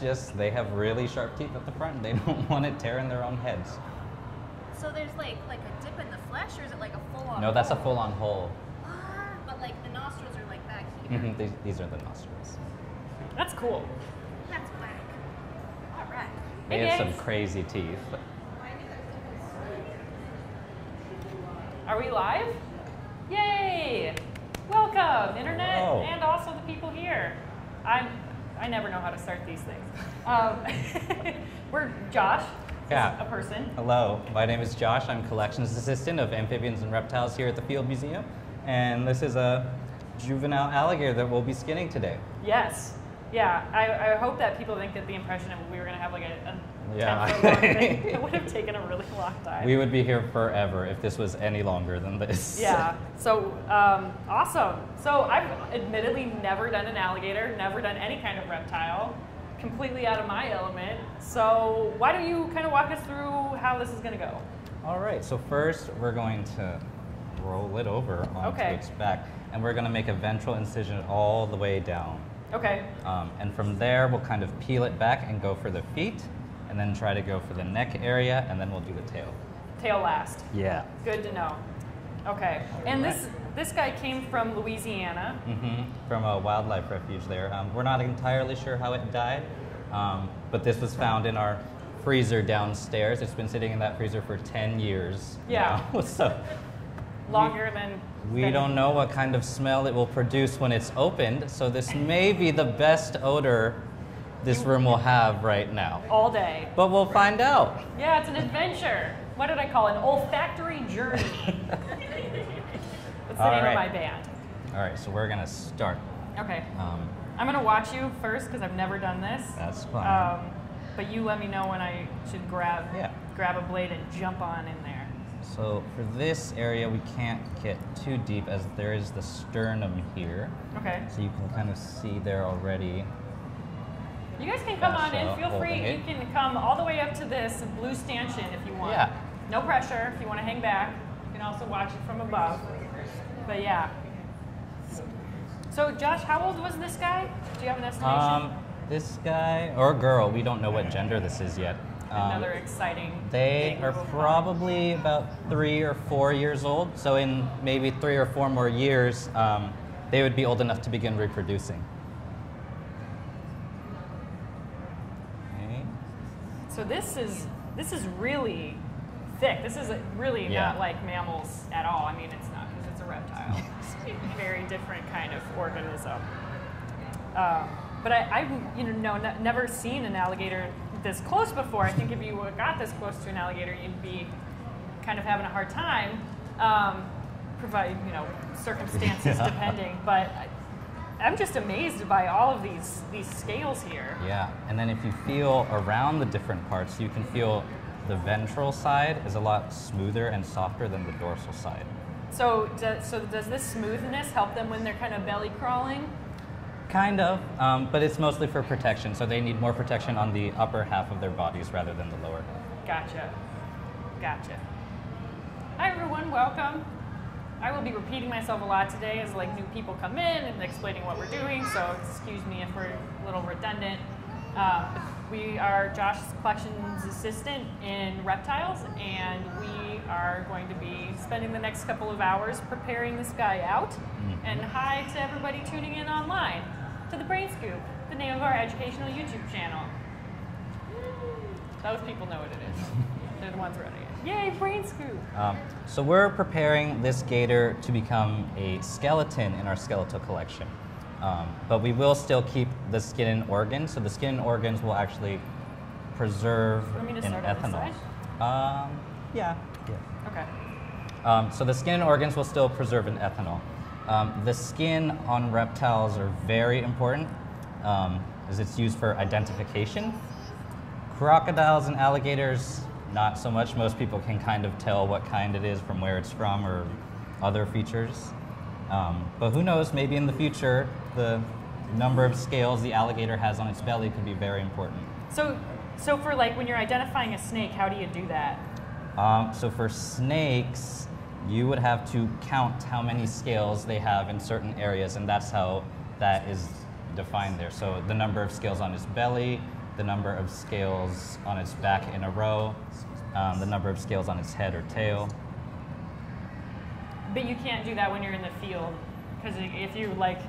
that's just, they have really sharp teeth at the front. They don't want it tearing their own heads. So there's like like a dip in the flesh, or is it like a full on? No, that's a full on hole. Ah, But like the nostrils are like back here. Mhm, these, these are the nostrils. That's cool. That's whack. All right. They Hey, have some crazy teeth. Are we live? Yay! Welcome, internet, Hello. and also the people here. I'm. I never know how to start these things. Um, we're Josh. Yeah. A person. Hello, my name is Josh. I'm collections assistant of amphibians and reptiles here at the Field Museum. And this is a juvenile alligator that we'll be skinning today. Yes. Yeah. I, I hope that people didn't get the impression that we were gonna have like a, a Yeah. 10 foot long thing. It would have taken a really long time. We would be here forever if this was any longer than this. Yeah. So um, awesome. So I've admittedly never done an alligator, never done any kind of reptile, completely out of my element. So why don't you kind of walk us through how this is going to go? All right, so first we're going to roll it over onto Okay. its back. And we're going to make a ventral incision all the way down. Okay. Um, and from there, we'll kind of peel it back and go for the feet, and then try to go for the neck area, and then we'll do the tail. Tail last. Yeah. Good to know. Okay. And this this guy came from Louisiana. hmm From a wildlife refuge there. Um, we're not entirely sure how it died, um, but this was found in our freezer downstairs. It's been sitting in that freezer for 10 years. Yeah. now. so Longer than we than- don't know what kind of smell it will produce when it's opened, so this may be the best odor this room will have right now. all day. But we'll find out. Yeah, it's an adventure. What did I call it? An olfactory journey. That's the All name right. of my band. All right, so we're gonna start. Okay. Um, I'm gonna watch you first because I've never done this. That's fine. Um, but you let me know when I should grab Yeah. grab a blade and jump on in there. So for this area, we can't get too deep as there is the sternum here. Okay. So you can kind of see there already. You guys can come on in. Feel free. You it. can come all the way up to this blue stanchion if you want. Yeah. No pressure. If you want to hang back, you can also watch it from above. But yeah. So Josh, how old was this guy? Do you have an estimation? Um, this guy or girl, we don't know what gender this is yet. Um, Another exciting. They are probably about three or four years old. So in maybe three or four more years, um, they would be old enough to begin reproducing. Okay. So this is this is really thick. This is really Yeah. not like mammals at all. I mean, it's not because it's a reptile. it's a very different kind of organism. Um, but I, I've you know no, never seen an alligator this close before. I think if you got this close to an alligator, you'd be kind of having a hard time. Um, provide you know circumstances Yeah. depending, but. I'm just amazed by all of these these scales here. Yeah, and then if you feel around the different parts, you can feel the ventral side is a lot smoother and softer than the dorsal side. So, do, so does this smoothness help them when they're kind of belly crawling? Kind of, um, but it's mostly for protection. So they need more protection on the upper half of their bodies rather than the lower. Half. Gotcha. Gotcha. Hi everyone, welcome. I will be repeating myself a lot today as like new people come in and explaining what we're doing. So excuse me if we're a little redundant. But we are Josh's collections assistant in reptiles, and we are going to be spending the next couple of hours preparing this guy out. Mm-hmm. And hi to everybody tuning in online to the Brain Scoop, the name of our educational YouTube channel. Those people know what it is. They're the ones running it. Yay, Brain Scoop! Um, so we're preparing this gator to become a skeleton in our skeletal collection. Um, but we will still keep the skin and organs. So the skin and organs will actually preserve Want me to in start on this ethanol. Um, yeah. yeah. Okay. Um, so the skin and organs will still preserve in ethanol. Um, the skin on reptiles are very important um, as it's used for identification. Crocodiles and alligators, not so much. Most people can kind of tell what kind it is from where it's from or other features. Um, but who knows, maybe in the future, the number of scales the alligator has on its belly could be very important. So, so for like when you're identifying a snake, how do you do that? Um, so for snakes, you would have to count how many scales they have in certain areas, and that's how that is defined there. So the number of scales on its belly, the number of scales on its back in a row, um, the number of scales on its head or tail. But you can't do that when you're in the field, because if you like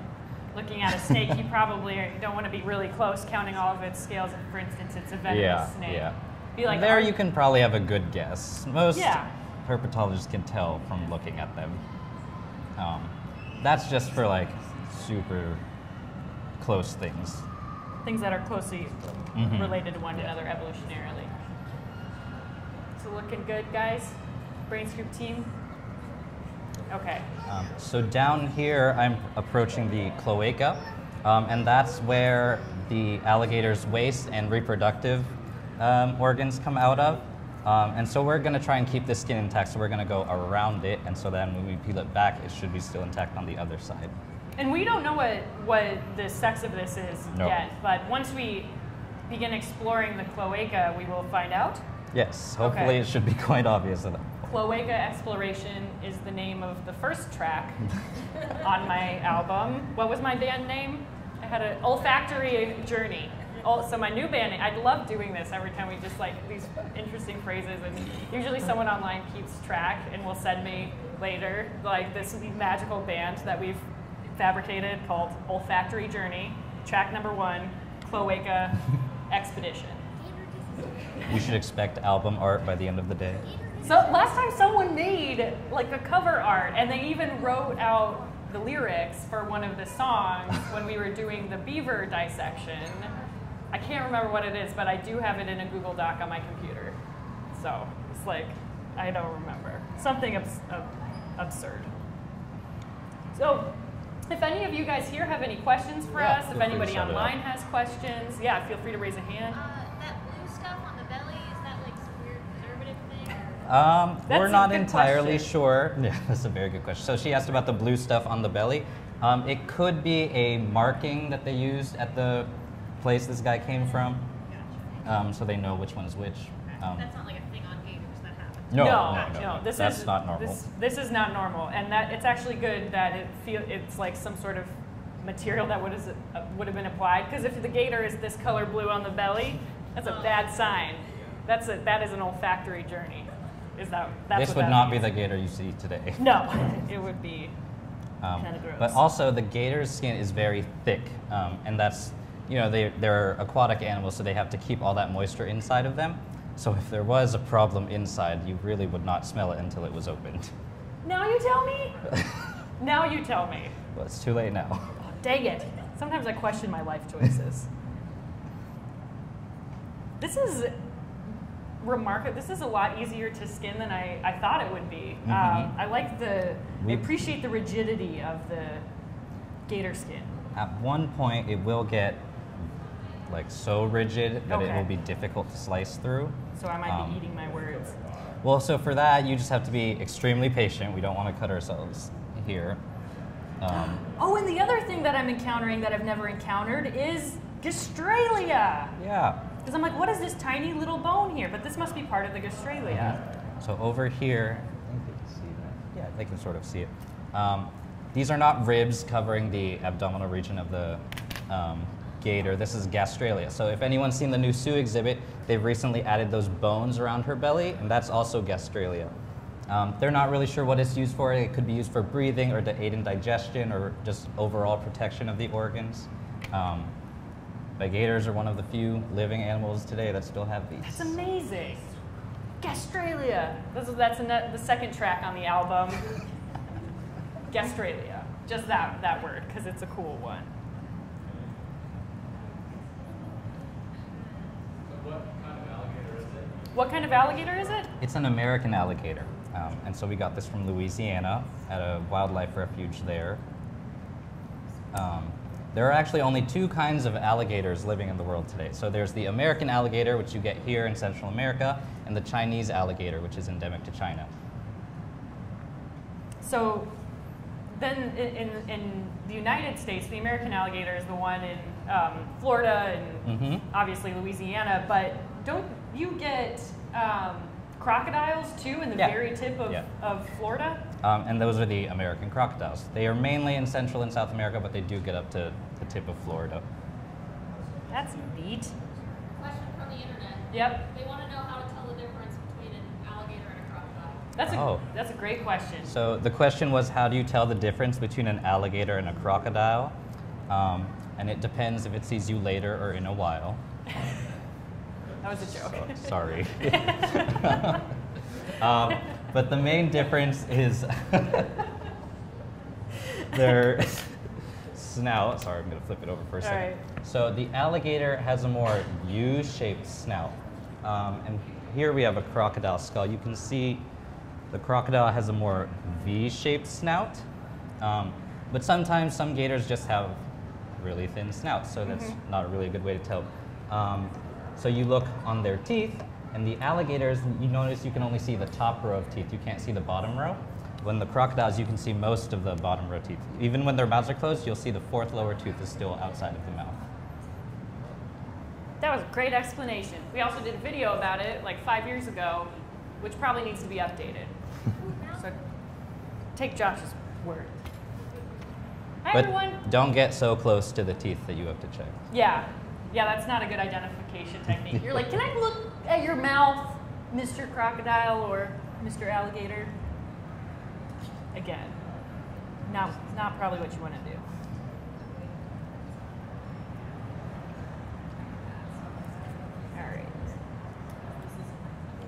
looking at a snake, you probably don't want to be really close, counting all of its scales. If, for instance, it's a venomous yeah, snake. yeah. Be like, there "Are- you can probably have a good guess. Most Yeah. herpetologists can tell from looking at them. Um, that's just for like super close things. Things that are closely Mhm. related to one Yeah. another evolutionarily. So looking good, guys. Brain scoop team. Okay. Um, so down here, I'm approaching the cloaca, um, and that's where the alligator's waste and reproductive um, organs come out of. Um, and so we're going to try and keep the skin intact. So we're going to go around it, and so then when we peel it back, it should be still intact on the other side. And we don't know what what the sex of this is No. yet, but once we begin exploring the cloaca, we will find out. Yes, hopefully Okay. it should be quite obvious. Enough. Cloaca Exploration is the name of the first track on my album. What was my band name? I had an olfactory journey. Oh, so my new band, I love doing this every time we just like these interesting phrases, and usually someone online keeps track and will send me later like this is the magical band that we've fabricated called Olfactory Journey. Track number one, Cloaca Expedition. You should expect album art by the end of the day. So last time someone made like a cover art and they even wrote out the lyrics for one of the songs when we were doing the beaver dissection. I can't remember what it is, but I do have it in a Google Doc on my computer. So it's like, I don't remember. Something abs- ab- absurd. So if any of you guys here have any questions for Yeah, us, if anybody shout it out. online has questions, yeah, feel free to raise a hand. Uh, that blue stuff on the belly, is that like some weird preservative thing? Um, we're not entirely question. sure. Yeah, that's a very good question. So she asked about the blue stuff on the belly. Um, it could be a marking that they used at the place this guy came from, um, so they know which one is which. Um, That's not like a thing on gators that happens. No, no, no, no, no. This That's is not normal. This, this is not normal, and that it's actually good that it feel it's like some sort of material that would is uh, would have been applied. Because if the gator is this color blue on the belly, that's a bad sign. That's a that is an olfactory journey. Is that that's this would that not be the gator you see today. No, it would be. Um, Kinda gross. But also, the gator's skin is very thick, um, and that's, you know, they, they're aquatic animals, so they have to keep all that moisture inside of them. So if there was a problem inside, you really would not smell it until it was opened. Now you tell me. now you tell me. Well, it's too late now. Dang it. Sometimes I question my life choices. this is remarkable. This is a lot easier to skin than I, I thought it would be. Um, Mhm. I like the, I We- appreciate the rigidity of the gator skin. At one point, it will get like so rigid that it will be difficult to slice through. So I might Um, be eating my words. Well, so for that, you just have to be extremely patient. We don't want to cut ourselves here. Um, Oh, and the other thing that I'm encountering that I've never encountered is Gastralia. yeah. Because I'm like, what is this tiny little bone here? But this must be part of the Gastralia. So over here, I think they can see that. Yeah, they can sort of see it. Um, these are not ribs covering the abdominal region of the um, gator. This is gastralia. So if anyone's seen the new Sue exhibit, they've recently added those bones around her belly, and that's also gastralia. Um, they're not really sure what it's used for. It could be used for breathing or to aid in digestion or just overall protection of the organs. Um, but gators are one of the few living animals today that still have these. That's amazing. Gastralia. This is, that's the the second track on the album. Gastralia. Just that, that word, because it's a cool one. What kind of alligator is it? It's an American alligator. Um, and so we got this from Louisiana at a wildlife refuge there. Um, there are actually only two kinds of alligators living in the world today. So there's the American alligator, which you get here in Central America, and the Chinese alligator, which is endemic to China. So then in, in, in the United States, the American alligator is the one in um, Florida and Mhm. obviously Louisiana, but don't you get um, crocodiles too in the Yeah. very tip of, Yeah. of Florida. Um, and those are the American crocodiles. They are mainly in Central and South America, but they do get up to the tip of Florida. That's neat. Question from the internet. Yep. They want to know how to tell the difference between an alligator and a crocodile. That's a Oh. that's a great question. So the question was, how do you tell the difference between an alligator and a crocodile? Um, and it depends if it sees you later or in a while. That was a joke. So- sorry. um, but the main difference is their snout. Sorry, I'm going to flip it over for a second. Alright. So the alligator has a more U-shaped snout. Um, and here we have a crocodile skull. You can see the crocodile has a more V-shaped snout. Um, but sometimes some gators just have really thin snouts, so that's not a really good way to tell. Um, so you look on their teeth, and the alligators, you notice you can only see the top row of teeth. You can't see the bottom row. When the crocodiles, you can see most of the bottom row teeth. Even when their mouths are closed, you'll see the fourth lower tooth is still outside of the mouth. That was a great explanation. We also did a video about it like five years ago, which probably needs to be updated. so take Josh's word. Hi but everyone. don't get so close to the teeth that you have to check. Yeah, yeah, that's not a good identification technique. You're like, can I look at your mouth, Mr. Crocodile or Mr. Alligator? Again, not not probably what you want to do. All right.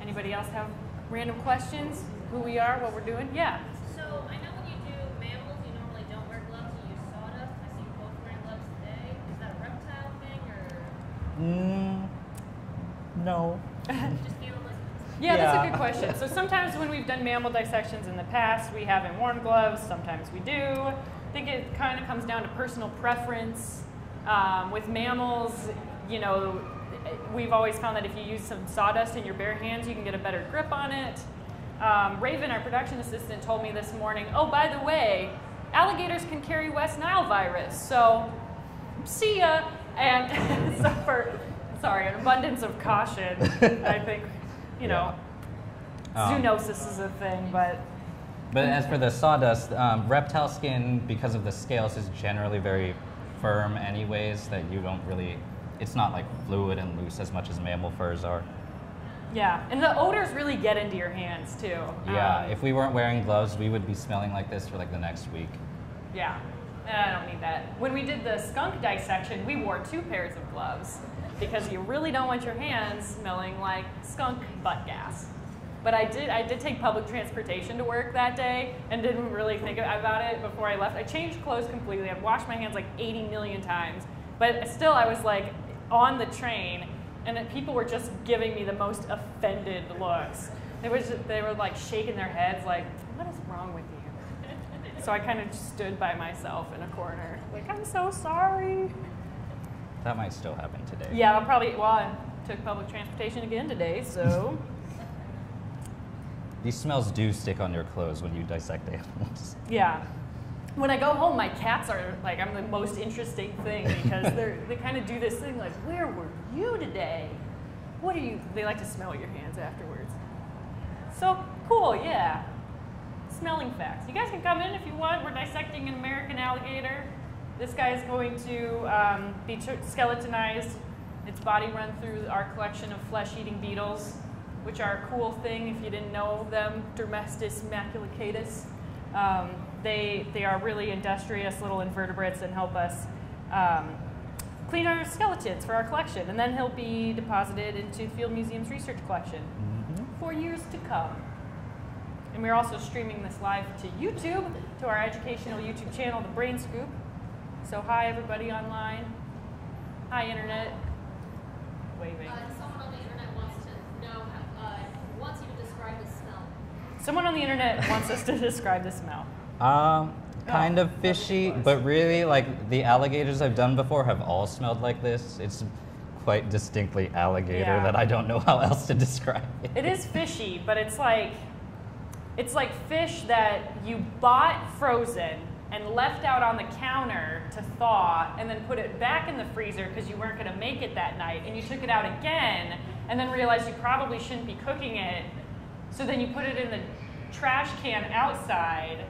Anybody else have random questions? Who we are, what we're doing? Yeah. So I know when you do mammals, you normally don't wear gloves. You use sawdust. I see you both wearing gloves today. Is that a reptile thing or Mm, no. just? Yeah, that's a good question. So sometimes when we've done mammal dissections in the past, we haven't worn gloves. Sometimes we do. I think it kind of comes down to personal preference. Um, with mammals, you know, we've always found that if you use some sawdust in your bare hands, you can get a better grip on it. Um, Raven, our production assistant, told me this morning. Oh, by the way, alligators can carry West Nile virus. So, see ya. And so for sorry, an abundance of caution, I think you know, Um, zoonosis is a thing, but But as for the sawdust, um, reptile skin, because of the scales, is generally very firm, anyways. That you don't really, it's not like fluid and loose as much as mammal furs are. yeah, and the odors really get into your hands too. Yeah, Um, if we weren't wearing gloves, we would be smelling like this for like the next week. yeah, I don't need that. When we did the skunk dissection, we wore two pairs of gloves because you really don't want your hands smelling like skunk butt gas. But I did, I did take public transportation to work that day and didn't really think about it before I left. I changed clothes completely. I've washed my hands like 80 million times, but still, I was like on the train, and people were just giving me the most offended looks. They was they were like shaking their heads, like, "What is wrong with you?" So I kind of stood by myself in a corner, like, "I'm so sorry." That might still happen today. Yeah, I'll probably. Well, I took public transportation again today, so. These smells do stick on your clothes when you dissect animals. Yeah. When I go home, my cats are like I'm the most interesting thing because they're they kind of do this thing like, "Where were you today? What are you?" They like to smell your hands afterwards. So cool, yeah. Smelling facts. You guys can come in if you want. We're dissecting an American alligator. This guy is going to um, be skeletonized. Its body run through our collection of flesh-eating beetles, which are a cool thing if you didn't know them. Dermestes maculicatus. Um, they they are really industrious little invertebrates and help us um, clean our skeletons for our collection, and then he'll be deposited into Field Museum's research collection for years to come. And we're also streaming this live to YouTube, to our educational YouTube channel, The Brain Scoop. So hi everybody online. Hi internet. Waving. Uh, someone on the internet wants to know, uh, wants you to describe the smell. Someone on the internet wants us to describe the smell. Um, kind Oh, of fishy, but really, like the alligators I've done before have all smelled like this. It's quite distinctly alligator Yeah. that I don't know how else to describe it. It is fishy, but it's like it's like fish that you bought frozen and left out on the counter to thaw and then put it back in the freezer because you weren't going to make it that night and you took it out again and then realized you probably shouldn't be cooking it So then you put it in the trash can outside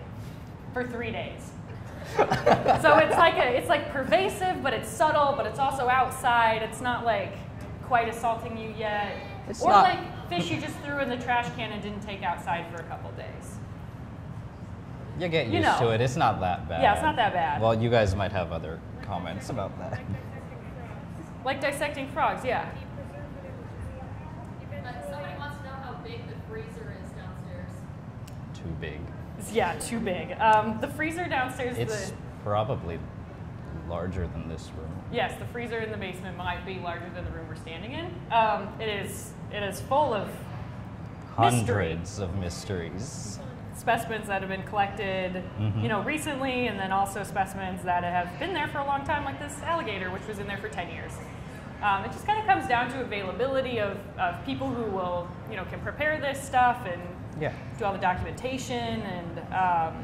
for three days. so it's like a, it's like pervasive, but it's subtle, but it's also outside. It's not like quite assaulting you yet. It's or not- like fish you just threw in the trash can and didn't take outside for a couple days. You get You used know. to it. It's not that bad. Yeah, it's not that bad. Well, you guys might have other comments about that. Like dissecting frogs, yeah. Somebody wants to know how big the freezer is downstairs. Too big. Yeah, too big. Um, the freezer downstairs. It's the, probably larger than this room. yes, the freezer in the basement might be larger than the room we're standing in. Um, it is. It is full of Mystery. Hundreds of mysteries. specimens that have been collected, Mhm. you know, recently, and then also specimens that have been there for a long time, like this alligator, which was in there for 10 years. Um, it just kind of comes down to availability of, of people who will, you know, can prepare this stuff and Yeah. do all the documentation and um,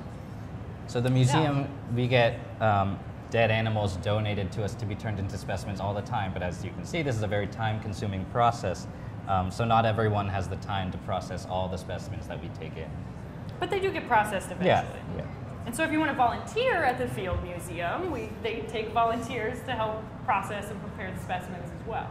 So the museum, we get um, dead animals donated to us to be turned into specimens all the time. But as you can see, this is a very time-consuming process. Um, so not everyone has the time to process all the specimens that we take in. but they do get processed eventually. Yeah. Yeah. And so if you want to volunteer at the Field Museum, we, they take volunteers to help process and prepare the specimens as well.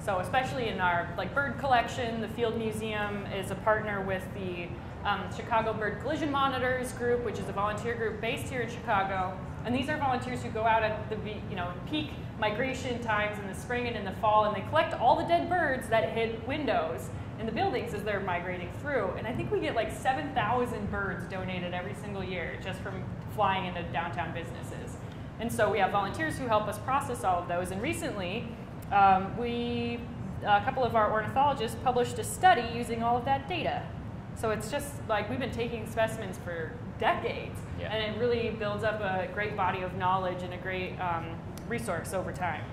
So especially in our like bird collection, the Field Museum is a partner with the um, Chicago Bird Collision Monitors group, which is a volunteer group based here in Chicago. And these are volunteers who go out at the you know peak migration times in the spring and in the fall, and they collect all the dead birds that hit windows in the buildings as they're migrating through. And I think we get like 7,000 birds donated every single year just from flying into downtown businesses. And so we have volunteers who help us process all of those. And recently, um, we, a couple of our ornithologists published a study using all of that data. So it's just like we've been taking specimens for decades, Yeah. and it really builds up a great body of knowledge and a great um, resource over time.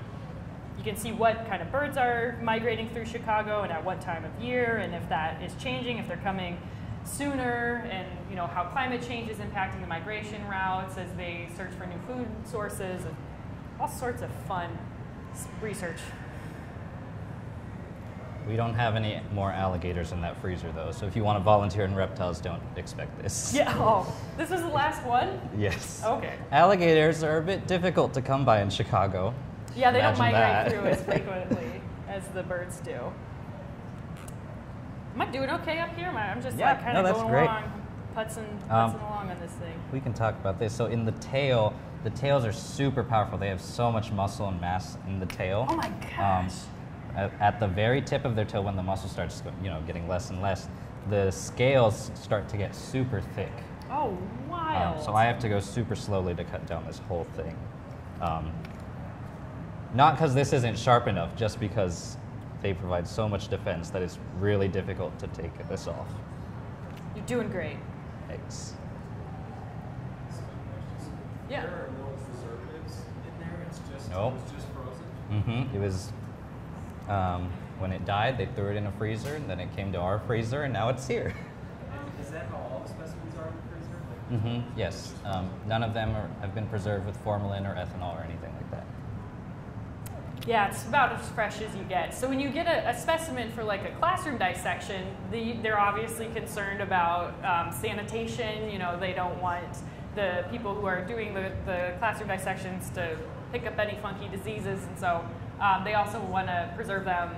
You can see what kind of birds are migrating through Chicago and at what time of year, and if that is changing, if they're coming sooner, and you know how climate change is impacting the migration routes as they search for new food sources, and all sorts of fun research. We don't have any more alligators in that freezer though, so if you want to volunteer in reptiles, don't expect this. Yeah. Oh, this is the last one. Yes. Okay. Alligators are a bit difficult to come by in Chicago. Yeah, they don't migrate that. through as frequently as the birds do. Am I doing okay up here? I- I'm just Yeah, like kind of that's going great. along, putzing, Um, along on this thing. We can talk about this. So in the tail, the tails are super powerful. They have so much muscle and mass in the tail. Oh my Um, gosh. At, at the very tip of their tail, when the muscle starts, you know, getting less and less, the scales start to get super thick. oh, Um, so I have to go super slowly to cut down this whole thing. Um, not because this isn't sharp enough, just because they provide so much defense that it's really difficult to take this off. You're doing great. Thanks. Yeah. There are no preservatives in there. It's just Nope. it's just frozen. hmm It was um, when it died, they threw it in a freezer, and then it came to our freezer, and now it's here. is that how all the specimens are in the freezer? Like, hmm Yes. Um, none of them are, have been preserved with formalin or ethanol or anything like that. Yeah, it's about as fresh as you get. So when you get a, a specimen for like a classroom dissection, the, they're obviously concerned about um, sanitation. You know, they don't want the people who are doing the, the classroom dissections to pick up any funky diseases, and so um, they also want to preserve them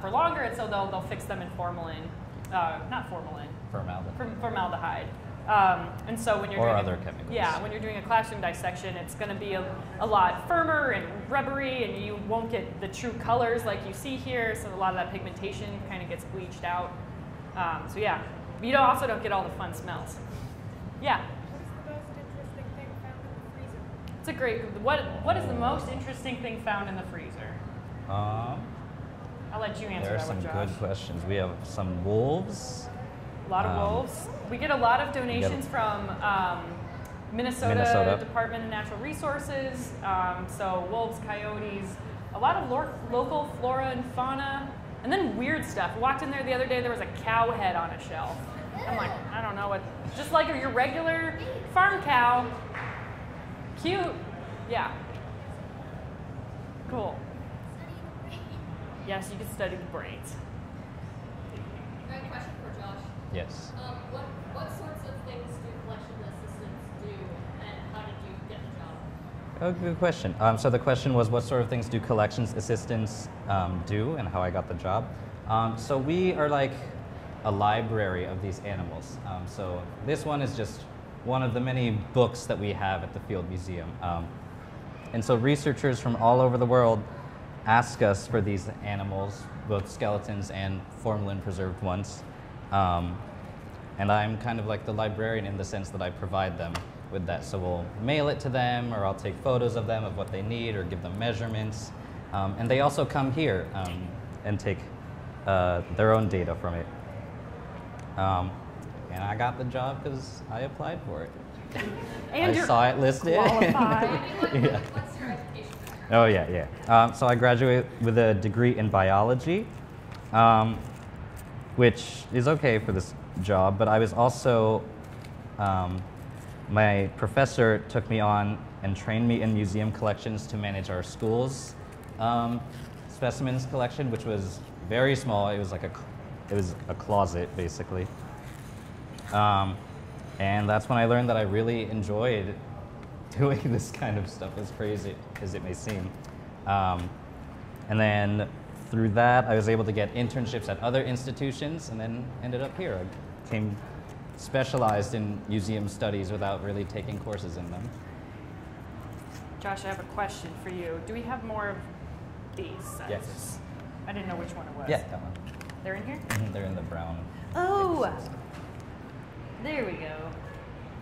for longer, and so they'll, they'll fix them in formalin, uh, not formalin, Formaldehyde. formaldehyde. Um, and so when you're Or doing a- chemicals. yeah, when you're doing a classroom dissection, it's going to be a, a lot firmer and rubbery, and you won't get the true colors like you see here. So a lot of that pigmentation kind of gets bleached out. Um, so yeah, you don't, also don't get all the fun smells. Yeah, the most interesting thing found in the freezer? it's a great. What What is the most interesting thing found in the freezer? Um, I'll let you answer there are that some one, Josh. good questions. We have some wolves. A lot of Um, wolves. We get a lot of donations from um, Minnesota, Minnesota. Department of Natural Resources. Um, so wolves, coyotes, a lot of lo- local flora and fauna, and then weird stuff. I walked in there the other day. There was a cow head on a shelf. I'm like, I don't know what. Just like your regular farm cow. Cute. Yeah. Cool. Yes, you can study the brains. I have a question for Josh. Yes. Um, what, what sorts of things do collection assistants do, and how did you get the job? Oh, good question. Um, so the question was, what sort of things do collections assistants um, do, and how I got the job? Um, so we are like a library of these animals. Um, so this one is just one of the many books that we have at the Field Museum. Um, and so researchers from all over the world ask us for these animals, both skeletons and formalin preserved ones. Um, and I'm kind of like the librarian in the sense that I provide them with that. So we'll mail it to them, or I'll take photos of them of what they need, or give them measurements. Um, and they also come here um, and take uh, their own data from it. Um, and I got the job because I applied for it. And I you're saw it listed. qualified. yeah. Oh yeah, yeah. Um, so I graduated with a degree in biology, um, which is okay for this job. But I was also, um, my professor took me on and trained me in museum collections to manage our school's um, specimens collection, which was very small. It was like a, it was a closet basically. Um, and that's when I learned that I really enjoyed doing this kind of stuff, as crazy as it may seem. Um, and then through that, I was able to get internships at other institutions and then ended up here. I became specialized in museum studies without really taking courses in them. Josh, I have a question for you. Do we have more of these? Yes. I didn't know which one it was. Yeah, that one. They're in here? Mhm, They're in the brown. Oh! There we go.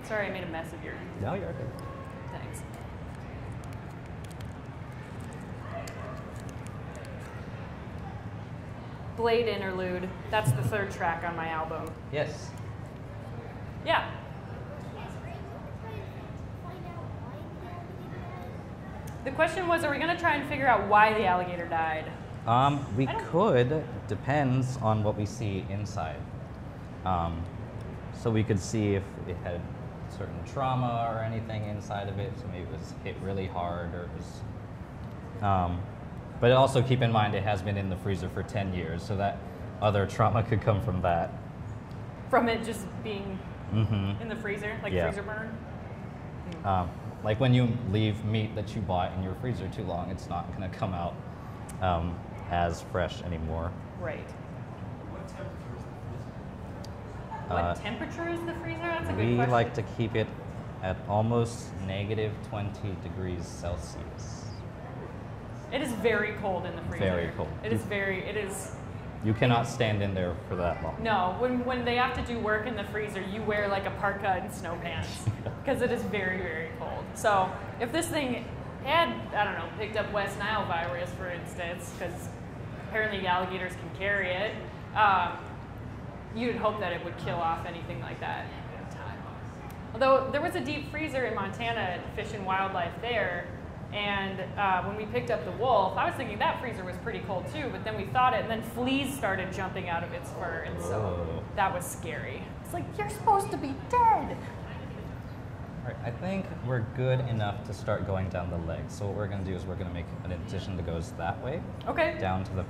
Sorry, I made a mess of your. No, you're okay. Thanks. Blade Interlude. That's the third track on my album. Yes. Yeah. The question was, are we going to try and figure out why the alligator died? Um, we could, depends on what we see inside. Um, so we could see if it had certain trauma or anything inside of it. So maybe it was hit really hard or it was. Um, but also keep in mind it has been in the freezer for 10 years, so that other trauma could come from that. From it just being hmm in the freezer, like Yeah. freezer burn? Um, like when you leave meat that you bought in your freezer too long, it's not going to come out um, as fresh anymore. Right. What temperature is the freezer? What Uh, temperature is the freezer? That's a good We question. like to keep it at almost negative 20 degrees Celsius. It is very cold in the freezer. Very cold. It is very. It is. You cannot stand in there for that long. No, when when they have to do work in the freezer, you wear like a parka and snow pants because it is very very cold. So if this thing had I don't know picked up West Nile virus for instance, because apparently alligators can carry it, um, you'd hope that it would kill off anything like that. Although there was a deep freezer in Montana Fish and Wildlife there, and uh, when we picked up the wolf, I was thinking that freezer was pretty cold too, but then we thawed it, and then fleas started jumping out of its fur, and so Whoa. that was scary. It's like, you're supposed to be dead. All right, I think we're good enough to start going down the legs. So what we're going to do is we're going to make an incision that goes that way, Okay. down to the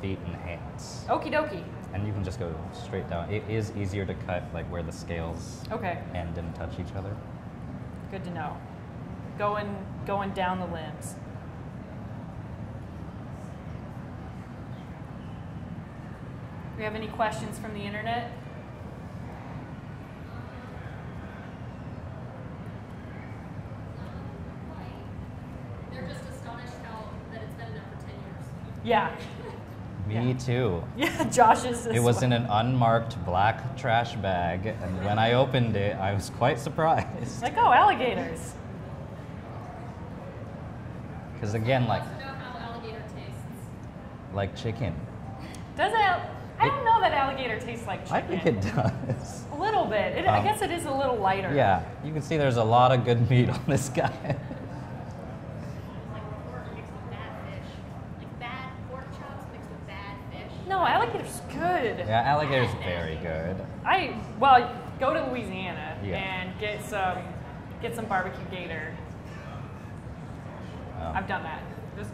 feet and hands. Okie dokie. And you can just go straight down. It is easier to cut like where the scales Okay. end and touch each other. Good to know. Going going down the limbs. Do we have any questions from the internet? They're just astonished how that it's been enough for 10 years. Yeah. Me Yeah. too. Yeah, Josh's. It was in an unmarked black trash bag, and when I opened it, I was quite surprised. like, oh, alligators. Because again, like Wants to know how alligator tastes. like chicken. Does it? I don't know that alligator tastes like chicken. I think it does. A little bit. It, I Um, guess it is a little lighter. Yeah, you can see there's a lot of good meat on this guy. Like pork mixed with bad fish. Like bad pork chops mixed with bad fish. No, alligator's good. yeah, alligator's very good. I well, go to Louisiana Yeah. and get some get some barbecue gator. Um, I've done that. It was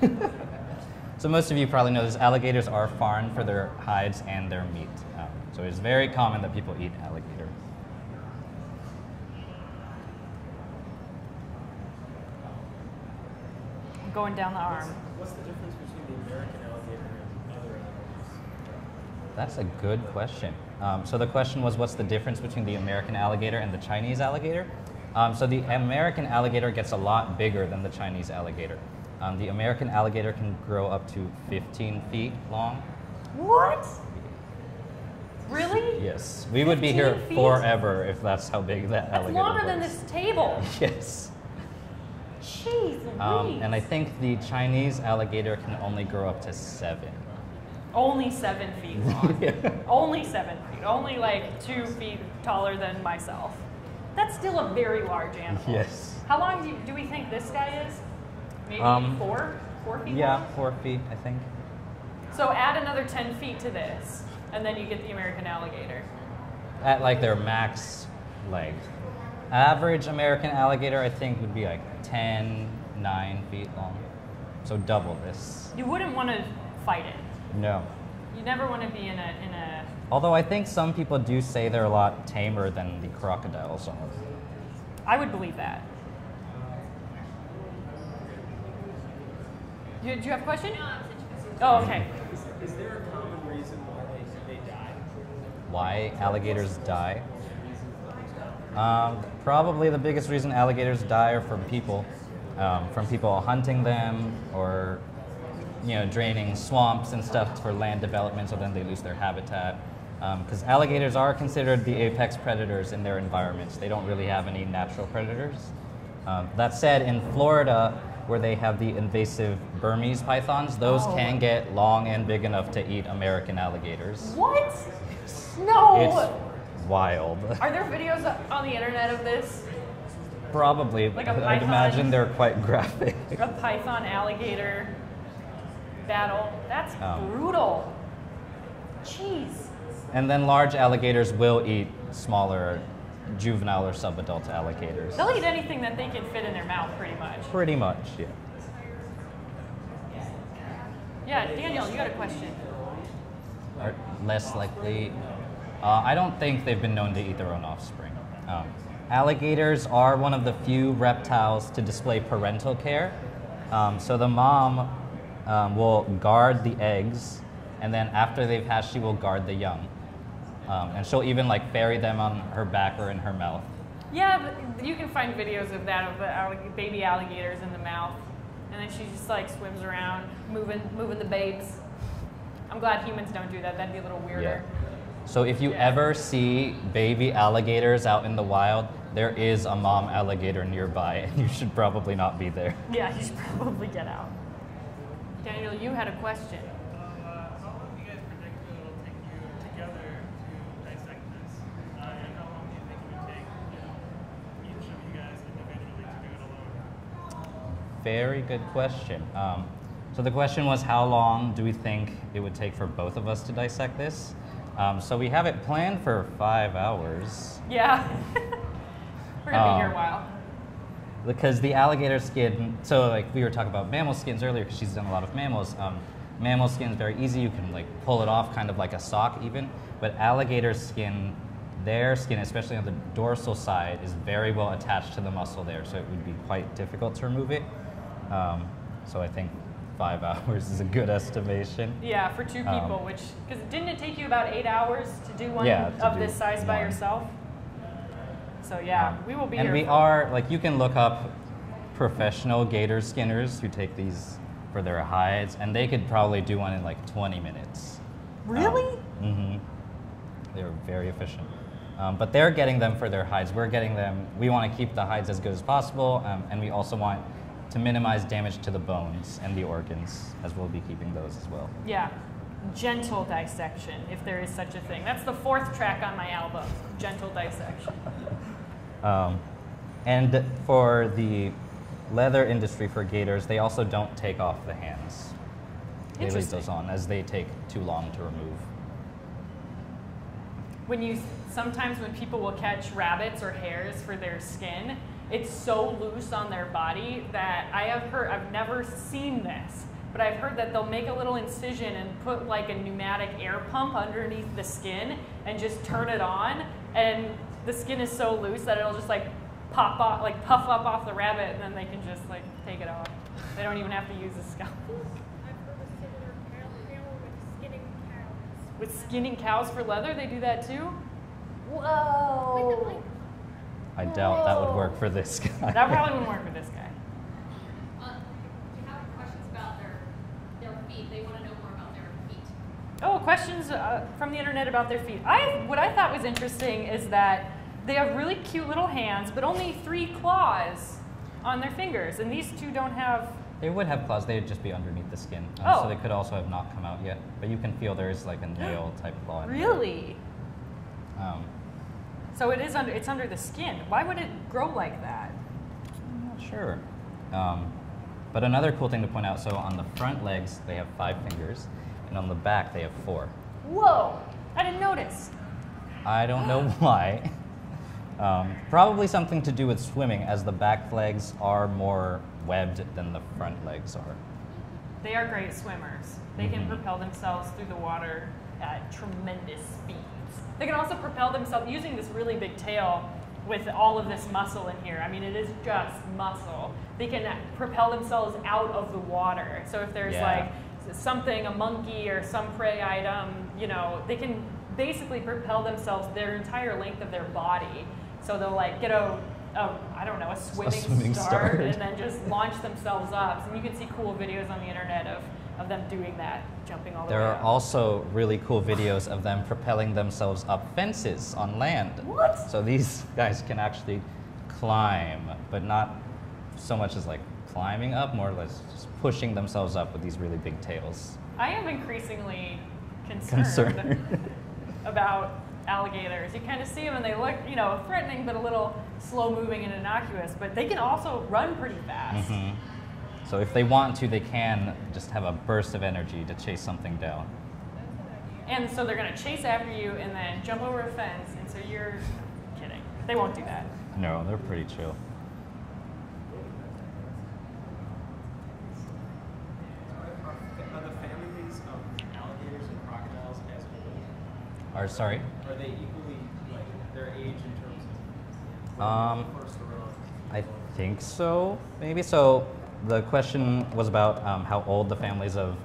good. so most of you probably know this. Alligators are farmed for their hides and their meat. Um, So it's very common that people eat alligator. I'm going down the arm. What's the difference between the American alligator and other alligators? That's a good question. Um, so the question was, what's the difference between the American alligator and the Chinese alligator? Um, so the American alligator gets a lot bigger than the Chinese alligator. Um, the American alligator can grow up to 15 feet long. What? Really? Yes, we would be here feet? forever if that's how big that That's alligator longer than this table. Yes. Jeez Um, and I think the Chinese alligator can only grow up to seven. Only seven feet long. Yeah. Only seven feet. Only like two feet taller than myself. That's still a very large animal. Yes. How long do, you, do we think this guy is? Maybe Um, four? Four feet Yeah, long? four feet, I think. So add another 10 feet to this, and then you get the American alligator. At like their max length. Average American alligator, I think, would be like 10, 9 feet long. So double this. You wouldn't want to fight it. No. You never want to be in a, in a. Although I think some people do say they're a lot tamer than the crocodiles are. I would believe that. Do, do you have a question? No, I'm such Oh, okay. Is, is there a common reason why they, they die? Why alligators die? Um, probably the biggest reason alligators die are from people, um, from people hunting them or you know draining swamps and stuff for land development, so then they lose their habitat. Because alligators are considered the apex predators in their environments. They don't really have any natural predators. Um, that said, in Florida, where they have the invasive Burmese pythons, those Oh. can get long and big enough to eat American alligators. What? No. It's wild. Are there videos on the internet of this? Probably. Like a I'd imagine they're quite graphic. A python alligator battle? That's Um. brutal. Jeez. and then large alligators will eat smaller juvenile or subadult alligators. They'll eat anything that they can fit in their mouth, pretty much. Pretty much, yeah. Yeah, Daniel, you got a question. Are less likely. Uh, I don't think they've been known to eat their own offspring. Um, alligators are one of the few reptiles to display parental care. Um, so the mom um, will guard the eggs, and then after they've hatched, she will guard the young. Um, and she'll even like ferry them on her back or in her mouth. Yeah, but you can find videos of that of the allig- baby alligators in the mouth, and then she just like swims around, moving, moving the babes. I'm glad humans don't do that. That'd be a little weirder. Yeah. So if you Yeah. ever see baby alligators out in the wild, there is a mom alligator nearby, and you should probably not be there. Yeah, you should probably get out. Daniel, you had a question. Uh, how long do you guys predict it'll take you together to dissect this? Uh, and how long do you think it would take, you know, each of you guys individually to do it alone? Very good question. Um, so the question was, how long do we think it would take for both of us to dissect this? Um, so we have it planned for five hours Yeah. We're gonna be here a Um, while. Because the alligator skin. So like we were talking about mammal skins earlier, because she's done a lot of mammals. Um, mammal skin is very easy. You can like pull it off, kind of like a sock, even. But alligator skin, their skin, especially on the dorsal side, is very well attached to the muscle there, so it would be quite difficult to remove it. Um, so I think five hours is a good estimation. Yeah, for two people, um, which because didn't it take you about eight hours to do one Yeah, to of do this size by yourself? So yeah, Um, we will be and we are like you can look up professional gator skinners who take these for their hides, and they could probably do one in like 20 minutes. Really? Mm hmm They're very efficient. Um, but they're getting them for their hides. We're getting them. We want to keep the hides as good as possible, um, and we also want to minimize damage to the bones and the organs, as we'll be keeping those as well. Yeah, gentle dissection, if there is such a thing. That's the fourth track on my album, gentle dissection. Um, and for the leather industry for gators, they also don't take off the hands. They leave those on as they take too long to remove. When you sometimes when people will catch rabbits or hares for their skin, it's so loose on their body that I have heard I've never seen this, but but I've heard that they'll make a little incision and put like a pneumatic air pump underneath the skin and just turn it on, and the skin is so loose that it'll just like pop off, like puff up off the rabbit, and then they can just like take it off. They don't even have to use a scalpel. I've heard of similar parallel with skinning cows. With skinning cows for leather, they do that too. Whoa! I doubt that would work for this guy. That probably wouldn't work for this guy. Uh, do you have questions about their their feet? They want to know more about their feet. Oh, questions uh, from the internet about their feet. I what I thought was interesting is that they have really cute little hands, but only three claws on their fingers, and these two don't have. They would have claws. They'd just be underneath the skin. Um, Oh. So they could also have not come out yet. But you can feel there is like a nail type claw. Really? Um, So it is under. It's under the skin. Why would it grow like that? I'm not sure. Um, but another cool thing to point out. So on the front legs they have five fingers, and on the back they have four. Whoa! I didn't notice. I don't know why. Um, probably something to do with swimming, as the back legs are more webbed than the front legs are. They are great swimmers. They can Mhm. propel themselves through the water at tremendous speeds. They can also propel themselves using this really big tail with all of this muscle in here. I mean, it is just muscle. They can propel themselves out of the water. So if there's Yeah. like something, a monkey or some prey item, you know, they can basically propel themselves their entire length of their body. So they'll like get a, a I don't know, a swimming, swimming start, start. and then just launch themselves up. And you can see cool videos on the internet of, of them doing that, jumping all the There way are up. also really cool videos of them propelling themselves up fences on land. What? So these guys can actually climb, but not so much as like climbing up, more or less just pushing themselves up with these really big tails. I am increasingly concerned, Concerned. about alligators. You kind of see them and they look, you know, threatening but a little slow moving and innocuous, but they can also run pretty fast. Mhm. So if they want to, they can just have a burst of energy to chase something down. And so they're going to chase after you and then jump over a fence. And so you're kidding. They won't do that. No, they're pretty chill. Are the families of alligators and crocodiles as old? Or sorry. Are they equally like their age in terms of when Um, first arose? I think so, maybe. So the question was about um, how old the families of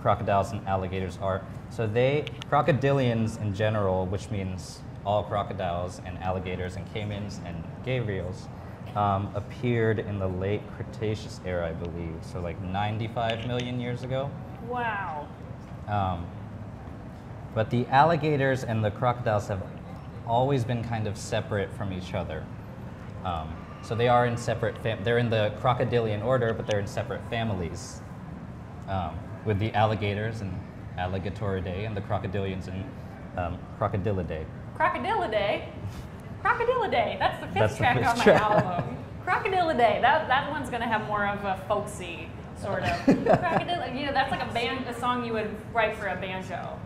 crocodiles and alligators are. So they, crocodilians in general, which means all crocodiles and alligators and caimans and gharials, um, appeared in the late Cretaceous era, I believe. So like 95 million years ago. Wow. Um, but the alligators and the crocodiles have always been kind of separate from each other. Um, so they are in separate. Fam- they're in the crocodilian order, but they're in separate families. Um, with the alligators and Alligatoridae, and the crocodilians and um, Crocodilidae. Crocodilidae. Crocodilidae. That's the fifth That's the track fifth on my track. album. Crocodilidae. That that one's gonna have more of a folksy sort of. You know, that's like a band, a song you would write for a banjo.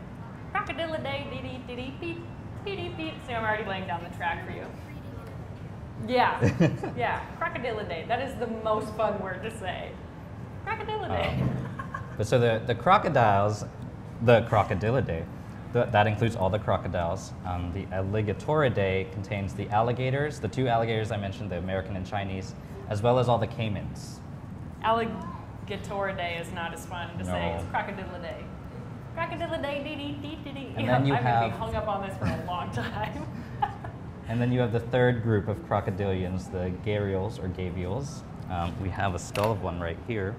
Crocodilidae. Dee dee dee dee beep. Dee dee beep. See, I'm already laying down the track for you. Yeah. yeah. Crocodilidae. That is the most fun word to say. Crocodilidae. Um, But so the, the crocodiles, the crocodilidae, th- that includes all the crocodiles. Um, the alligatoridae contains the alligators, the two alligators I mentioned, the American and Chinese, as well as all the caimans. Alligatoridae is not as fun to say. No. It's crocodilidae. Crocodilidae, dee dee dee dee dee. And then you I'm gonna have- be hung up on this for a long time. And then you have the third group of crocodilians, the gharials or gavials. Um, we have a skull of one right here.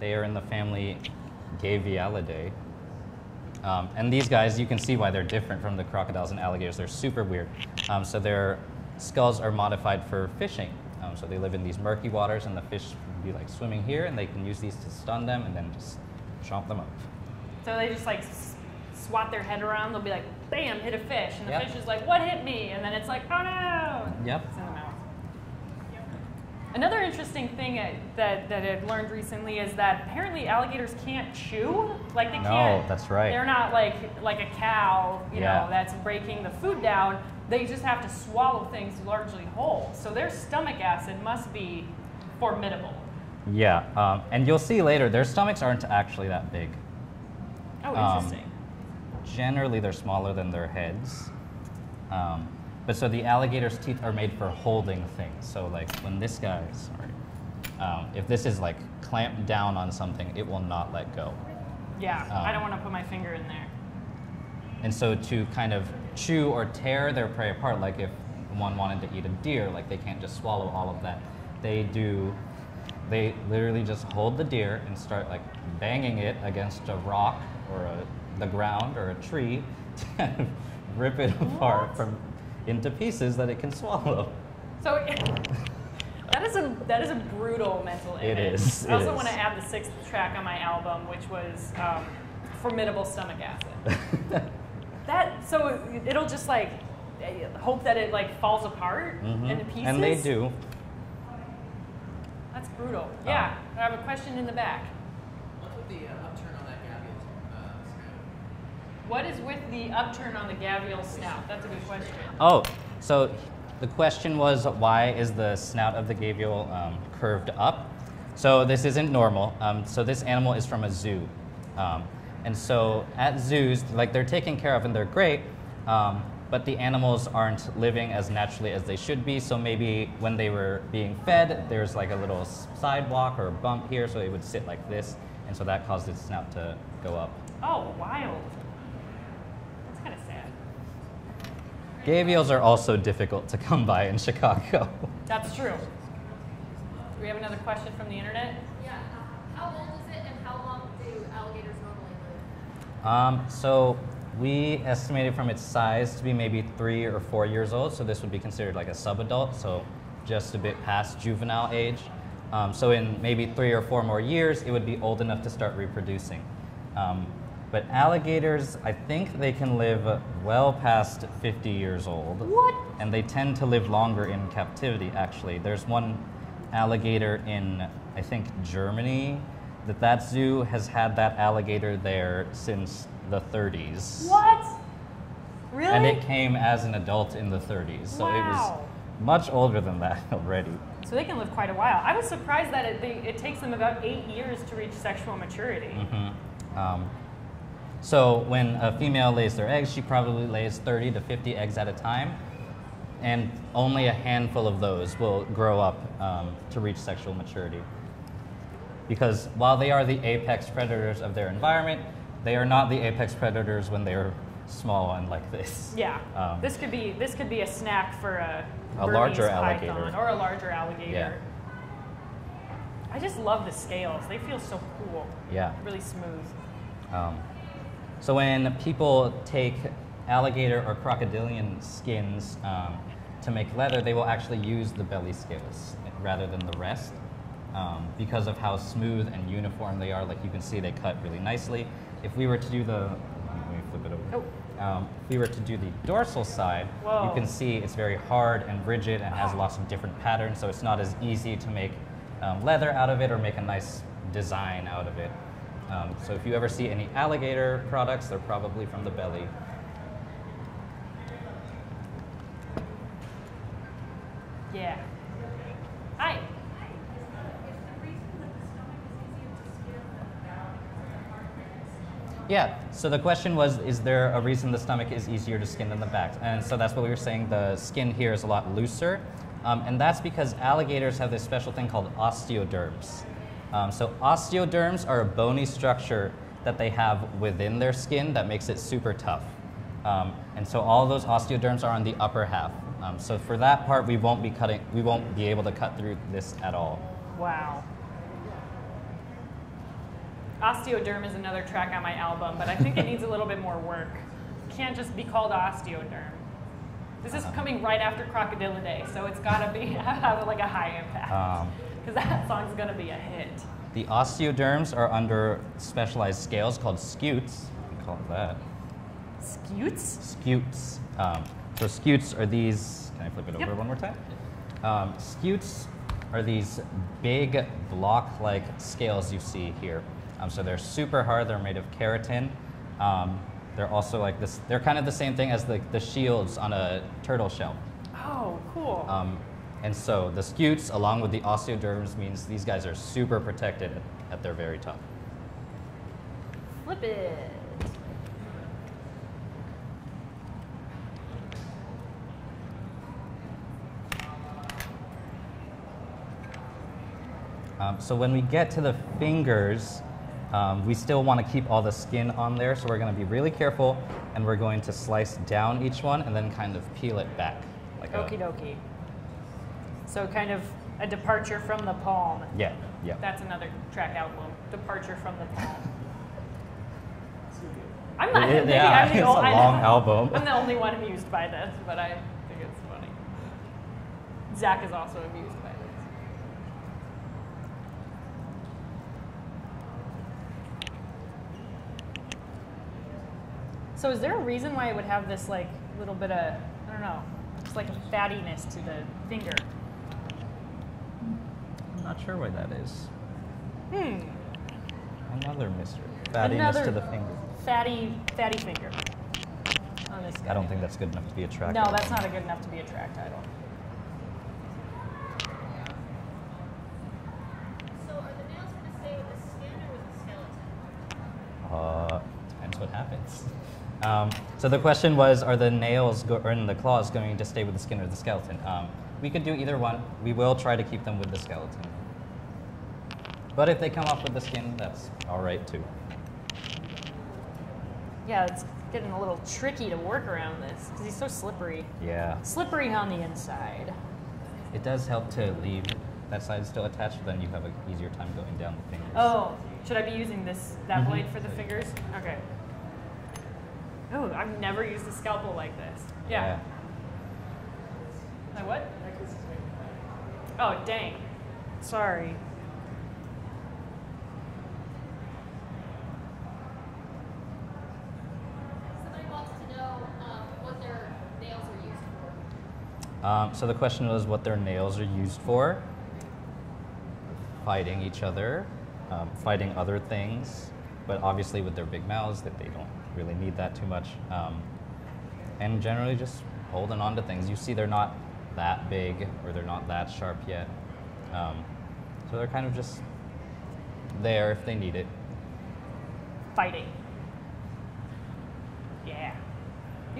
They are in the family Gavialidae. Um, and these guys, you can see why they're different from the crocodiles and alligators. They're super weird. Um, so their skulls are modified for fishing. Um, so they live in these murky waters, and the fish will be like swimming here, and they can use these to stun them and then just chomp them up. So they just like swat their head around. They'll be like, bam, hit a fish. And the Yep. fish is like, what hit me? And then it's like, oh no. Yep. It's in the mouth. Another interesting thing that, that I've learned recently is that apparently alligators can't chew. Like they No, can't. that's right. They're not like like a cow, you Yeah. know, that's breaking the food down. They just have to swallow things largely whole. So their stomach acid must be formidable. Yeah, um, and you'll see later their stomachs aren't actually that big. Oh, Um, interesting. Generally, they're smaller than their heads. Um, but so the alligator's teeth are made for holding things. So like when this guy, sorry, um, if this is like clamped down on something, it will not let go. yeah, I um, don't want to put my finger in there. And so to kind of chew or tear their prey apart, like if one wanted to eat a deer, like they can't just swallow all of that. They do, they literally just hold the deer and start like banging it against a rock or a, the ground or a tree to rip it apart What? from into pieces that it can swallow. So that is a that is a brutal mental It image. is, I also want to add the sixth track on my album, which was um, "Formidable Stomach Acid." that so it'll just like eh, hope that it like falls apart Mhm. into pieces. And they do. That's brutal. Yeah, I have a question in the back. What's with the uh, upturn on that Gavial's uh, snout? What is with the upturn on the gavial snout? That's a good question. Oh, so the question was why is the snout of the gavial um, curved up? So this isn't normal. Um, so this animal is from a zoo. Um, and so at zoos, like they're taken care of and they're great, um, but the animals aren't living as naturally as they should be. So maybe when they were being fed, there's like a little sidewalk or a bump here, so it would sit like this. And so that caused its snout to go up. Oh, wild. That's kind of sad. Gavials are also difficult to come by in Chicago. That's true. Do we have another question from the internet? Yeah, uh, how old is it and how long do alligators normally live? Um, so we estimated from its size to be maybe three or four years old. So this would be considered like a subadult, so just a bit past juvenile age. Um, so in maybe three or four more years, it would be old enough to start reproducing. Um, but alligators, I think they can live well past 50 years old. What? And they tend to live longer in captivity, actually. There's one alligator in, I think, Germany, that that zoo has had that alligator there since the 30s. What? Really? And it came as an adult in the 30s, so it was much older than that already. so they can live quite a while. I was surprised that it, they, it takes them about eight years to reach sexual maturity. Mhm. Um, so when a female lays their eggs, she probably lays 30 to 50 eggs at a time, and only a handful of those will grow up um, to reach sexual maturity. Because while they are the apex predators of their environment, they are not the apex predators when they're small and like this. Yeah. Um, this could be this could be a snack for a, A Burmese larger python alligator. or a larger alligator. Yeah. I just love the scales. They feel so cool. Yeah. Really smooth. Um, so when people take alligator or crocodilian skins um, to make leather, they will actually use the belly scales rather than the rest um, because of how smooth and uniform they are. Like you can see, they cut really nicely. If we were to do the, let me flip it over. Um, if we were to do the dorsal side, Whoa. you can see it's very hard and rigid and has Oh. lots of different patterns, so it's not as easy to make um, leather out of it or make a nice design out of it. Um, so if you ever see any alligator products, they're probably from the belly. Yeah. Hi. Yeah, so the question was, is there a reason the stomach is easier to skin than the back? And so that's what we were saying, the skin here is a lot looser. Um, and that's because alligators have this special thing called osteoderms. Um, so osteoderms are a bony structure that they have within their skin that makes it super tough. Um, and so all those osteoderms are on the upper half. Um, so for that part, we won't be cutting, we won't be able to cut through this at all. Wow. Osteoderm is another track on my album, but I think it needs a little bit more work. Can't just be called Osteoderm. This is coming right after Crocodilidae, so it's gotta be have like a high impact. Um, Because that song's gonna be a hit. The osteoderms are under specialized scales called scutes. We call it that. Scutes? Scutes. Um, so scutes are these. Can I flip it over Yep. one more time? Um, scutes are these big block-like scales you see here. Um, so they're super hard. They're made of keratin. Um, they're also like this. They're kind of the same thing as the, the shields on a turtle shell. Oh, cool. Um, And so the scutes, along with the osteoderms, means these guys are super protected at, their very top. Flip it. Um, so when we get to the fingers, um, we still want to keep all the skin on there, so we're going to be really careful, and we're going to slice down each one and then kind of peel it back. Like Okie dokie. So kind of a departure from the palm. Yeah, yeah. That's another track album. Departure from the palm. I'm not. It- yeah, I'm the it's ol- a I- long album. I'm the only one amused by this, but I think it's funny. Zach is also amused by this. So is there a reason why it would have this like little bit of I don't know, it's like a fattiness to the finger? I'm not sure why that is. Hmm. Another mystery. Fattiness Another to the finger. Fatty, fatty finger. On this guy. I don't think that's good enough to be a track. No, album. that's not a good enough to be a track title. So are the nails going to stay with the skin or with the skeleton? Uh, depends what happens. Um, so the question was, are the nails go- or the claws going to stay with the skin or the skeleton? Um, we could do either one. We will try to keep them with the skeleton. But if they come off with the skin, that's all right too. Yeah, it's getting a little tricky to work around this because he's so slippery. Yeah. Slippery on the inside. It does help to leave that side still attached, then you have an easier time going down the fingers. Oh, should I be using this that Mhm. blade for the fingers? Okay. Oh, I've never used a scalpel like this. Yeah. Like what? Oh, dang. Sorry. Somebody wants to know um, what their nails are used for. Um, so the question was what their nails are used for. Fighting each other, um, fighting other things, but obviously with their big mouths, that they don't really need that too much. Um, and generally just holding on to things. You see, they're not that big or they're not that sharp yet. Um, so they're kind of just there if they need it. Fighting. Yeah.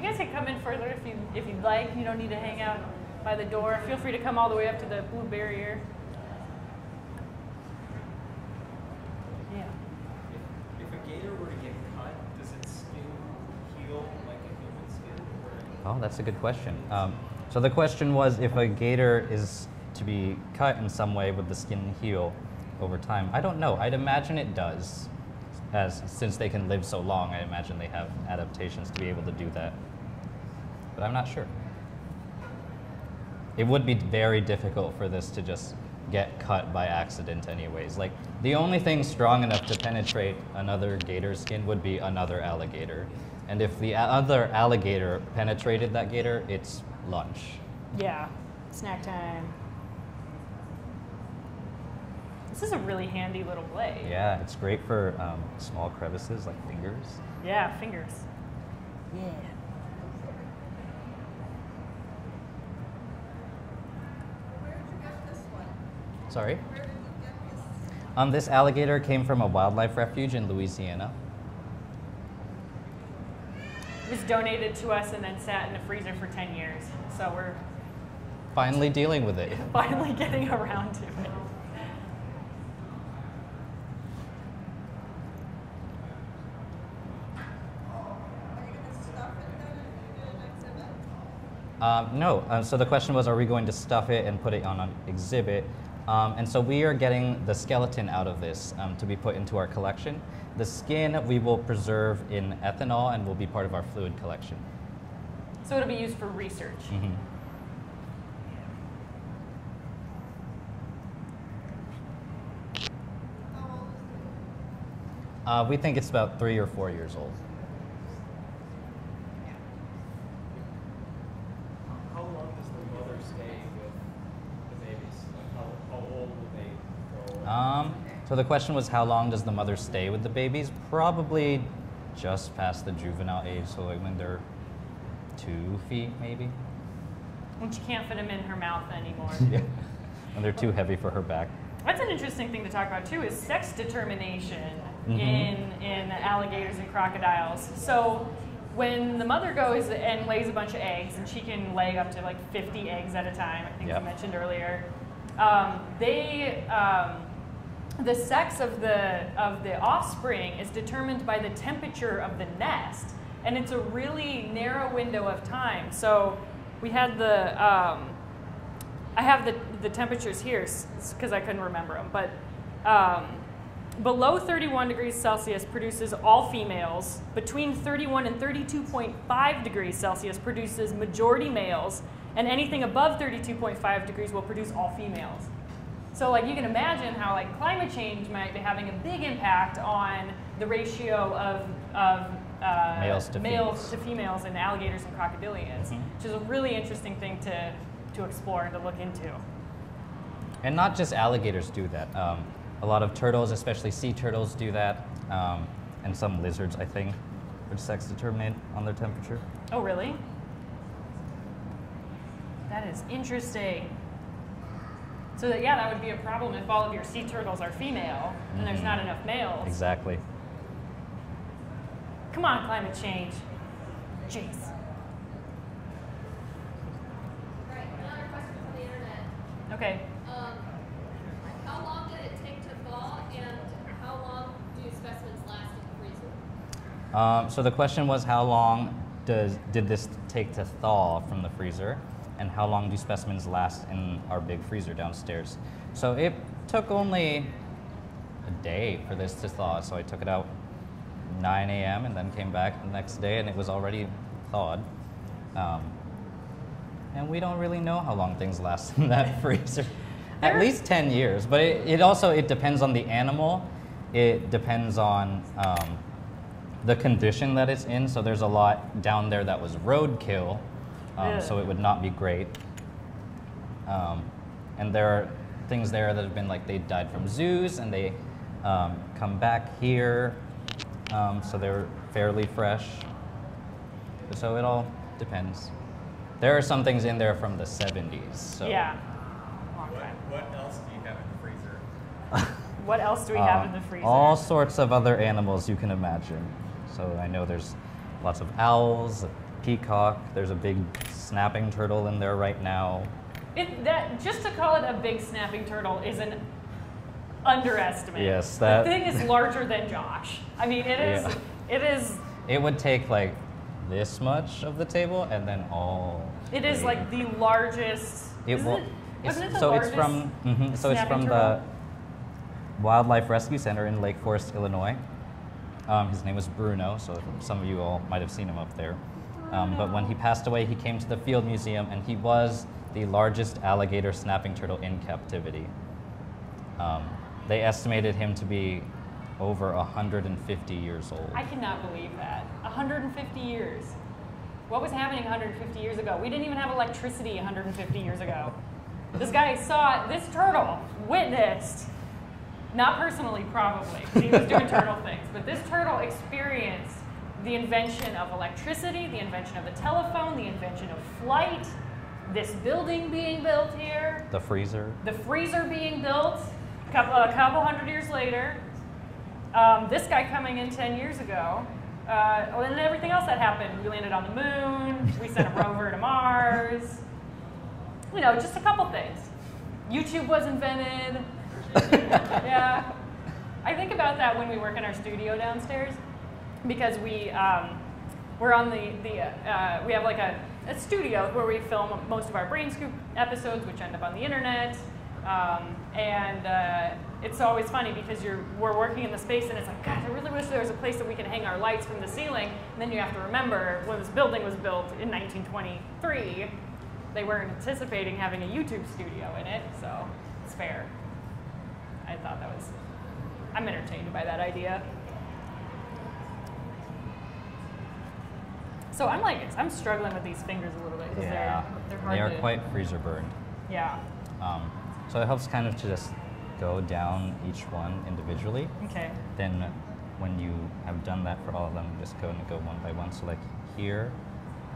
You guys can come in further if you if you'd like. You don't need to hang out by the door. Feel free to come all the way up to the blue barrier. Yeah. If, if a gator were to get cut, does its skin heal like a human skin? Oh, that's a good question. Um, so the question was if a gator is to be cut in some way, would the skin heal over time? I don't know. I'd imagine it does, as since they can live so long. I imagine they have adaptations to be able to do that. But I'm not sure. It would be very difficult for this to just get cut by accident, anyways. Like the only thing strong enough to penetrate another gator's skin would be another alligator. And if the other alligator penetrated that gator, it's lunch. Yeah. Snack time. This is a really handy little blade. Yeah, it's great for um, small crevices like fingers. Yeah, fingers. Yeah. Where did you get this one? Sorry? Where did you get this? Um, this alligator came from a wildlife refuge in Louisiana. It was donated to us and then sat in the freezer for 10 years. So we're Finally dealing with it. finally getting around to it. Are you gonna stuff it then and do an exhibit? Um, no. Uh, so the question was, are we going to stuff it and put it on an exhibit? Um, and so we are getting the skeleton out of this um, to be put into our collection. The skin we will preserve in ethanol and will be part of our fluid collection. So it'll be used for research. Mhm. How old is Uh, we think it's about three or four years old. how long does the mother stay with the babies? Like how, how old will they grow? Um, so the question was, how long does the mother stay with the babies? Probably just past the juvenile age, so like when they're two feet, maybe. when she can't fit them in her mouth anymore. yeah. And they're too heavy for her back. That's an interesting thing to talk about too. Is sex determination Mhm. in in alligators and crocodiles. So when the mother goes and lays a bunch of eggs, and she can lay up to like 50 eggs at a time, I think Yep. you mentioned earlier. Um, they um, the sex of the of the offspring is determined by the temperature of the nest, and it's a really narrow window of time. So we had the um, I have the, the temperatures here because I couldn't remember them, but um, below 31 degrees Celsius produces all females. Between 31 and 32.5 degrees Celsius produces majority males, and anything above 32.5 degrees will produce all females. So, like you can imagine how like climate change might be having a big impact on the ratio of of uh, Males to males females. to females in alligators and crocodilians, Mhm. which is a really interesting thing to to explore and to look into. And not just alligators do that. Um, a lot of turtles, especially sea turtles, do that. Um, and some lizards, I think, which sex determinate on their temperature. Oh, really? That is interesting. So that, yeah, that would be a problem if all of your sea turtles are female and there's not enough males. Exactly. Come on, climate change. Jeez. Right, another question from the internet. Okay. Um, how long did it take to thaw, and how long do specimens last in the freezer? Um, so the question was, how long does did this take to thaw from the freezer, and how long do specimens last in our big freezer downstairs? So it took only a day for this to thaw. So I took it out 9 a.m. and then came back the next day, and it was already thawed. Um, and we don't really know how long things last in that freezer. At least 10 years, but it, it also it depends on the animal. It depends on um, the condition that it's in. So there's a lot down there that was roadkill, um, so it would not be great. Um, and there are things there that have been like they died from zoos and they um, come back here, um, so they're fairly fresh. So it all depends. There are some things in there from the 70s. So Yeah. Long What, time. what else do you have in the freezer? What else do we have Um, in the freezer? All sorts of other animals you can imagine. So I know there's lots of owls, a peacock. There's a big snapping turtle in there right now. It, that just to call it a big snapping turtle is an underestimate. Yes, that- the thing is larger than Josh. I mean, it is. Yeah. It is. It would take like this much of the table and then all. It is like the largest. It isn't will. it, it's- it so it's from. mhm, so it's from turtle? the Wildlife Rescue Center in Lake Forest, Illinois. Um, his name was Bruno, so some of you all might have seen him up there. Um, but when he passed away, he came to the Field Museum, and he was the largest alligator snapping turtle in captivity. Um, they estimated him to be over 150 years old. I cannot believe that. 150 years. What was happening 150 years ago? We didn't even have electricity 150 years ago. This guy saw this turtle, witnessed, not personally probably, he was doing turtle things, but this turtle experienced the invention of electricity, the invention of the telephone, the invention of flight, this building being built here, the freezer. the freezer being built a couple, a couple hundred years later, um, this guy coming in 10 years ago, uh, and then everything else that happened. We landed on the moon, we sent a rover to Mars. You know, just a couple things. YouTube was invented. yeah. I think about that when we work in our studio downstairs because we, um, we're on the, the uh, we have like a, a studio where we film most of our Brain Scoop episodes, which end up on the internet. Um, and uh, it's always funny because you're, we're working in the space and it's like, God, I really wish there was a place that we can hang our lights from the ceiling. And then you have to remember when this building was built in 1923, they weren't anticipating having a YouTube studio in it, so it's fair. I thought that was, I'm entertained by that idea. So I'm like, I'm struggling with these fingers a little bit because Yeah, they're, they're hard they are to, quite freezer burned. yeah. Um, so it helps kind of to just go down each one individually. Okay. Then when you have done that for all of them, just go and go one by one. So like here,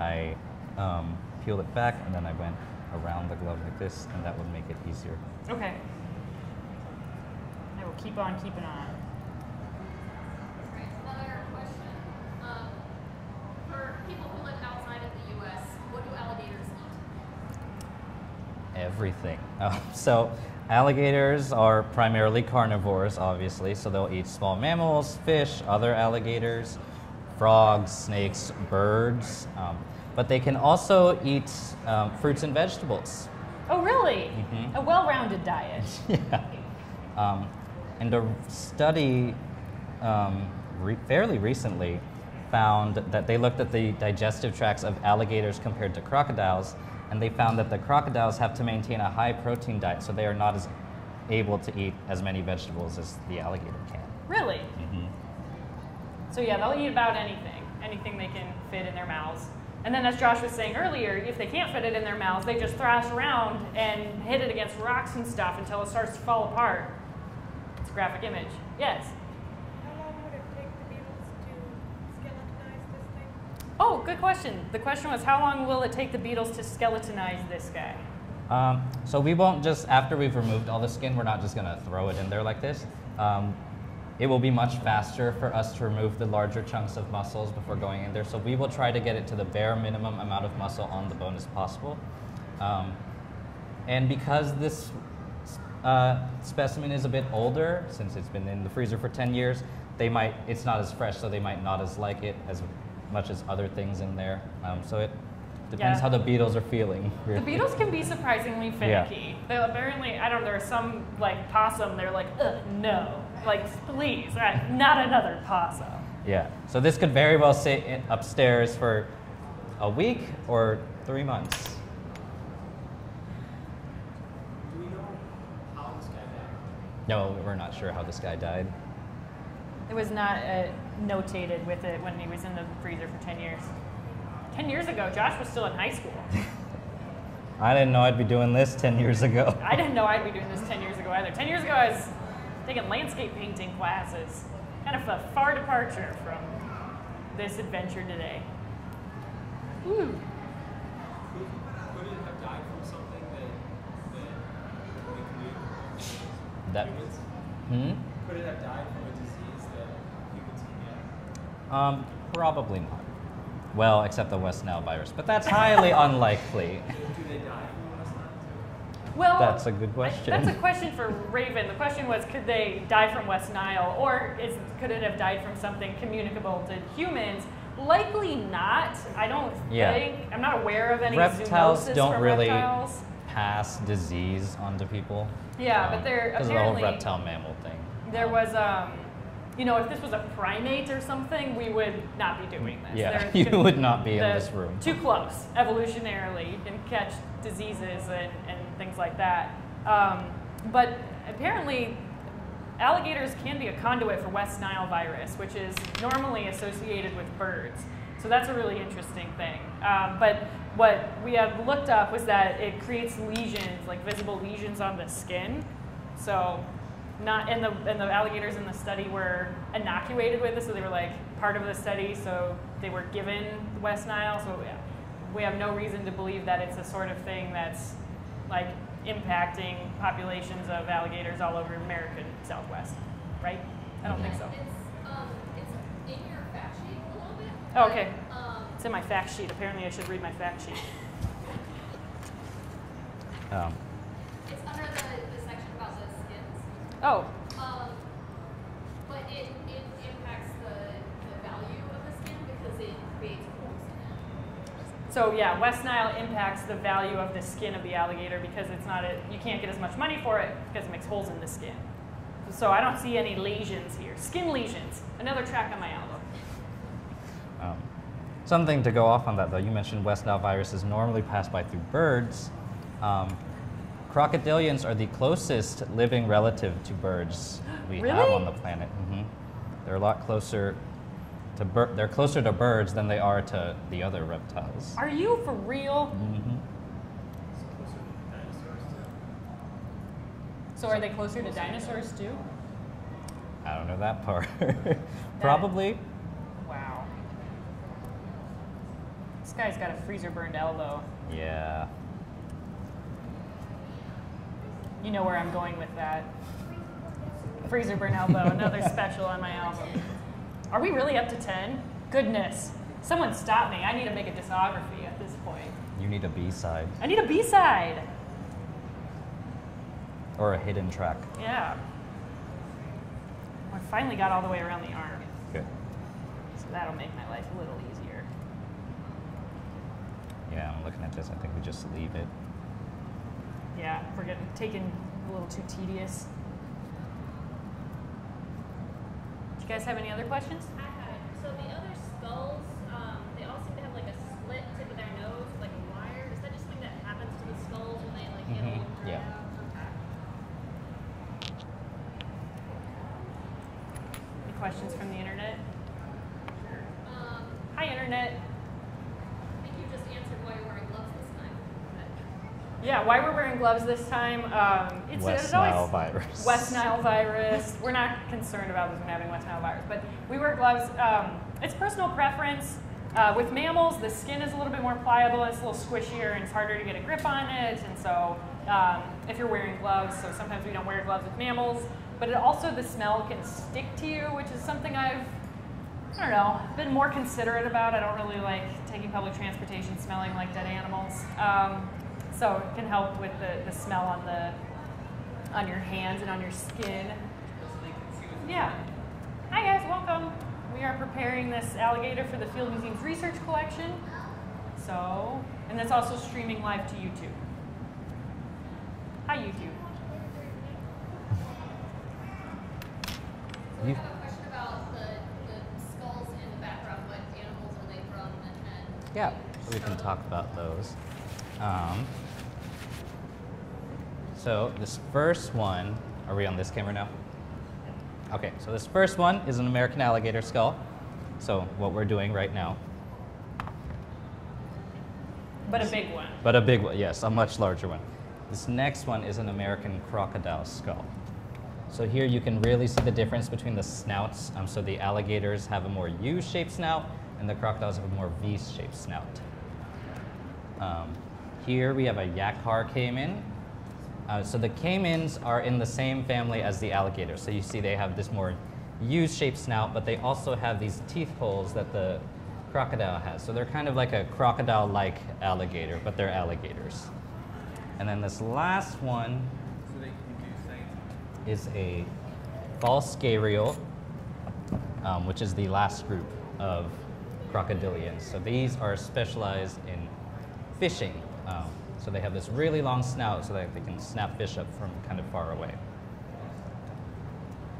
I um, peeled it back and then I went around the glove like this, and that would make it easier. Okay. I will keep on keeping on. Right, another question. Um, for people who live outside of the U.S., what do alligators eat? Everything. Um, so, alligators are primarily carnivores, obviously, so they'll eat small mammals, fish, other alligators, frogs, snakes, birds, um, but they can also eat um, fruits and vegetables. Oh, really? Mhm. A well-rounded diet. yeah. Um, and a study um, re- fairly recently found that they looked at the digestive tracts of alligators compared to crocodiles, and they found that the crocodiles have to maintain a high protein diet, so they are not as able to eat as many vegetables as the alligator can. Really? Mhm. So yeah, they'll eat about anything, anything they can fit in their mouths. And then as Josh was saying earlier, if they can't fit it in their mouths, they just thrash around and hit it against rocks and stuff until it starts to fall apart. It's a graphic image. Yes. Oh, good question. The question was how long will it take the beetles to skeletonize this guy? Um, so we won't just, after we've removed all the skin, we're not just going to throw it in there like this. Um, it will be much faster for us to remove the larger chunks of muscles before going in there. So we will try to get it to the bare minimum amount of muscle on the bone as possible. Um, and because this uh, specimen is a bit older, since it's been in the freezer for 10 years, they might, it's not as fresh, so they might not as like it as much as other things in there. Um, so it depends Yeah. how the beetles are feeling. The beetles can be surprisingly Yeah. finicky. They apparently, I don't know, there's some like possum, they're like, ugh, no. Like, please, not another possum. Yeah. So this could very well sit upstairs for a week or three months. Do we know how this guy died? No, we're not sure how this guy died. It was not uh, notated with it when he was in the freezer for 10 years. 10 years ago, Josh was still in high school. I didn't know I'd be doing this 10 years ago. I didn't know I'd be doing this 10 years ago either. 10 years ago, I was taking landscape painting classes. Kind of a far departure from this adventure today. Woo. Could, could it have died from something that, that we can That- humans? Hmm? Could it have died from a disease that humans can get? Um, probably not. Well, except the West Nile virus, but that's highly unlikely. Do they die from West Nile? Well, That's a good I- question. That's a question for Raven. The question was, could they die from West Nile, or is could it have died from something communicable to humans? Likely not. I don't Yeah. think. I'm not aware of any Reptiles don't from really reptiles. pass disease onto people. Yeah, but they're because of the whole reptile mammal thing. there was um, you know, if this was a primate or something, we would not be doing this. Yeah, There you could- would not be in this room. Too close evolutionarily. You can catch diseases and, and things like that. Um, but apparently, alligators can be a conduit for West Nile virus, which is normally associated with birds. So that's a really interesting thing. Um, but what we have looked up was that it creates lesions, like visible lesions on the skin. So not and the and the alligators in the study were inoculated with this, so they were like part of the study. So they were given West Nile. So yeah, we have no reason to believe that it's the sort of thing that's like impacting populations of alligators all over American Southwest, right? I don't think so. It's, um, it's in your fact sheet a little bit. Oh, okay. but, Um, It's in my fact sheet. Apparently, I should read my fact sheet. Um, it's under the, the section about the skins. Oh, Um, but it, it impacts the, the value of the skin because it creates holes in it. so yeah, West Nile impacts the value of the skin of the alligator because it's not a, you can't get as much money for it because it makes holes in the skin. So I don't see any lesions here. Skin lesions. Another track on my album. Um, something to go off on that though, you mentioned West Nile virus is normally passed by through birds. Um, crocodilians are the closest living relative to birds we have on the planet. hmm They're a lot closer to bir- they're closer to birds than they are to the other reptiles. Are you for real? hmm It's closer to dinosaurs too. So are they closer to dinosaurs too? I don't know that part. Probably. Wow. This guy's got a freezer burned elbow. Yeah. You know where I'm going with that. Freezer burn elbow, another special on my album. Are we really up to 10? Goodness. Someone stop me. I need to make a discography at this point. You need a B side I need a B side. or a hidden track. Yeah. I finally got all the way around the arm, Good. so that'll make my life a little easier. Yeah, I'm looking at this. I think we just leave it. Yeah, we're getting taken a little too tedious. Do you guys have any other questions? I had so the other skulls, um, they all seem to have like a split tip of their nose, with, like a wire. Is that just something that happens to the skulls when they like get Mhm, older? yeah. Okay. Any questions from the internet? Um, Hi, internet. I think you just answered why you're wearing gloves this time. but- Yeah, why we're wearing gloves this time? Um, it's, West it's always Nile virus. West Nile virus. We're not concerned about this one having West Nile virus, but we wear gloves. Um, it's personal preference. Uh, with mammals, the skin is a little bit more pliable, it's a little squishier, and it's harder to get a grip on it. And so, um, if you're wearing gloves, so sometimes we don't wear gloves with mammals, but it also the smell can stick to you, which is something I've I don't know, been more considerate about. I don't really like taking public transportation smelling like dead animals. Um, so it can help with the, the smell on the on your hands and on your skin. Yeah. Hi guys, welcome. We are preparing this alligator for the Field Museum's research collection. So, and that's also streaming live to YouTube. Hi YouTube. So You- have a question about the, the skulls in the background. What animals are they from? And then Yeah, we can talk about those. Um, so this first one, are we on this camera now? Okay, so this first one is an American alligator skull. So what we're doing right now, But a big one. but a big one, yes, a much larger one. This next one is an American crocodile skull. So here you can really see the difference between the snouts. Um, so the alligators have a more U-shaped snout, and the crocodiles have a more V-shaped snout. Um, here we have a Yacare caiman. Uh, so the caimans are in the same family as the alligators. So you see they have this more U-shaped snout, but they also have these teeth holes that the crocodile has. So they're kind of like a crocodile-like alligator, but they're alligators. And then this last one So they can do things. is a false gharial, um, which is the last group of crocodilians. So these are specialized in fishing. Um, so they have this really long snout so that they can snap fish up from kind of far away.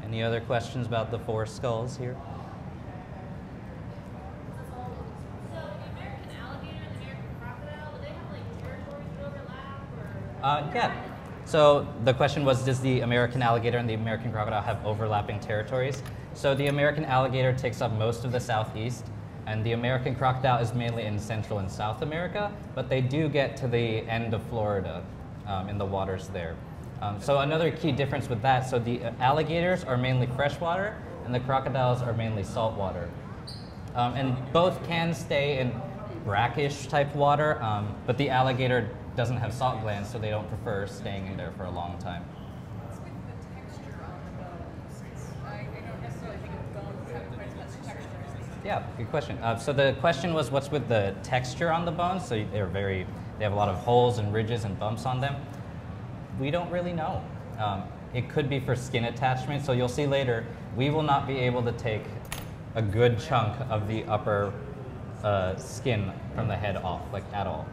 Any other questions about the four skulls here? So the American alligator and the American crocodile, do they have like territories that overlap or? Uh, yeah. So the question was, does the American alligator and the American crocodile have overlapping territories? So the American alligator takes up most of the southeast, and the American crocodile is mainly in Central and South America, but they do get to the end of Florida um, in the waters there. Um, so another key difference with that, so the uh, alligators are mainly freshwater, and the crocodiles are mainly saltwater. Um, and both can stay in brackish type water, um, but the alligator doesn't have salt glands, so they don't prefer staying in there for a long time. What's with the texture on the bones? I, I don't necessarily think of bones having quite as much texture as these. Yeah, good question. Uh, so the question was, what's with the texture on the bones? So they're very, they have a lot of holes and ridges and bumps on them. We don't really know. Um, it could be for skin attachment. So you'll see later, we will not be able to take a good chunk of the upper uh, skin from the head off, like at all.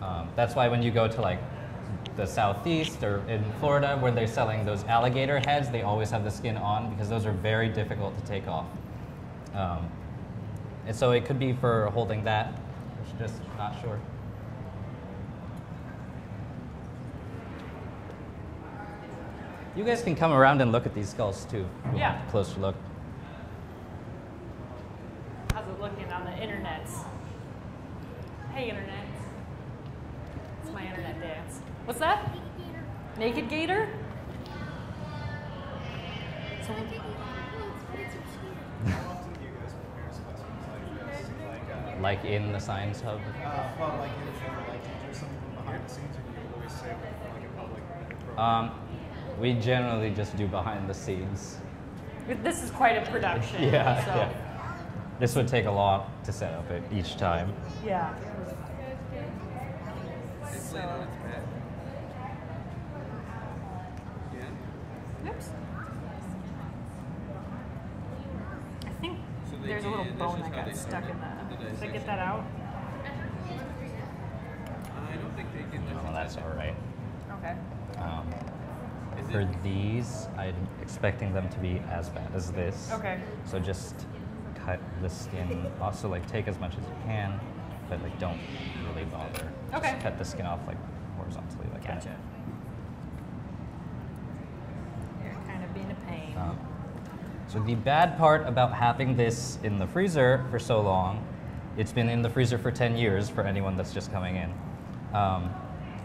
Um, that's why when you go to like the southeast or in Florida where they're selling those alligator heads, they always have the skin on because those are very difficult to take off. Um, and so it could be for holding that. We're just not sure. You guys can come around and look at these skulls too. if you Yeah. want a closer look. How's it looking on the internet? Hey, internet. It's my internet dance. What's that? Naked gator? Someone- Like, in the science hub. uh, well, like in general, like do you do something behind the scenes, or do you always say like a public program? Um, we generally just do behind the scenes. This is quite a production. Yeah, so, yeah. This would take a lot to set up it each time. yeah. It's laid on its bed. Yeah. Oops. I think So they there's a little bone that got stuck in that. The Did I dissection. get that out? I don't think they can. Well, that's all right. Okay. Um, Is for it- these, I'm expecting them to be as bad as this. Okay. So just cut the skin. Also, like take as much as you can, but like don't really bother. Okay. Just cut the skin off like horizontally, like that. Gotcha. You're kind of being a pain. Um, so the bad part about having this in the freezer for so long, it's been in the freezer for 10 years for anyone that's just coming in, um,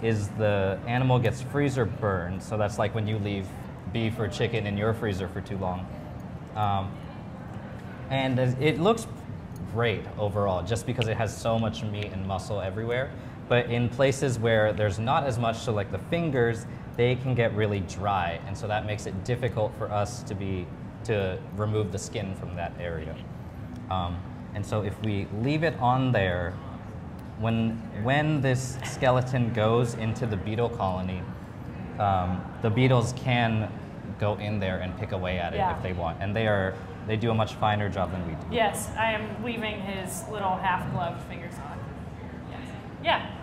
is the animal gets freezer burned. So that's like when you leave beef or chicken in your freezer for too long. Um, and it looks great overall just because it has so much meat and muscle everywhere. But in places where there's not as much, so like the fingers, they can get really dry, and so that makes it difficult for us to be to remove the skin from that area. Um, and so if we leave it on there, when when this skeleton goes into the beetle colony, um, the beetles can go in there and pick away at it Yeah. if they want, and they are they do a much finer job than we do. Yes, I am leaving his little half gloved fingers on. Yes. Yeah.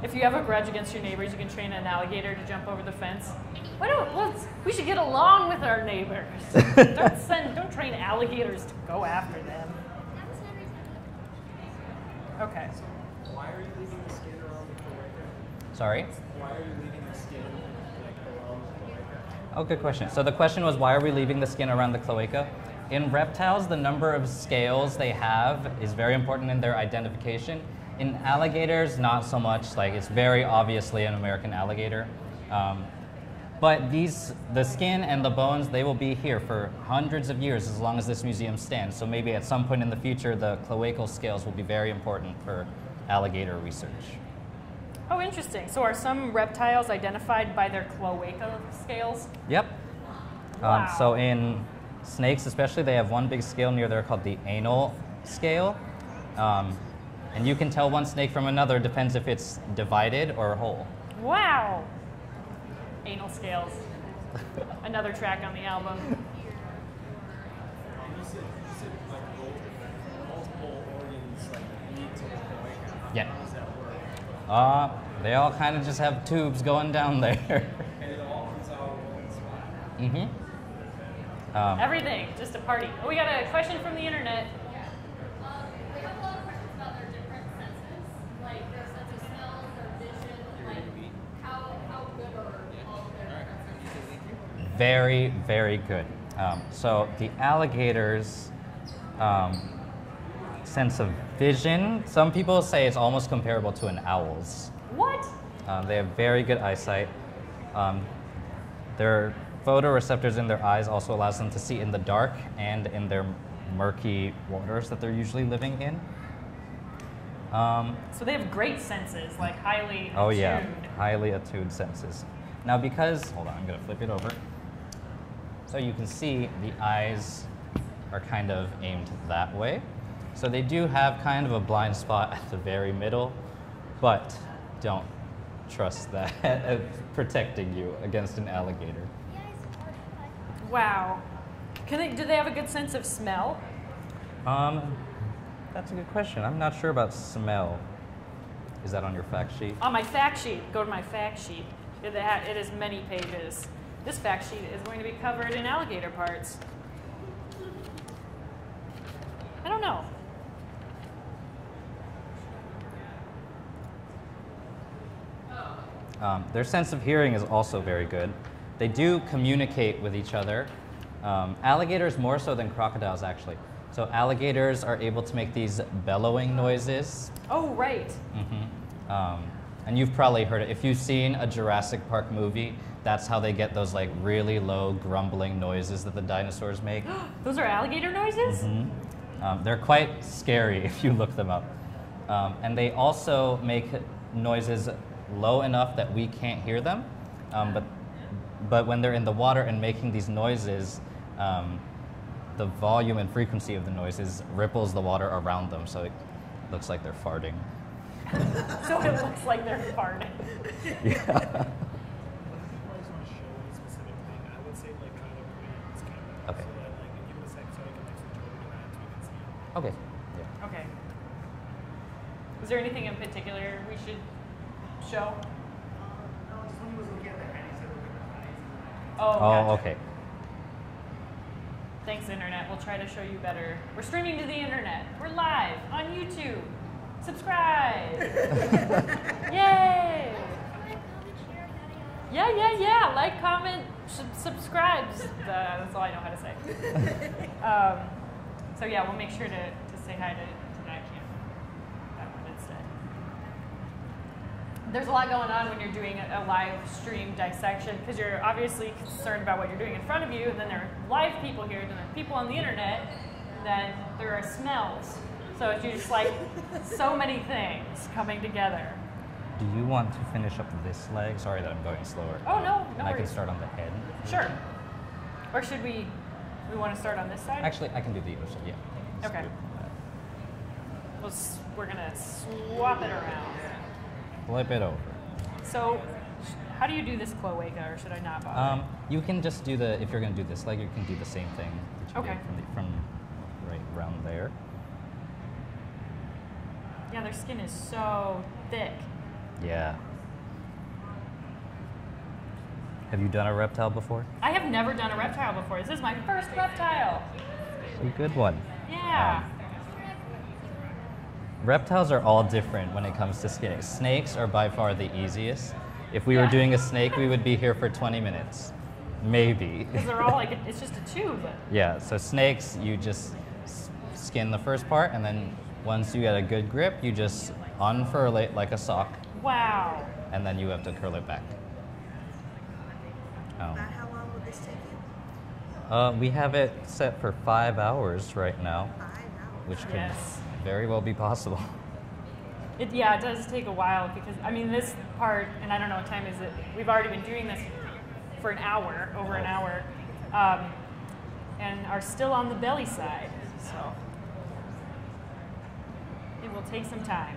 If you have a grudge against your neighbors, you can train an alligator to jump over the fence. Why don't let's we should get along with our neighbors. don't send don't train alligators to go after them. Okay. Why are you leaving the skin around the cloaca? Sorry. Why are you leaving the skin like around the cloaca? Oh, good question. So the question was, why are we leaving the skin around the cloaca? In reptiles, the number of scales they have is very important in their identification. In alligators, not so much. Like it's very obviously an American alligator. Um, but these, the skin and the bones, they will be here for hundreds of years as long as this museum stands. So maybe at some point in the future, the cloacal scales will be very important for alligator research. Oh, interesting. So are some reptiles identified by their cloaca scales? Yep. Wow. Um, so in snakes, especially, they have one big scale near there called the anal scale. Um, and you can tell one snake from another, depends if it's divided or whole. Wow. Anal scales. Another track on the album. You said, you said like mul- multiple organs like lead to the cloaca. Yeah. How does that work? Uh, they all kind of just have tubes going down there. And it all comes out of one spot. mm-hmm. Um, Everything, just a party. Oh, we got a question from the internet. Um, we have a lot of questions about their different senses, like their sense of smell, their vision, like how, how good are all of their senses? Very, very good. Um, so the alligators' um, sense of vision, some people say it's almost comparable to an owl's. What? Um, they have very good eyesight. Um, their photoreceptors in their eyes also allows them to see in the dark and in their murky waters that they're usually living in. Um, So they have great senses, like highly oh yeah, highly attuned senses. Now because, hold on, I'm gonna flip it over. So you can see the eyes are kind of aimed that way. So they do have kind of a blind spot at the very middle, but don't trust that protecting you against an alligator. Wow. Can they, do they have a good sense of smell? Um, that's a good question. I'm not sure about smell. Is that on your fact sheet? On my fact sheet, go to my fact sheet. It, ha- it is many pages. This fact sheet is going to be covered in alligator parts. I don't know. Um, their sense of hearing is also very good. They do communicate with each other. Um, alligators more so than crocodiles, actually. So alligators are able to make these bellowing noises. Oh, right. hmm Um, and you've probably heard it. If you've seen a Jurassic Park movie, that's how they get those like really low grumbling noises that the dinosaurs make. Those are alligator noises? Mhm. Um, they're quite scary if you look them up. Um, and they also make noises low enough that we can't hear them. Um, but, but when they're in the water and making these noises, um, the volume and frequency of the noises ripples the water around them, so it looks like they're farting. So it looks like they're farting. Yeah. If you guys want to show a specific thing, I would say like kind of put it on this camera. Okay. So that like give it a sec so I can like switch over to that so we can see it. Okay. Yeah. Okay. Is there anything in particular we should show? Oh, Oh, gotcha. okay. Thanks, Internet. We'll try to show you better. We're streaming to the Internet. We're live on YouTube. Subscribe. Yay! Yeah, yeah, yeah. Like, comment, sub- subscribe. Uh, that's all I know how to say. um, so yeah, we'll make sure to, to say hi to, to that camera. That one instead. There's a lot going on when you're doing a, a live stream dissection because you're obviously concerned about what you're doing in front of you, and then there are live people here, and then there are people on the internet, and then there are smells. So it's just like so many things coming together. Do you want to finish up this leg? Sorry that I'm going slower. Oh, no, no And I can start on the head. Sure. Or should we? We want to start on this side. Actually, I can do the other side. Yeah. Okay. We'll we're gonna swap it around. Flip it over. So, how do you do this cloaca, or should I not bother? Um, you can just do the, if you're going to do this leg, you can do the same thing that you Okay. did from, the, from right around there. yeah, their skin is so thick. Yeah. Have you done a reptile before? I have never done a reptile before. This is my first reptile. A good one. Yeah. Um, reptiles are all different when it comes to skinning. Snakes are by far the easiest. If we were doing a snake, we would be here for 20 minutes. Maybe. Because they're all like, it's just a tube. Yeah, so snakes, you just skin the first part, and then once you get a good grip, you just unfurl it like a sock, Wow. and then you have to curl it back. Um, About how long will this take you? uh, we have it set for five hours right now, Five hours. which could Yes. very well be possible. It, yeah, it does take a while because, I mean, this part, and I don't know what time is it, we've already been doing this for an hour, over an hour, um, and are still on the belly side. So it will take some time.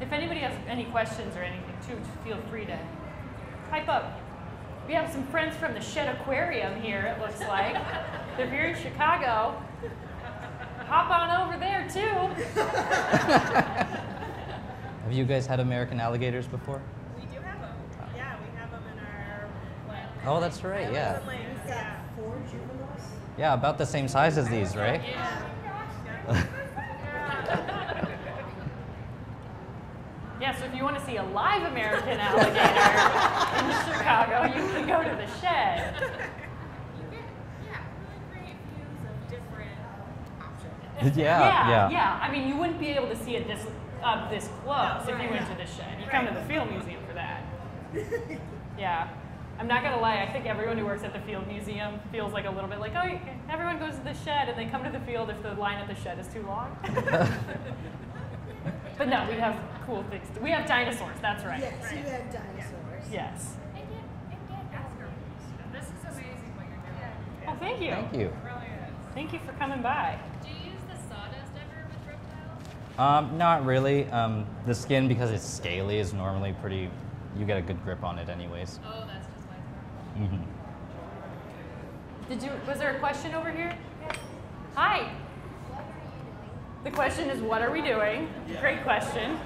If anybody has any questions or anything, too, feel free to pipe up. We have some friends from the Shedd Aquarium here, it looks like. if you're in Chicago, hop on over there, too. Have you guys had American alligators before? We do have them. Yeah, we have them in our lab. Oh, that's right, yeah. Siblings, Is that four juveniles? Yeah, about the same size as these, right? Yeah, so if you want to see a live American alligator in Chicago, you can go to the Shedd. Yeah, really great views of different options. yeah, yeah, yeah. yeah. I mean, you wouldn't be able to see it this up this close if you went to the Shedd. You come to the field museum for that. Yeah. I'm not gonna lie. I think everyone who works at the field museum feels like a little bit like, oh, everyone goes to the Shedd and they come to the field if the line at the Shedd is too long. but no, we have cool things. We have dinosaurs. That's right. Yes, you have dinosaurs. Yes. And get, and get This is amazing what you're doing. Oh, thank you. Thank you. Brilliant. Thank you for coming by. Do you use the sawdust ever with reptiles? Um, not really. Um, the skin, because it's scaly, is normally pretty. You get a good grip on it, anyways. Oh, that's just why it's not. hmm Did you? Was there a question over here? Hi. The question is, what are we doing? Great question.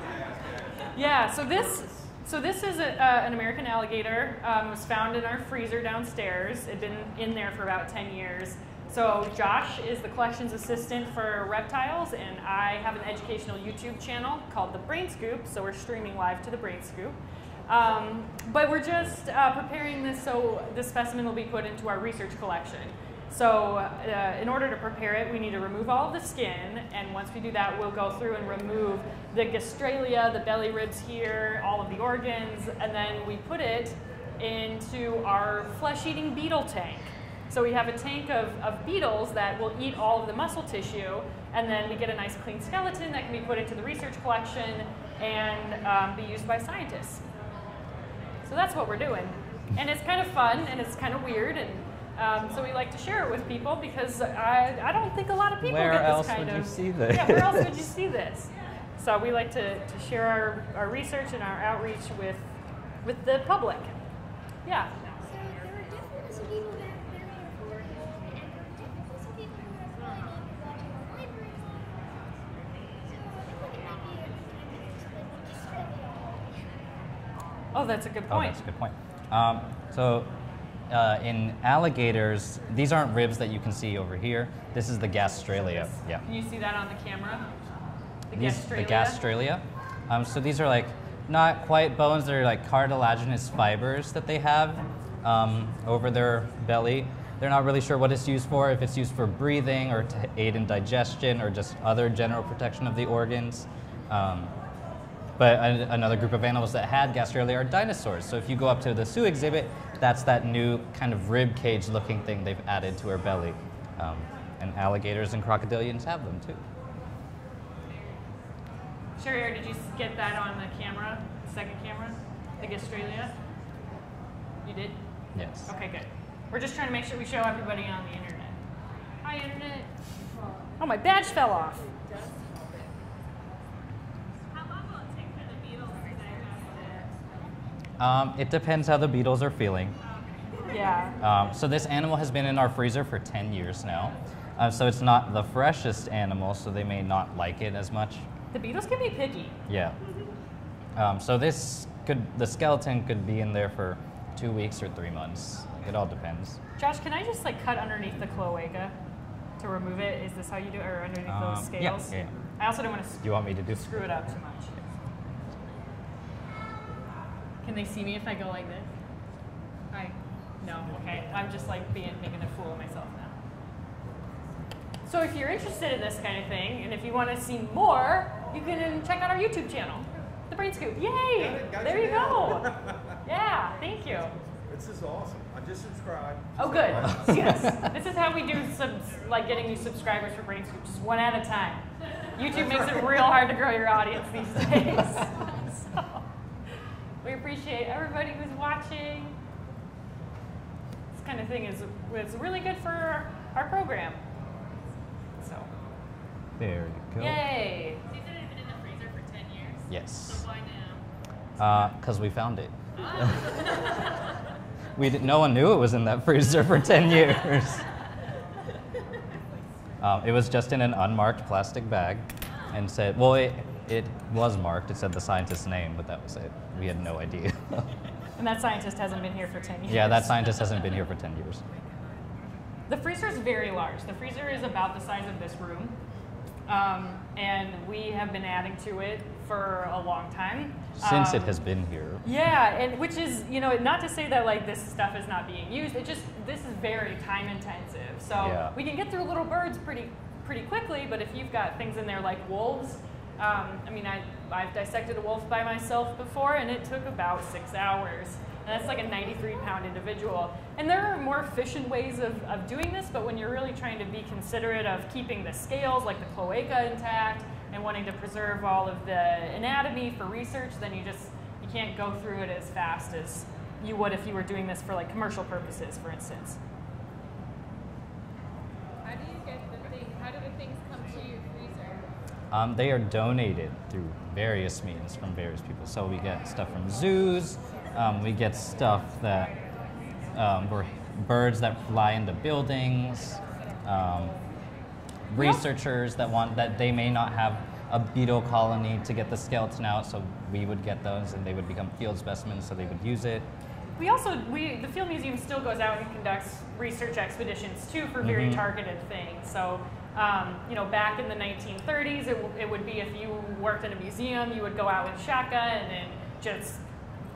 Yeah. So this, so this is a, uh, an American alligator. Um, was found in our freezer downstairs. It'd been in there for about 10 years. So Josh is the collections assistant for reptiles, and I have an educational YouTube channel called The Brain Scoop. So we're streaming live to The Brain Scoop. Um, but we're just uh, preparing this so this specimen will be put into our research collection. So, uh, in order to prepare it, we need to remove all of the skin, and once we do that, we'll go through and remove the gastralia, the belly ribs here, all of the organs, and then we put it into our flesh eating beetle tank. So, we have a tank of, of beetles that will eat all of the muscle tissue, and then we get a nice clean skeleton that can be put into the research collection and um, be used by scientists. So, that's what we're doing. And it's kind of fun and it's kind of weird and um, so we like to share it with people because I, I don't think a lot of people Where get this else kind would of. you see this? Yeah, where else would you see this? So we like to, to share our, our research and our outreach with with the public. Yeah. So there were definitely some people that are very important, and there were definitely some people who are probably not been watching our library. So I think it might be a good time to explain what gastralia is. Oh, that's a good point. Oh, point. that's a good point. Um, so, uh, in alligators, these aren't ribs that you can see over here. This is the gastralia. Yeah. Can you see that on the camera? The These, gastralia? the gastralia. Um, so these are like not quite bones. They're like cartilaginous fibers that they have um, over their belly. They're not really sure what it's used for. If it's used for breathing or to aid in digestion or just other general protection of the organs. Um, but another group of animals that had gastralia are dinosaurs. So if you go up to the Sue exhibit, that's that new kind of rib cage looking thing they've added to her belly. Um, and alligators and crocodilians have them too. Sherry, did you get that on the camera, the second camera? The gastralia? You did? Yes. Okay, good. We're just trying to make sure we show everybody on the internet. Hi, internet. Oh, my badge fell off. How long will it take for the beetles to digest it? Um, it depends how the beetles are feeling. Yeah. Um, so this animal has been in our freezer for 10 years now. Uh, so it's not the freshest animal, so they may not like it as much. The beetles can be picky. Yeah. Um, so this could, the skeleton could be in there for two weeks or three months. It all depends. Josh, can I just like cut underneath the cloaca to remove it? Is this how you do it, or underneath Um, those yeah, scales? yeah, yeah. I also don't want to Do you want me to do? screw it up too much. Can they see me if I go like this? Hi. No. Okay. I'm just like being making a fool of myself now. So if you're interested in this kind of thing, and if you want to see more, you can check out our YouTube channel, The Brain Scoop. Yay! Got it, got there you you go. yeah. Thank you. This is awesome. I just subscribed. Oh, good. yes. This is how we do some like getting new subscribers for Brain Scoop, just one at a time. YouTube makes it real hard to grow your audience these days. so, we appreciate everybody who's watching. This kind of thing is is really good for our, our program. So, There you go. yay! These have been in the freezer for 10 years. Yes. So why now? Because we found it. we did, no one knew it was in that freezer for 10 years. Um, it was just in an unmarked plastic bag and said, well, it, it was marked. It said the scientist's name, but that was it. We had no idea. And that scientist hasn't been here for 10 years. yeah, that scientist hasn't been here for 10 years. The freezer is very large. The freezer is about the size of this room. Um, and we have been adding to it for a long time. Since it Um, has been here. Yeah, and which is, you know, not to say that like this stuff is not being used. It just this is very time intensive. So Yeah. we can get through little birds pretty pretty quickly, but if you've got things in there like wolves, um, I mean, I I've dissected a wolf by myself before, and it took about six hours. And that's like a 93 pound individual. And there are more efficient ways of, of doing this, but when you're really trying to be considerate of keeping the scales, like the cloaca, intact, and wanting to preserve all of the anatomy for research, then you just you can't go through it as fast as you would if you were doing this for like commercial purposes, for instance. How do you get the thing? How do the things come to your freezer? Um, they are donated through various means from various people. So we get stuff from zoos, um, we get stuff that um, were birds that fly into buildings, um, researchers that want that they may not have a beetle colony to get the skeleton out, so we would get those and they would become field specimens, so they would use it. We also, we, the Field Museum still goes out and conducts research expeditions too for very Mhm. targeted things. So, um, you know, back in the 1930s, it, it would be if you worked in a museum, you would go out with shotgun and then just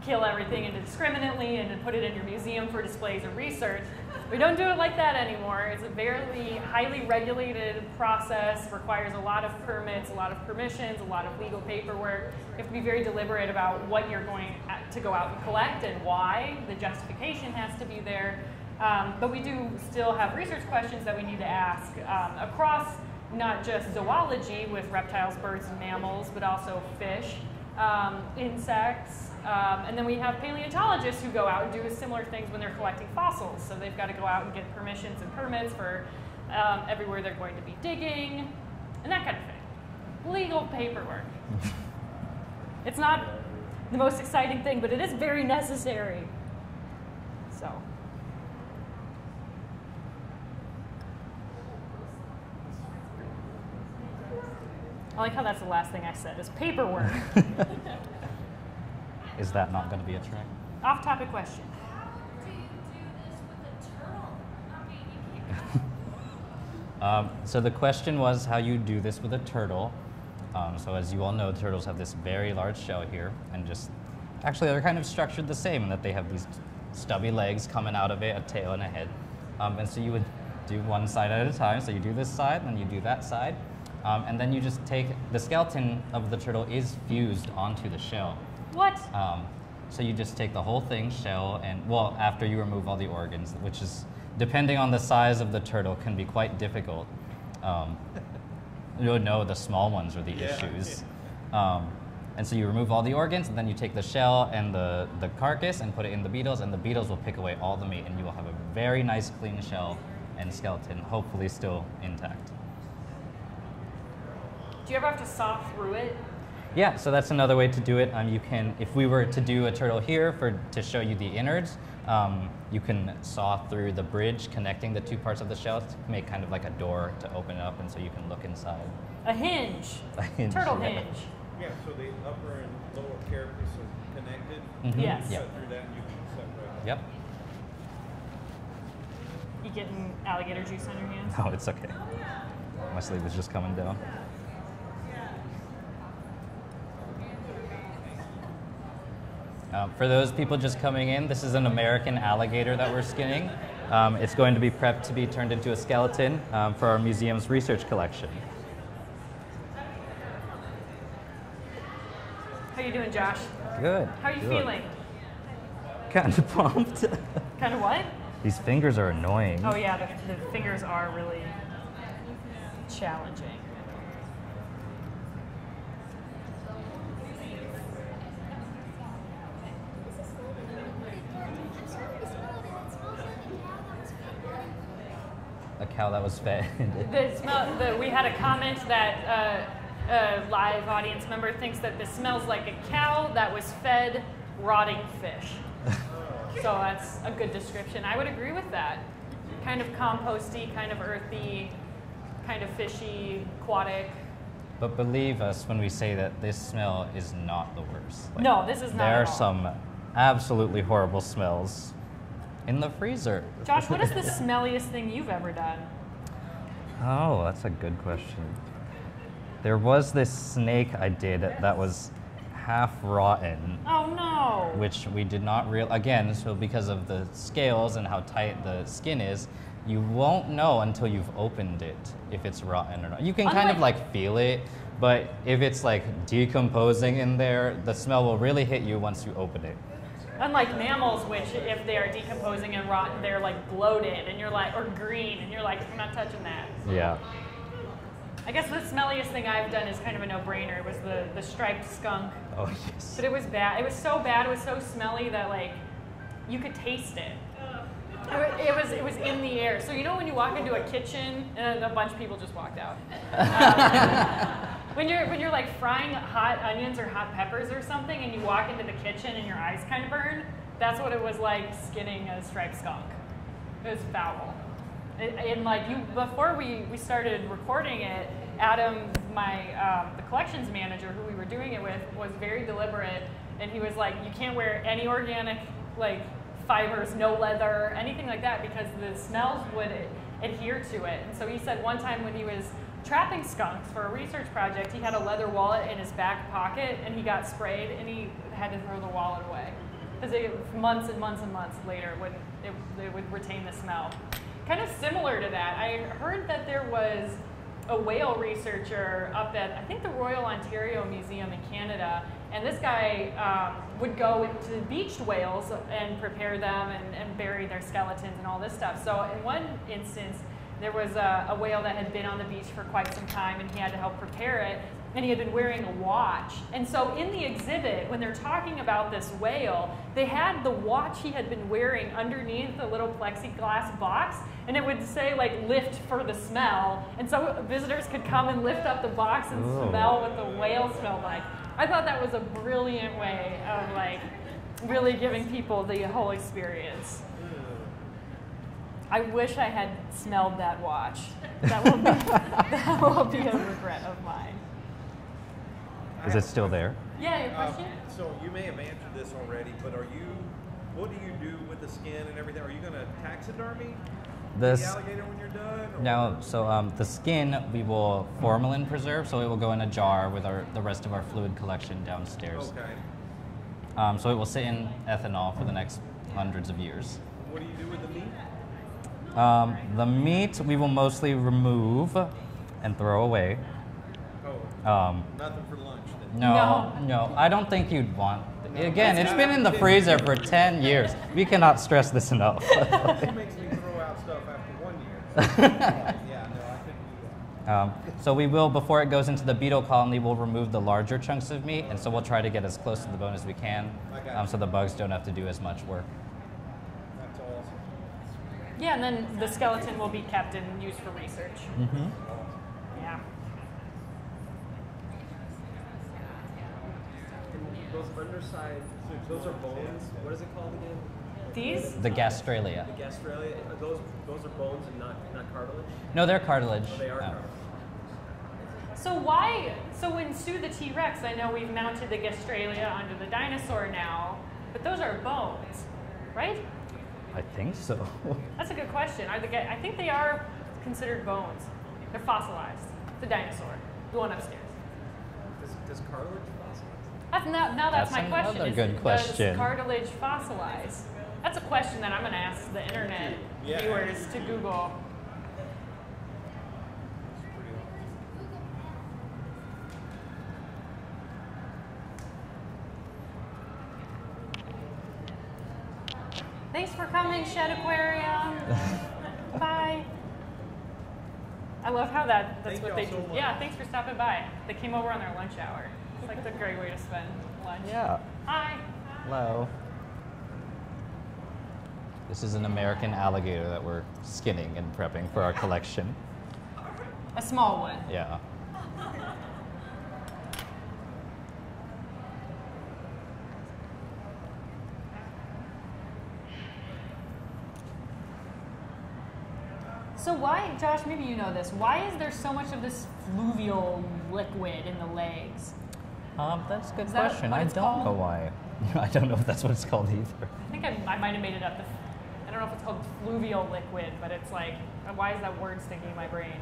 kill everything indiscriminately and then put it in your museum for displays or research. We don't do it like that anymore. It's a very highly regulated process, requires a lot of permits, a lot of permissions, a lot of legal paperwork. You have to be very deliberate about what you're going to go out and collect and why. The justification has to be there. Um, but we do still have research questions that we need to ask um, across not just zoology with reptiles, birds, and mammals, but also fish, um, insects, um, and then we have paleontologists who go out and do similar things when they're collecting fossils. So they've got to go out and get permissions and permits for um, everywhere they're going to be digging and that kind of thing. Legal paperwork. it's not the most exciting thing, but it is very necessary. So. I like how that's the last thing I said is paperwork. Is that not going to be a trick? Off topic question. Do you do this with a turtle? I mean, you can't. Um, so the question was how you do this with a turtle. Um, so as you all know, turtles have this very large shell here, and just actually they're kind of structured the same in that they have these stubby legs coming out of it, a tail and a head. Um, and so you would do one side at a time. So you do this side, then you do that side, um, and then you just take the skeleton of the turtle is fused onto the shell. What? Um, so you just take the whole thing, shell, and well, after you remove all the organs, which is depending on the size of the turtle, can be quite difficult. Um, you'll know the small ones are the Yeah. issues. Um, and so you remove all the organs, and then you take the shell and the, the carcass and put it in the beetles, and the beetles will pick away all the meat, and you will have a very nice clean shell and skeleton, hopefully still intact. Do you ever have to saw through it? Yeah, so that's another way to do it. Um, you can, if we were to do a turtle here for to show you the innards, um, you can saw through the bridge connecting the two parts of the shell to make kind of like a door to open it up, and so you can look inside. A hinge. A hinge, Turtle yeah. hinge. Yeah, so the upper and lower carapace are connected. Mhm. Yes. You Yep. Cut through that and you can separate. Yep. You getting alligator juice on your hands? No, it's okay. My sleeve is just coming down. Um, for those people just coming in, this is an American alligator that we're skinning. Um, it's going to be prepped to be turned into a skeleton um, for our museum's research collection. How are you doing, Josh? Good. How are you good. feeling? Kind of pumped. Kind of what? These fingers are annoying. Oh yeah, the, the fingers are really challenging. This is slowly really good. I'm starting to smell it and it smells like a cow that was fed on it. A cow that was fed. The smell. The, we had a comment that uh, a live audience member thinks that this smells like a cow that was fed rotting fish. so that's a good description. I would agree with that. Kind of composty, kind of earthy, kind of fishy, aquatic. But believe us when we say that this smell is not the worst. Like, No, this is not There are some absolutely horrible smells in the freezer. Josh, what is the smelliest thing you've ever done? Oh, that's a good question. There was this snake I did that was half rotten, Oh no. which we did not real again. So because of the scales and how tight the skin is, you won't know until you've opened it if it's rotten or not. You can kind of like feel it, but if it's like decomposing in there, the smell will really hit you once you open it. Unlike mammals, which if they are decomposing and rotten, they're like bloated and you're like, or green, and you're like, I'm not touching that. Yeah. I guess the smelliest thing I've done is kind of a no-brainer. It was the, the striped skunk. Oh yes. But it was bad. It was so bad. It was so smelly that like you could taste it. It It was it was in the air. So you know when you walk into a kitchen and a bunch of people just walked out. Um, when you're when you're like frying hot onions or hot peppers or something, and you walk into the kitchen and your eyes kind of burn. That's what it was like skinning a striped skunk. It was foul. And like you before we, we started recording it adam my um, the collections manager who we were doing it with was very deliberate and he was like you can't wear any organic like fibers no leather anything like that because the smells would adhere to it and so he said one time when he was trapping skunks for a research project he had a leather wallet in his back pocket and he got sprayed and he had to throw the wallet away because months and months and months later it wouldn't it, it would retain the smell. Kind of similar to that, I heard that there was a whale researcher up at I think the Royal Ontario Museum in Canada, and this guy um, would go into beached whales and prepare them and, and bury their skeletons and all this stuff. So in one instance, there was a, a whale that had been on the beach for quite some time, and he had to help prepare it. And he had been wearing a watch. And so in the exhibit, when they're talking about this whale, they had the watch he had been wearing underneath the little plexiglass box, and it would say like lift for the smell. And so visitors could come and lift up the box and Ooh. smell what the whale smelled like. I thought that was a brilliant way of like really giving people the whole experience. I wish I had smelled that watch. That will be, that will be a regret of mine. Is it still there? Yeah, your Uh, question? so you may have answered this already, but are you? What do you do with the skin and everything? Are you going to taxidermy This the alligator when you're done? or- no. So um, the skin we will formalin preserve, so it will go in a jar with our the rest of our fluid collection downstairs. Okay. Um, so it will sit in ethanol for the next hundreds of years. What do you do with the meat? Um, the meat we will mostly remove and throw away. Oh, Um, nothing for lunch then. no, no, I don't think you'd want. Again, it's been in the freezer for 10 years. We cannot stress this enough. Makes me throw out stuff after one year. yeah, no, I couldn't do that. Um, so we will, before it goes into the beetle colony, we'll remove the larger chunks of meat, and so we'll try to get as close to the bone as we can, um, so the bugs don't have to do as much work. That's awesome. Yeah, and then the skeleton will be kept and used for research. Mm-hmm. Yeah. Those underside, those are bones. What is it called again? These? The gastralia. The gastralia. Are those those are bones and not not cartilage. No, they're cartilage. Oh, they are Uh, cartilage. So why? So in Sue the T Rex, I know we've mounted the gastralia onto the dinosaur now, but those are bones, right? I think so. That's a good question. Are the I think they are considered bones. They're fossilized. The dinosaur, the one upstairs. Does, does cartilage fossilize? That's now, now that's, That's my question. another is good Does question. cartilage fossilize? That's a question that I'm going to ask the internet Yeah. viewers to Google. Thanks for coming, Shedd Aquarium. Bye. I love how that that's Thank what they do. much. Yeah, thanks for stopping by. They came over on their lunch hour. It's like a great way to spend lunch. yeah. Hi. Hello. This is an American alligator that we're skinning and prepping for our collection. A small one. Yeah. So why, Josh? Maybe you know this. Why is there so much of this fluvial liquid in the legs? Um, that's a good Is question. what I don't know why. I don't know if that's what it's called either. I think I, I might have made it up. The, I don't know if it's called fluvial liquid, but it's like, why is that word sticking in my brain?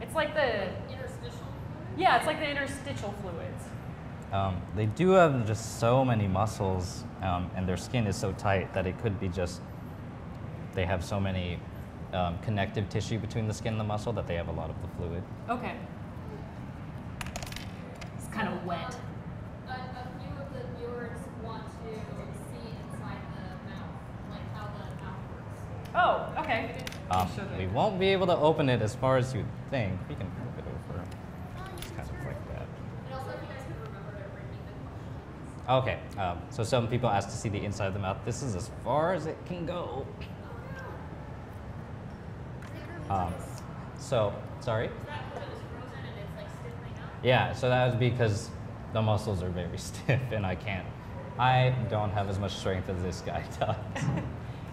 It's like the, Interstitial. yeah, it's like the interstitial fluids. Um, they do have just so many muscles, um, and their skin is so tight that it could be just they have so many um, connective tissue between the skin and the muscle that they have a lot of the fluid. Okay. It's kind of wet. A, a few of the viewers want to see inside the mouth, like how the mouth works. Oh, okay. Um, we won't be able to open it as far as you think. We can move it over. Just kind of like that. And also, if you guys can remember to bring me the questions. Okay, um, so some people ask to see the inside of the mouth. This is as far as it can go. Um, so, sorry? Is that because it was frozen and it's like? Yeah, so that was because the muscles are very stiff and I can't. I don't have as much strength as this guy does.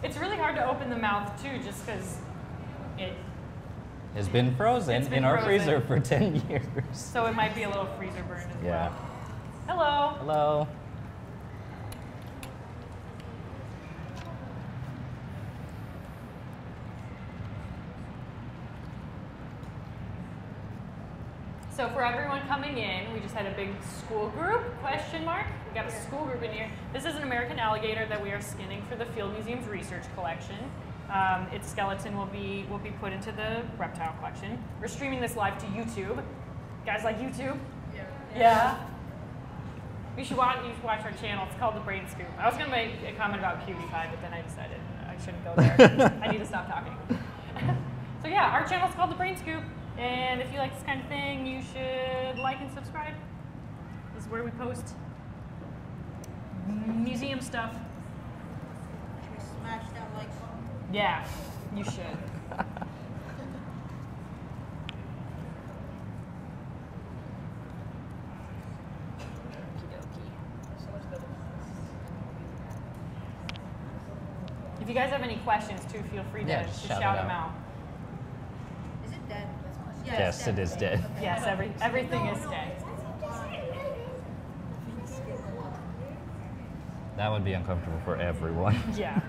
It's really hard to open the mouth too, just because it. It's been frozen been in our frozen. freezer for 10 years. So it might be a little freezer burn as Yeah. well. Hello. Hello. So for everyone coming in, we just had a big school group question mark We got a school group in here. This is an American alligator that we are skinning for the Field Museum's research collection. Um, its skeleton will be will be put into the reptile collection. We're streaming this live to YouTube. Guys like YouTube? Yeah. Yeah. You should watch. You should watch our channel. It's called The Brain Scoop. I was gonna make a comment about PewDiePie, but then I decided I shouldn't go there. I need to stop talking. so yeah, our channel is called The Brain Scoop, and if you like this kind of thing, you should like and subscribe. This is where we post museum stuff. Should we smash that like button? Yeah, you should. So much better than If you guys have any questions too, feel free to, Yeah, to shout, shout them out. out. Is it dead? Yeah, Yes, it is dead. Yes, every, everything is dead. That would be uncomfortable for everyone. Yeah.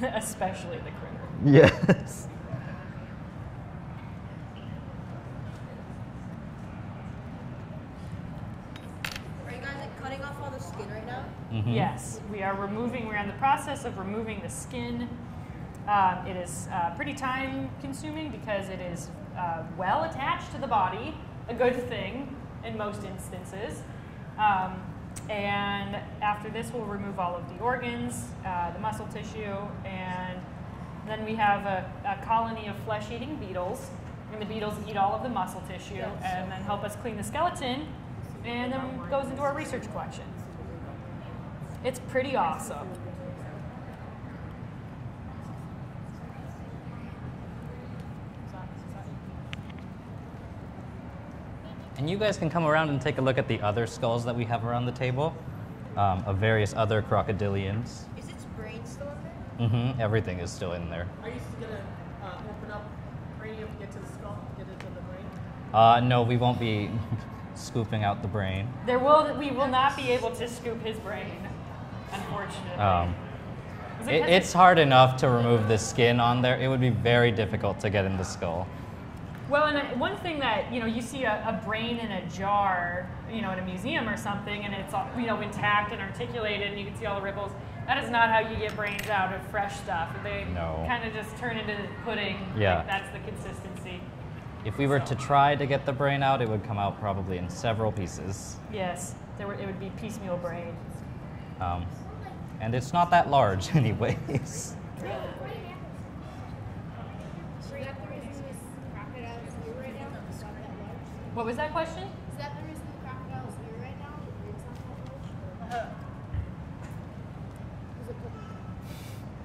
Especially the critter. yes. Are you guys like cutting off all the skin right now? Mhm. Yes, we are removing, we're in the process of removing the skin. Um, it is uh, pretty time consuming because it is uh, well attached to the body, a good thing in most instances. Um, and after this, we'll remove all of the organs, uh, the muscle tissue, and then we have a, a colony of flesh eating beetles. And the beetles eat all of the muscle tissue and then help us clean the skeleton, and then goes into our research collection. It's pretty awesome. And you guys can come around and take a look at the other skulls that we have around the table um, of various other crocodilians. Is its brain still in there? hmm Everything is still in there. Are you still gonna uh, open up cranium to get to the skull, get into the brain? Uh, no, we won't be scooping out the brain. There will we will not be able to scoop his brain, unfortunately. Um, Is it it, 'cause it's hard enough to remove the skin on there. It would be very difficult to get in the skull. Well, and one thing that you know, you see a, a brain in a jar, you know, in a museum or something, and it's all, you know intact and articulated, and you can see all the ripples. That is not how you get brains out of fresh stuff. They No. kind of just turn into pudding. Yeah. Like, that's the consistency. If we were to try to get the brain out, it would come out probably in several pieces. Yes, there were, it would be piecemeal brain. Um, and it's not that large, anyways. Is that the reason this crocodile's here right now? Is that that large? What was that question? Is that the reason the crocodile's here right now? The brain's not that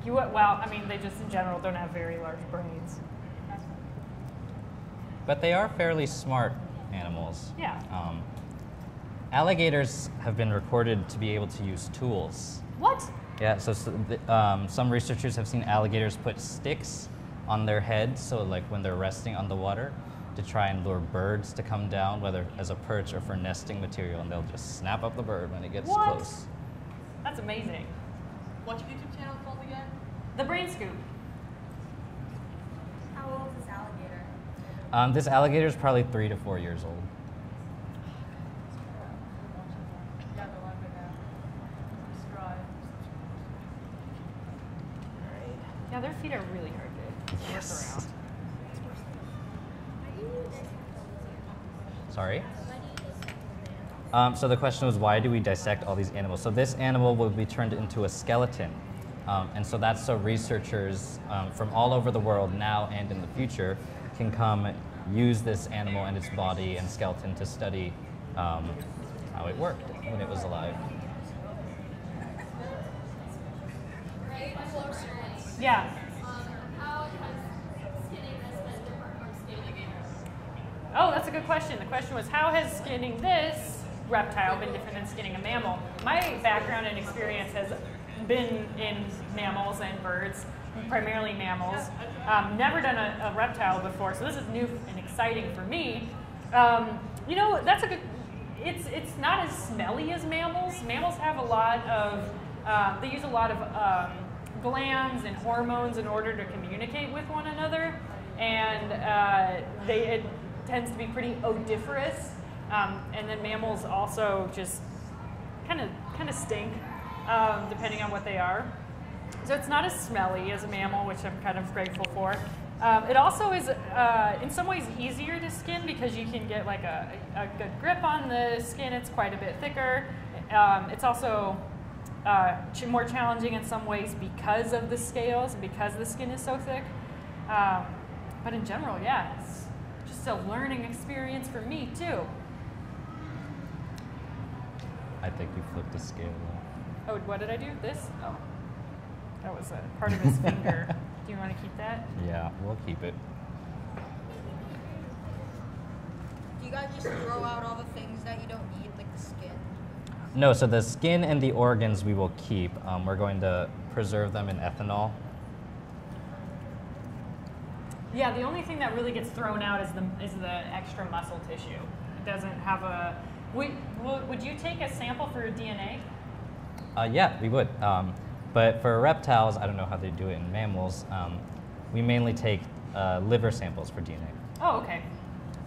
it You well, I mean, they just in general don't have very large brains. But they are fairly smart animals. Yeah. Um, alligators have been recorded to be able to use tools. What? Yeah, so, so the, um, some researchers have seen alligators put sticks on their heads, so like when they're resting on the water, to try and lure birds to come down, whether as a perch or for nesting material, and they'll just snap up the bird when it gets What? close. That's amazing. What's your YouTube channel called again? The brain scoop. How old is this alligator? Um, this alligator is probably three to four years old. Yeah, the one with that. Subscribe. Yeah, their feet are really hard to work Yes. around. Sorry? Um, so the question was, why do we dissect all these animals? So this animal will be turned into a skeleton. Um, and so that's so researchers um, from all over the world now and in the future can come use this animal and its body and skeleton to study um, how it worked when it was alive. Yeah. Oh, that's a good question. The question was, how has skinning this reptile been different than skinning a mammal? My background and experience has been in mammals and birds, primarily mammals. Um, never done a, a reptile before, so this is new and exciting for me. Um, you know, that's a good. It's it's not as smelly as mammals. Mammals have a lot of. Um, they use a lot of um, glands and hormones in order to communicate with one another, and uh, they it tends to be pretty odoriferous. Um, and then mammals also just kind of kind of stink, um, depending on what they are. So it's not as smelly as a mammal, which I'm kind of grateful for. Um, it also is, uh, in some ways, easier to skin because you can get like a, a good grip on the skin. It's quite a bit thicker. Um, it's also uh, more challenging in some ways because of the scales and because the skin is so thick. Um, but in general, yeah, a learning experience for me too. I think you flipped the scale. Oh, what did I do? This? Oh, that was a part of his finger. Do you want to keep that? Yeah, we'll keep it. Do you guys just throw out all the things that you don't need, like the skin? No, so the skin and the organs we will keep. Um, we're going to preserve them in ethanol. Yeah, the only thing that really gets thrown out is the is the extra muscle tissue. It doesn't have a. Would, would you take a sample for your DNA? Uh, yeah, we would. Um, but for reptiles, I don't know how they do it in mammals. Um, we mainly take uh, liver samples for DNA. Oh, okay.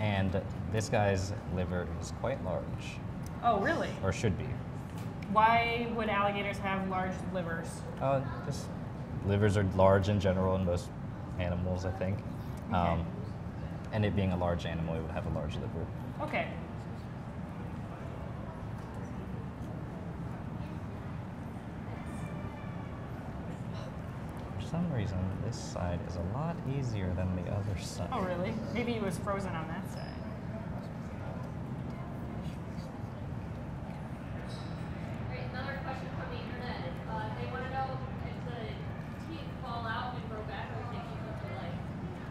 And this guy's liver is quite large, Oh, really? or should be. Why would alligators have large livers? Uh, just livers are large in general in most animals, I think. Um, and it being a large animal, it would have a large liver. Okay. For some reason, this side is a lot easier than the other side. Oh, really? Maybe it was frozen on that side. Great, another question from the internet. Uh, they want to know if the teeth fall out and grow back or if they keep them for life.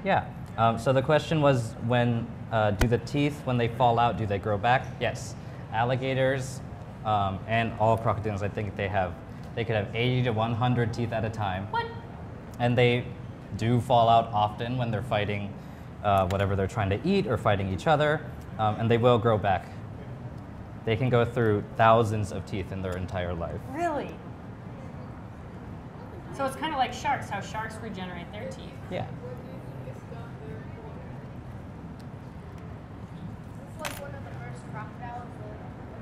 Yeah. Um, so the question was, when uh, do the teeth, when they fall out, do they grow back? Yes. Alligators um, and all crocodiles, I think they have, they could have 80 to 100 teeth at a time. What? And they do fall out often when they're fighting uh, whatever they're trying to eat or fighting each other, um, and they will grow back. They can go through thousands of teeth in their entire life. Really? So it's kind of like sharks, how sharks regenerate their teeth. Yeah. It's like one of the first crocodiles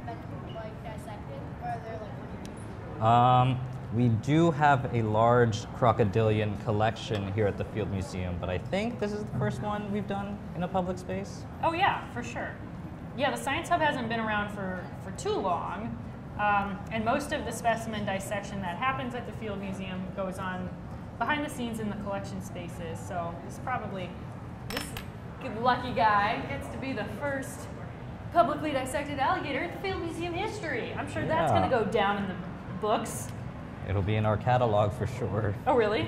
that have been like dissected, or are there like one Um, we do have a large crocodilian collection here at the Field Museum, but I think this is the first one we've done in a public space. Oh yeah, for sure. Yeah, the Science Hub hasn't been around for, for too long, um, and most of the specimen dissection that happens at the Field Museum goes on behind the scenes in the collection spaces. So this probably this lucky guy gets to be the first publicly dissected alligator at the Field Museum history. I'm sure that's going to go down in the books. It'll be in our catalog for sure. Oh really?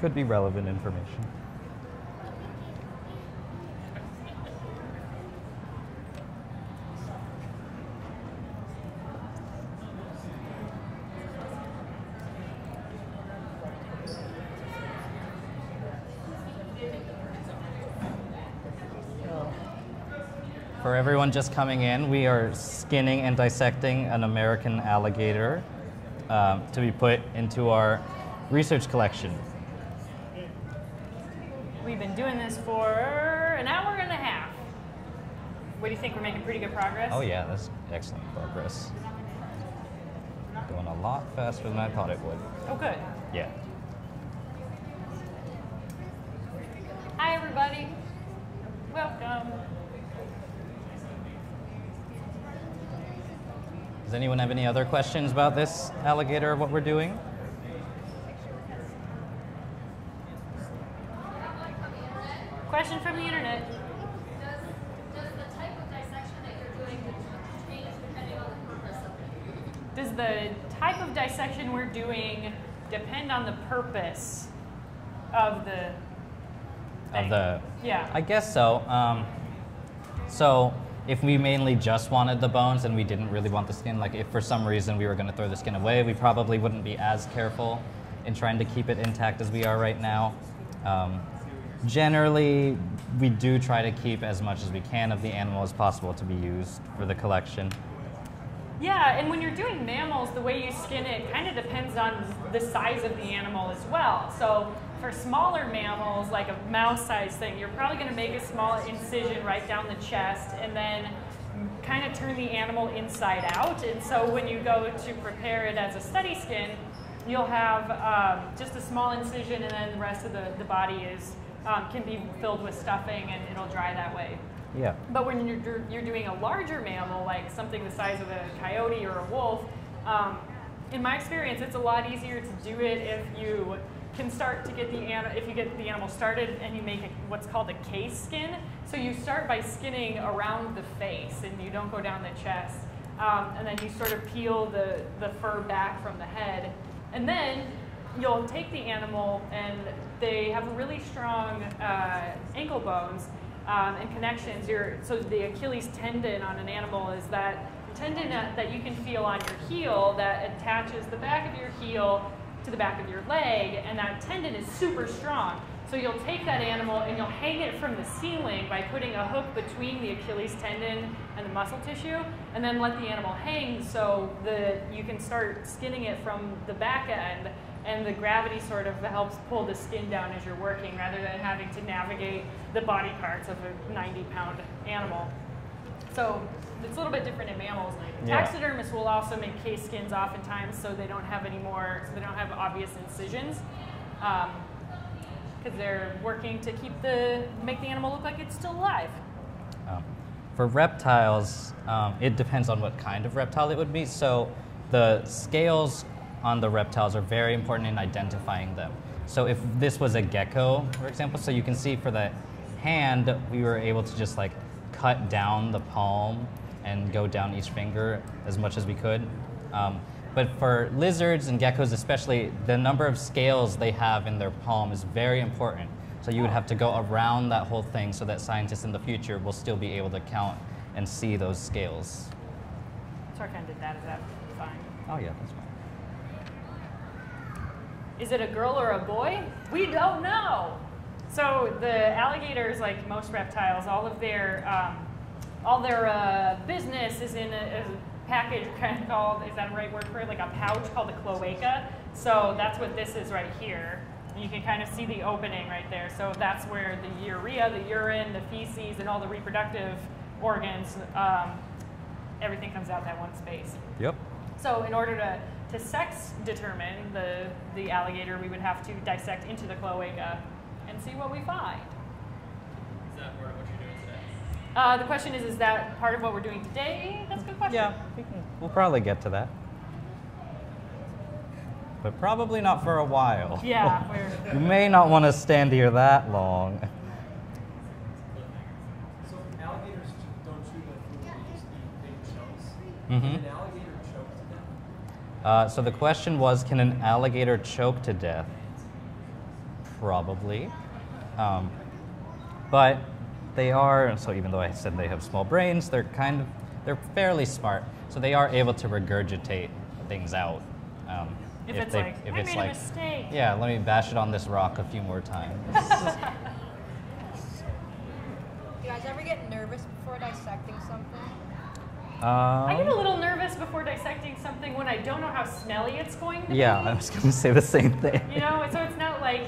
Could be relevant information. For everyone just coming in, we are skinning and dissecting an American alligator um, to be put into our research collection. We've been doing this for an hour and a half. What do you think? We're making pretty good progress. Oh yeah, that's excellent progress. Going a lot faster than I thought it would. Oh good. Yeah. Hi, everybody. Welcome. Does anyone have any other questions about this alligator, what we're doing? Question from the internet. Does, the type of dissection that you're doing change depending on the purpose of the type of we're doing depend on the purpose of the Of the, Yeah. I guess so. Um, so if we mainly just wanted the bones and we didn't really want the skin, like if for some reason we were going to throw the skin away, we probably wouldn't be as careful in trying to keep it intact as we are right now. Um, generally, we do try to keep as much as we can of the animal as possible to be used for the collection. Yeah, and when you're doing mammals, the way you skin it kind of depends on the size of the animal as well. So for smaller mammals, like a mouse-sized thing, you're probably going to make a small incision right down the chest and then kind of turn the animal inside out. And so when you go to prepare it as a study skin, you'll have um, just a small incision, and then the rest of the, the body is um, can be filled with stuffing, and it'll dry that way. Yeah. But when you're, you're doing a larger mammal, like something the size of a coyote or a wolf, um, in my experience, it's a lot easier to do it if you can start to get the animal, if you get the animal started and you make a, what's called a case skin. So you start by skinning around the face and you don't go down the chest. Um, and then you sort of peel the, the fur back from the head. And then you'll take the animal and they have really strong uh, ankle bones um, and connections. Your, so the Achilles tendon on an animal is that tendon that, that you can feel on your heel that attaches the back of your heel to the back of your leg, and that tendon is super strong. So you'll take that animal and you'll hang it from the ceiling by putting a hook between the Achilles tendon and the muscle tissue, and then let the animal hang so the you can start skinning it from the back end, and the gravity sort of helps pull the skin down as you're working, rather than having to navigate the body parts of a 90-pound animal. So it's a little bit different in mammals. Yeah. Taxidermists will also make case skins oftentimes so they don't have any more, so they don't have obvious incisions. Because they're working to keep the, make the animal look like it's still alive. Um, for reptiles, um, it depends on what kind of reptile it would be. So the scales on the reptiles are very important in identifying them. So if this was a gecko, for example, so you can see for the hand, we were able to just like cut down the palm and go down each finger as much as we could. Um, but for lizards and geckos especially, the number of scales they have in their palm is very important. So you would have to go around that whole thing so that scientists in the future will still be able to count and see those scales. So I kind of did that. Is that fine? Oh yeah, that's fine. Is it a girl or a boy? We don't know. So the alligators, like most reptiles, all of their um, all their uh, business is in a, a package kind of called is that a right word for it? Like a pouch called a cloaca. So that's what this is right here. You can kind of see the opening right there. So that's where the urea, the urine, the feces, and all the reproductive organs, um, everything comes out that one space. Yep. So in order to, to sex determine the, the alligator, we would have to dissect into the cloaca see what we find. Is that part of what you're doing today? Uh, the question is, is that part of what we're doing today? That's a good question. Yeah, we can, we'll probably get to that. But probably not for a while. Yeah, we're, You may not want to stand here that long. So alligators don't chew their food; they just eat big chunks. Mhm. Can an alligator choke to death? Uh, so the question was, can an alligator choke to death? Probably. Um, but they are, so even though I said they have small brains, they're kind of, they're fairly smart. So they are able to regurgitate things out. Um, if, it's they- like, if I it's made like, a mistake. yeah, let me bash it on this rock a few more times. Do you guys ever get nervous before dissecting something? I get a Um, little nervous before dissecting something when I don't know how smelly it's going to yeah, be. Yeah, I was going to say the same thing. You know, so it's not like,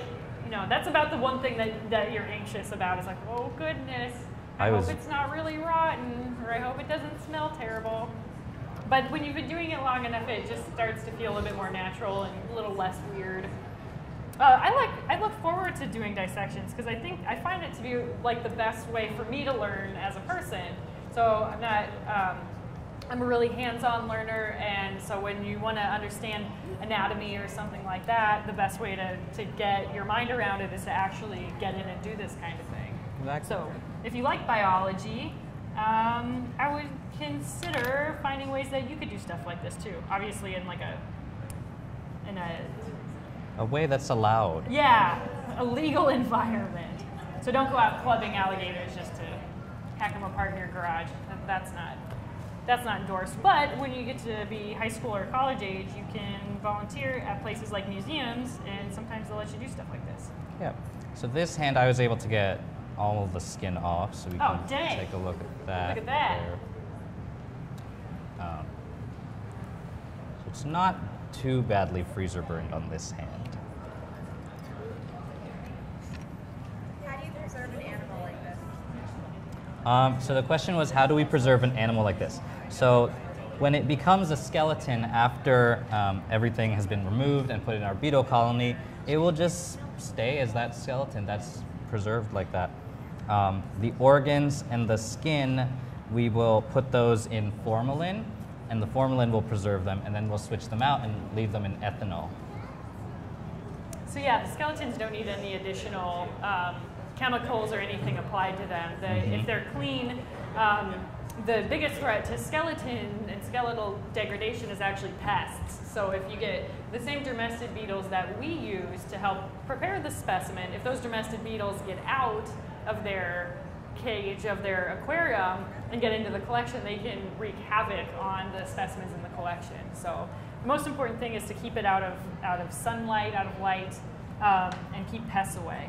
you know, that's about the one thing that, that you're anxious about. Is like, oh goodness, I, I hope was- it's not really rotten, or I hope it doesn't smell terrible. But when you've been doing it long enough, it just starts to feel a bit more natural and a little less weird. Uh, I like, I look forward to doing dissections because I think I find it to be like the best way for me to learn as a person. So I'm not. Um, I'm a really hands-on learner, and so when you want to understand anatomy or something like that, the best way to, to get your mind around it is to actually get in and do this kind of thing. Exactly. So if you like biology, um, I would consider finding ways that you could do stuff like this too. Obviously, in like a in a A way that's allowed. yeah a legal environment. So don't go out clubbing alligators just to hack them apart in your garage. That- That's not that's not endorsed. But when you get to be high school or college age, you can volunteer at places like museums, and sometimes they'll let you do stuff like this. Yeah. So this hand, I was able to get all of the skin off, so we Oh, can dang. take a look at that. Look at that. there. Um, so it's not too badly freezer burned on this hand. How do you preserve an animal like this? Um, so the question was, how do we preserve an animal like this? So when it becomes a skeleton after um, everything has been removed and put in our beetle colony, it will just stay as that skeleton. That's preserved like that. Um, the organs and the skin, we will put those in formalin, and the formalin will preserve them, and then we'll switch them out and leave them in ethanol. So yeah, the skeletons don't need any additional um, chemicals or anything applied to them. The, Mhm. If they're clean, um, the biggest threat to skeleton and skeletal degradation is actually pests. So if you get the same dermestid beetles that we use to help prepare the specimen, if those dermestid beetles get out of their cage of their aquarium and get into the collection, they can wreak havoc on the specimens in the collection. So the most important thing is to keep it out of out of sunlight, out of light, um, and keep pests away.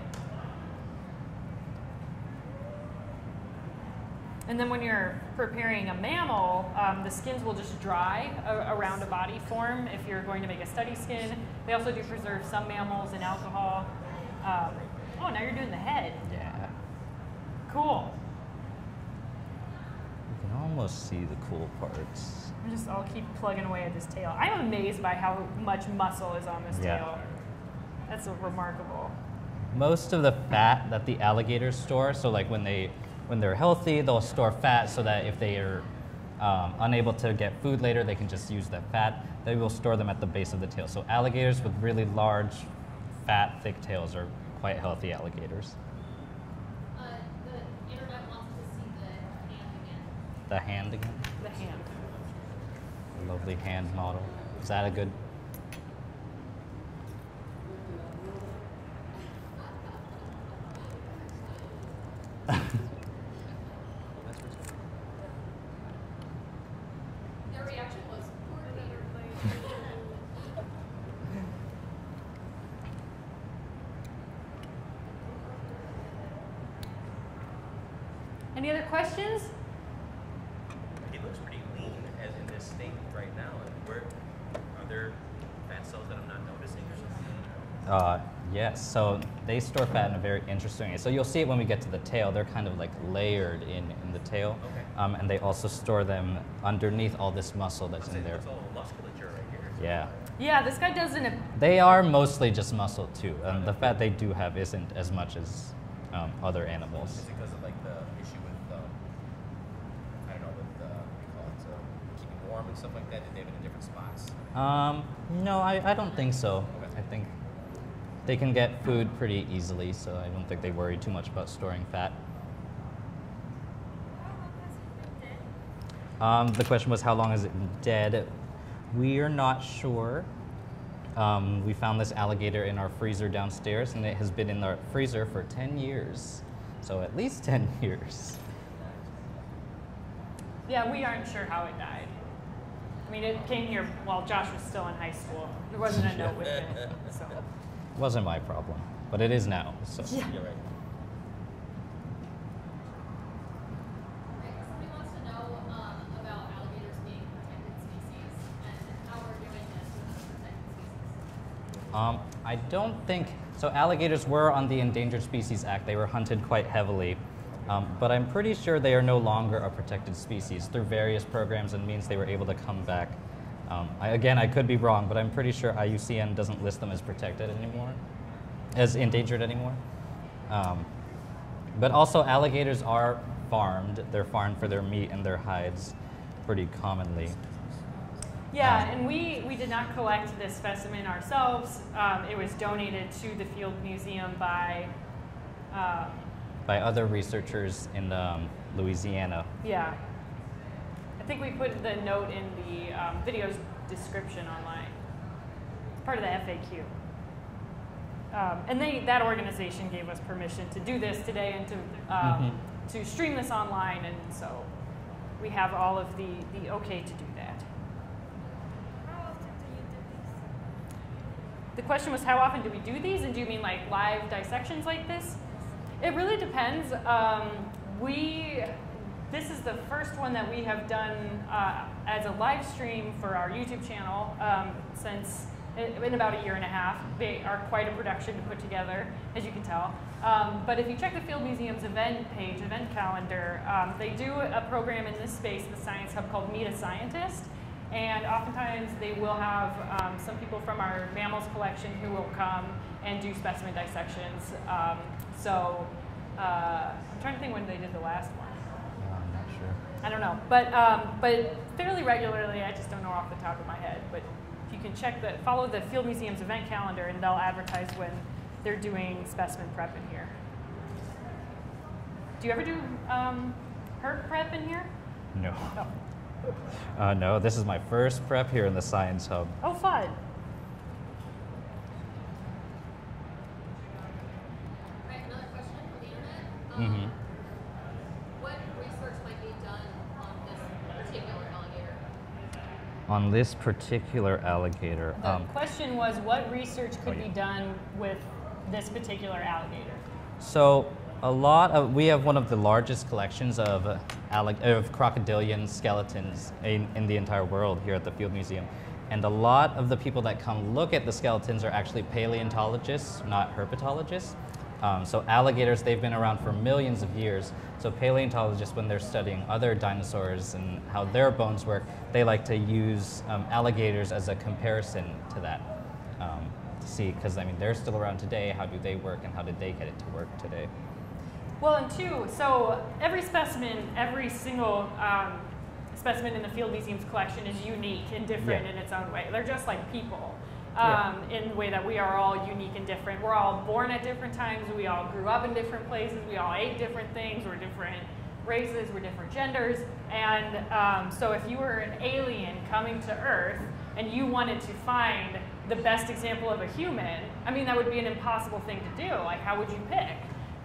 And then when you're preparing a mammal, um, the skins will just dry a- around a body form if you're going to make a study skin. They also do preserve some mammals in alcohol. Um, oh, now you're doing the head. Yeah. Cool. You can almost see the cool parts. I'm just, I'll keep plugging away at this tail. I'm amazed by how much muscle is on this Yeah. tail. That's remarkable. most of the fat that the alligators store so like when they when they're healthy they'll store fat so that if they are um, unable to get food later they can just use that fat. They will store them at the base of the tail. So alligators with really large fat thick tails are quite healthy alligators. Uh, the internet wants to see the hand again. the hand again? The hand. lovely hand model. Is that a good Their reaction was poor Peter. Any other questions? It looks pretty lean as in this state right now. Where are there fat cells that I'm not noticing or something? Uh, yes, so they store fat in a very interesting way. So you'll see it when we get to the tail. They're kind of like layered in, in the tail. Okay. Um, and they also store them underneath all this muscle that's in there. It's all musculature right here. Yeah. Yeah, this guy doesn't. They are mostly just muscle too. And the fat they do have isn't as much as um, other animals. Is it because of like the issue with, um, I don't know, with uh, what do you call it, keeping warm and stuff like that? Did they have it in different spots? Um, no, I, I don't think so. I think they can get food pretty easily, so I don't think they worry too much about storing fat. Um, the question was, how long has it been dead? We are not sure. Um, we found this alligator in our freezer downstairs, and it has been in our freezer for 10 years. So at least 10 years. Yeah, we aren't sure how it died. I mean, it came here while Josh was still in high school. There wasn't a note with it. So. Wasn't my problem, but it is now. So. Yeah. You're right. Okay, somebody wants to know um, about alligators being protected species and how we're doing this with the protected species. Um, I don't think so. Alligators were on the Endangered Species Act. They were hunted quite heavily, um, but I'm pretty sure they are no longer a protected species through various programs and means they were able to come back. Um, I, again, I could be wrong, but I'm pretty sure IUCN doesn't list them as protected anymore, as endangered anymore. Um, but also, alligators are farmed. They're farmed for their meat and their hides pretty commonly. Yeah, Um, and we, we did not collect this specimen ourselves. Um, it was donated to the Field Museum by, um, by other researchers in um, Louisiana. yeah. I think we put the note in the um, video's description online. It's part of the FAQ. Um, and they, that organization gave us permission to do this today and to, um, to stream this online, and so we have all of the, the okay to do that. How often do you do these? The question was, how often do we do these? And do you mean like live dissections like this? It really depends. Um, we, this is the first one that we have done uh, as a live stream for our YouTube channel um, since in about a year and a half. They are quite a production to put together, as you can tell. Um, but if you check the Field Museum's event page, event calendar, um, they do a program in this space, the Science Hub, called Meet a Scientist. And oftentimes they will have um, some people from our mammals collection who will come and do specimen dissections. So uh, I'm trying to think when they did the last one. No, I'm not sure. I don't know, but um, but fairly regularly. I just don't know off the top of my head. But if you can check the follow the Field Museum's event calendar, and they'll advertise when they're doing specimen prep in here. Do you ever do um, herp prep in here? No. No. Uh, no, this is my first prep here in the Science Hub. Oh, fun. Right, another question from the internet. Um, hmm What research might be done on this particular alligator? On this particular alligator, The um, question was, what research could Oh, yeah. be done with this particular alligator? So a lot of we have one of the largest collections of uh, allig- of crocodilian skeletons in, in the entire world here at the Field Museum, and a lot of the people that come look at the skeletons are actually paleontologists, not herpetologists. Um, so alligators, they've been around for millions of years. So paleontologists, when they're studying other dinosaurs and how their bones work, they like to use um, alligators as a comparison to that. Um, to see, because I mean, they're still around today. How do they work, and how did they get it to work today? Well, and two, so every specimen, every single um, specimen in the Field Museum's collection is unique and different Yeah. in its own way. They're just like people Yeah. um, in the way that we are all unique and different. We're all born at different times. We all grew up in different places. We all ate different things. We're different races. We're different genders. And um, so if you were an alien coming to Earth and you wanted to find the best example of a human, I mean, that would be an impossible thing to do. Like, how would you pick?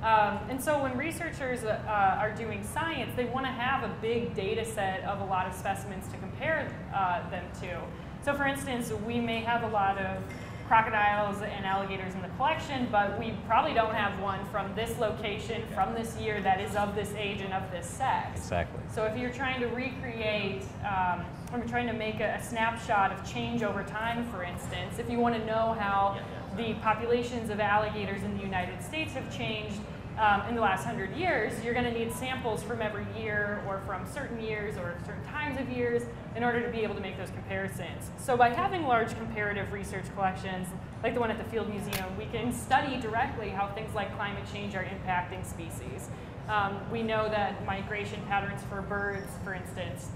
Um, and so when researchers uh, are doing science, they want to have a big data set of a lot of specimens to compare uh, them to. So for instance, we may have a lot of crocodiles and alligators in the collection, but we probably don't have one from this location, from this year, that is of this age and of this sex. Exactly. So if you're trying to recreate, um, or you're trying to make a, a snapshot of change over time, for instance, if you want to know how the populations of alligators in the United States have changed um, in the last hundred years, you're going to need samples from every year or from certain years or certain times of years in order to be able to make those comparisons. So by having large comparative research collections, like the one at the Field Museum, we can study directly how things like climate change are impacting species. Um, we know that migration patterns for birds, for instance,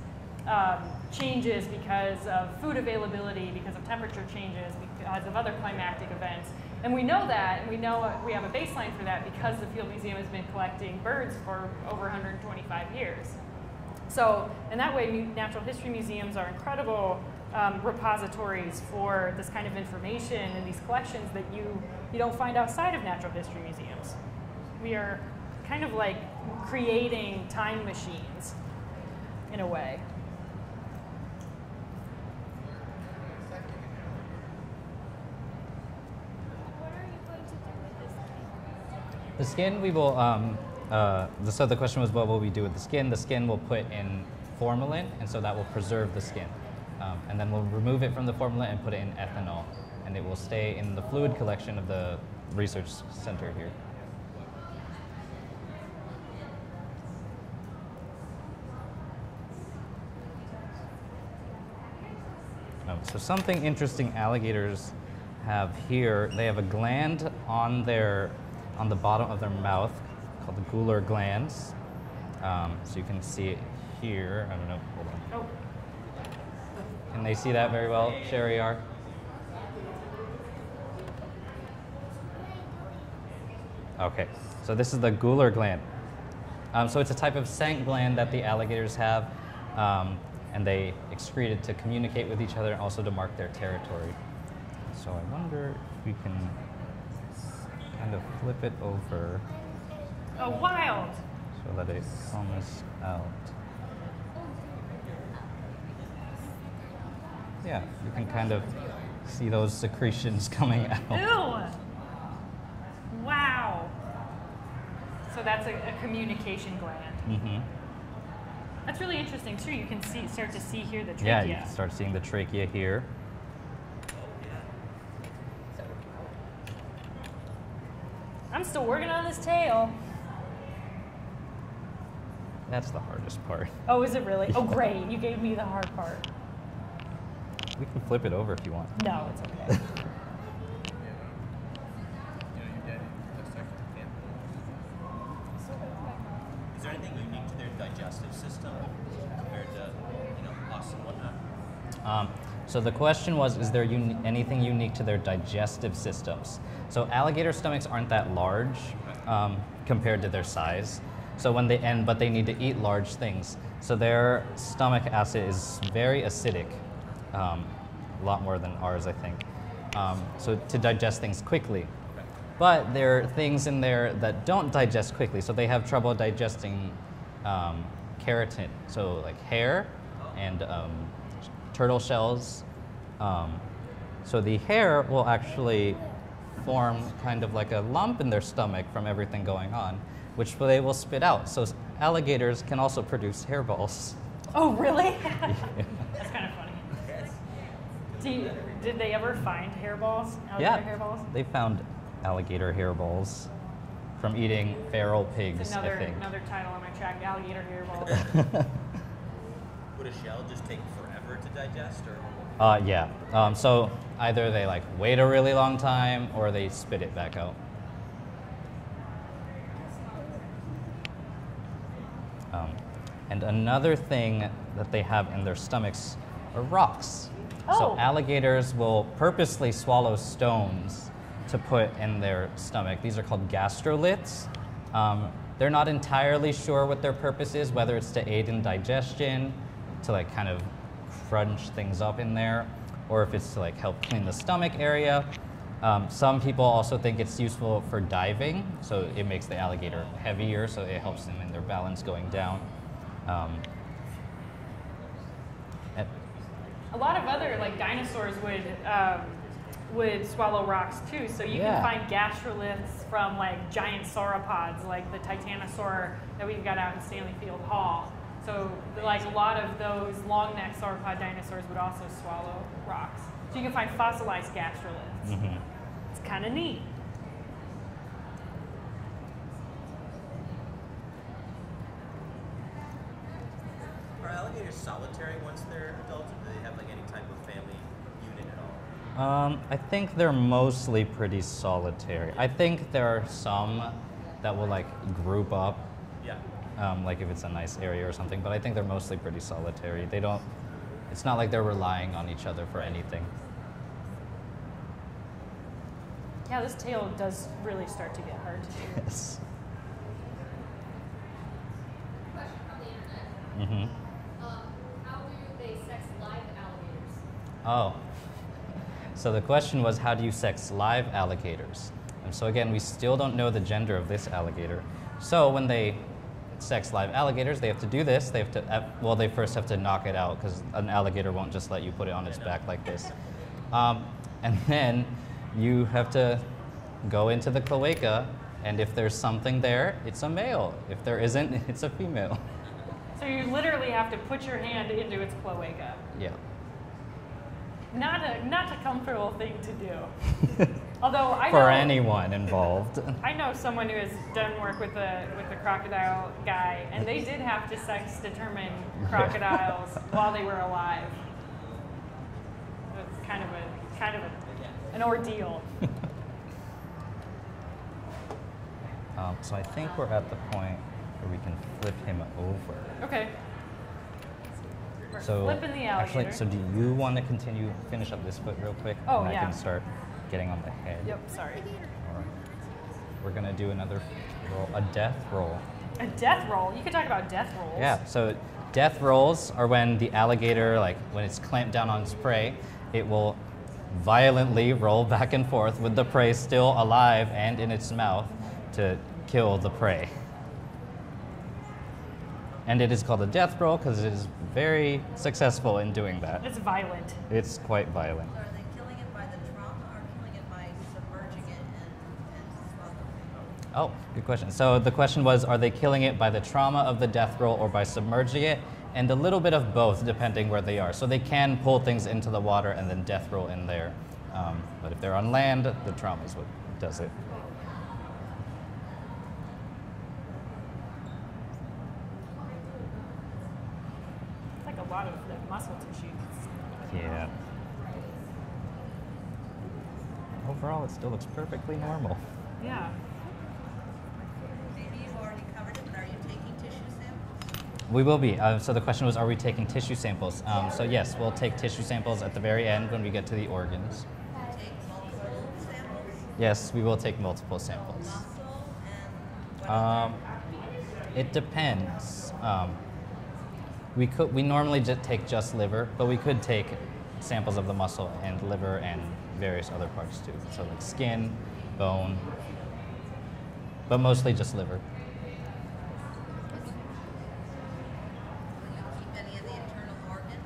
um, changes because of food availability, because of temperature changes, because of other climatic events. And we know that, and we know we have a baseline for that because the Field Museum has been collecting birds for over 125 years. So, in that way, natural history museums are incredible um, repositories for this kind of information and these collections that you, you don't find outside of natural history museums. We are kind of like creating time machines in a way. What are you going to do with this thing? The skin we will. Um, uh, so the question was, what will we do with the skin? The skin we'll put in formalin, and so that will preserve the skin. Um, and then we'll remove it from the formalin and put it in ethanol, and it will stay in the fluid collection of the research center here. Um, so something interesting alligators have here, they have a gland on their, on the bottom of their mouth called the gular glands. Um, so you can see it here. I don't know. Hold on. Oh, Can they see that very well, Sherry R? Okay, so this is the gular gland. Um, so it's a type of scent gland that the alligators have, um, and they excrete it to communicate with each other and also to mark their territory. So I wonder if we can kind of flip it over oh wild! so that it comes out. Yeah, you can kind of see those secretions coming out. Ew! Wow. So that's a, a communication gland. Mm-hmm. That's really interesting too. You can see, start to see here the trachea. Yeah, you can start seeing the trachea here. I'm still working on this tail. That's the hardest part. Oh, is it really? Oh, great. You gave me the hard part. We can flip it over if you want. No, it's okay. Is there anything unique to their digestive system compared to, you know, us and whatnot? Um, so the question was, is there anything unique to their digestive systems? So alligator stomachs aren't that large um, compared to their size. So when they end, but they need to eat large things. So their stomach acid is very acidic, um, a lot more than ours, I think. Um, so to digest things quickly. But there are things in there that don't digest quickly, so they have trouble digesting um, keratin, so like hair and um, turtle shells. Um, so the hair will actually form kind of like a lump in their stomach from everything going on, which they will spit out. So alligators can also produce hairballs. Oh, really? That's kind of funny. Do you, did they ever find hairballs? yeah, hairballs? they found alligator hairballs from eating feral pigs, It's another I think. another title on my track, alligator hairballs. Would a shell just take forever to digest, or Uh, yeah. Um, so either they like wait a really long time or they spit it back out. Um, and another thing that they have in their stomachs are rocks. Oh. So alligators will purposely swallow stones to put in their stomach. These are called gastroliths. Um, they're not entirely sure what their purpose is, whether it's to aid in digestion, to like kind of crunch things up in there, or if it's to like help clean the stomach area. Um, some people also think it's useful for diving, so it makes the alligator heavier, so it helps them in their balance going down. Um, A lot of other like dinosaurs would um, would swallow rocks too. So you Yeah. can find gastroliths from like giant sauropods, like the Titanosaur that we've got out in Stanley Field Hall. So like a lot of those long-necked sauropod dinosaurs would also swallow rocks. So you can find fossilized gastroliths. mhm. It's kind of neat. are alligators solitary once they're adults, or do they have like any type of family unit at all? Um, I think they're mostly pretty solitary. I think there are some that will like group up, Yeah. Um, like if it's a nice area or something. But I think they're mostly pretty solitary. They don't. It's not like they're relying on each other for anything. Yeah, this tail does really start to get hard to do. Yes. Question from the internet. hmm Um, how do they sex live alligators? Oh. So the question was, how do you sex live alligators? And so again, we still don't know the gender of this alligator. So when they sex live alligators, they have to do this. They have to, uh, well, they first have to knock it out because an alligator won't just let you put it on its back like this. Um, and then you have to go into the cloaca, and if there's something there, it's a male. If there isn't, it's a female. So you literally have to put your hand into its cloaca. Yeah. Not a not a comfortable thing to do. Although I For know, anyone involved. I know someone who has done work with the with the crocodile guy, and they did have to sex determine crocodiles while they were alive. It's kind of a kind of a, an ordeal. Um, so I think we're at the point where we can flip him over. Okay. We're So flipping the alligator. actually, so do you want to continue finish up this foot real quick? Oh, and I can start getting on the head. Yep. Sorry. All right. We're gonna do another roll, a death roll. A death roll. You could talk about death rolls. Yeah. So death rolls are when the alligator, like when it's clamped down on its prey, it will violently roll back and forth with the prey still alive and in its mouth to kill the prey. And it is called a death roll because it is very successful in doing that. It's violent. It's quite violent. Oh, good question. So the question was, are they killing it by the trauma of the death roll or by submerging it? And a little bit of both, depending where they are. So they can pull things into the water and then death roll in there. Um, but if they're on land, the trauma is what does it. It's like a lot of muscle tissue. Yeah. Overall, it still looks perfectly normal. Yeah. We will be. Uh, so the question was, are we taking tissue samples? Um, so yes, we'll take tissue samples at the very end when we get to the organs. Yes, we will take multiple samples. Um, it depends. Um, we could. We normally just take just liver, but we could take samples of the muscle and liver and various other parts too. So like skin, bone, but mostly just liver. will you keep any of the internal organs?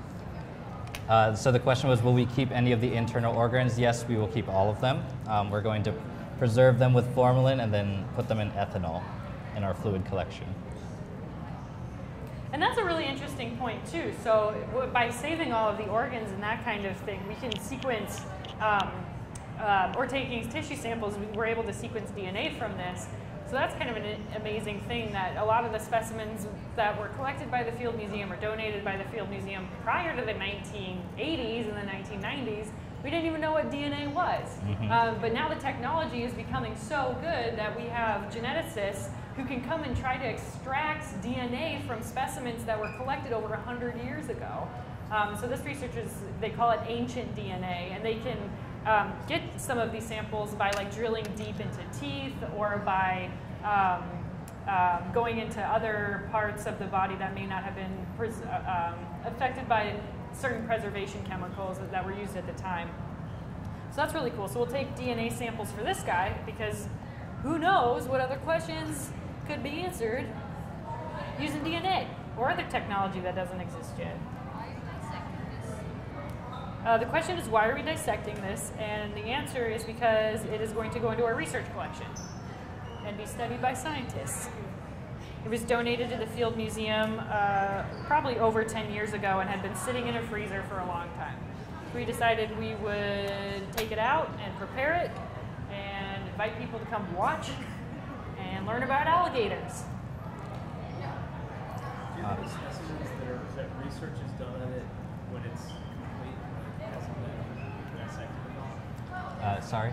Uh, so the question was, will we keep any of the internal organs? Yes, we will keep all of them. Um, we're going to preserve them with formalin and then put them in ethanol in our fluid collection. And that's a really interesting point too. So by saving all of the organs and that kind of thing, we can sequence, um, uh, or taking tissue samples, we- we're able to sequence DNA from this. So that's kind of an amazing thing that a lot of the specimens that were collected by the Field Museum or donated by the Field Museum prior to the 1980s and the 1990s, we didn't even know what DNA was. Mhm. Uh, but now the technology is becoming so good that we have geneticists who can come and try to extract DNA from specimens that were collected over 100 years ago. Um, so this research is, they call it ancient DNA, and they can um, get some of these samples by like drilling deep into teeth or by um, um, going into other parts of the body that may not have been uh, um, affected by certain preservation chemicals that, that were used at the time. So that's really cool. So we'll take DNA samples for this guy because who knows what other questions could be answered using DNA or other technology that doesn't exist yet. Uh, the question is why are we dissecting this? And the answer is because it is going to go into our research collection and be studied by scientists. It was donated to the Field Museum uh, probably over 10 years ago and had been sitting in a freezer for a long time. We decided we would take it out and prepare it and invite people to come watch and learn about alligators. Uh, that research is done on it when it's complete, like, hasn't been dissected at all? Uh, sorry.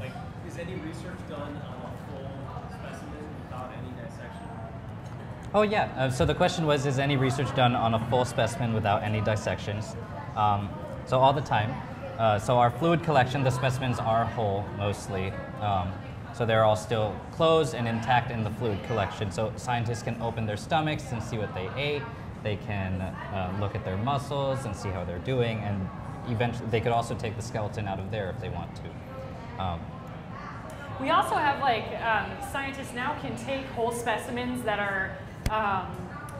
Like, is any research done on a full specimen without any dissection? Oh yeah. Uh, so the question was, is any research done on a full specimen without any dissections? Um, so all the time. Uh, so our fluid collection, the specimens are whole mostly. Um, so they're all still closed and intact in the fluid collection. So scientists can open their stomachs and see what they ate. They can uh, look at their muscles and see how they're doing. And eventually, they could also take the skeleton out of there if they want to. Um, We also have like um, scientists now can take whole specimens that are um,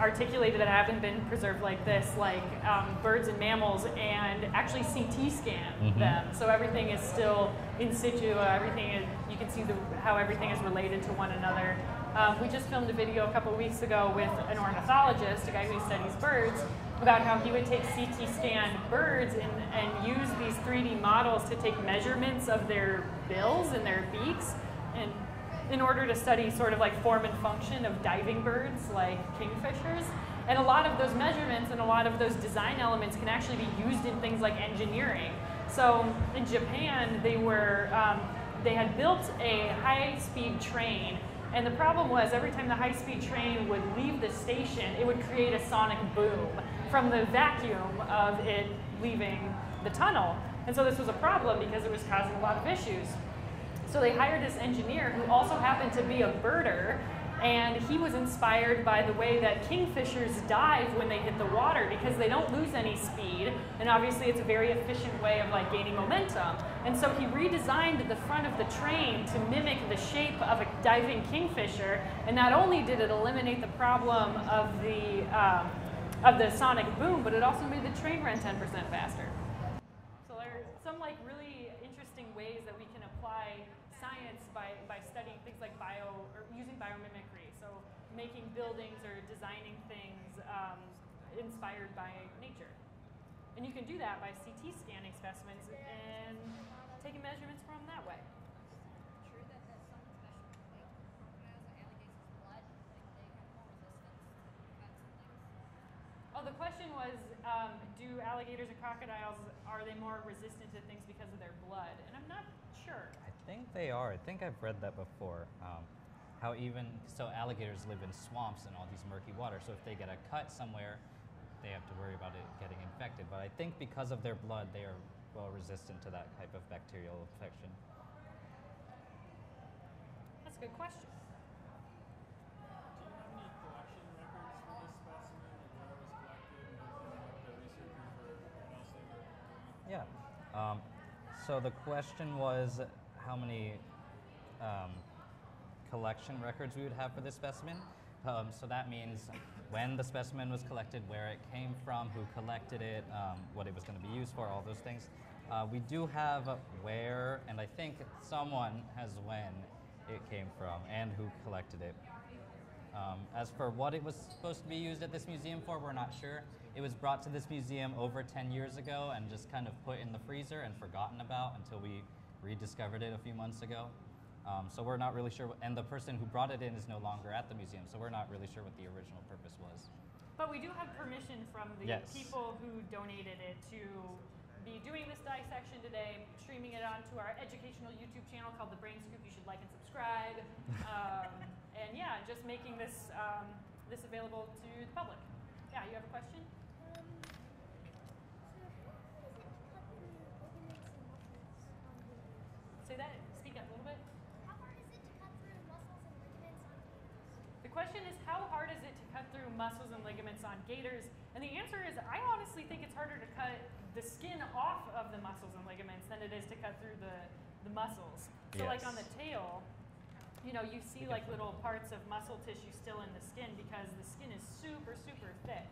articulated that haven't been preserved like this, like um, birds and mammals, and actually CT scan Mhm. them. So everything is still in situ. Uh, everything is, you can see the, how everything is related to one another. Um, we just filmed a video a couple weeks ago with an ornithologist, a guy who studies birds, about how he would take CT scan birds and, and use these 3D models to take measurements of their bills and their beaks and in order to study sort of like form and function of diving birds like kingfishers. And a lot of those measurements and a lot of those design elements can actually be used in things like engineering. So in Japan, they were um, they had built a high-speed train, and the problem was every time the high-speed train would leave the station, it would create a sonic boom from the vacuum of it leaving the tunnel. And so this was a problem because it was causing a lot of issues. So they hired this engineer who also happened to be a birder, and he was inspired by the way that kingfishers dive when they hit the water because they don't lose any speed, and obviously it's a very efficient way of like gaining momentum. And so he redesigned the front of the train to mimic the shape of a diving kingfisher, and not only did it eliminate the problem of the um, of the sonic boom, but it also made the train run 10% faster. So there are some like really interesting ways that we can apply science by, by studying things like bio or using biomimicry. So making buildings or designing things um, inspired by nature. And you can do that by CT scanning specimens and taking measurements from that way. True that there's some special like crocodiles or alligators' blood, like they have more resistance to cuts and things. Oh, the question was, um, do alligators and crocodiles are they more resistant to things because of their blood? And I'm not sure. I think they are. I think I've read that before. Um, how even so, alligators live in swamps and all these murky water. So if they get a cut somewhere, they have to worry about it getting infected. But I think because of their blood, they are well resistant to that type of bacterial infection. That's a good question. Yeah. Um, so the question was how many um, collection records we would have for this specimen. Um, so that means when the specimen was collected, where it came from, who collected it, um, what it was going to be used for, all those things. Uh, we do have where, and I think someone has when it came from and who collected it. Um, as for what it was supposed to be used at this museum for, we're not sure. It was brought to this museum over 10 years ago and just kind of put in the freezer and forgotten about until we rediscovered it a few months ago. Um, so we're not really sure, and the person who brought it in is no longer at the museum, so we're not really sure what the original purpose was. But we do have permission from the Yes. people who donated it to be doing this dissection today, streaming it onto our educational YouTube channel called The Brain Scoop. You should like and subscribe. Um, and yeah, just making this um, this available to the public. Yeah, you have a question? Um, so how is it to cut through ligaments and muscles on gators? Say that. Speak up a little bit. How hard is it to cut through muscles and ligaments on gators? The question is, how hard is it to cut through muscles and ligaments on gators? And the answer is, I honestly think it's harder to cut the skin off of the muscles and ligaments than it is to cut through the, the muscles. So, like on the tail, you know, you see like little parts of muscle tissue still in the skin because the skin is super, super thick.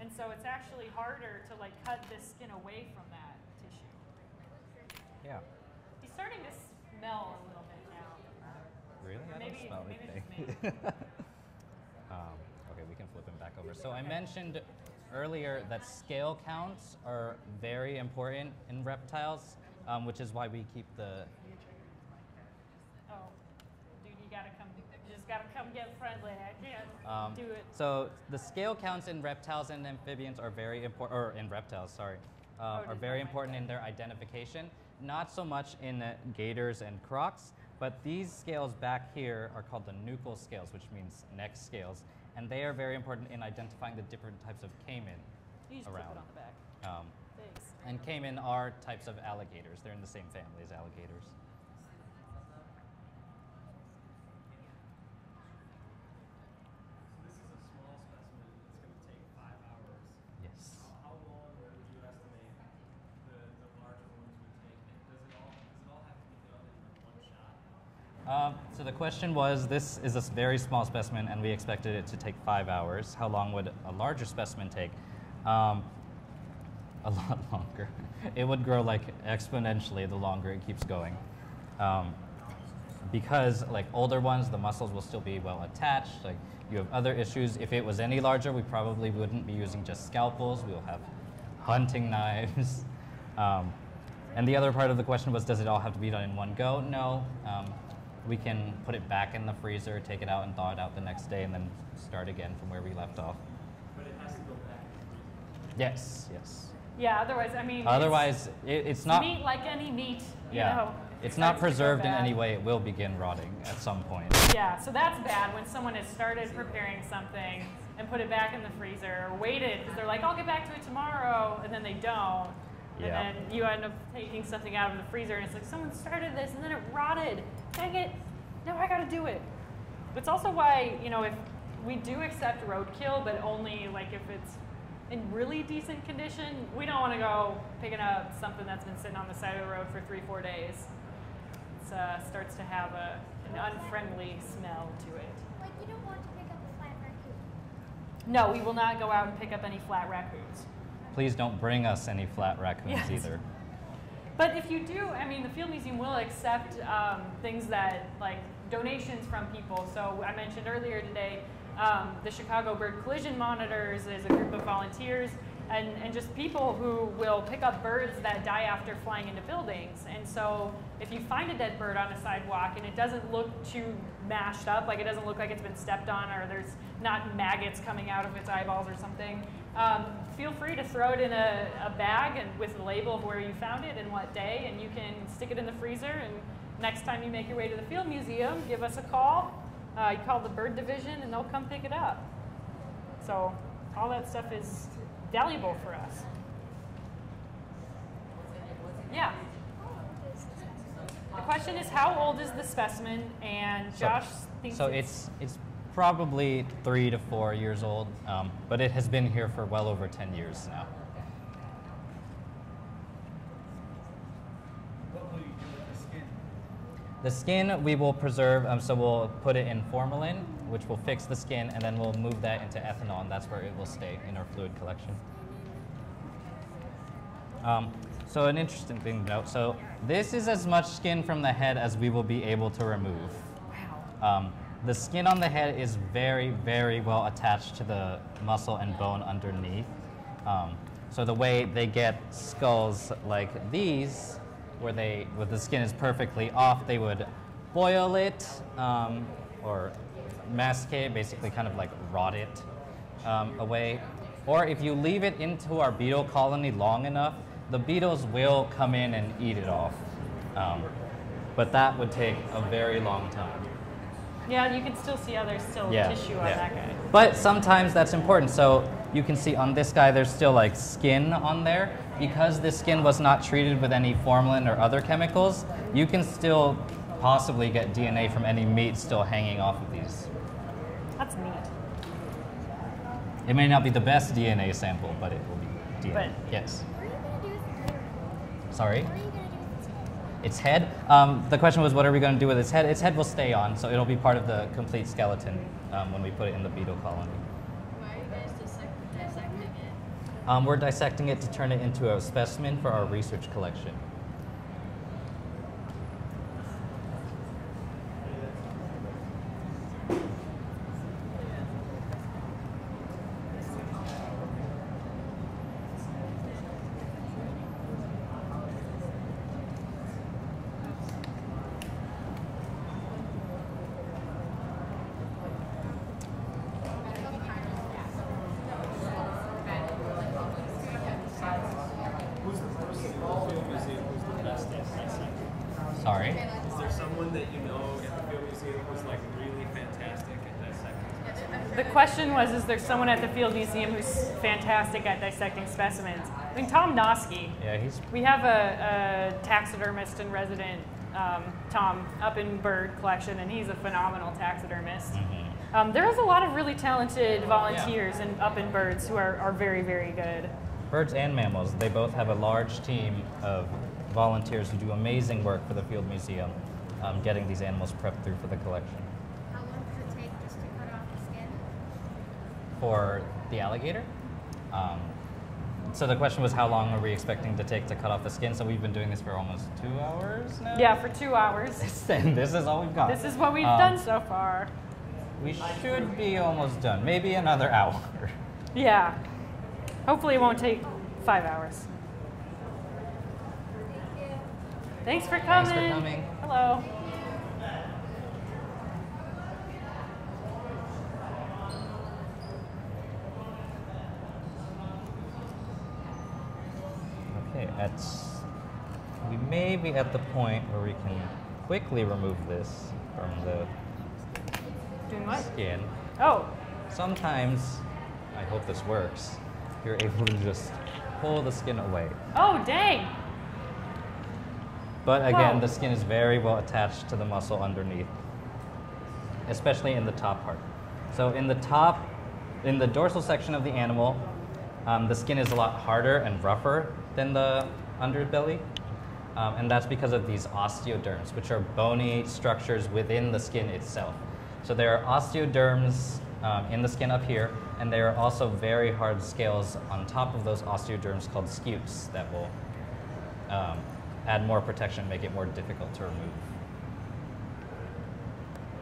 And so it's actually harder to like cut this skin away from that tissue. Yeah. He's starting to smell a little bit now. Really? I Maybe- don't smell anything. um, okay, we can flip him back over. So I mentioned earlier that scale counts are very important in reptiles, um, which is why we keep the. Oh, dude, you gotta come. You just gotta come get friendly. I can't Um, do it. So the scale counts in reptiles and amphibians are very important, or in reptiles, sorry, uh, are very important in their identification. Not so much in uh, gators and crocs, but these scales back here are called the nuchal scales, which means neck scales, and they are very important in identifying the different types of caiman around. on the back. Um, Thanks. and caiman are types of alligators. They're in the same family as alligators. So this is a small specimen. It's going to take five hours. Yes. How, how long would you estimate the, the larger ones would take? And does it all does it all have to be done in like one shot? Um, so the question was, this is a very small specimen, and we expected it to take five hours. How long would a larger specimen take? Um, a lot longer. It would grow like exponentially the longer it keeps going. Um, because like older ones, the muscles will still be well attached. Like you have other issues. If it was any larger, we probably wouldn't be using just scalpels. We'll have hunting knives. Um, and the other part of the question was, does it all have to be done in one go? No. Um, we can put it back in the freezer, take it out and thaw it out the next day, and then start again from where we left off. But it has to go back. Yes, yes. Yeah. Otherwise, I mean. Otherwise, it, it's it's not. meat like any meat. You yeah, know, it's not starts to go preserved in any way. It will begin rotting at some point. Yeah, so that's bad when someone has started preparing something and put it back in the freezer or waited because they're like, I'll get back to it tomorrow, and then they don't. Yeah. And then you end up taking something out of the freezer and it's like, someone started this and then it rotted. Dang it, now I gotta do it. It's also why, you know, if we do accept roadkill, but only like if it's in really decent condition, we don't wanna go picking up something that's been sitting on the side of the road for three, four days. It uh, starts to have a, an unfriendly smell to it. Like you don't want to pick up a flat raccoon. No, we will not go out and pick up any flat raccoons. Please don't bring us any flat raccoons Yes. either. But if you do, I mean, the Field Museum will accept um, things that, like donations from people. So I mentioned earlier today, um, the Chicago Bird Collision Monitors is a group of volunteers. and, and just people who will pick up birds that die after flying into buildings. And so if you find a dead bird on a sidewalk and it doesn't look too mashed up, like it doesn't look like it's been stepped on or there's not maggots coming out of its eyeballs or something, um, feel free to throw it in a, a bag and with a label of where you found it and what day, and you can stick it in the freezer. And next time you make your way to the Field Museum, give us a call. Uh, you call the bird division, and they'll come pick it up. So all that stuff is valuable for us. Yeah. The question is, how old is the specimen? And So- Josh thinks So it's it's probably three to four years old, um, but it has been here for well over 10 years now. What will you do with the skin? The skin we will preserve, um, so we'll put it in formalin, which will fix the skin, and then we'll move that into ethanol, and that's where it will stay in our fluid collection. Um, so an interesting thing to note, so this is as much skin from the head as we will be able to remove. wow. Um, the skin on the head is very, very well attached to the muscle and bone underneath. Um, so the way they get skulls like these, where they, where the skin is perfectly off, they would boil it um, or it, basically kind of like rot it um, away. Or if you leave it into our beetle colony long enough, the beetles will come in and eat it off. Um, but that would take a very long time. Yeah, you can still see how there's still Yeah, tissue on yeah. that guy. But sometimes that's important. So you can see on this guy, there's still like skin on there. Because this skin was not treated with any formalin or other chemicals, you can still possibly get DNA from any meat still hanging off of these. That's neat. It may not be the best DNA sample, but it will be DNA. But- yes. What are you gonna do with the Sorry? Its head? Um, the question was, what are we going to do with its head? Its head will stay on, so it'll be part of the complete skeleton um, when we put it in the beetle colony. Why are you guys dissecting it? Um, we're dissecting it to turn it into a specimen for our research collection. Who's the person in the field museum who's the best at dissecting? Sorry. Is there someone that you know at the Field Museum who's like really fantastic at dissecting? The question was, is there someone at the Field Museum who's fantastic at dissecting specimens? I think Tom Gnoske. Yeah, he's We have a, a taxidermist and resident, um, Tom, up in bird collection, and he's a phenomenal taxidermist. Um, there's a lot of really talented volunteers and up in birds who are, are very, very good. birds and mammals. They both have a large team of volunteers who do amazing work for the Field Museum, um, getting these animals prepped through for the collection. How long does it take just to cut off the skin? For the alligator, um, so the question was, how long are we expecting to take to cut off the skin? So we've been doing this for almost two hours now. Yeah, for two hours. and this is all we've got. This is what we've Um, done so far. We should be almost done. Maybe another hour. Yeah. Hopefully it won't take five hours. Thanks for coming. Thanks for coming. Hello. Okay, at we may be at the point where we can quickly remove this from the Doing what? skin. Oh, Sometimes, I hope this works, you're able to just pull the skin away. oh, dang. But again, the skin is very well attached to the muscle underneath, especially in the top part. So in the top, in the dorsal section of the animal, um, the skin is a lot harder and rougher than the underbelly. Um, and that's because of these osteoderms, which are bony structures within the skin itself. So there are osteoderms um, in the skin up here, and there are also very hard scales on top of those osteoderms called scutes that will um, add more protection, make it more difficult to remove.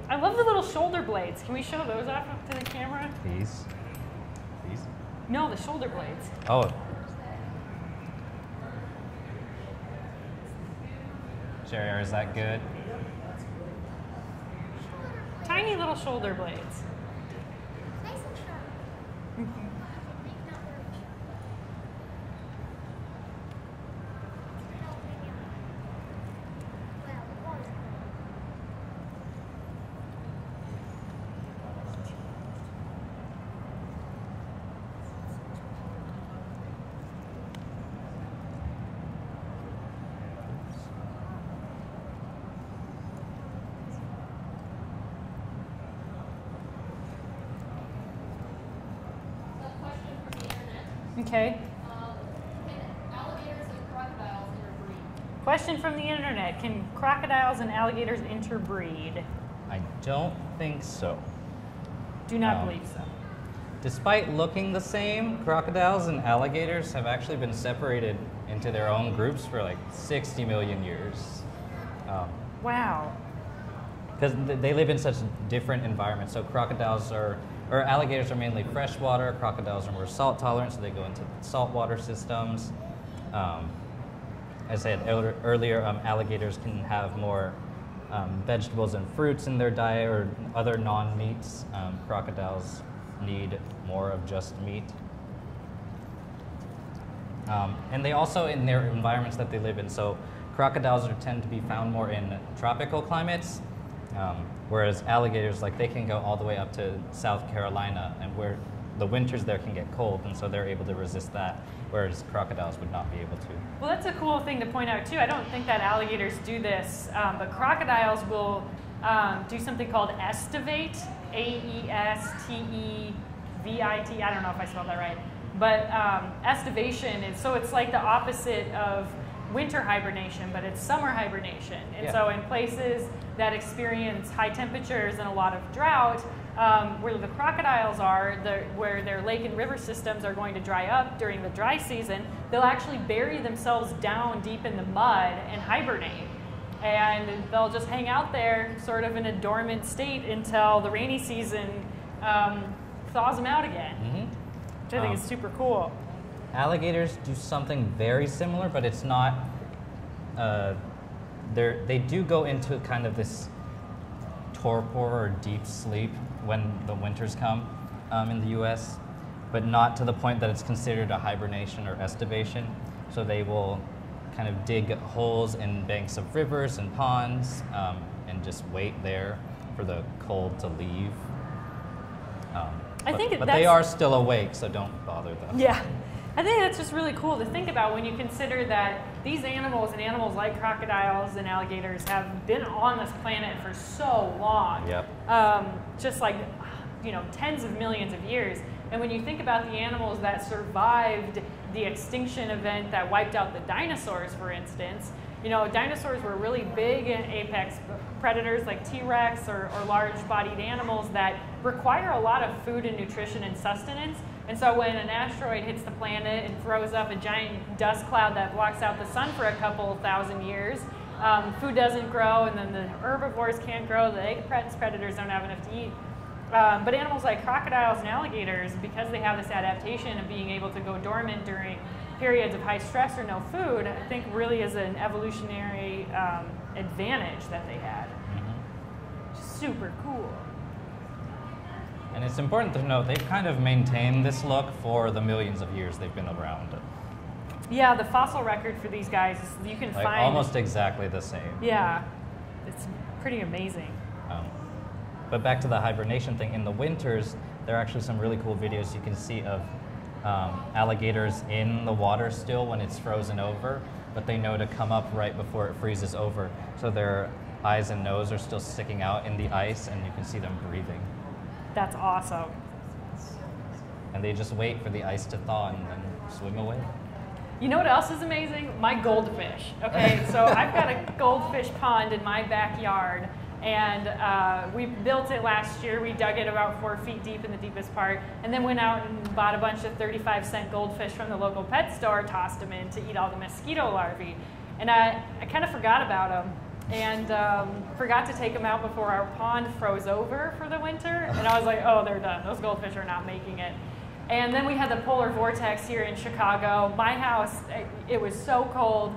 I love the little shoulder blades. Can we show those off to the camera? These, these. No, the shoulder blades. Oh. Sherry, is that good? Tiny little shoulder blades. Nice and sharp. Mm-hmm. Maybe not very sharp. No, maybe not. Well, it was. A question from the internet. Okay. Um, can alligators and crocodiles interbreed? Question from the internet Can crocodiles and alligators interbreed? I don't think so. Do not Um, believe so. Despite looking the same, crocodiles and alligators have actually been separated into their own groups for like 60 million years. Um, Wow. because they live in such different environments. So crocodiles are, or alligators are mainly freshwater. Crocodiles are more salt tolerant, so they go into saltwater systems. Um, as I said earlier- um, alligators can have more um, vegetables and fruits in their diet or other non-meats. Um, crocodiles need more of just meat. Um, and they also, in their environments that they live in, so crocodiles are, tend to be found more in tropical climates, um, whereas alligators, like they can go all the way up to South Carolina, and where the winters there can get cold, and so they're able to resist that, whereas crocodiles would not be able to. Well, that's a cool thing to point out too. I don't think that alligators do this, um, but crocodiles will um, do something called estivate, A E S T E V I T. I don't know if I spelled that right, but um, estivation is so it's like the opposite of winter hibernation, but it's summer hibernation. And Yeah. so in places that experience high temperatures and a lot of drought, um, where the crocodiles are, the, where their lake and river systems are going to dry up during the dry season, they'll actually bury themselves down deep in the mud and hibernate. And they'll just hang out there, sort of in a dormant state, until the rainy season um, thaws them out again, Mhm. which I think Um, is super cool. Alligators do something very similar, but it's not. Uh, they do go into kind of this torpor or deep sleep when the winters come um, in the U.S., but not to the point that it's considered a hibernation or estivation. So they will kind of dig holes in banks of rivers and ponds um, and just wait there for the cold to leave. Um, I but, think but they are still awake, so don't bother them. Yeah. I think that's just really cool to think about when you consider that these animals and animals like crocodiles and alligators have been on this planet for so long. Yep. Um, just like, you know, tens of millions of years. And when you think about the animals that survived the extinction event that wiped out the dinosaurs, for instance, you know, dinosaurs were really big apex predators like T Rex or, or large bodied animals that require a lot of food and nutrition and sustenance. And so when an asteroid hits the planet and throws up a giant dust cloud that blocks out the sun for a couple thousand years, um, food doesn't grow, and then the herbivores can't grow, the apex predators don't have enough to eat. Um, but animals like crocodiles and alligators, because they have this adaptation of being able to go dormant during periods of high stress or no food, I think really is an evolutionary um, advantage that they had. Mhm. Super cool. And it's important to note they've kind of maintained this look for the millions of years they've been around. Yeah, the fossil record for these guys, is you can Like find almost exactly the same. Yeah, it's pretty amazing. Um, but back to the hibernation thing, in the winters, there are actually some really cool videos you can see of um, alligators in the water still when it's frozen over, but they know to come up right before it freezes over. So their eyes and nose are still sticking out in the ice, and you can see them breathing. That's awesome. And they just wait for the ice to thaw and then swim away. You know what else is amazing? My goldfish. Okay, so I've got a goldfish pond in my backyard, and uh, we built it last year. We dug it about four feet deep in the deepest part, and then went out and bought a bunch of 35 cent goldfish from the local pet store, tossed them in to eat all the mosquito larvae. And I, I kind of forgot about them and um, forgot to take them out before our pond froze over for the winter. And I was like, oh, they're done. Those goldfish are not making it. And then we had the polar vortex here in Chicago. My house, it, it was so cold.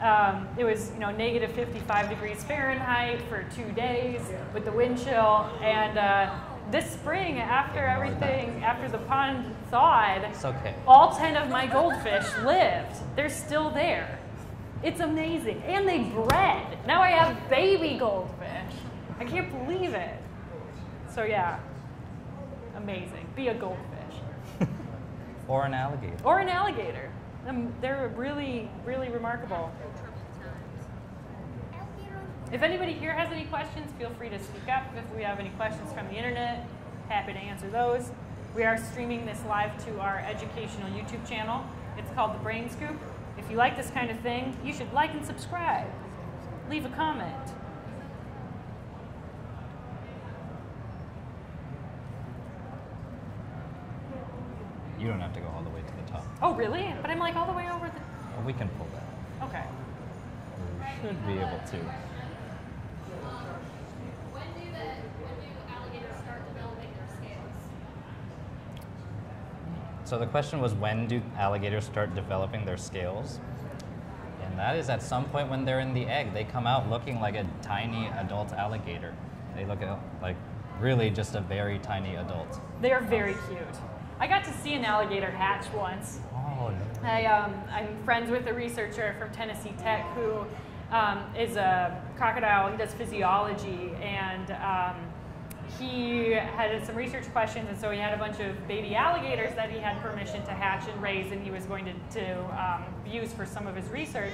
Um, it was, you know, negative 55 degrees Fahrenheit for two days with the wind chill. And uh, this spring, after everything, after the pond thawed, okay. all 10 of my goldfish lived. They're still there. It's amazing. And they bred. Now I have baby goldfish. I can't believe it. So, yeah, amazing. Be a goldfish. Or an alligator. Or an alligator. Um, they're really, really remarkable. If anybody here has any questions, feel free to speak up. If we have any questions from the internet, happy to answer those. We are streaming this live to our educational YouTube channel. It's called The Brain Scoop. If you like this kind of thing, you should like and subscribe. Leave a comment. You don't have to go all the way to the top. Oh, really? But I'm like all the way over the. Well, we can pull that. Okay. We should be able to. When do the when do alligators start developing their scales? So the question was when do alligators start developing their scales? And that is at some point when they're in the egg. They come out looking like a tiny adult alligator. They look like really just a very tiny adult. They are very cute. I got to see an alligator hatch once. Oh, I, um, I'm friends with a researcher from Tennessee Tech who um, is a crocodile. He does physiology, and um, he had some research questions, and so he had a bunch of baby alligators that he had permission to hatch and raise, and he was going to, to um, use for some of his research.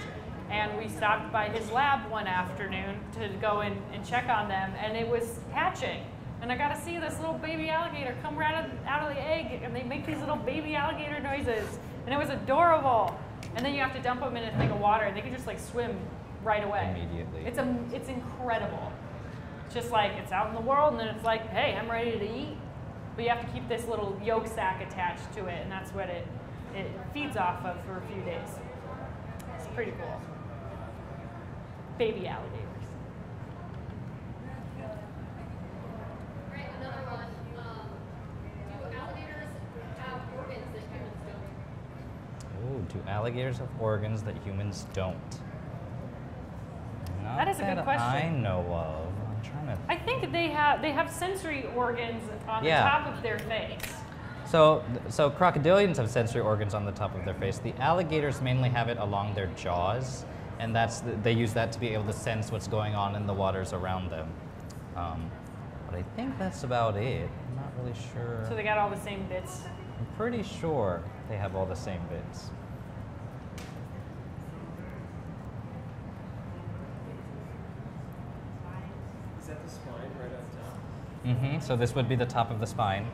And we stopped by his lab one afternoon to go and, and check on them, and it was hatching. And I got to see this little baby alligator come right out of, out of the egg, and they make these little baby alligator noises, and it was adorable. And then you have to dump them in a thing of water, and they can just like swim right away. Immediately. It's a, it's incredible. It's just like it's out in the world, and then it's like, hey, I'm ready to eat. But you have to keep this little yolk sac attached to it, and that's what it it feeds off of for a few days. It's pretty cool. Baby alligators. Right, another one. Um, do alligators have organs that humans don't? Ooh, do alligators have organs that humans don't? Not That is a good that question. I know of. Trying to. I think they have they have sensory organs on Yeah. the top of their face. So, so crocodilians have sensory organs on the top of their face. The alligators mainly have it along their jaws, and that's the, they use that to be able to sense what's going on in the waters around them. Um, but I think that's about it. I'm not really sure. So they got all the same bits. I'm pretty sure they have all the same bits. Is that the spine right top? hmm So this would be the top of the spine,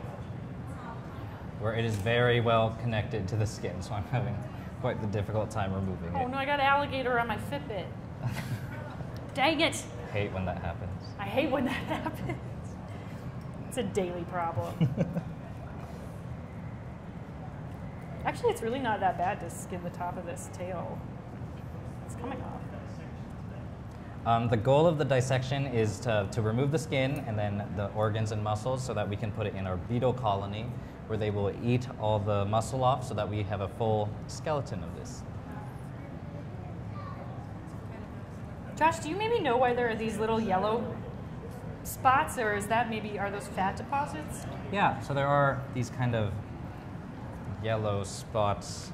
where it is very well connected to the skin. So I'm having quite the difficult time removing Oh it. Oh no, I got an alligator on my Fitbit. Dang it! I Hate when that happens. I hate when that happens. It's a daily problem. Actually, it's really not that bad to skin the top of this tail. It's coming off. Um, the goal of the dissection is to, to remove the skin and then the organs and muscles so that we can put it in our beetle colony where they will eat all the muscle off so that we have a full skeleton of this. Josh, do you maybe know why there are these little yellow spots, or is that maybe are those fat deposits? Yeah, so there are these kind of yellow spots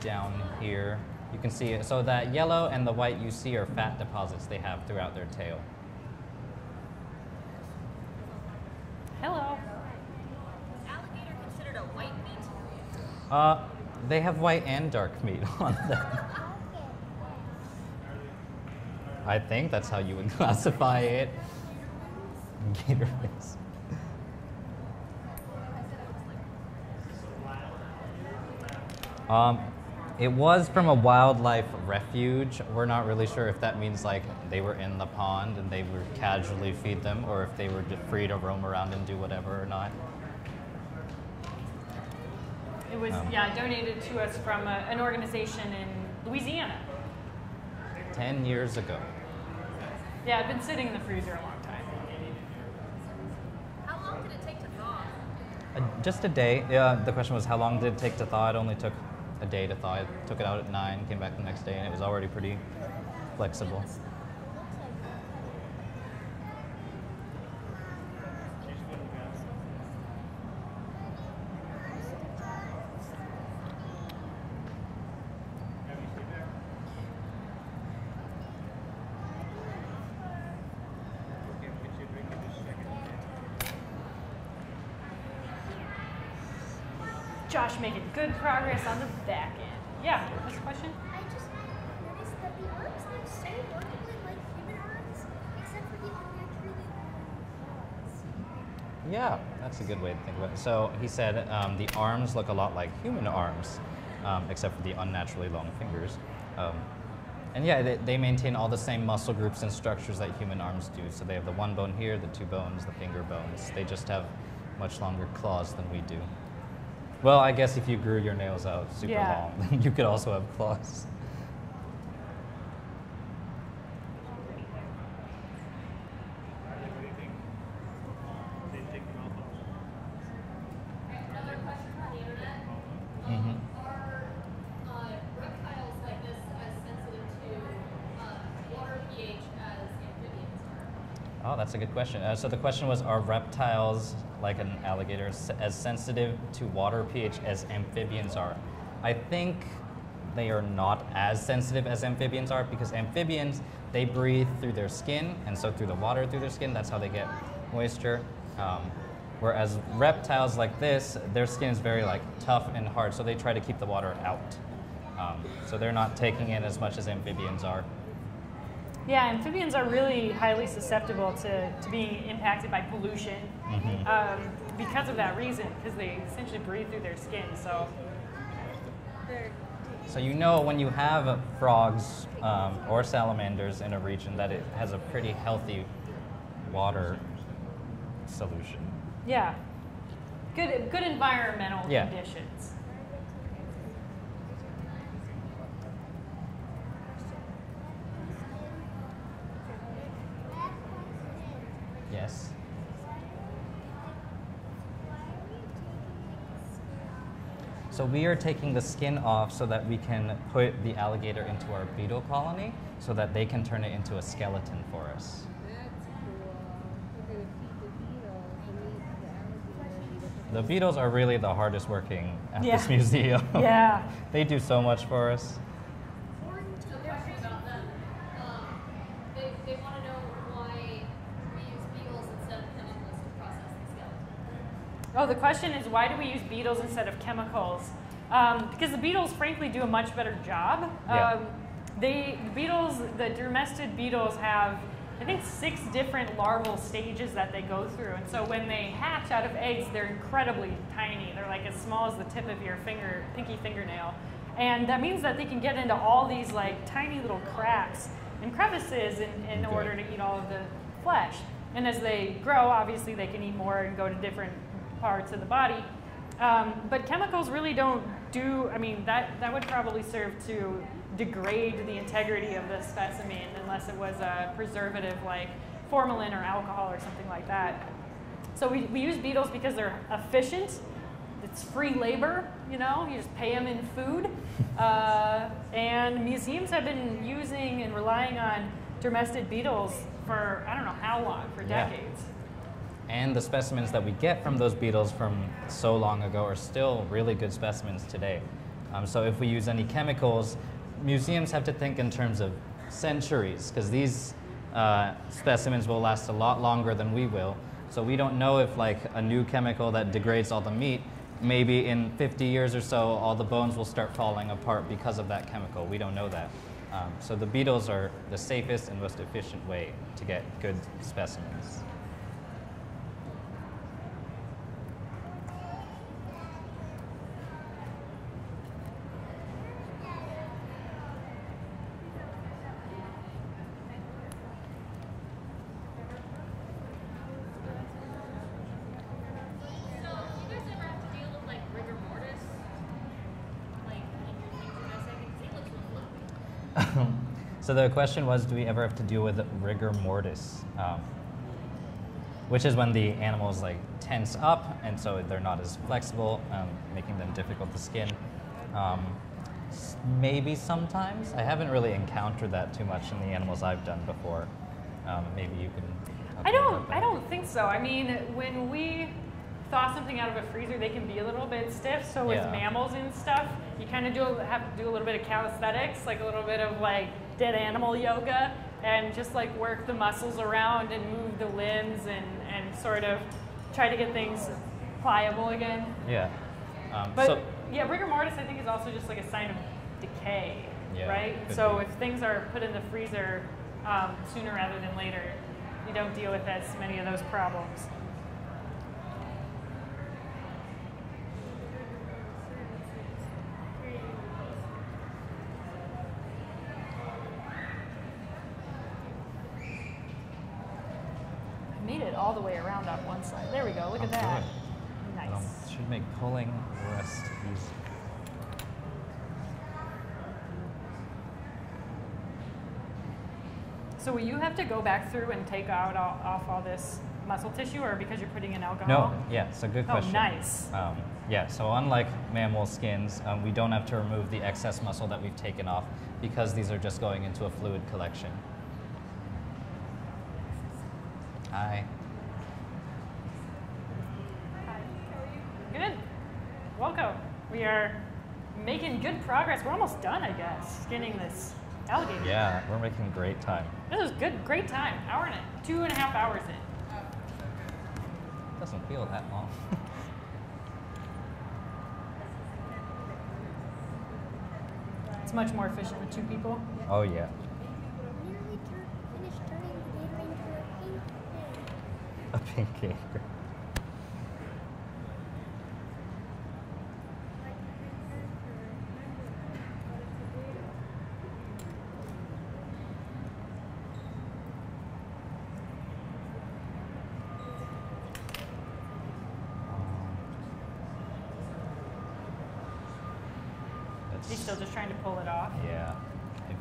down here. You can see it. So that yellow and the white you see are fat deposits they have throughout their tail. Hello. Is alligator considered a white meat? Uh, they have white and dark meat on them. I think that's how you would classify it. Gator face. Um, it was from a wildlife refuge. We're not really sure if that means like they were in the pond and they would casually feed them, or if they were just free to roam around and do whatever or not. It was Um. yeah donated to us from a, an organization in Louisiana. Ten years ago. Yeah, it'd been sitting in the freezer a long time. How long did it take to thaw? Uh, just a day. Yeah, the question was how long did it take to thaw? It only took a day to thaw. I took it out at nine, came back the next day, and it was already pretty flexible. Josh making good progress on the back end. Yeah, what's the question? I just noticed that the arms look so remarkably like human arms, except for the unnaturally long. Yeah, that's a good way to think about it. So he said um, the arms look a lot like human arms, um, except for the unnaturally long fingers. Um, and yeah, they, they maintain all the same muscle groups and structures that human arms do. So they have the one bone here, the two bones, the finger bones. They just have much longer claws than we do. Well, I guess if you grew your nails out super Yeah. long, you could also have claws. What do you think? They take them off. Another question from the internet. Mhm. Are uh, reptiles like this as sensitive to uh, water pH as amphibians are? Oh, that's a good question. Uh, so the question was, are reptiles like an alligator as sensitive to water pH as amphibians are? I think they are not as sensitive as amphibians are because amphibians they breathe through their skin and so through the water through their skin that's how they get moisture. Um, whereas reptiles like this, their skin is very like tough and hard, so they try to keep the water out. Um, so they're not taking in as much as amphibians are. Yeah, amphibians are really highly susceptible to, to being impacted by pollution Mhm. um, because of that reason, because they essentially breathe through their skin. So, So you know when you have frogs um, or salamanders in a region that it has a pretty healthy water solution. yeah, good, good environmental Yeah. conditions. Yes. So we are taking the skin off so that we can put the alligator into our beetle colony so that they can turn it into a skeleton for us. That's cool. They would feed the beetles and eat the alligator. The beetles are really the hardest working at Yeah. this museum. Yeah. they do so much for us. So question about them. Um, they, they want to know why we use beetles instead of chemicals to process the skeleton. Oh, the question is why do we use beetles instead of chemicals? Um, because the beetles, frankly, do a much better job. Yeah. Um, they the beetles, the dermestid beetles, have I think six different larval stages that they go through, and so when they hatch out of eggs, they're incredibly tiny. They're like as small as the tip of your finger, pinky fingernail, and that means that they can get into all these like tiny little cracks and crevices in, in Okay. order to eat all of the flesh. And as they grow, obviously they can eat more and go to different parts of the body. Um, but chemicals really don't do, I mean, that, that would probably serve to degrade the integrity of the specimen unless it was a preservative like formalin or alcohol or something like that. So we, we use beetles because they're efficient. It's free labor, you know, you just pay them in food. Uh, and museums have been using and relying on dermestid beetles for I don't know how long, for Yeah. And the specimens that we get from those beetles from so long ago are still really good specimens today. Um, so if we use any chemicals, museums have to think in terms of centuries because these uh, specimens will last a lot longer than we will. So we don't know if like a new chemical that degrades all the meat, maybe in 50 years or so, all the bones will start falling apart because of that chemical. We don't know that. Um, so the beetles are the safest and most efficient way to get good specimens. So, do you guys ever have to deal with like rigor mortis? Like, in your things you guys say? Because he looks real fluffy. So the question was, do we ever have to deal with rigor mortis? Um, which is when the animals like tense up, and so they're not as flexible, um, making them difficult to skin. Um, maybe sometimes I haven't really encountered that too much in the animals I've done before. Um, maybe you can. I don't. I don't think so. I mean, when we thaw something out of a freezer, they can be a little bit stiff. So with Yeah. mammals and stuff, you kind of do have to do a little bit of calisthenics, like a little bit of like dead animal yoga, and just like work the muscles around and move the limbs and and sort of try to get things pliable again. Yeah. Um, But so, yeah, rigor mortis I think is also just like a sign of decay, Yeah, right? So be. if things are put in the freezer um, sooner rather than later, you don't deal with as many of those problems. All the way around on one side. There we go. Look Oh, at that. good. Nice. should make pulling the rest easy. So will you have to go back through and take out all, off all this muscle tissue, or because you're putting in alcohol? No, yeah, So a good Oh, question. nice. Um, yeah, so unlike mammal skins, um, we don't have to remove the excess muscle that we've taken off because these are just going into a fluid collection. Hi. Good. Welcome. We are making good progress. We're almost done, I guess, skinning this alligator. Yeah, we're making great time. This is good. Great time. Hour and a, two and a half hours in. Doesn't feel that long. It's much more efficient with two people. oh yeah. Nearly tur- finished turning the Gatorade into a pink egg. A pink gator. He's still just trying to pull it off. Yeah.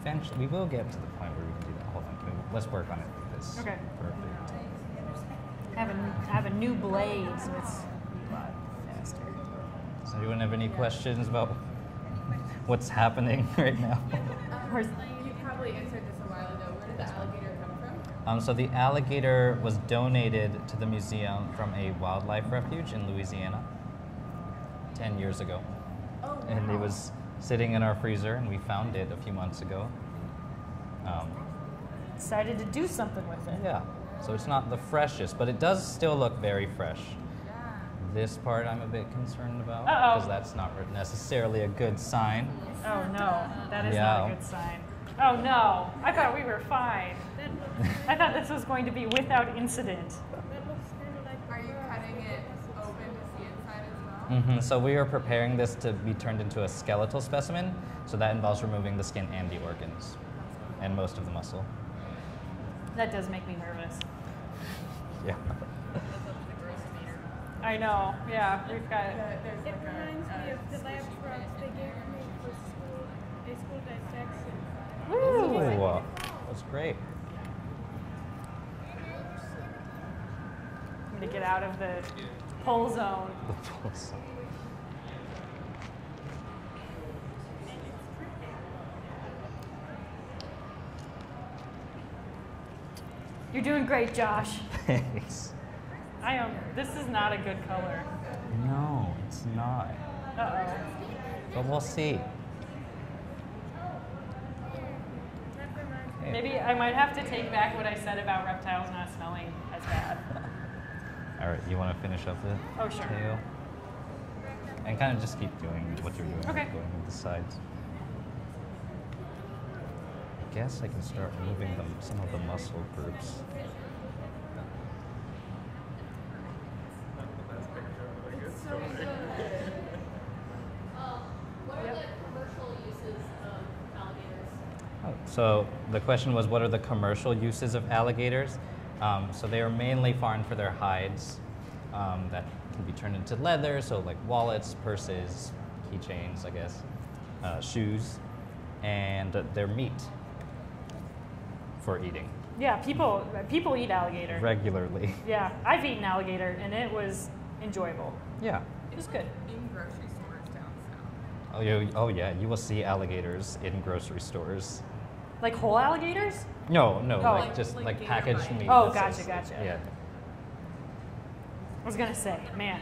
Eventually, we will get to the point where we can do that. Hold on, can we, let's work on it like this. Okay. Perfect. Have a have a new blade, so it's a lot faster. Does anyone have any questions about what's happening right now? Where's- You probably answered this a while ago. Where did the alligator come from? Um, so the alligator was donated to the museum from a wildlife refuge in Louisiana 10 years ago. Oh, And it was sitting in our freezer, and we found it a few months ago. Um, Decided to do something with it. yeah, so it's not the freshest, but it does still look very fresh. This part I'm a bit concerned about Uh-oh. because that's not necessarily a good sign. Oh no, that is not a good sign. Oh no, I thought we were fine. I thought this was going to be without incident. Are you cutting it open to see inside as well? hmm So we are preparing this to be turned into a skeletal specimen. So that involves removing the skin and the organs, and most of the muscle. That does make me nervous. Yeah. I know. Yeah, we've got. There's It like a, reminds me a of the lab drugs they gave me for school, a school dissection. Ooh, that's great. I'm gonna get out of the pull zone. The pulse. You're doing great, Josh. Thanks. I am. This is not a good color. No, it's not. Uh oh. But we'll see. Maybe I might have to take back what I said about reptiles not smelling as bad. All right, you want to finish up the Oh, sure. tail? And kind of just keep doing what you're doing, Okay. going with the sides. Guess I can start moving some of the muscle groups. So the question was, what are the commercial uses of alligators? Um, so they are mainly farmed for their hides um, that can be turned into leather, so like wallets, purses, keychains, I guess, uh, shoes, and their meat for eating. Yeah, people people eat alligator. regularly. Yeah, I've eaten alligator and it was enjoyable. Yeah. It was good. In grocery stores down south. Oh, you, oh yeah, you will see alligators in grocery stores. Like whole alligators? No, no, Oh. like, Like- just like like, packaged meat. Oh, gotcha, gotcha. Yeah. I was gonna say, man.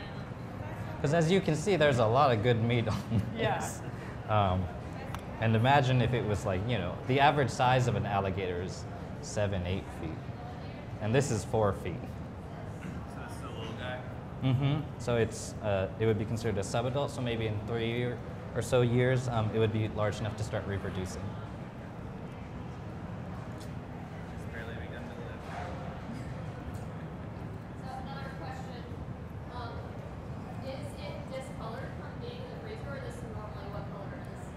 Because as you can see, there's a lot of good meat on Yeah. Um, and imagine if it was like, you know, the average size of an alligator is seven, eight feet. And this is four feet. So this is a little guy. Mm-hmm. So it's, uh, it would be considered a subadult, so maybe in three or, or so years, um, it would be large enough to start reproducing. Just barely begun to live. So another question,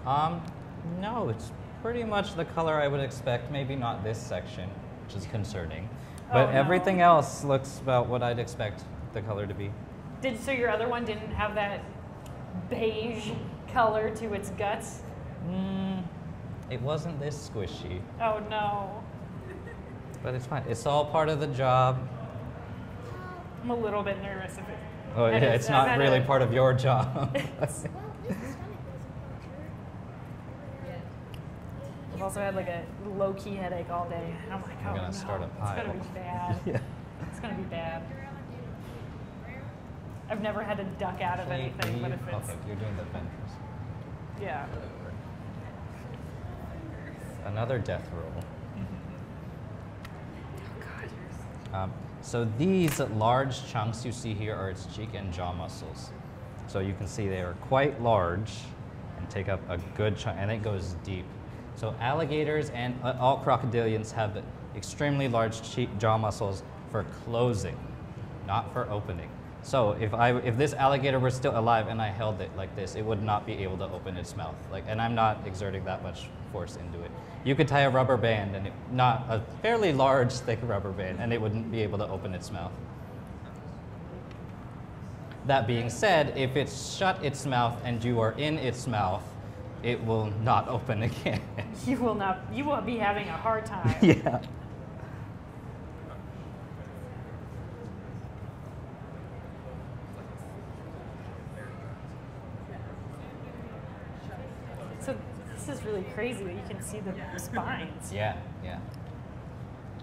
um, it's pretty much the color I would expect. Maybe not this section, which is concerning. But Oh, no. everything else looks about what I'd expect the color to be. Did so your other one didn't have that beige color to its guts? Mm, it wasn't this squishy, Oh no. but it's fine. It's all part of the job. I'm a little bit nervous if it. Oh yeah, just- it's not really a- part of your job. Well, this stomach doesn't hurt. I've also had like a low key headache all day. I'm like, I'm oh gonna no, start a pile. it's gonna be bad. yeah. It's gonna be bad. I've never had to duck out of Actually, anything, but if it's okay, you're doing the ventures. yeah. Another death roll. Oh god. Um, so these large chunks you see here are its cheek and jaw muscles. So you can see they are quite large and take up a good chunk, and it goes deep. So alligators and uh, all crocodilians have extremely large jaw muscles for closing, not for opening. So if I if this alligator were still alive and I held it like this, it would not be able to open its mouth. Like, and I'm not exerting that much force into it. You could tie a rubber band and it, not a fairly large, thick rubber band, and it wouldn't be able to open its mouth. That being said, if it shut its mouth and you are in its mouth, it will not open again. You will not. You will be having a hard time. yeah. So this is really crazy that you can see the spines. Yeah, yeah.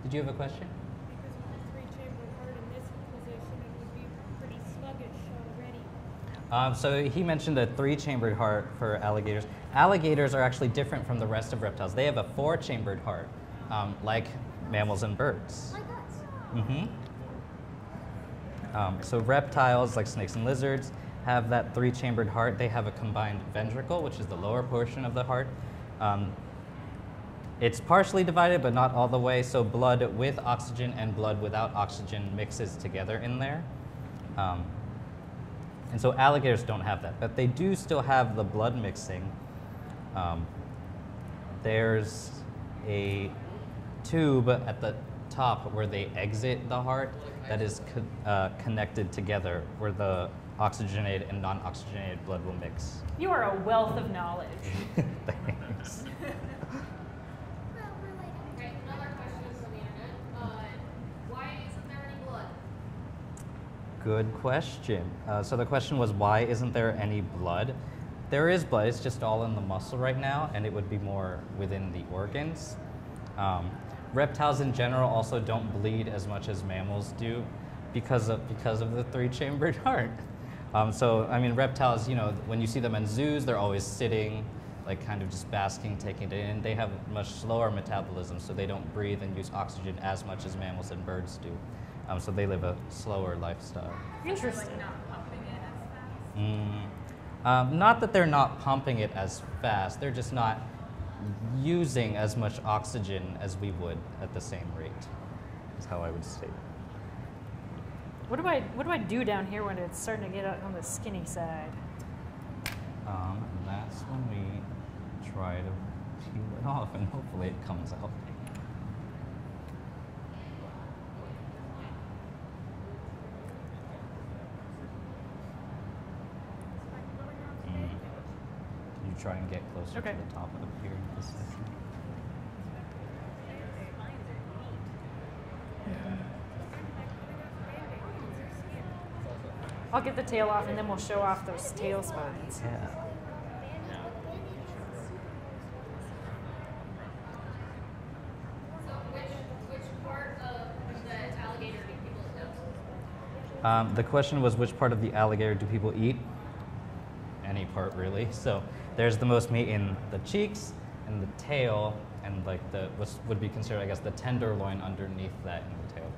Did you have a question? Because with the three chamber heart in this position, it would be pretty sluggish already. Um, so he mentioned a three-chambered heart for alligators. Alligators are actually different from the rest of reptiles. They have a four-chambered heart, um, like mammals and birds. Like us. hmm Um, so reptiles, like snakes and lizards, have that three-chambered heart. They have a combined ventricle, which is the lower portion of the heart. Um, it's partially divided, but not all the way. So blood with oxygen and blood without oxygen mixes together in there. Um, and so alligators don't have that, but they do still have the blood mixing. Um, there's a tube at the top where they exit the heart that is co- uh, connected together where the oxygenated and non-oxygenated blood will mix. You are a wealth of knowledge. Thanks. Well, we're like, Okay, another question from the internet. Uh, why isn't there any blood? Good question. Uh, so the question was, why isn't there any blood? There is blood. It's just all in the muscle right now, and it would be more within the organs. Um, reptiles in general also don't bleed as much as mammals do, because of because of the three-chambered heart. Um, so I mean, reptiles. You know, when you see them in zoos, they're always sitting, like kind of just basking, taking it in. They have much slower metabolism, so they don't breathe and use oxygen as much as mammals and birds do. Um, so they live a slower lifestyle. Interesting. Not pumping it as fast. Mm. Um, not that they're not pumping it as fast, they're just not using as much oxygen as we would at the same rate, is how I would state. What do I what do I do down here when it's starting to get out on the skinny side? Um, that's when we try to peel it off, and hopefully it comes out. try and get closer okay. to the top up here in this section. I'll get the tail off and then we'll show off those tail spines. Yeah. Um, the question was which part of the alligator do people eat? Any part really. So there's the most meat in the cheeks and the tail and like the what would be considered I guess the tenderloin underneath that in the tail.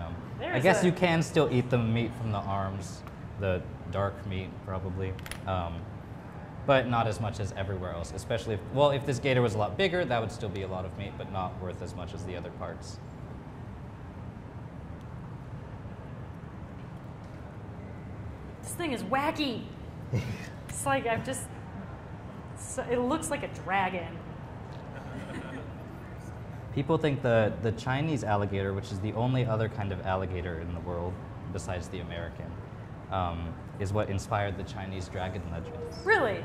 Um, I guess a- you can still eat the meat from the arms, the dark meat probably, um, but not as much as everywhere else. Especially if well, if this gator was a lot bigger, that would still be a lot of meat, but not worth as much as the other parts. This thing is wacky. it's like I've just. So, it looks like a dragon. People think the, the Chinese alligator, which is the only other kind of alligator in the world besides the American, um, is what inspired the Chinese dragon legends. Really?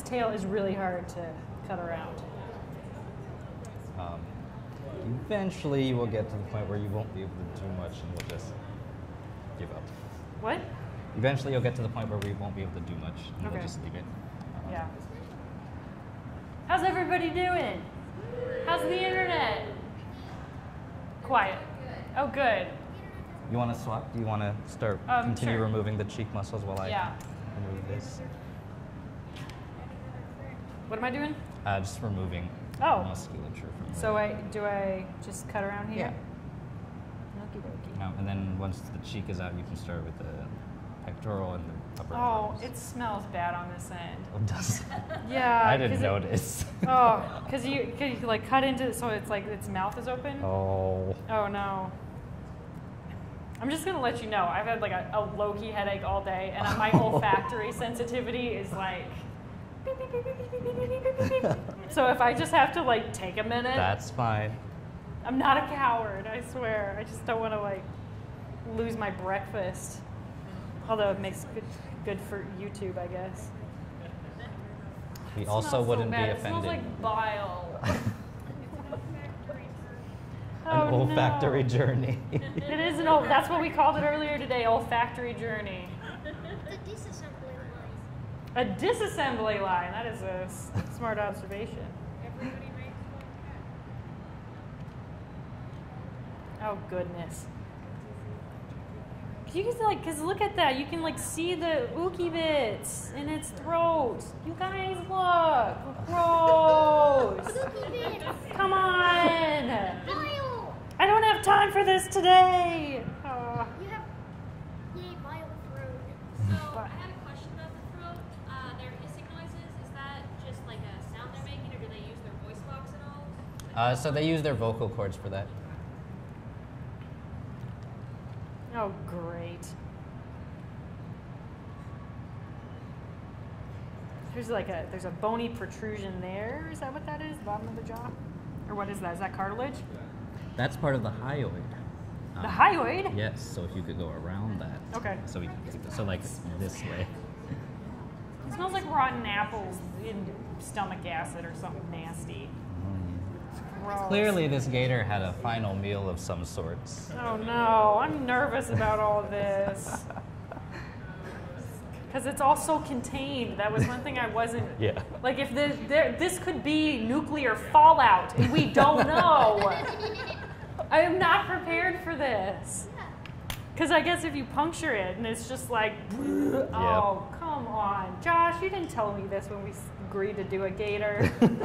This tail is really hard to cut around. Um, eventually, you will get to the point where you won't be able to do much and you'll just give up. What? Eventually, you'll get to the point where we won't be able to do much and Okay. we'll just leave it. Um, Yeah. How's everybody doing? How's the internet? Quiet. Oh, good. You want to swap? Do you want to start Um, continue sure. removing the cheek muscles while I Yeah. remove this? What am I doing? Uh, just removing Oh. musculature from So the- I do I just cut around here? Yeah. Okie dokie. Um, and then once the cheek is out, you can start with the pectoral and the upper Oh, arms. it smells bad on this end. Oh, does Yeah. I didn't 'cause it- notice. oh, because you, cause you like cut into so it's like its mouth is open. oh. Oh no. I'm just gonna let you know. I've had like a, a low key headache all day, and my olfactory sensitivity is like. Beep, beep, beep, beep, beep, beep, beep, beep, beep, beep. so if I just have to like take a minute, That's fine. I'm not a coward. I swear. I just don't want to like lose my breakfast. Although it makes good good for YouTube, I guess. We It also wouldn't bad. be It smells offended. like bile. Oh, an Oh, olfactory no. journey. It is an old. That's what we called it earlier today. Olfactory journey. The disassembly line. A disassembly line. That is a s- smart observation. Everybody makes one. Oh goodness. You can like, cause look at that. You can like see the ookie bits in its throat. You guys look. Gross. Come on. I don't have time for this today. Oh. Uh, so they use their vocal cords for that. Oh great. There's like a there's a bony protrusion there. Is that what that is? Bottom of the jaw? Or what is that? Is that cartilage? That's part of the hyoid. The Um, hyoid? Yes. So if you could go around that. Okay. So we so like this way. It smells like rotten apples in stomach acid or something nasty. Clearly, this gator had a final meal of some sorts. Oh no, I'm nervous about all this. Because it's all so contained. That was one thing I wasn't. Yeah. Like, if the, there, this could be nuclear fallout and we don't know. I am not prepared for this. Because I guess if you puncture it and it's just like, oh, come on. Josh, you didn't tell me this when we agreed to do a gator. From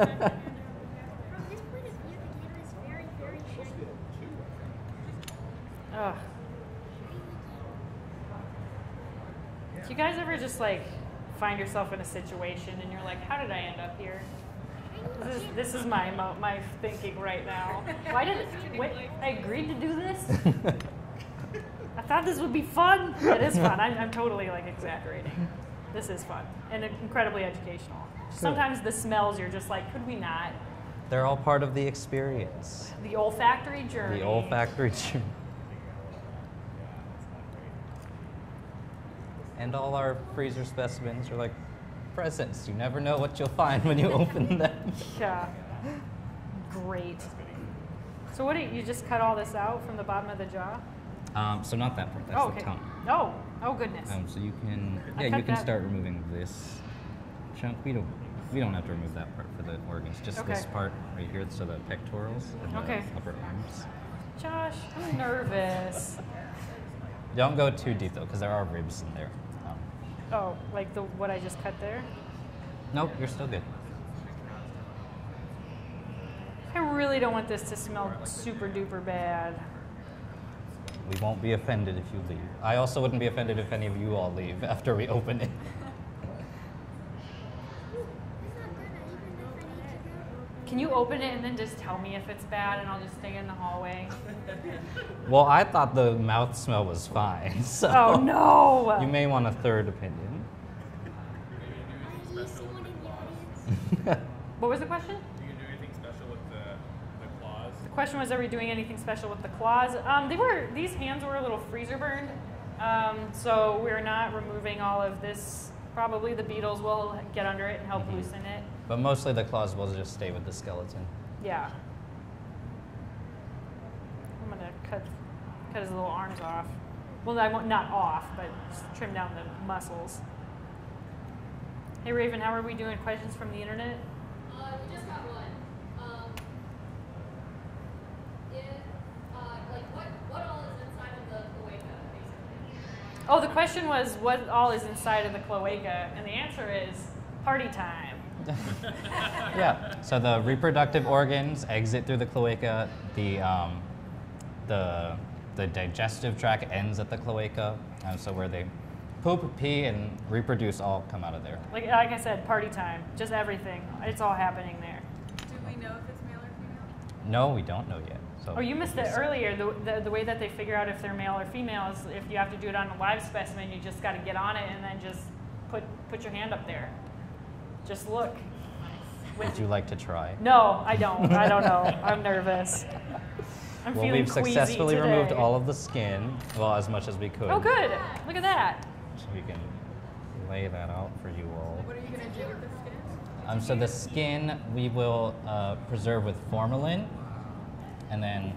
this point of view, the gator is very, very shiny. Ugh. Do you guys ever just like find yourself in a situation and you're like, how did I end up here? This is, this is my mo- my thinking right now. Why did wait? I agreed to do this. I thought this would be fun. It is fun. I'm, I'm totally like exaggerating. This is fun and incredibly educational. Sometimes the smells you're just like, could we not? They're all part of the experience. The olfactory journey. The olfactory journey. And all our freezer specimens are like presents. You never know what you'll find when you open them. Yeah. Great. So what do you, you just cut all this out from the bottom of the jaw? Um, so not that part. That's oh, the tongue. Oh, oh goodness. Um, so you can, I yeah, you can that- start removing this chunk. We don't, we don't have to remove that part for the organs. Just this part right here. So the pectorals and the upper arms. Josh, I'm nervous. Don't go too deep though, because there are ribs in there. Oh, like the what I just cut there? nope, you're still good. I really don't want this to smell super duper bad. We won't be offended if you leave. I also wouldn't be offended if any of you all leave after we open it. Can you open it and then just tell me if it's bad and I'll just stay in the hallway? Well, I thought the mouth smell was fine, so. Oh, no! You may want a third opinion. What was the question? You can do anything special with the, the claws? The question was, are we doing anything special with the claws? Um, they were these hands were a little freezer burned, um, so we're not removing all of this. Probably the beetles will get under it and help Mhm. loosen it. But mostly the claws will just stay with the skeleton. Yeah. I'm gonna cut cut his little arms off. Well, I won't not off, but just trim down the muscles. Hey Raven, how are we doing? Questions from the internet? Uh, we just got one. Um, if, uh, like, what, what all is inside of the cloaca, basically? Oh, the question was what all is inside of the cloaca, and the answer is party time. yeah. So the reproductive organs exit through the cloaca. The um, the the digestive tract ends at the cloaca. And so where they poop, pee, and reproduce all come out of there. Like like I said, party time. Just everything. It's all happening there. Do we know if it's male or female? No, we don't know yet. So Oh, you missed it earlier. The, the, the way that they figure out if they're male or female is if you have to do it on a live specimen, you just got to get on it and then just put put your hand up there. Just look. Would you like to try? No, I don't. I don't know. I'm nervous. I'm well, feeling we've successfully today. removed all of the skin, well, as much as we could. Oh, good. Look at that. So we can lay that out for you all. What are you gonna do with the skin? Um, so the skin we will uh, preserve with formalin, and then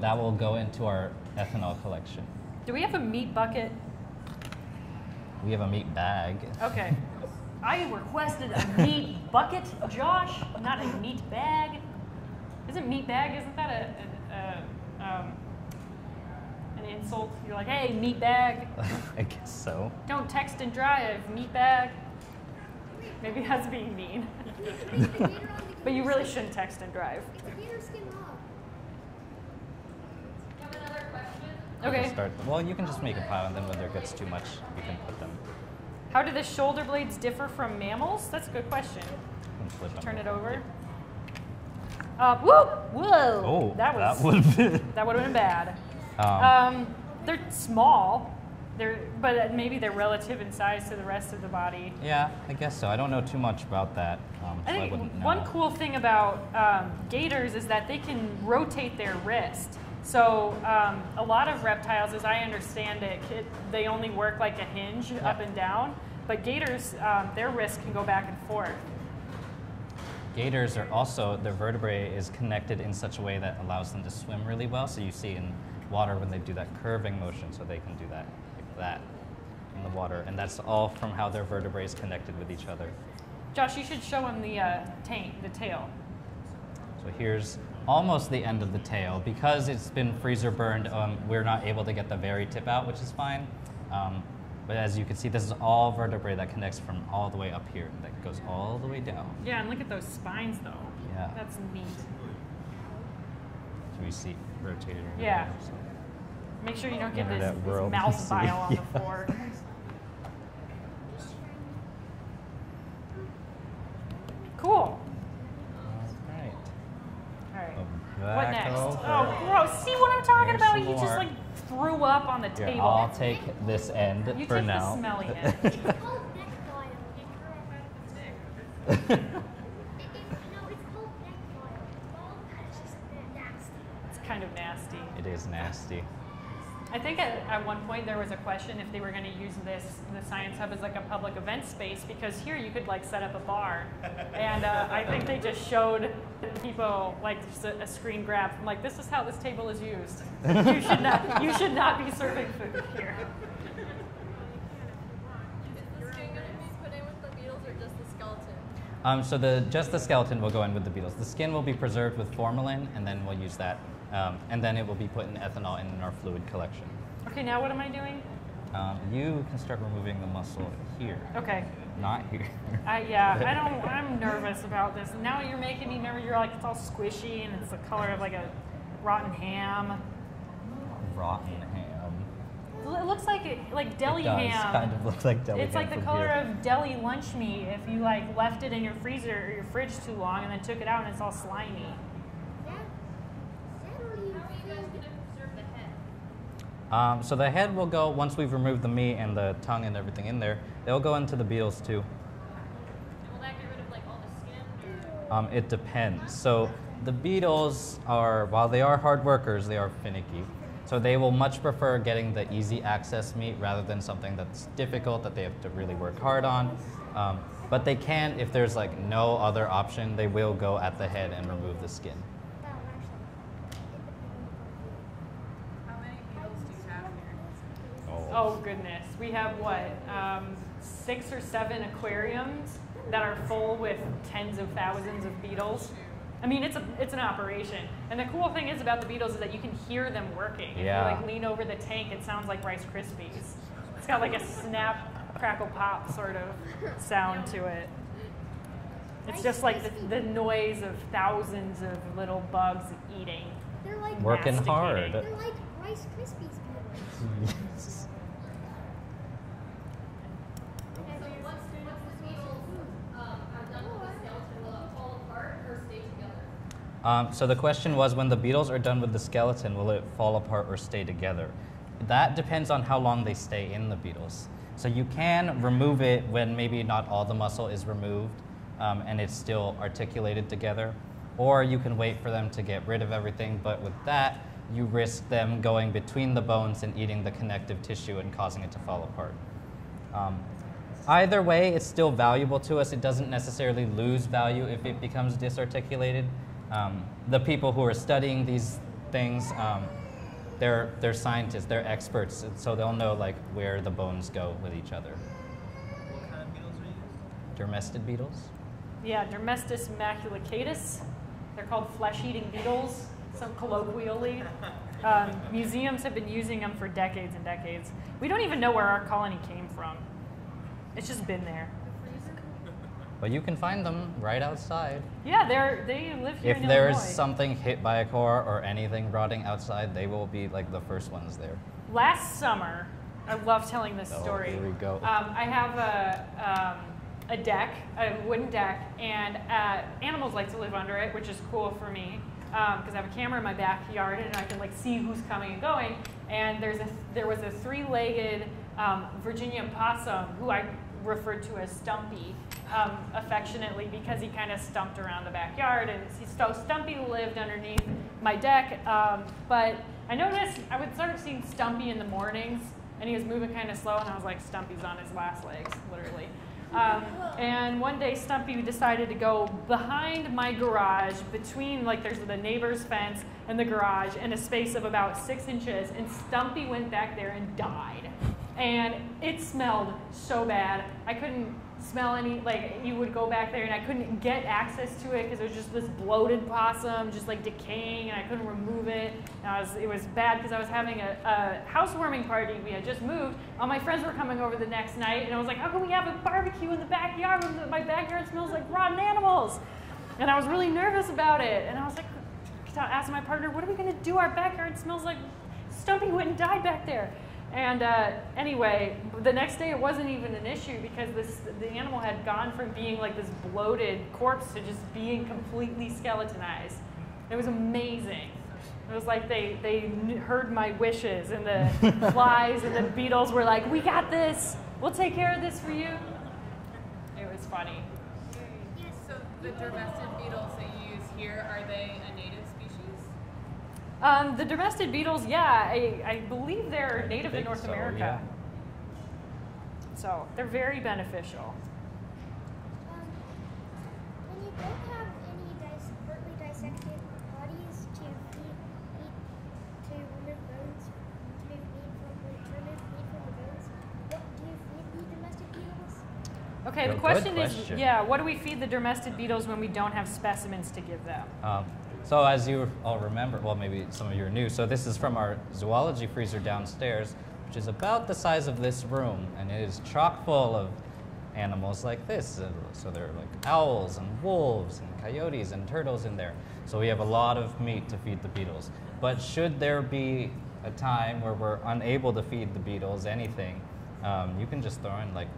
that will go into our ethanol collection. Do we have a meat bucket? We have a meat bag. Okay. I requested a meat bucket, Josh, not a meat bag. Isn't meat bag? Isn't that a, a, a um, an insult? You're like, hey, meat bag. I guess so. Don't text and drive, meat bag. Maybe that's being mean. but you really shouldn't text and drive. Have another question? We can Okay. Start, well, you can just make a pile, and then when there gets too much, you can put them. How do the shoulder blades differ from mammals? That's a good question. and flip them. Turn it over. Uh, whoa! Whoa! Oh, that was that would've that would have been bad. Um, Um, they're small. They're but maybe they're relative in size to the rest of the body. Yeah, I guess so. I don't know too much about that, um, so I I, think wouldn't know. one cool thing about um, gators is that they can rotate their wrist. So um, a lot of reptiles, as I understand it, it they only work like a hinge up and down. But gators, um, their wrist can go back and forth. Gators are also, their vertebrae is connected in such a way that allows them to swim really well. So you see in water when they do that curving motion, so they can do that like that in the water. And that's all from how their vertebrae is connected with each other. Josh, you should show him the uh, taint, the tail. So here's almost the end of the tail. Because it's been freezer burned, um, we're not able to get the very tip out, which is fine. Um, but as you can see, this is all vertebrae that connects from all the way up here, that goes all the way down. Yeah, and look at those spines though. Yeah. That's neat. Can we see rotated. over Yeah. there, so. Make sure you don't get this, Internet this world. mouse bile on the floor. Cool. Right. All right. Oh, What next? over. Oh, gross. See what I'm talking about? some You just like threw up on the Here, table. I'll take this end You for take the now. smelly end. It's called neck bile. It, it, no, it's called neck bile. Well, that's just nasty. It's kind of nasty. it is nasty. I think at, at one point there was a question if they were going to use this the science hub as like a public event space because here you could like set up a bar, and uh, I think they just showed people like a, screen grab from like this is how this table is used. You should not you should not be serving food here. Is the skin gonna be put in with the beetles or just the skeleton? Um, so the just the skeleton will go in with the beetles. The skin will be preserved with formalin, and then we'll use that, um, and then it will be put in ethanol in our fluid collection. Okay, now what am I doing? Um, you can start removing the muscle here, Okay. not here. I, yeah, I don't. I'm nervous about this. Now you're making me nervous. You're like it's all squishy and it's the color of like a rotten ham. Rotten ham. It looks like it, like deli it does ham. kind of looks like deli it's like the color here. of deli lunch meat if you like left it in your freezer or your fridge too long and then took it out and it's all slimy. That, that or you How are you guys gonna preserve the head? Um, so the head will go once we've removed the meat and the tongue and everything in there. They'll go into the beetles too. And will that get rid of like all the skin? Um, it depends. So the beetles are, while they are hard workers, they are finicky. So they will much prefer getting the easy access meat rather than something that's difficult that they have to really work hard on. Um, but they can, if there's like no other option, they will go at the head and remove the skin. Well, actually, How many beetles do you have here? Oh goodness, we have what um, six or seven aquariums that are full with tens of thousands of beetles. I mean, it's a it's an operation, and the cool thing is about the beetles is that you can hear them working. Yeah. If you like lean over the tank, it sounds like Rice Krispies. It's got like a snap, crackle, pop sort of sound to it. It's just like the, the noise of thousands of little bugs eating. they're like Working hard. they're like Rice Krispies beetles. Yes. So once, once the beetles um, are done with the skeleton, will it fall apart or stay together? Um, so the question was, when the beetles are done with the skeleton, will it fall apart or stay together? That depends on how long they stay in the beetles. So you can remove it when maybe not all the muscle is removed um, and it's still articulated together, or you can wait for them to get rid of everything. But with that, you risk them going between the bones and eating the connective tissue and causing it to fall apart. Um, either way, it's still valuable to us. It doesn't necessarily lose value if it becomes disarticulated. Um, the people who are studying these things, um, they're, they're scientists, they're experts, so they'll know like where the bones go with each other. What kind of beetles are used? Dermestid beetles? Yeah, Dermestes maculicatus. They're called flesh-eating beetles, some colloquially. Um, museums have been using them for decades and decades. We don't even know where our colony came from. It's just been there. But you can find them right outside. Yeah, they're they live here If in there's something hit by a car or anything rotting outside, they will be like the first ones there. Last summer, I love telling this Oh, story. here we go. Um, I have a, um, a deck, a wooden deck, and uh, animals like to live under it, which is cool for me because I have a camera in my backyard and I can like see who's coming and going. And there's a there was a three-legged um, Virginia possum who I referred to as Stumpy um, affectionately because he kind of stumped around the backyard and so Stumpy lived underneath my deck. Um, but I noticed I would start seeing Stumpy in the mornings and he was moving kind of slow and I was like Stumpy's on his last legs literally. Um, and one day Stumpy decided to go behind my garage between like there's the neighbor's fence and the garage in a space of about six inches and Stumpy went back there and died and it smelled so bad. I couldn't smell any like you would go back there and I couldn't get access to it because it was just this bloated possum just like decaying and I couldn't remove it. And I was it was bad because I was having a, a housewarming party. We had just moved. All my friends were coming over the next night and I was like, how can we have a barbecue in the backyard when my backyard smells like rotten animals? And I was really nervous about it. And I was like, asking my partner, what are we gonna do? Our backyard smells like Stumpy went and died back there. And uh, anyway, the next day it wasn't even an issue because this the animal had gone from being like this bloated corpse to just being completely skeletonized. It was amazing. It was like they they heard my wishes, and the flies and the beetles were like, "We got this. We'll take care of this for you." It was funny. So the dermestid beetles that you use here, are they a native species? Um, the dermestid beetles, yeah, I, I believe they're native to North so, America. yeah. So they're very beneficial. When you don't have any dis- partly dissected bodies to feed, eat, to remove bones, to remove meat from, to remove meat from the bones, what do you feed the dermestid beetles? Okay, the Good question, is, yeah, what do we feed the dermestid beetles when we don't have specimens to give them? Um, so as you all remember, well, maybe some of you are new. So this is from our zoology freezer downstairs, which is about the size of this room, and it is chock full of animals like this. Uh, So there are like owls and wolves and coyotes and turtles in there. So we have a lot of meat to feed the beetles. But should there be a time where we're unable to feed the beetles anything, um, you can just throw in like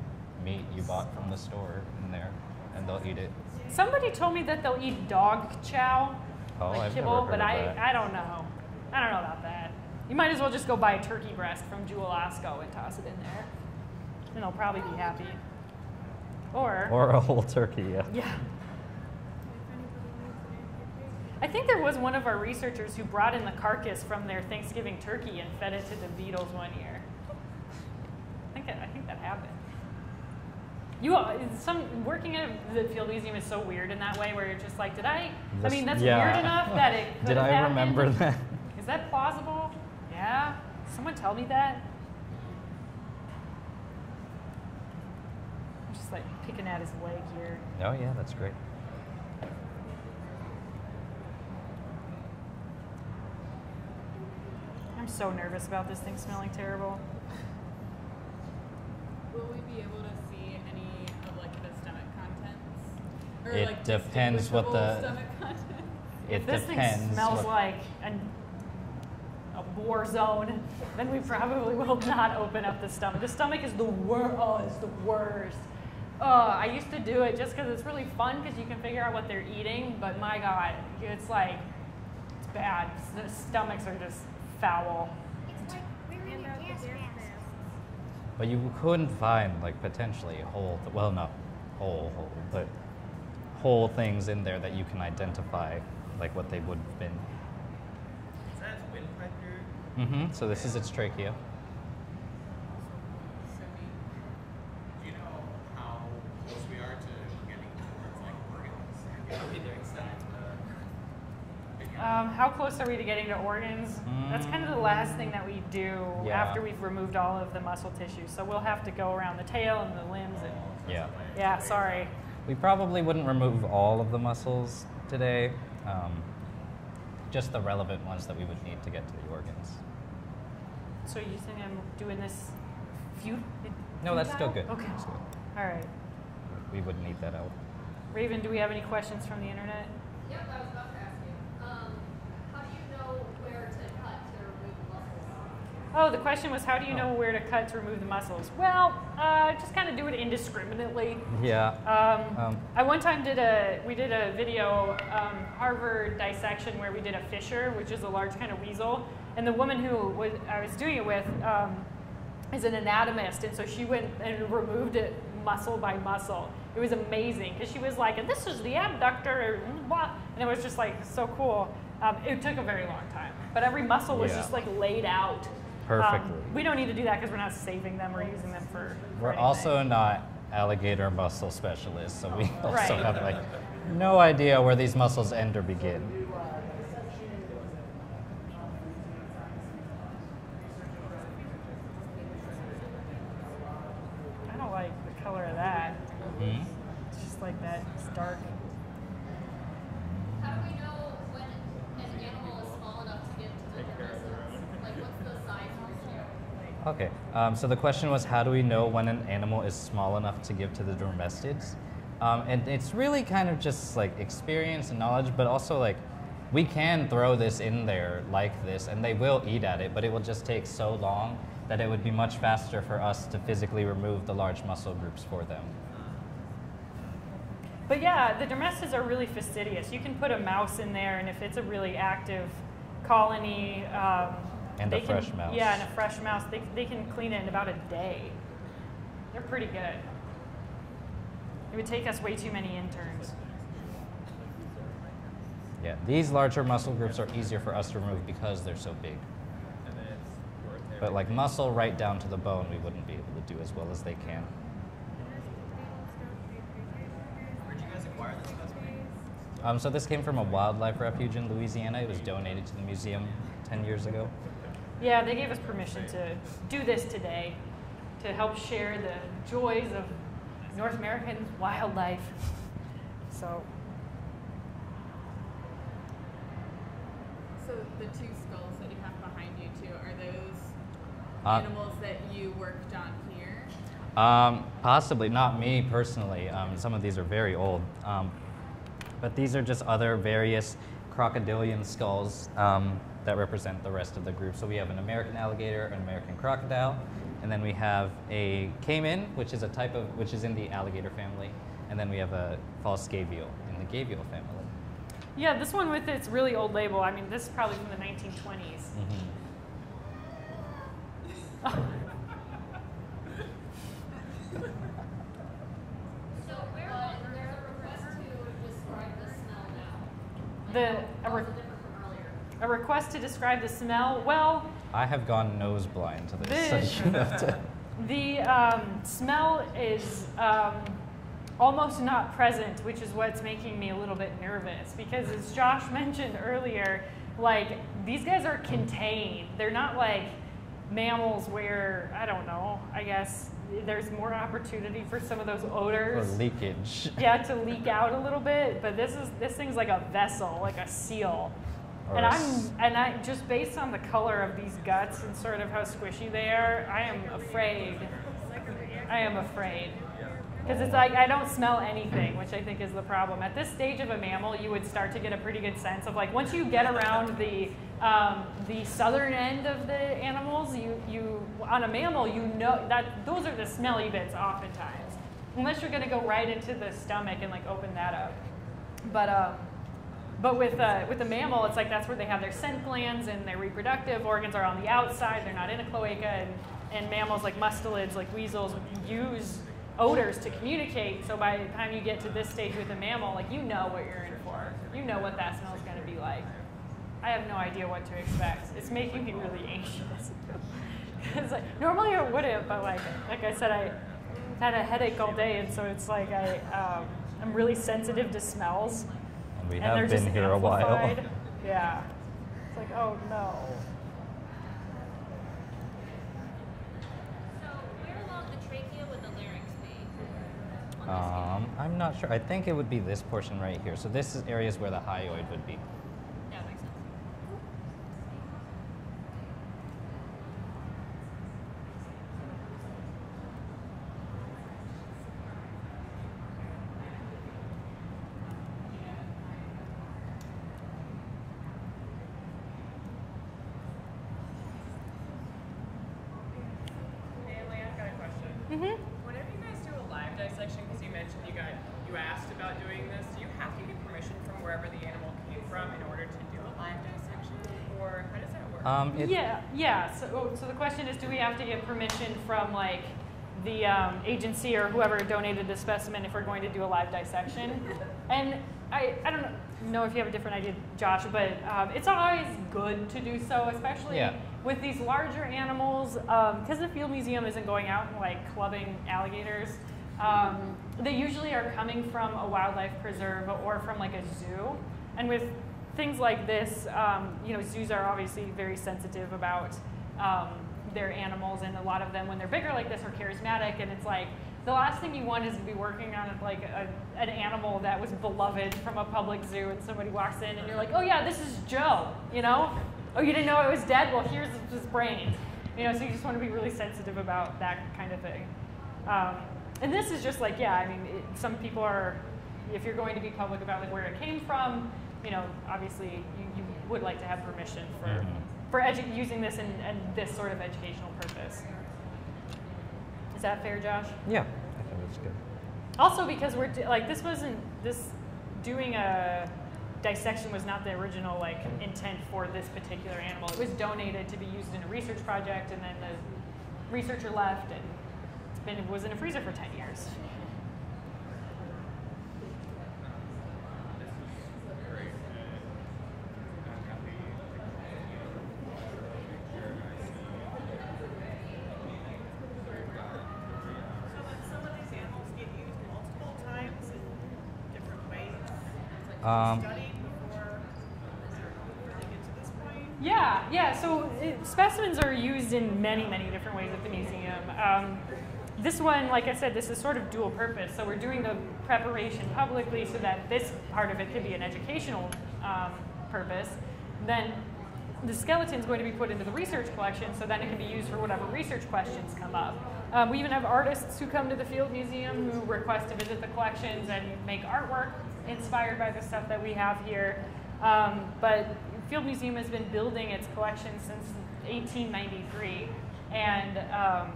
meat you bought from the store in there, and they'll eat it. Somebody told me that they'll eat dog chow, Oh, like I've kibble, but I, that. I don't know. I don't know about that. You might as well just go buy a turkey breast from Jewel Osco and toss it in there. And they'll probably be happy. Or, Or a whole turkey, yeah. yeah. I think there was one of our researchers who brought in the carcass from their Thanksgiving turkey and fed it to the beetles one year. I think I think that happened. You all- some working at the field museum is so weird in that way, where you're just like, did I? I mean, that's yeah. weird enough that it could Did have I happened. remember that? Is that plausible? Yeah. Someone tell me that. I'm just like picking at his leg here. Oh yeah, that's great. I'm so nervous about this thing smelling terrible. Will we be able to Or, It like, depends what the- distinguishable Stomach contents? It if this depends. thing smells what- like an, a war zone, then we probably will not open up the stomach. The stomach is the worst. Oh, it's the worst. Uh, I used to do it just because it's really fun because you can figure out what they're eating. But my God, it's like it's bad. The stomachs are just foul. It's like wearing a. But you couldn't find like potentially whole, well, not whole, whole, but whole things in there that you can identify, like what they would have been. Is that windpipe here? Mm-hmm. So this is its trachea. Do you know how close are to getting towards like organs? I'll be there excited. Um, how close are we to getting to organs? That's kind of the last thing that we do Yeah. after we've removed all of the muscle tissue. So we'll have to go around the tail and the limbs and Yeah. yeah, sorry. We probably wouldn't remove all of the muscles today, um, just the relevant ones that we would need to get to the organs. So you think I'm doing this few? No, that's still good. Okay. That's good. All right. We would need that out. Raven, do we have any questions from the internet? Yep, I was about to ask you. Um, how do you know where to cut to remove muscles? Oh, the question was how do you know where to cut to remove the muscles? Well, uh, just kind of do it indiscriminately. Yeah. Um, Um, I one time did a we did a video um, Harvard dissection where we did a fisher, which is a large kind of weasel, and the woman who was I was doing it with um, is an anatomist, and so she went and removed it muscle by muscle. It was amazing because she was like, and this is the abductor, and it was just like so cool. Um, it took a very long time, but every muscle was Yeah. just like laid out. Um, Perfectly. we don't need to do that because we're not saving them or using them for. We're also not alligator muscle specialists, so we also Right. have like no idea where these muscles end or begin. I don't like the color of that. Hmm? It's just like that. It's dark. How do we know when an animal is small enough to get to the dermestids? Like, what's the size ratio? Okay, um, so the question was how do we know when an animal is small enough to give to the dermestids? Um, and it's really kind of just like experience and knowledge, but also like we can throw this in there like this and they will eat at it, but it will just take so long that it would be much faster for us to physically remove the large muscle groups for them. But yeah, the dermestids are really fastidious. You can put a mouse in there, and if it's a really active colony, um, And they a can, fresh mouse. Yeah, and a fresh mouse, they, they can clean it in about a day. They're pretty good. It would take us way too many interns. Yeah, these larger muscle groups are easier for us to remove because they're so big. And then it's worth every But like muscle right down to the bone, we wouldn't be able to do as well as they can. Where'd you guys acquire this specimen? Um, so this came from a wildlife refuge in Louisiana. It was donated to the museum 10 years ago. Yeah, they gave us permission to do this today to help share the joys of North American wildlife. So, So the two skulls that you have behind you too, are those Uh, animals that you worked on here? Um, possibly, not me personally. Um, some of these are very old. Um, but these are just other various crocodilian skulls um, that represent the rest of the group. So we have an American alligator, an American crocodile, and then we have a caiman, which is a type of, which is in the alligator family, and then we have a false gavial in the gavial family. yeah, this one with its really old label, I mean, this is probably from the 1920s. Mm-hmm. So where was there a request to describe the smell now? The, How a, re- is it different from earlier? a request to describe the smell, well, I have gone nose blind to this, This- so you have to. The um, smell is um, almost not present, which is what's making me a little bit nervous because, as Josh mentioned earlier, like these guys are contained. They're not like mammals where I don't know. I guess there's more opportunity for some of those Or odors. leakage. Yeah, to leak out a little bit. But this is this thing's like a vessel, like a seal. And I'm and I just based on the color of these guts and sort of how squishy they are, I am afraid. I am afraid. Because it's like I don't smell anything, which I think is the problem. At this stage of a mammal, you would start to get a pretty good sense of like once you get around the um, the southern end of the animals, you you on a mammal you know that those are the smelly bits oftentimes, unless you're gonna go right into the stomach and like open that up. But um, but with uh, with the mammal, it's like that's where they have their scent glands and their reproductive organs are on the outside. They're not in a cloaca. And, and mammals like mustelids, like weasels, use odors to communicate. So by the time you get to this stage with a mammal, like you know what you're in for. You know what that smell is going to be like. I have no idea what to expect. It's making me really anxious. 'Cause, like, normally I wouldn't, but like like I said, I had a headache all day, and so it's like I um, I'm really sensitive to smells. And we and have been just here a while. Yeah. It's like, oh no. So where along the trachea would the larynx be? on this Um, I'm not sure. I think it would be this portion right here. So this is areas where the hyoid would be. Yeah, makes sense. Hey, Lee, I've got a question. Mm-hmm. Whenever you guys do a live dissection, because you mentioned you got you asked about doing this, do you have to get permission from wherever the animal came from in order to do a live dissection, or how does that work? Um, it, Yeah, yeah. So, so the question is, do we have to get permission from like the um, agency or whoever donated the specimen if we're going to do a live dissection? And I, I don't know if you have a different idea, Josh, but um, it's always good to do so, especially Yeah. with these larger animals, because the Field Museum isn't going out and like clubbing alligators. Um, they usually are coming from a wildlife preserve or from like a zoo. And with things like this, um, you know, zoos are obviously very sensitive about um, their animals, and a lot of them, when they're bigger like this, are charismatic. And it's like the last thing you want is to be working on like a, an animal that was beloved from a public zoo, and somebody walks in and you're like, oh yeah, this is Joe, you know? Oh, you didn't know it was dead? Well, here's his brains. You know, so you just want to be really sensitive about that kind of thing. Um, and this is just like, yeah, I mean, it, some people are, if you're going to be public about like where it came from, you know, obviously you, you would like to have permission for, Mhm. for edu- using this in, in this sort of educational purpose. Is that fair, Josh? yeah, I think that's good. Also, because we're d- like this wasn't this doing a dissection was not the original like intent for this particular animal. It was donated to be used in a research project, and then the researcher left, and it's been it was in a freezer for ten years. Um, studied before they get to this point? Yeah, yeah. So it, specimens are used in many, many different ways at the museum. Um, this one, like I said, this is sort of dual purpose. So we're doing the preparation publicly so that this part of it could be an educational um, purpose. Then the skeleton is going to be put into the research collection so then it can be used for whatever research questions come up. Um, we even have artists who come to the Field Museum who request to visit the collections and make artwork inspired by the stuff that we have here. Um, but Field Museum has been building its collection since 1893, and um,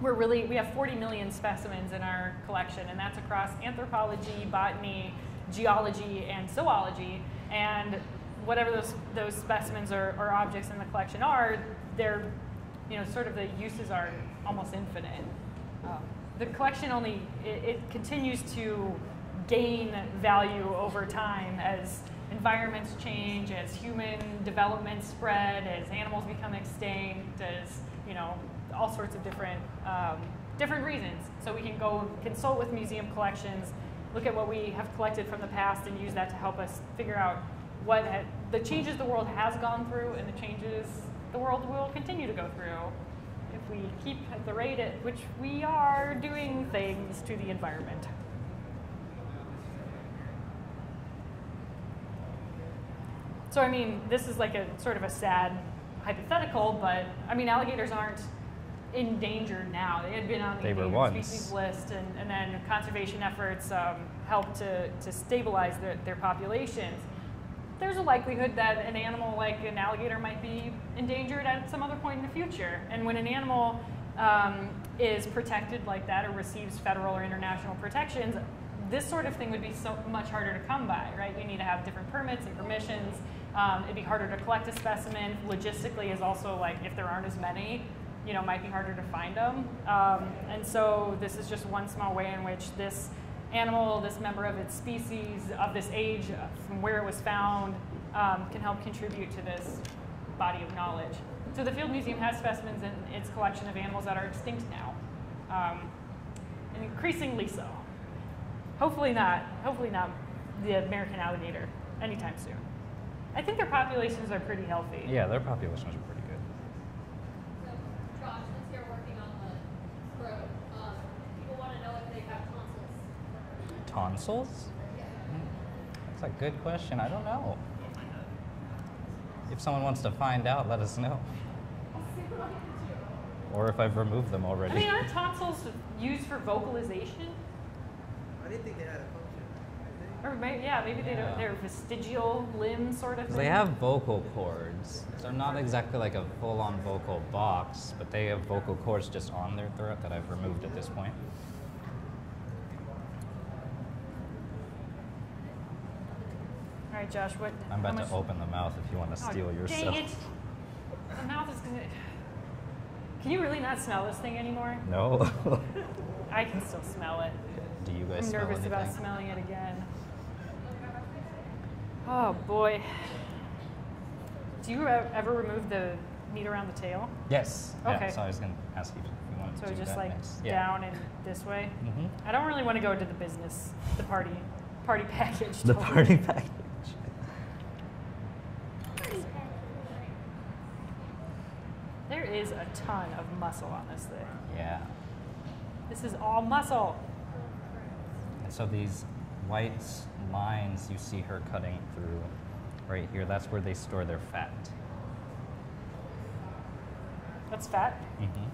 we're really we have 40 million specimens in our collection, and that's across anthropology, botany, geology, and zoology. And whatever those those specimens or, or objects in the collection are, they're you know sort of the uses are almost infinite. Um, the collection only it, it continues to gain value over time as environments change, as human development spread, as animals become extinct, as you know all sorts of different um, different reasons. So we can go consult with museum collections, look at what we have collected from the past, and use that to help us figure out what ha- the changes the world has gone through and the changes the world will continue to go through if we keep at the rate at which we are doing things to the environment. So I mean, this is like a sort of a sad hypothetical, but I mean, alligators aren't endangered now. They had been on the They endangered species list, and, and then conservation efforts um, helped to, to stabilize their, their populations. There's a likelihood that an animal like an alligator might be endangered at some other point in the future. And when an animal um, is protected like that or receives federal or international protections, this sort of thing would be so much harder to come by, right? You need to have different permits and permissions. Um, it'd be harder to collect a specimen. Logistically, is also like if there aren't as many, you know, might be harder to find them. Um, and so this is just one small way in which this animal, this member of its species, of this age, uh, from where it was found, um, can help contribute to this body of knowledge. So the Field Museum has specimens in its collection of animals that are extinct now, um, increasingly so. Hopefully not. Hopefully not the American alligator anytime soon. I think their populations are pretty healthy. yeah, their populations are pretty good. So, Josh, since you're working on the throat, um, people want to know if they have tonsils. Tonsils? Hmm, That's a good question. I don't know. If someone wants to find out, let us know. Or if I've removed them already. I already. mean, aren't tonsils used for vocalization? I didn't think they had a function. Or maybe, yeah, maybe they don't, they're vestigial limb sort of thing. they have vocal cords. They're not exactly like a full-on vocal box, but they have vocal cords just on their throat that I've removed at this point. All right, Josh, what? I'm about to open the mouth if you want to Oh, steel yourself. Dang it! The mouth is gonna. Can you really not smell this thing anymore? No. I can still smell it. Do you guys I'm smell nervous about smelling it again. Oh boy. Do you ever remove the meat around the tail? Yes. Yeah, Okay. so I was going to ask you if you wanted So to do just that like next. Yeah. down and this way. Mhm. I don't really want to go to the business, the party, party package. The tour. party package. There is a ton of muscle on this thing. Yeah. This is all muscle. And so these white lines you see her cutting through right here, that's where they store their fat. That's fat. hmm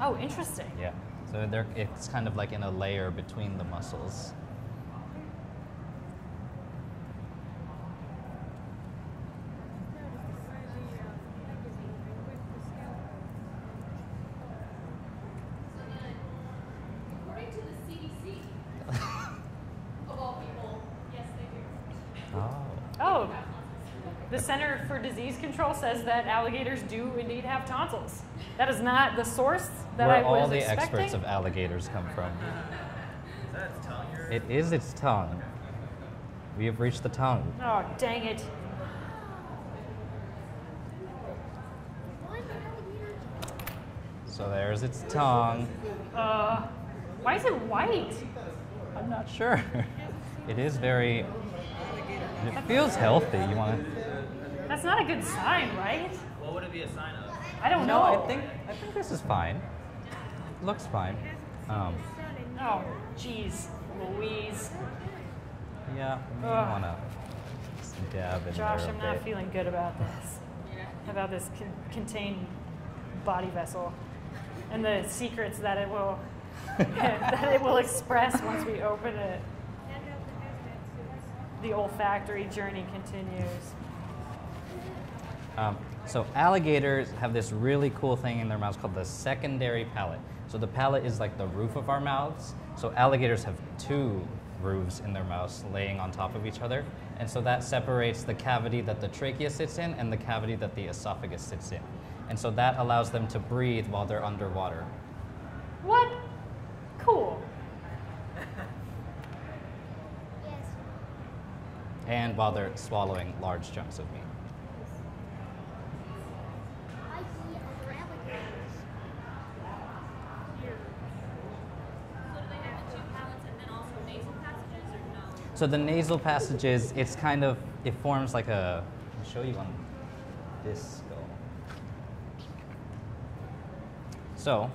Oh, interesting. Yeah. So they're, it's kind of like in a layer between the muscles. So then, according to the CDC, of all people, yes, they do. Oh. Oh, the Center for Disease Control says that alligators do indeed have tonsils. That is not the source that Where I was all the expecting. experts of alligators come from. Is that its tongue It is its tongue. We have reached the tongue. Oh, dang it. So there's its tongue. Uh, why is it white? I'm not sure. It is very It feels healthy. You want to? That's not a good sign, right? What would it be a sign of? I don't No, know. I think I think this is fine. Looks fine. Um, Oh, jeez, Louise. yeah, you Ugh. want to dab in Josh, there a I'm not bit. feeling good about this. About this con- contained body vessel and the secrets that it will that it will express once we open it. The olfactory journey continues. Um, so alligators have this really cool thing in their mouths called the secondary palate. So the palate is like the roof of our mouths. So alligators have two roofs in their mouths laying on top of each other. And so that separates the cavity that the trachea sits in and the cavity that the esophagus sits in. And so that allows them to breathe while they're underwater. What? Cool. yes. And while they're swallowing large chunks of meat. I see other alligators. So do they have the two palates and then also nasal passages or no? So the nasal passages, it's kind of, it forms like a, I'll show you on this. So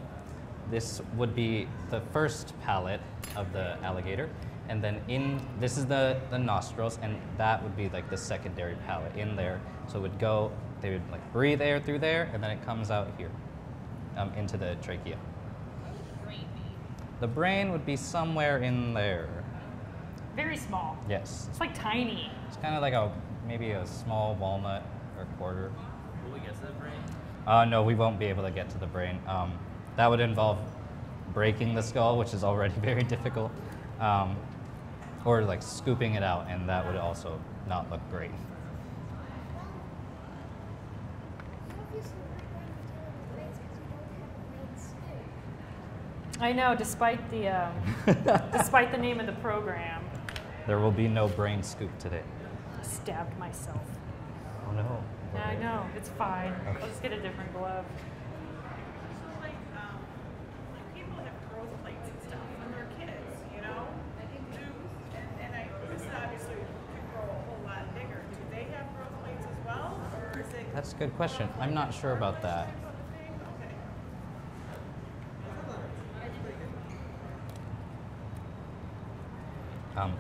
this would be the first palate of the alligator. And then in, this is the, the nostrils, and that would be like the secondary palate in there. So it would go, they would like breathe air through there, and then it comes out here um, into the trachea. The brain would be somewhere in there. Very small. Yes. It's like tiny. It's kind of like a maybe a small walnut or quarter. Will we get to the brain? Uh, no, we won't be able to get to the brain. Um, that would involve breaking the skull, which is already very difficult, um, or like scooping it out, and that would also not look great. Obviously, we're going to be dealing with brains because we don't have a brain scoop. I know, despite the um, despite the name of the program, There will be no brain scoop today. I stabbed myself. Oh no. I know, it's fine. Okay. I'll just get a different glove. So like, um, like people have growth plates and stuff when they're kids, you know? And, and I, this obviously could a whole lot bigger. Do they have growth plates as well, or is it? That's a good question. I'm not sure about that. Um,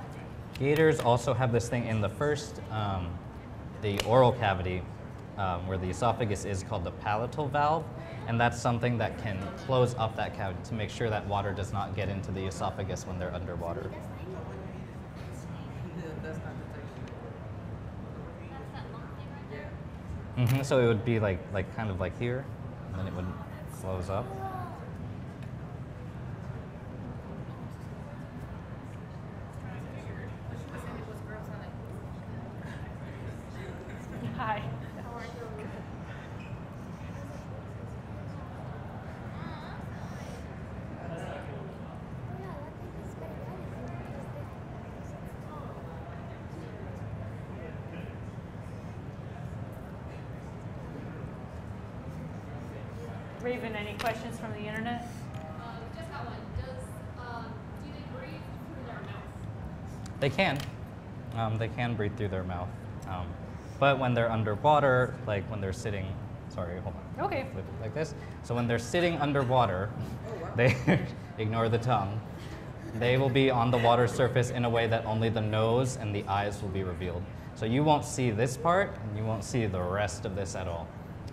gators also have this thing in the first, um, the oral cavity, um, where the esophagus is called the palatal valve, and that's something that can close up that cavity to make sure that water does not get into the esophagus when they're underwater. There? hmm So it would be like, like kind of like here, and then it would close up. Hi. Raven, any questions from the internet? They can. Um, they can breathe through their mouth. Um, but when they're underwater, like when they're sitting, sorry, hold on. Okay. Flip it like this. So when they're sitting underwater, they ignore the tongue. They will be on the water surface in a way that only the nose and the eyes will be revealed. So you won't see this part, and you won't see the rest of this at all.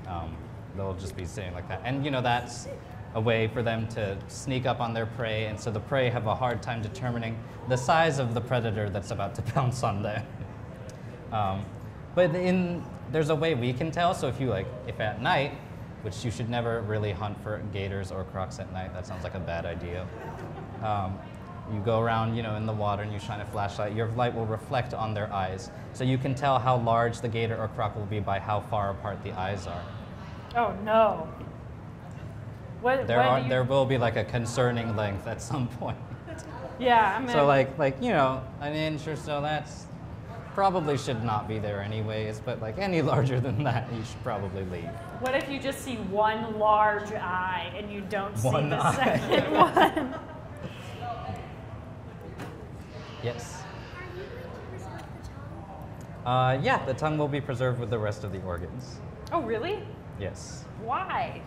Um, they'll just be sitting like that. And you know, that's a way for them to sneak up on their prey, and so the prey have a hard time determining the size of the predator that's about to pounce on them. Um, but in there's a way we can tell. So if you like, if at night, which you should never really hunt for gators or crocs at night. That sounds like a bad idea. Um, you go around, you know, in the water and you shine a flashlight. Your light will reflect on their eyes, so you can tell how large the gator or croc will be by how far apart the eyes are. Oh no. What, There are you, there will be like a concerning length at some point. Yeah, I'm So like like you know an inch or so. That's probably should not be there anyways. But like any larger than that, you should probably leave. What if you just see one large eye and you don't see One the eye. second one? Yes. Are you going to preserve the tongue? Uh, yeah, the tongue will be preserved with the rest of the organs. Oh, really? Yes, Why?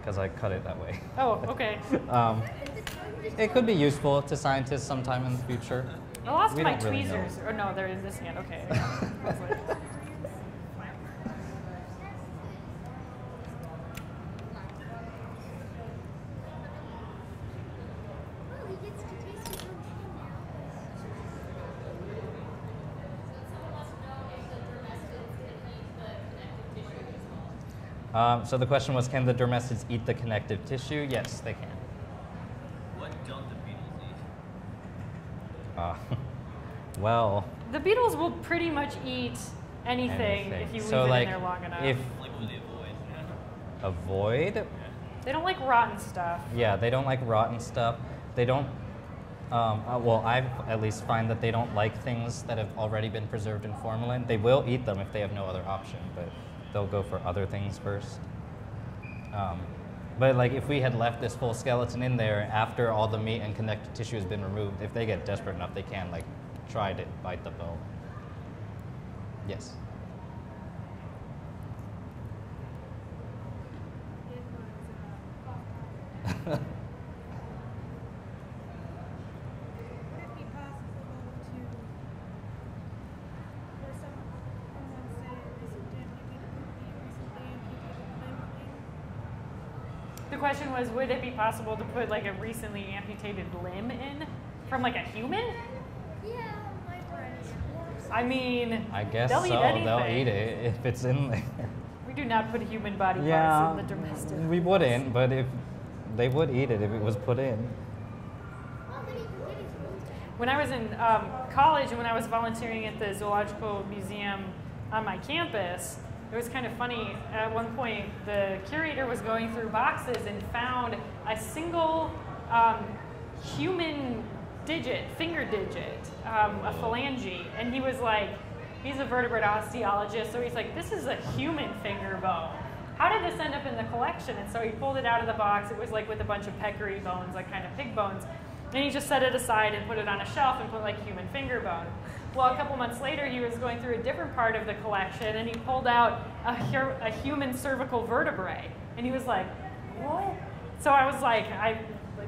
because I cut it that way. Oh, okay. Um, it could be useful to scientists sometime in the future. I lost We my don't really tweezers. Oh no, they're in this hand. Okay. I was like- he gets to taste his own shit now. Someone wants to know if the dermestids can eat the connective tissue as well. Um, so the question was, can the dermestids eat the connective tissue? Yes, they can. What don't the beetles eat? Uh, well, the beetles will pretty much eat anything, anything. if you leave so it in there long enough. if Like what do they avoid? avoid, they don't like rotten stuff. yeah, they don't like rotten stuff. They don't. Um, uh, well, I at least find that they don't like things that have already been preserved in formalin. They will eat them if they have no other option, but they'll go for other things first. Um, but like if we had left this full skeleton in there after all the meat and connective tissue has been removed, if they get desperate enough, they can like try to bite the bone. Yes. It was, uh, off topic. Would it be possible to, for some, someone say recently amputated, the recently amputated limb in? The question was, would it be possible to put like a recently amputated limb in from like a human? Yeah, my friends. I mean, I guess they'll so. eat. They'll eat it if it's in there. We do not put human body yeah, parts in the dermestid. we wouldn't, but if they would eat it if it was put in. How many committees will When I was in um, college and when I was volunteering at the Zoological Museum on my campus, it was kind of funny. At one point, the curator was going through boxes and found a single um, human digit, finger digit, um, a phalange, and he was like, he's a vertebrate osteologist, so he's like, this is a human finger bone. How did this end up in the collection? And so he pulled it out of the box. It was like with a bunch of peccary bones, like kind of pig bones. And he just set it aside and put it on a shelf and put like human finger bone. Well, a couple months later, he was going through a different part of the collection and he pulled out a, a human cervical vertebrae. And he was like, what? So I was like, I,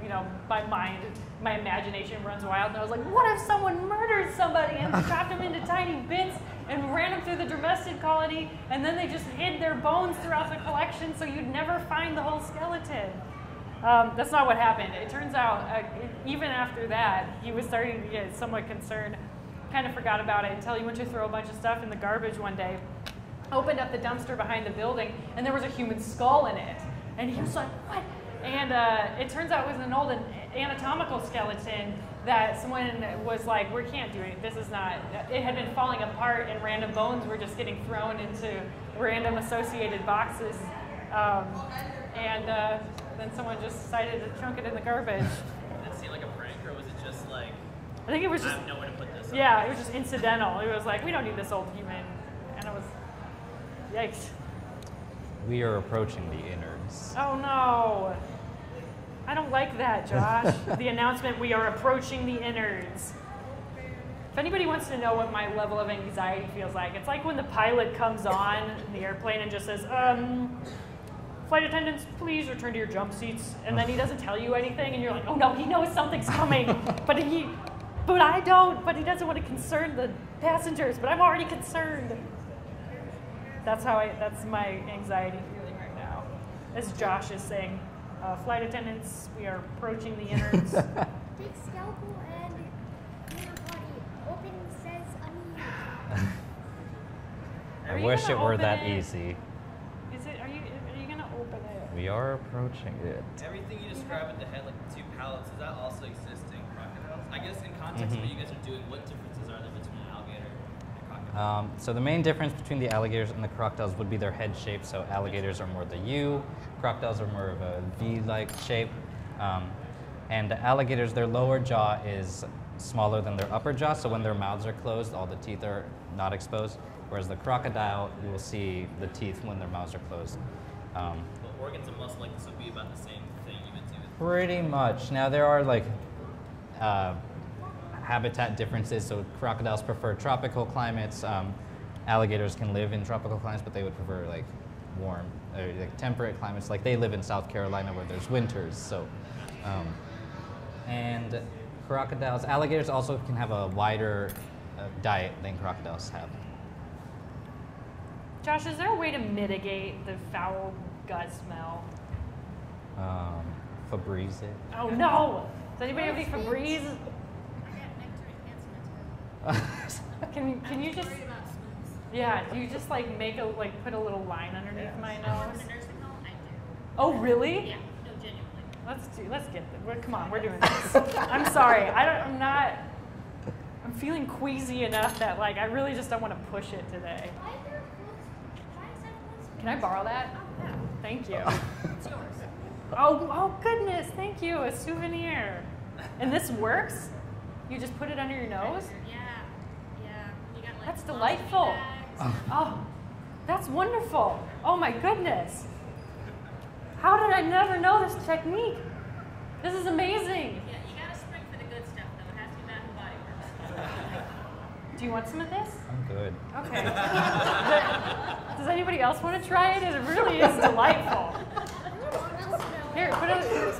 you know, my mind, my imagination runs wild. And I was like, what if someone murdered somebody and chopped them into tiny bits and ran them through the dermestid colony and then they just hid their bones throughout the collection so you'd never find the whole skeleton? Um, that's not what happened. It turns out, uh, even after that, he was starting to get somewhat concerned. Kind of forgot about it until he went to throw a bunch of stuff in the garbage one day. Opened up the dumpster behind the building, and there was a human skull in it. And he was like, "What?" And uh, it turns out it was an old anatomical skeleton that someone was like, "We can't do it. This is not." It had been falling apart, and random bones were just getting thrown into random associated boxes. Um, and uh, then someone just decided to chunk it in the garbage. Did it seem like a prank, or was it just like? I think it was I just have nowhere to put this. Yeah, it was just incidental. It was like we don't need this old human, and it was yikes. We are approaching the innards. Oh no, I don't like that, Josh. the announcement we are approaching the innards. If anybody wants to know what my level of anxiety feels like, it's like when the pilot comes on the airplane and just says, um, flight attendants, please return to your jump seats. And then he doesn't tell you anything, and you're like, oh no, he knows something's coming. but he, but I don't, but he doesn't want to concern the passengers, but I'm already concerned. That's how I, that's my anxiety feeling right now. As Josh is saying, uh, flight attendants, we are approaching the innards. Take scalpel and your body. Open says onion. I wish it were that it? easy. Is it, are you, are you gonna open it? We are approaching it. Everything you describe with the head, like the two palates, does that also exist in crocodiles? I guess in context of what you guys are doing, what differences are there between an alligator and a crocodile? Um, so the main difference between the alligators and the crocodiles would be their head shape. So alligators are more the U, crocodiles are more of a V-like shape. Um, and the alligators, their lower jaw is smaller than their upper jaw. So when their mouths are closed, all the teeth are not exposed. Whereas the crocodile, you will see the teeth when their mouths are closed. Um, But organs and muscle like this would be about the same thing you would Pretty much. Now there are like uh, habitat differences. So crocodiles prefer tropical climates. Um, alligators can live in tropical climates, but they would prefer like warm, or like temperate climates. Like they live in South Carolina where there's winters. So, um, and crocodiles, alligators also can have a wider uh, diet than crocodiles have. Josh, is there a way to mitigate the foul gut smell? Um, Febreze it. Oh no! Does anybody have any Febreze? Can can you just? Yeah, do you just like make a like put a little line underneath my nose? Oh really? Yeah, no, genuinely. Let's do. Let's get this. We're, come on, we're doing this. I'm sorry. I don't. I'm not. I'm feeling queasy enough that like I really just don't want to push it today. Can I borrow that? Thank you. It's yours. Oh, oh goodness, thank you. A souvenir. And this works? You just put it under your nose? Yeah, yeah. You got like That's delightful. Oh, that's wonderful. Oh my goodness. How did I never know this technique? This is amazing. Yeah, you gotta spring for the good stuff though. It has to be Bath and Body Works. Do you want some of this? I'm good. Okay. Does- Does anybody else want to try it? It really is delightful. Here, put it.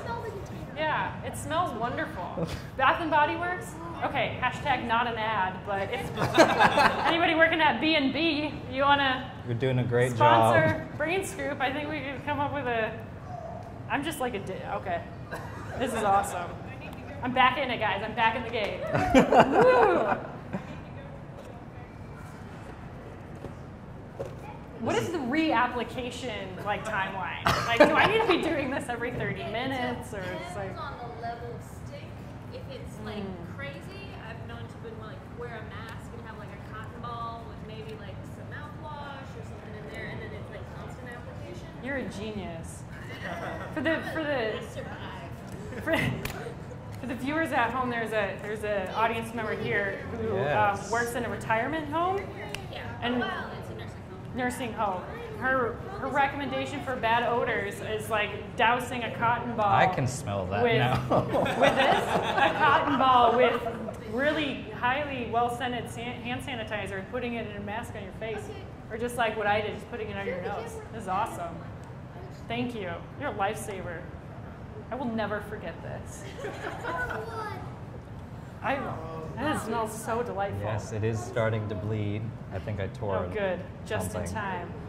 Yeah, it smells wonderful. Bath and Body Works. Okay, hashtag not an ad, but if anybody working at B and B, you wanna You're doing a great sponsor job. Brain Scoop, I think we could come up with a. I'm just like a. Di- okay, this is awesome. I'm back in it, guys. I'm back in the game. What is the reapplication like timeline? Like, do I need to be doing this every 30 minutes, or it's like? On the level of stink. If it's like Mm. crazy, I've known to been like wear a mask and have like a cotton ball with maybe like some mouthwash or something in there, and then it's like constant application. You're a genius. For the for the for, for the viewers at home, there's a there's an audience member here who Yes. um, works in a retirement home. Yeah. And well, it's a nursing home. Her her recommendation for bad odors is like dousing a cotton ball. I can smell that with, now. with this, a cotton ball with really highly well scented san- hand sanitizer and putting it in a mask on your face, or just like what I did, just putting it on your nose. This is awesome. Thank you. You're a lifesaver. I will never forget this. I. That smells so delightful. Yes, it is starting to bleed. I think I tore Oh, good. Just in time.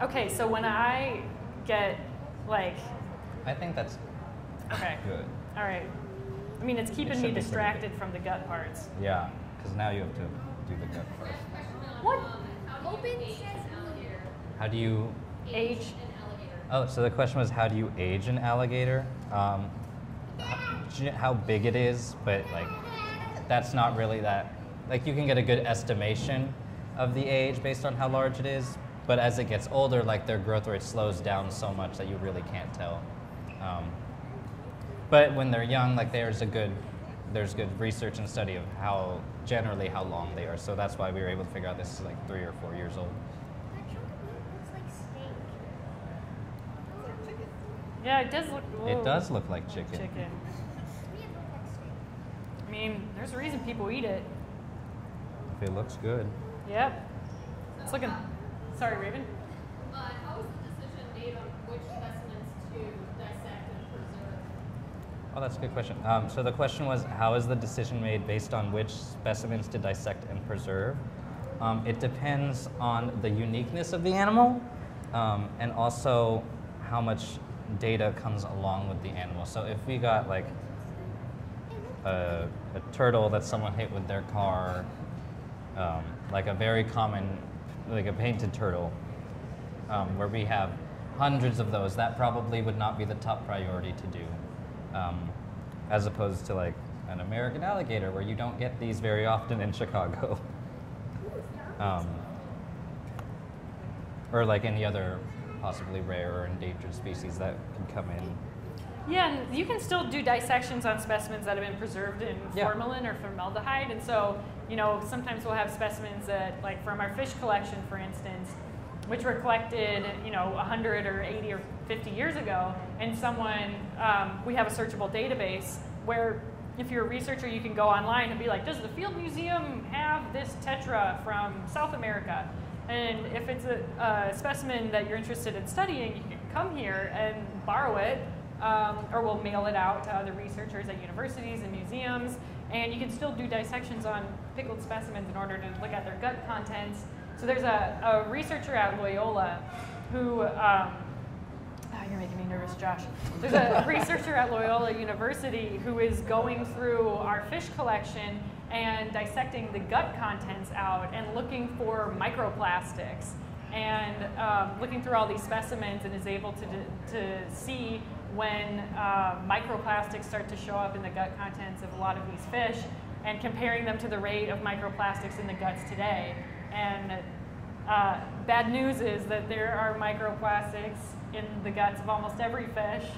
Okay, so when I get like, I think that's okay, good. all right. I mean, it's keeping should me distracted from the gut parts. Yeah, because now you have to do the gut part. What? Open says How do you? Age? An alligator? Oh, so the question was, how do you age an alligator? Um, h- j- how big it is, but like, that's not really that. Like, you can get a good estimation of the age based on how large it is, but as it gets older, like their growth rate slows down so much that you really can't tell. Um, but when they're young, like there's a good, there's good research and study of how generally how long they are. So that's why we were able to figure out this is like three or four years old. looks like steak. Yeah, it does look. It does look like chicken. Chicken. I mean, there's a reason people eat it. If it looks good. Yep. It's looking. Sorry, Raven. Uh, how was the decision made on which specimens to dissect and preserve? Oh, that's a good question. Um, so the question was, how is the decision made based on which specimens to dissect and preserve? Um, it depends on the uniqueness of the animal um, and also how much data comes along with the animal. So if we got like a, a turtle that someone hit with their car, um, like a very common, like a painted turtle, um, where we have hundreds of those, that probably would not be the top priority to do, um, as opposed to like an American alligator, where you don't get these very often in Chicago, um, or like any other possibly rare or endangered species that can come in. Yeah, and you can still do dissections on specimens that have been preserved in Yeah. formalin or formaldehyde. And so, you know, sometimes we'll have specimens that, like from our fish collection, for instance, which were collected, you know, 100 or 80 or 50 years ago, and someone, um, we have a searchable database where if you're a researcher, you can go online and be like, does the Field Museum have this tetra from South America? And if it's a, a specimen that you're interested in studying, you can come here and borrow it, um, or we'll mail it out to other researchers at universities and museums. And you can still do dissections on pickled specimens in order to look at their gut contents. So there's a, a researcher at Loyola who um, Oh, you're making me nervous, Josh. There's a researcher at Loyola University who is going through our fish collection and dissecting the gut contents out and looking for microplastics and um, looking through all these specimens and is able to, to see when uh, microplastics start to show up in the gut contents of a lot of these fish and comparing them to the rate of microplastics in the guts today. And uh, bad news is that there are microplastics in the guts of almost every fish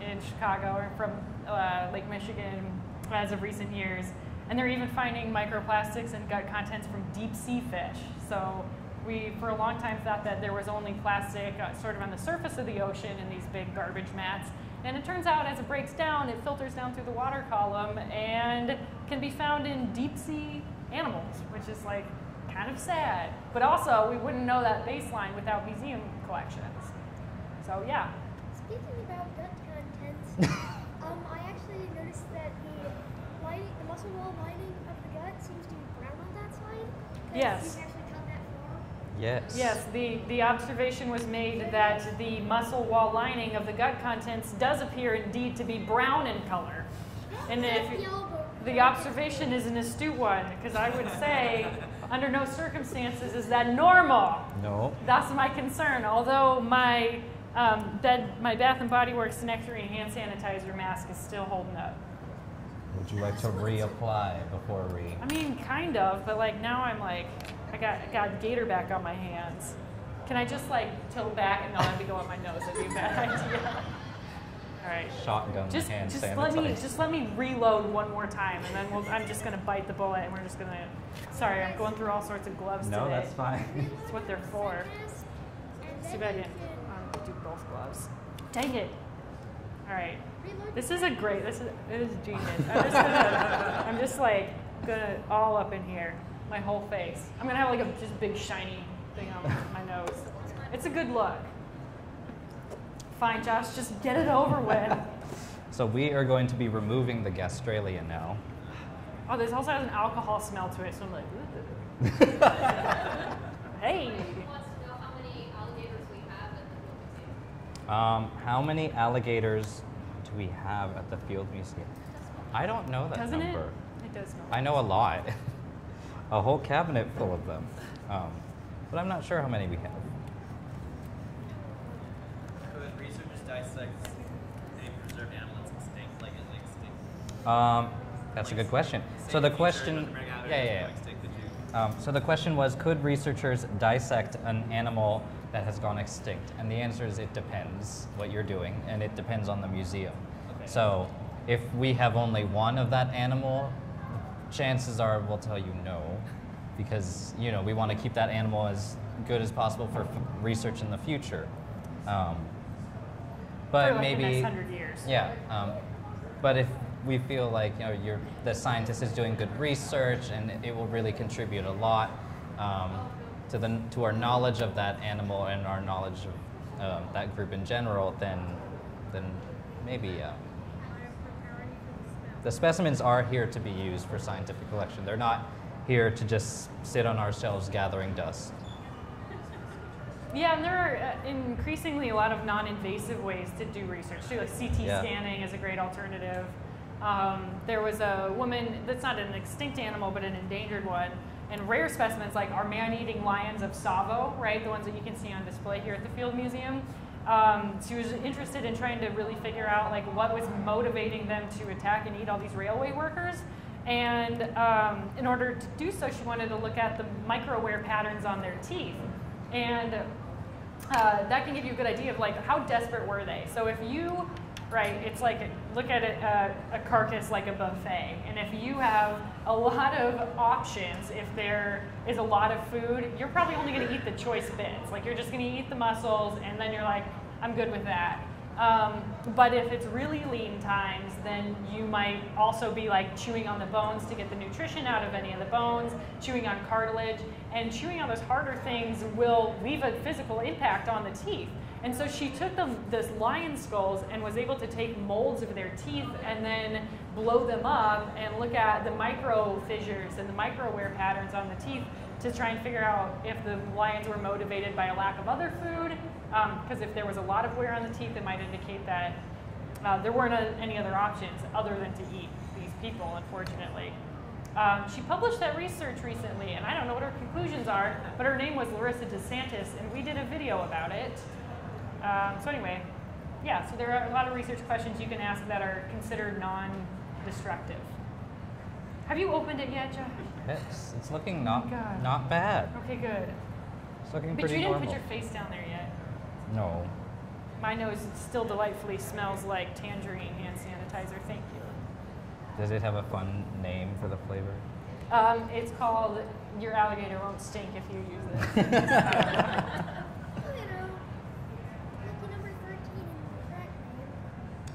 in Chicago or from uh, Lake Michigan as of recent years. And they're even finding microplastics in gut contents from deep sea fish. So we, for a long time, thought that there was only plastic uh, sort of on the surface of the ocean in these big garbage mats. And it turns out as it breaks down, it filters down through the water column and can be found in deep sea animals, which is like kind of sad. But also, we wouldn't know that baseline without museum collections. So yeah. Speaking about gut contents, um, I actually noticed that the lining, the muscle wall lining of the gut seems to be brown on that side. Yes. Yes. Yes, the, the observation was made that the muscle wall lining of the gut contents does appear indeed to be brown in color. And if the observation is an astute one, because I would say, under no circumstances is that normal. No. That's my concern. Although my um, bed, my Bath and Body Works Nectarine hand sanitizer mask is still holding up. Would you like to reapply before we? I mean, kind of, but like now I'm like, I got I got gator back on my hands. Can I just like tilt back and not let me go on my nose? That'd be a bad idea. All right. Shotgun Just, hand just sanitizer. let me just let me reload one more time, and then we'll, I'm just gonna bite the bullet, and we're just gonna. Sorry, I'm going through all sorts of gloves No, today. that's fine. That's what they're for. See if I can um, do both gloves. Dang it! All right. This is a great. This is it is genius. I'm just gonna. I'm just like gonna all up in here, my whole face. I'm gonna have like a just big shiny thing on my nose. It's a good look. Fine, Josh. Just get it over with. So we are going to be removing the gastralia now. Oh, this also has an alcohol smell to it, so I'm like, ooh. hey. Who wants to know how many alligators we have at the Museum? Um, how many alligators do we have at the Field Museum? I don't know that Doesn't number. it? It does smell. I know a lot. a whole cabinet full of them. Um, but I'm not sure how many we have. Could researchers dissect a preserved animal that's extinct, like is it extinct? Um, that's a good question. So the question, doesn't bring out yeah, yeah, yeah. going extinct, did you- Um, so the question was, could researchers dissect an animal that has gone extinct? And the answer is it depends what you're doing, and it depends on the museum. Okay. So if we have only one of that animal, chances are we'll tell you no, because you know we want to keep that animal as good as possible for f- research in the future. Um, but For, like, the maybe next 100 years. Yeah. Um, but if we feel like you know you're, the scientist is doing good research and it will really contribute a lot um, to the to our knowledge of that animal and our knowledge of um, that group in general, then then maybe. Uh, the specimens are here to be used for scientific collection. They're not here to just sit on our shelves gathering dust. Yeah, and there are uh, increasingly a lot of non-invasive ways to do research too. Like CT Yeah. scanning is a great alternative. Um, there was a woman that's not an extinct animal, but an endangered one, and rare specimens like our man-eating lions of Tsavo, right, the ones that you can see on display here at the Field Museum. Um, she was interested in trying to really figure out like what was motivating them to attack and eat all these railway workers. And um, in order to do so, she wanted to look at the microwear patterns on their teeth. And uh, that can give you a good idea of like how desperate were they. So if you, right, it's like look at uh, a carcass like a buffet, and if you have a lot of options, if there is a lot of food, you're probably only going to eat the choice bits. Like you're just going to eat the muscles, and then you're like, I'm good with that. Um, but if it's really lean times, then you might also be like chewing on the bones to get the nutrition out of any of the bones, chewing on cartilage, and chewing on those harder things will leave a physical impact on the teeth. And so she took this lion skulls and was able to take molds of their teeth and then blow them up and look at the micro fissures and the micro wear patterns on the teeth to try and figure out if the lions were motivated by a lack of other food. Because if there was a lot of wear on the teeth, it might indicate that uh, there weren't a, any other options other than to eat these people, unfortunately. Um, she published that research recently, and I don't know what her conclusions are, but her name was Larisa DeSantis, and we did a video about it. Um, so anyway, yeah, so there are a lot of research questions you can ask that are considered non-destructive. Have you opened it yet, Josh? Yes, it's looking not God. not bad. Okay, good. It's looking But pretty But you didn't normal. put your face down there yet. No. My nose still delightfully smells like tangerine hand sanitizer. Thank you. Does it have a fun name for the flavor? Um, it's called Your Alligator Won't Stink If You Use It. You know, lucky number 13 in the track meet.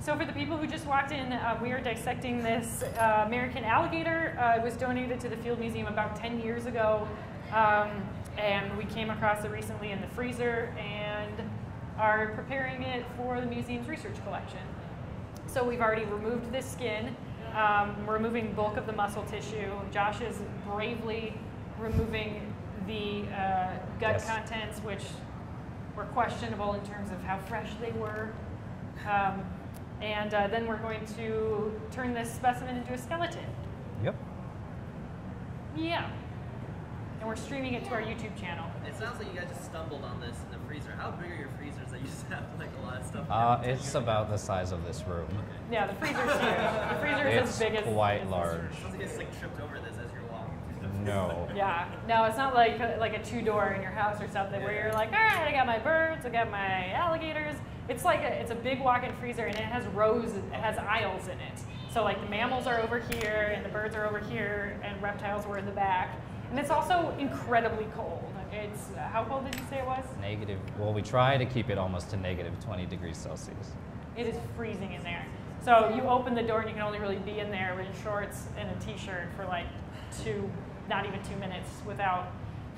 So for the people who just walked in, uh, we are dissecting this uh, American alligator. Uh, it was donated to the Field Museum about 10 years ago, um, and we came across it recently in the freezer and are preparing it for the museum's research collection. So we've already removed this skin. Um, removing bulk of the muscle tissue. Josh is bravely removing the uh, gut Yes. contents, which were questionable in terms of how fresh they were. Um, and uh, then we're going to turn this specimen into a skeleton. Yep. Yeah. And we're streaming it to our YouTube channel. It sounds like you guys just stumbled on this in the freezer. How big are your freezers that you just have like a lot of stuff? in Uh, it's about the size of this room. Yeah, the freezer's huge. The freezer is It's as big as quite large. room. Sounds like you like tripped over this as you're walking. No. Yeah, no, it's not like like a two door in your house or something where you're like, all right, I got my birds, I got my alligators. It's like a, it's a big walk-in freezer and it has rows, it has aisles in it. So like the mammals are over here and the birds are over here and reptiles were in the back. And it's also incredibly cold. It's how cold did you say it was? Negative. Well, we try to keep it almost to negative 20 degrees Celsius. It is freezing in there. So you open the door and you can only really be in there in shorts and a t-shirt for like two, not even two minutes without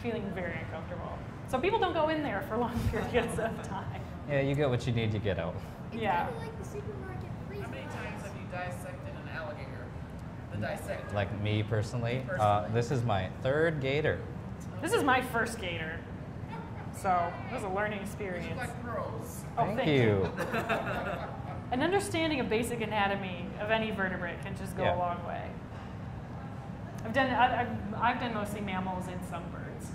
feeling very uncomfortable. So people don't go in there for long periods of time. Yeah, you get what you need, you get out. It's Yeah. kinda like the supermarket freezer. How many times have you dissected an alligator? The dissect. Like me personally, uh, this is my third gator. This is my first gator. So it was a learning experience. like pros. Oh, Thank thank you. An understanding of basic anatomy of any vertebrate can just go Yeah. a long way. I've done I, I've, I've done mostly mammals and some birds.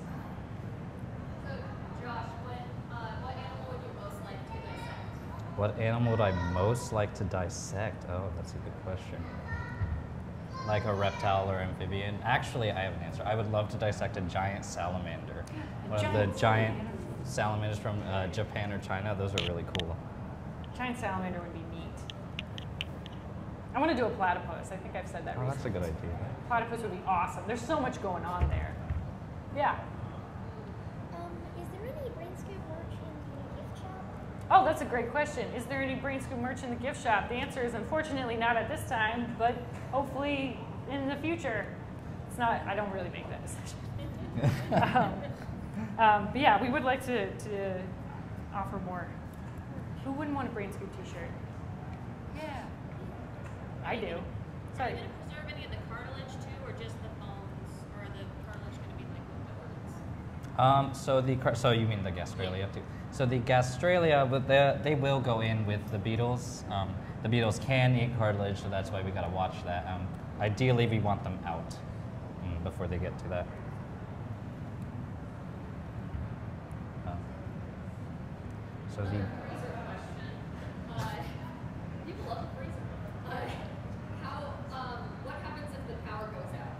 So, Josh, what, uh, what animal would you most like to dissect? What animal would I most like to dissect? Oh, that's a good question. Like a reptile or amphibian? Actually, I have an answer. I would love to dissect a giant salamander. One of the giant giant salamander. salamanders from uh, Japan or China. Those are really cool. Giant salamander would be neat. I want to do a platypus. I think I've said that Oh, that's a good idea. Platypus would be awesome. There's so much going on there. Yeah. Um, is there any BrainScoop merch in the gift shop? Oh, that's a great question. Is there any Brain Scoop merch in the gift shop? The answer is unfortunately not at this time, but hopefully in the future. It's not, I don't really make that decision. um, um, but yeah, we would like to, to offer more. Who wouldn't want a Brain Scoop t shirt? Yeah. I do. Are you going to preserve any of the cartilage too, or just the bones? Or are the cartilage going to be like the bones? Um, so the car- so you mean the gastralia too? So the gastralia, but they they will go in with the beetles. Um, the beetles can eat cartilage, so that's why we gotta watch that. Um, ideally, we want them out mm, before they get to that. Um, so the Freezer question. Uh, people love the freezer. Uh, how, um, what happens if the power goes out?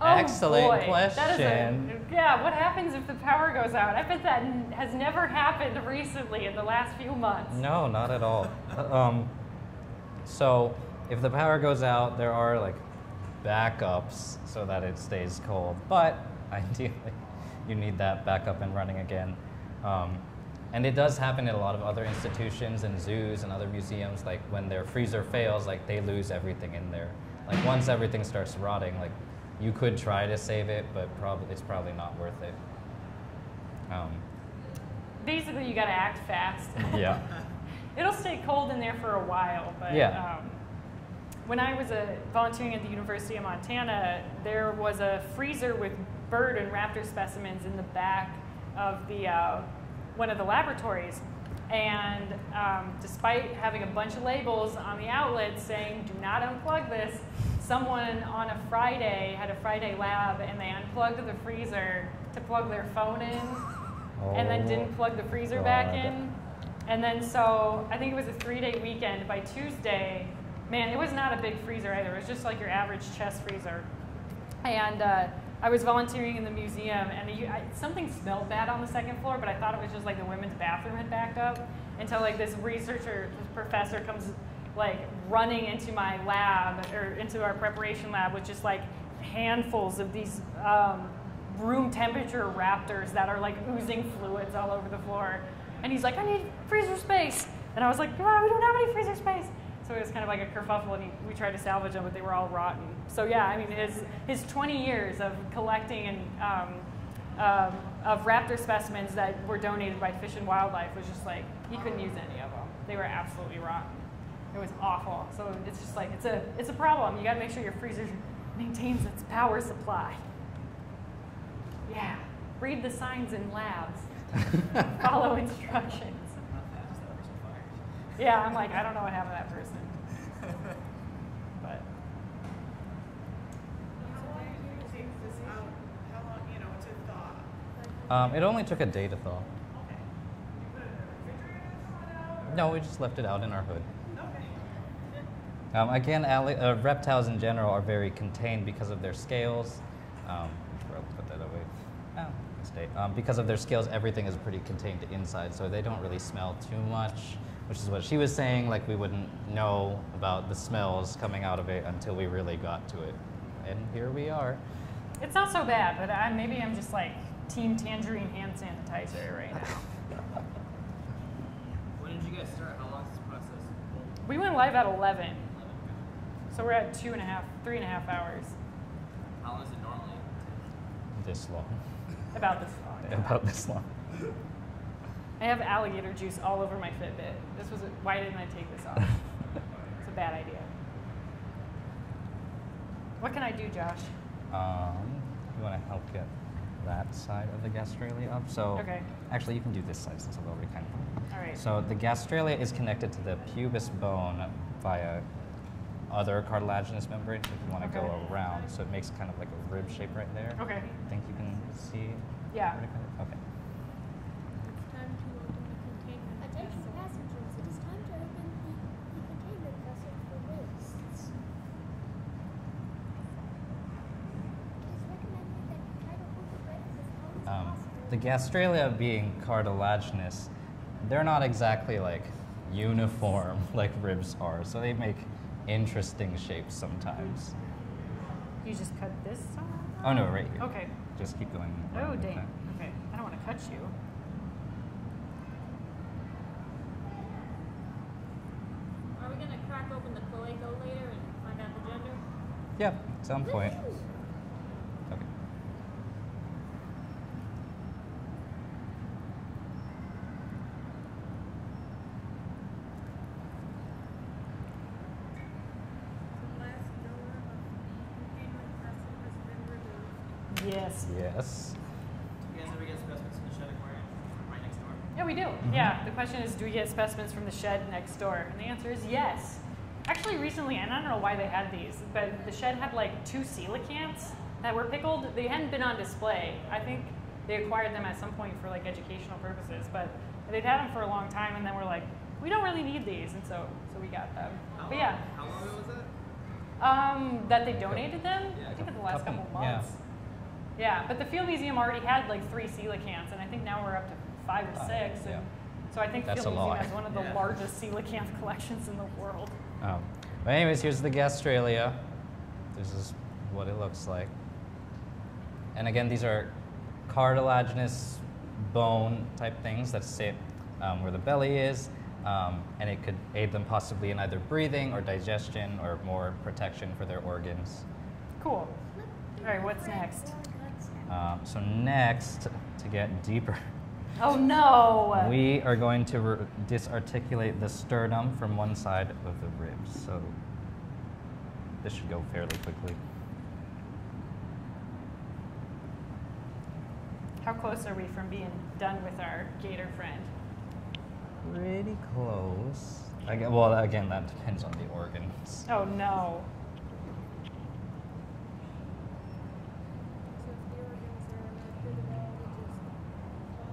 Oh, Excellent boy. That is a- question. yeah, what happens if the power goes out? I bet that has never happened recently in the last few months. No, not at all. Uh, um, so if the power goes out, there are like backups so that it stays cold. But ideally, you need that back up and running again. Um, And it does happen in a lot of other institutions and zoos and other museums. Like when their freezer fails, like they lose everything in there. Like once everything starts rotting, like you could try to save it, but probably it's probably not worth it. Um, Basically, you got to act fast. yeah. It'll stay cold in there for a while, but Yeah. um, when I was uh, volunteering at the University of Montana, there was a freezer with bird and raptor specimens in the back of the uh, one of the laboratories. And um, despite having a bunch of labels on the outlet saying "Do not unplug this," someone on a Friday had a Friday lab and they unplugged the freezer to plug their phone in, and then Oh, didn't plug the freezer back in. And then so I think it was a three day weekend. By Tuesday, man, it was not a big freezer either. It was just like your average chest freezer. And uh, I was volunteering in the museum, and you, I, something smelled bad on the second floor, but I thought it was just like the women's bathroom had backed up. Until like this researcher, this professor comes like running into my lab or into our preparation lab with just like handfuls of these um, room temperature raptors that are like oozing fluids all over the floor. And he's like, I need freezer space. And I was like, "Ah, we don't have any freezer space. So it was kind of like a kerfuffle, and he, we tried to salvage them, but they were all rotten. So yeah, I mean, his his 20 years of collecting and um, um, of raptor specimens that were donated by Fish and Wildlife was just like he couldn't use any of them. They were absolutely rotten. It was awful. So it's just like it's a it's a problem. You got to make sure your freezer maintains its power supply. Yeah, read the signs in labs. Follow instructions. Yeah, I'm like, I don't know what happened to that person. but How long do you take this out? How you know, to thaw? Um, it only took a day to thaw. No, we just left it out in our hood. Um, again, alli- uh, reptiles in general are very contained because of their scales. Um, I'll put that away. Oh, stay. Um, because of their scales, everything is pretty contained inside, so they don't really smell too much. Which is what she was saying. Like we wouldn't know about the smells coming out of it until we really got to it, and here we are. it's not so bad. But I, maybe I'm just like Team Tangerine hand sanitizer right now. When did you guys start? How long is this process? we went live at 11, so we're at two and a half, three and a half hours. How long is it normally? This long. About this long. About this long. I have alligator juice all over my Fitbit. This was a, why didn't I take this off? it's a bad idea. What can I do, Josh? Um, you want to help get that side of the gastralia up? So Okay. actually, you can do this side since I've already kind of. All right. So the gastralia is connected to the pubis bone via other cartilaginous membranes if you want to Okay. go around. So it makes kind of like a rib shape right there. Okay. I think you can see. Yeah. where it kind of- Okay. It's time to open the containment Attention vessel. passengers, it is time to open the, the containment vessel for wastes. It is recommended that you try to hold your breath as long as Um, the gastralia being cartilaginous, they're not exactly like uniform like ribs are. So they make interesting shapes sometimes. You just cut this off? Oh no, right here. Okay. Just keep going. Oh, around like dang. that. Okay. I don't want to cut you. Are we gonna crack open the cloaca later and find out the gender? Yeah, at some point. Okay. The last door of the containment vessel has been removed. Yes. Yes. Do you guys ever get specimens from the Shedd Aquarium right next door? Yeah, we do. Yeah. The question is, do we get specimens from the Shedd next door? And the answer is yes. Actually, recently, and I don't know why they had these, but the Shedd had like two coelacanths that were pickled. They hadn't been on display. I think they acquired them at some point for like educational purposes, but they'd had them for a long time, and then we're like, we don't really need these, and so so we got them. How But long, yeah, How long ago was it? um, that they donated them. Yeah. I think in the last Couple- couple months. Yeah, but the Field Museum already had like three coelacanths, and I think now we're up to five or Five, six. yeah. So I think That's Field Museum lot. has one of the Yeah. largest coelacanth collections in the world. Um, but anyways, here's the gastralia. This is what it looks like. And again, these are cartilaginous bone type things that sit um, where the belly is, um, and it could aid them possibly in either breathing or digestion or more protection for their organs. Cool. All right, what's next? Um, so next, to get deeper, Oh no! we are going to disarticulate the sternum from one side of the ribs. So this should go fairly quickly. How close are we from being done with our gator friend? Pretty close. I gue- well, again, that depends on the organs. Oh no. So if the organs are not good at all, we just toss them.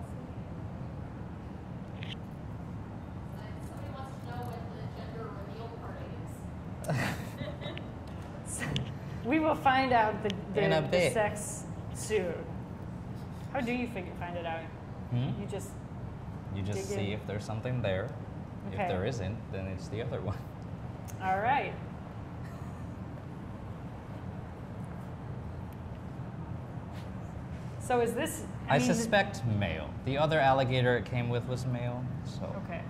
Somebody wants to know when the gender reveal party is. We will find out the, the, the sex soon. How do you figure find it out? Hmm? You just You just see in. if there's something there. Okay. If there isn't, then it's the other one. all right. So is this? I, mean, suspect male. The other alligator it came with was male, so. Okay.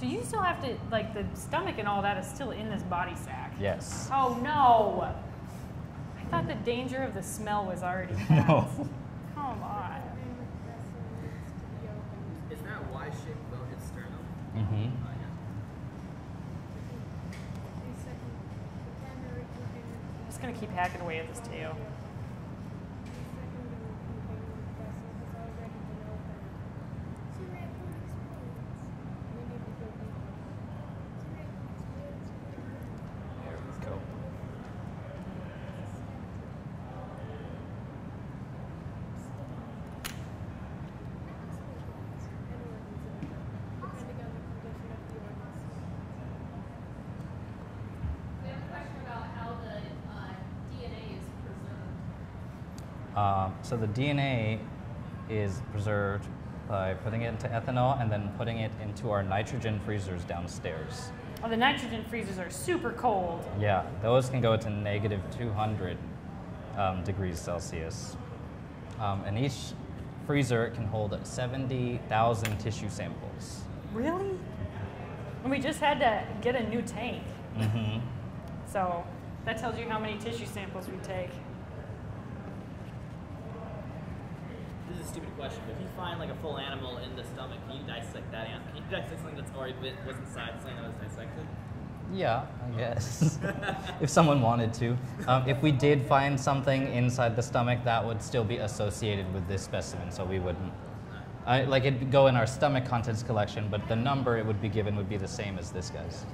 So you still have to like the stomach and all that is still in this body sack. Yes. Oh no! I thought the danger of the smell was already No. Come on. Is that Y-shaped below his sternum? Mm-hmm. Oh. I'm just gonna keep hacking away at this tail. There we go. We have a question about how the uh, DNA is preserved. Um, so the DNA is preserved by putting it into ethanol and then putting it into our nitrogen freezers downstairs. Oh, the nitrogen freezers are super cold. Yeah, those can go to negative 200 um, degrees Celsius. Um, and each freezer can hold 70,000 tissue samples. Really? And we just had to get a new tank. Mm-hmm. So that tells you how many tissue samples we take. This is a stupid question, but if you find like a full animal in the stomach, can you dissect that animal? Can you dissect something that's already been was inside something that was dissected? Yeah, I guess. if someone wanted to. Um, if we did find something inside the stomach, that would still be associated with this specimen, so we wouldn't. I, like it'd go in our stomach contents collection, but the number it would be given would be the same as this guy's.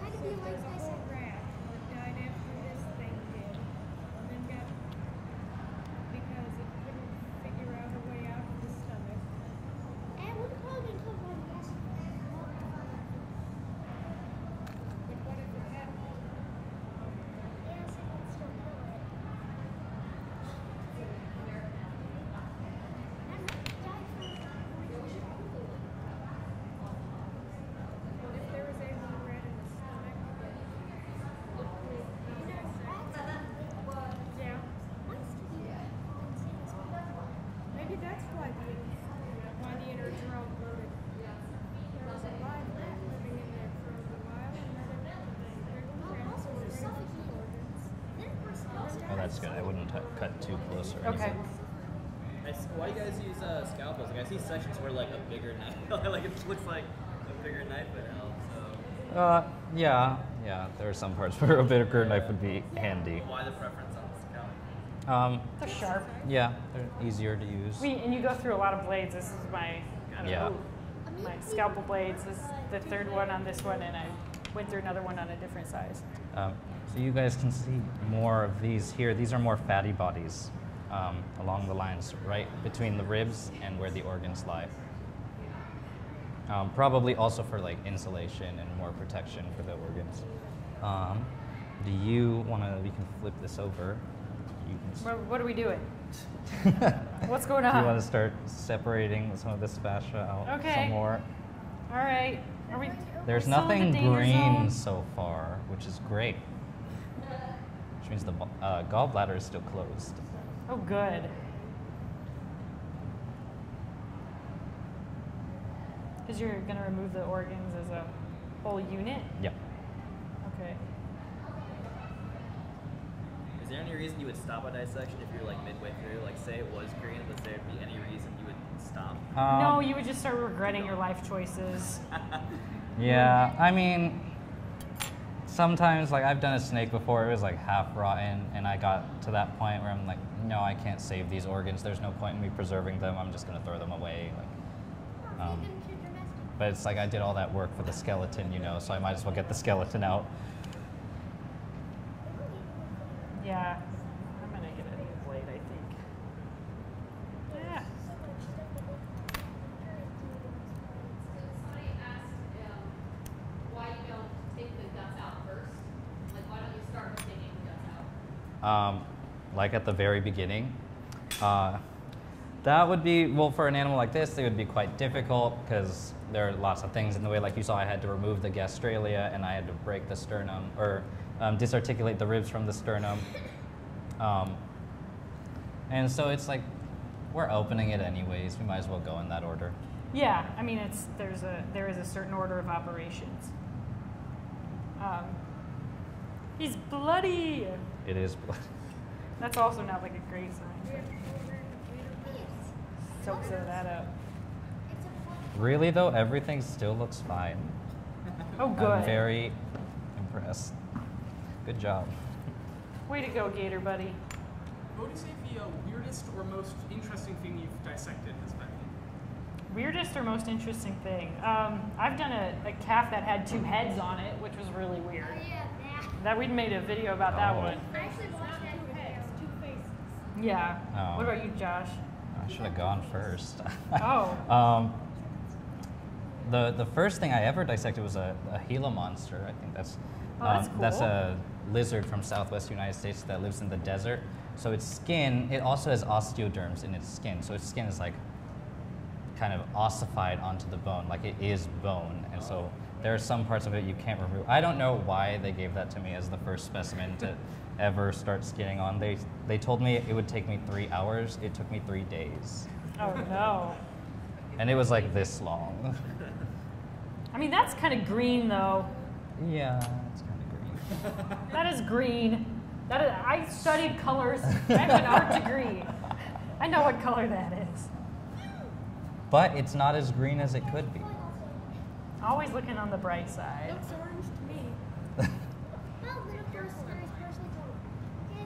Kind of be like I said, rat that died after this thing did, and then got because it couldn't figure out a way out of the stomach. And we probably took one yesterday. But what if it had Yes, I can still do it. And died from if there was a little rat in the stomach? You know, rats Yeah. mice to eat it. And see this one. Maybe that's why the why the innards are all bloated. There was a live rat living in there for a little while, and then it Well, rats also were the ready to suffocating. eat organs. Then of course it Oh, that's good. I wouldn't t- cut too close or Okay. anything. I s- why do you guys use uh, scalpels? Like I see sections where like a bigger knife, like it looks like a bigger knife would help. So Uh, yeah, yeah. There are some parts where a bigger knife would be handy. why the preference on the scalpel? Um, They're sharp. yeah, they're easier to use. We, and you go through a lot of blades. This is my, I don't Yeah. know, my scalpel blades. This is the third one on this one, and I went through another one on a different size. Um, so you guys can see more of these here. These are more fatty bodies um, along the lines right between the ribs and where the organs lie. Um, probably also for like insulation and more protection for the organs. Um, do you want to? We can flip this over. You can. What, what are we doing? What's going on? Do you want to start separating some of this fascia out Okay. some more? All right. Are we? There's we're still in the nothing green zone? so far, which is great. Which means the uh, gallbladder is still closed. Oh, good. Because you're gonna remove the organs as a whole unit. Yep. Okay. Is there any reason you would stop a dissection if you're like midway through? Like, say it was green, would there would be any reason you would stop? no, Um, you would just start regretting your life choices. Yeah, I mean, sometimes like I've done a snake before. It was like half rotten, and I got to that point where I'm like, no, I can't save these organs. There's no point in me preserving them. I'm just gonna throw them away. Like, um, but it's like I did all that work for the skeleton, you know, so I might as well get the skeleton out. Yeah. I'm gonna get a new blade, I think. Yeah. Somebody asked why don't take the guts out first. Like, why don't you start taking the guts out? um, like at the very beginning. Uh, that would be, well, for an animal like this, it would be quite difficult because there are lots of things in the way. Like you saw, I had to remove the gastralia and I had to break the sternum or um, disarticulate the ribs from the sternum. Um, and so it's like, we're opening it anyways. We might as well go in that order. Yeah, I mean, it's there's a there is a certain order of operations. Um, he's bloody. It is bloody. That's also not like a great sign. Soaks that up. Really though, everything still looks fine. Oh, good. I'm very impressed. Good job. Way to go, Gator buddy. What would you say the uh, weirdest or most interesting thing you've dissected has been? Weirdest or most interesting thing? Um, I've done a, a calf that had two heads on it, which was really weird. Oh, yeah, that we'd made a video about that Oh. one. I actually watched that video. Two faces. Yeah. Oh. What about you, Josh? I should have gone first. Oh. um, the the first thing I ever dissected was a, a Gila monster. I think that's Oh, that's um, that's cool. a lizard from Southwest United States that lives in the desert. So its skin, it also has osteoderms in its skin. So its skin is like kind of ossified onto the bone, like it is bone. And so there are some parts of it you can't remove. I don't know why they gave that to me as the first specimen to ever start skinning on. They they told me it would take me three hours. It took me three days. Oh no. And it was like this long. I mean, that's kind of green though. Yeah, it's kind of green. That is green. That is, I studied colors. I have an art degree. I know what color that is. But it's not as green as it could be. Always looking on the bright side. Looks orange to me. Well, little first series personally told me.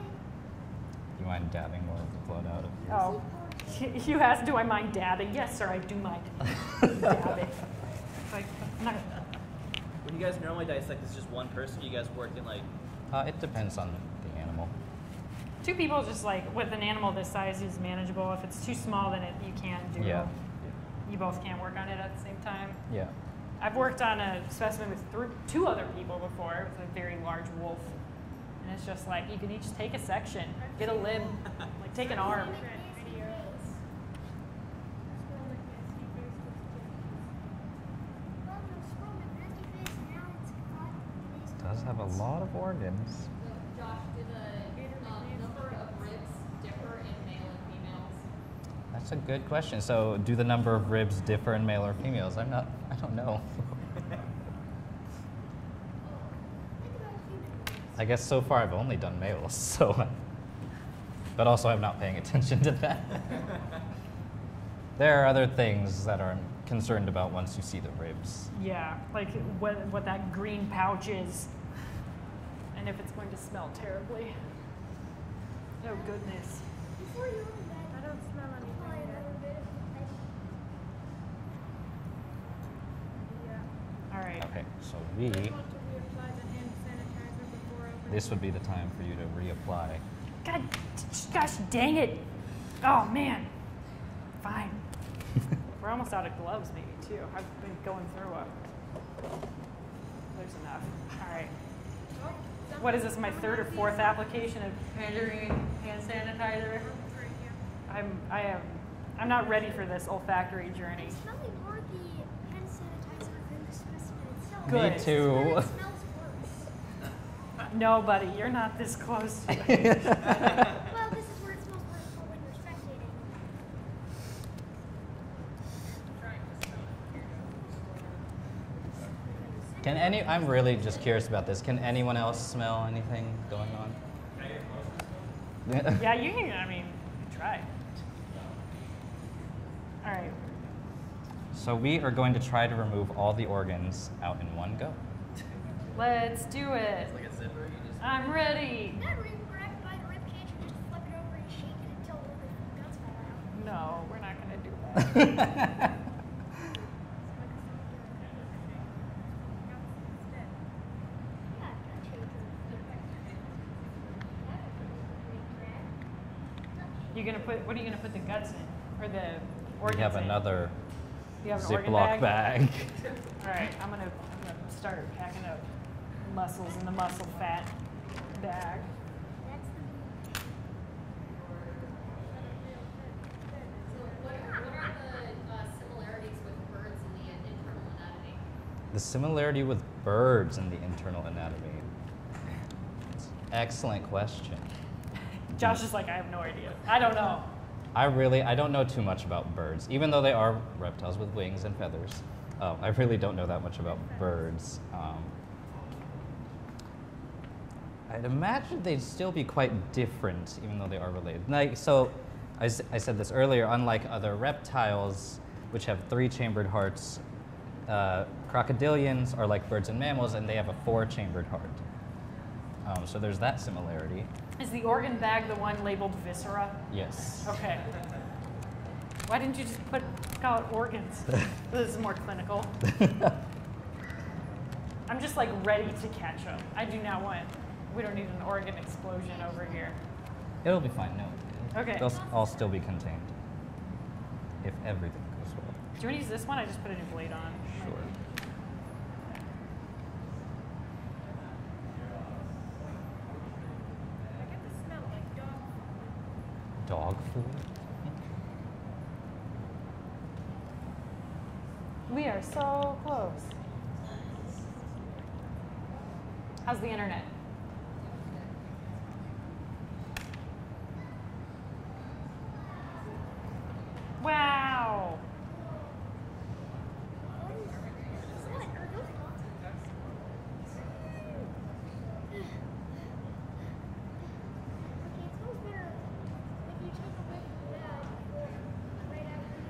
Do you mind dabbing more of the blood out of you? Oh. You asked, do I mind dabbing? Yes, sir, I do mind dabbing. It's like, I'm not, When you guys normally dissect, it's just one person. You guys work in like. Uh, it depends on the animal. two people just like, with an animal this size is manageable. If it's too small, then it, you can't do Yeah. You both can't work on it at the same time. Yeah. I've worked on a specimen with th- two other people before. It was a very large wolf. And it's just like, you can each take a section, get a limb, like take an arm. Well, no, scroll my nasty face, and now it's got these Does have a lot of organs. Josh, do the um, number of ribs differ in male and females? That's a good question. So, do the number of ribs differ in male or females? I'm not. I don't know. I guess so far I've only done males, so. But also, I'm not paying attention to that. there are other things that I'm concerned about once you see the ribs. Yeah, like what, what that green pouch is. And if it's going to smell terribly. Oh, goodness. Before you that, I don't smell apply anything. a bit of Yeah. All right. Okay, so we. I want to reapply the hand sanitizer before opening. This would be the time for you to reapply. God, gosh dang it. Oh, man. Fine. We're almost out of gloves, maybe, too. I've been going through a. There's enough. All right. What is this, my third or fourth application of Tangerine hand sanitizer? I'm, I am, I'm not ready for this olfactory journey. It's smelling more the hand sanitizer than the specimen itself. Good. Me too. It smells worse. No, buddy, you're not this close to it. well, this is where it smells worse for when you're spectating. Can any? I'm really just curious about this. Can anyone else smell anything going on? Yeah, you can. I mean, try. All right. So we are going to try to remove all the organs out in one go. Let's do it. Like a zipper, you just I'm ready. No, we're not going to do it by the rib cage and just flip it over and shake it until all the guts fall out. No, we're not gonna do that. Yeah, that changes. You gonna put? What are you gonna put the guts in, or the we organs have in? another You have an Ziploc bag. All right, I'm gonna, I'm gonna start packing up muscles in the muscle fat bag. So what are, what are the similarities with birds in the internal anatomy? The similarity with birds in the internal anatomy. Excellent question. Josh is like, I have no idea. I don't know. I really, I don't know too much about birds, even though they are reptiles with wings and feathers. Um, I really don't know that much about birds. Um, I'd imagine they'd still be quite different, even though they are related. Like, so, I said this earlier. Unlike other reptiles, which have three-chambered hearts, uh, crocodilians are like birds and mammals, and they have a four-chambered heart. Um, so there's that similarity. Is the organ bag the one labeled viscera? Yes. Okay. Why didn't you just put call it organs? this is more clinical. I'm just like ready to catch them. I do not want. We don't need an organ explosion over here. It'll be fine. No. Okay. They'll all still be contained. If everything goes well. Do you want to use this one? I just put a new blade on. Sure. I get the smell like dog. Dog food? We are so close. How's the internet? Wow. What are those called? Okay, it smells better if you take a whiff of that before, right after you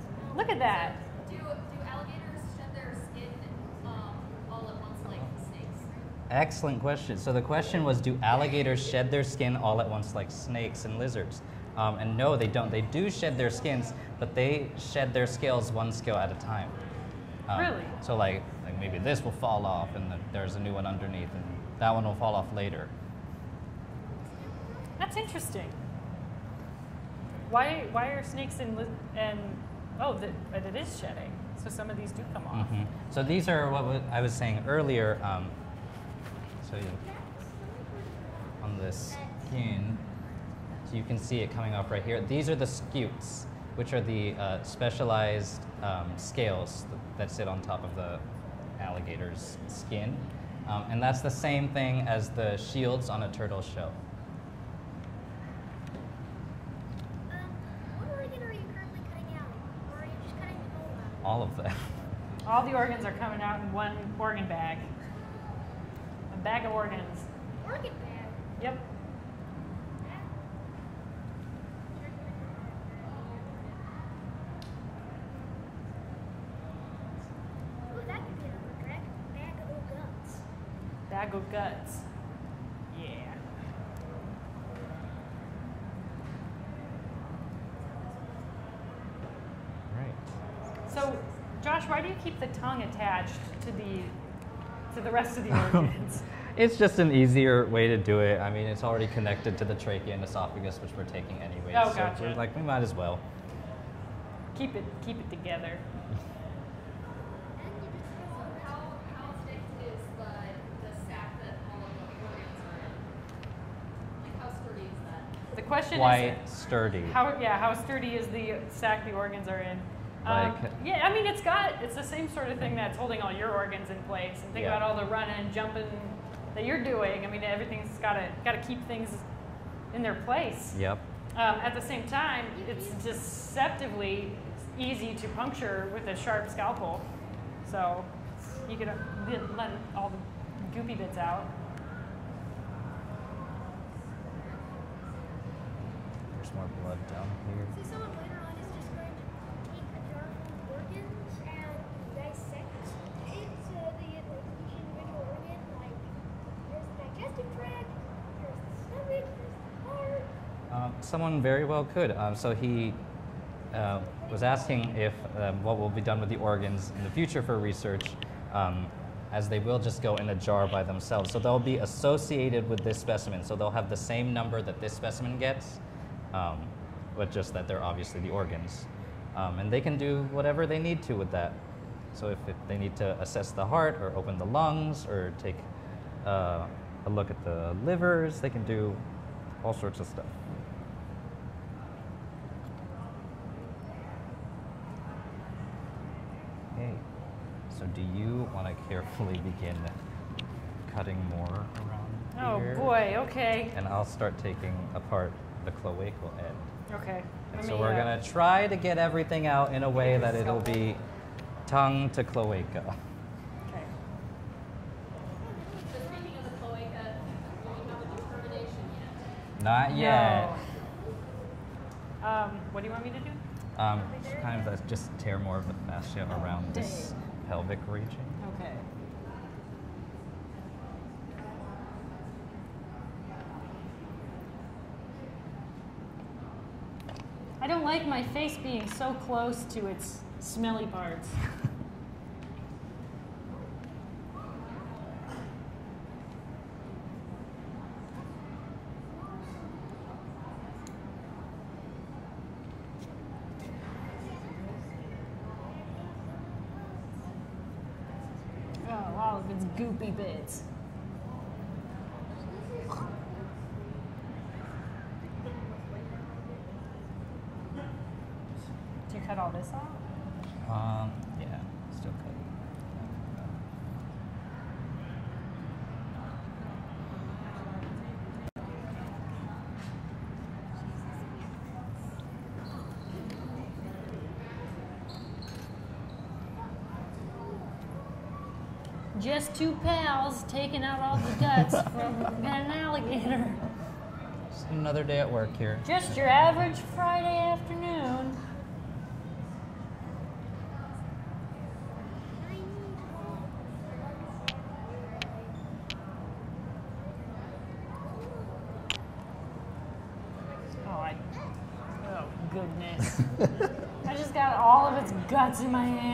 smell Look at that. Do, do alligators shed their skin um, all at once like snakes? Excellent question. So the question was, do alligators shed their skin all at once like snakes and lizards? Um, and no, they don't. They do shed their skins, but they shed their scales one scale at a time. Um, Really? So like, like maybe this will fall off, and then there's a new one underneath, and that one will fall off later. That's interesting. Why why are snakes and and oh, the, but it is shedding. So some of these do come off. Mhm. So these are what I was saying earlier. Um, you, on the skin, so you can see it coming off right here. These are the scutes, which are the uh, specialized um, scales that, that sit on top of the alligator's skin. Um, and that's the same thing as the shields on a turtle shell. Um, what organ are you currently cutting out? Or are you just cutting the whole out? All of them. All the organs are coming out in one organ bag. A bag of organs. Organ bag? Yep. Ooh, that could be another crack. Bag of guts. Bag of guts. Yeah. Right. So, Josh, why do you keep the tongue attached to the to the rest of the organs? It's just an easier way to do it. I mean, it's already connected to the trachea and esophagus, which we're taking anyway. Oh, so gotcha. we're like, we might as well. keep it keep it together. So how, how is the, the sac that all of the organs are in? Like how sturdy? The question Quite is sturdy. how yeah how sturdy is the sac the organs are in? Um, yeah, I mean it's got it's the same sort of thing that's holding all your organs in place. And think Yeah. about all the running and jumping that you're doing. I mean everything's got to got to keep things in their place. Yep. Um, at the same time, it's deceptively easy to puncture with a sharp scalpel. So You could let, let all the goopy bits out. There's more blood down here. So someone later on is just going to take a jar full of organs and dissect it so the like each individual organ, like there's the digestive tract, there's the stomach, there's the heart. Um, someone very well could. Um, so he uh, was asking if um, what will be done with the organs in the future for research, um, as they will just go in a jar by themselves. So they'll be associated with this specimen. So they'll have the same number that this specimen gets, um, but just that they're obviously the organs. Um, and they can do whatever they need to with that. So if it, they need to assess the heart or open the lungs or take uh, a look at the livers, they can do all sorts of stuff. Okay, so do you want to carefully begin cutting more around Oh here? boy, okay. And I'll start taking apart the cloacal end. Okay. And let so me, we're uh, gonna try to get everything out in a way that it'll helpful. be tongue to cloaca. Okay. So speaking of the cloaca, do we have a determination yet? Not yet. No. Um, what do you want me to do? Um, kind of uh, just tear more of the fascia around this pelvic region. Okay. I don't like my face being so close to its smelly parts. Oh, all of its goopy bits. Do you cut all this out? Um, yeah, still good. Just two pals taking out all the guts from an alligator. Just another day at work here. Just your average Friday afternoon. Oh, I. Oh, goodness. I just got all of its guts in my hand.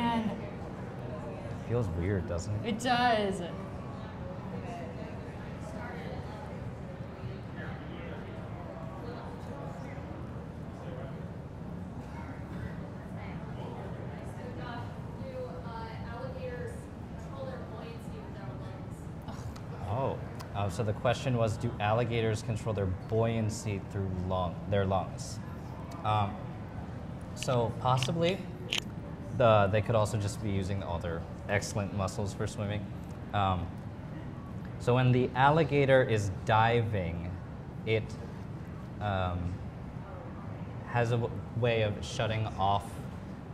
Feels weird, doesn't it? It does. Do alligators control their buoyancy with their lungs? Oh, uh, so the question was, do alligators control their buoyancy through lung, their lungs? Um, so possibly, the, they could also just be using all their excellent muscles for swimming. Um, so when the alligator is diving, it um, has a way of shutting off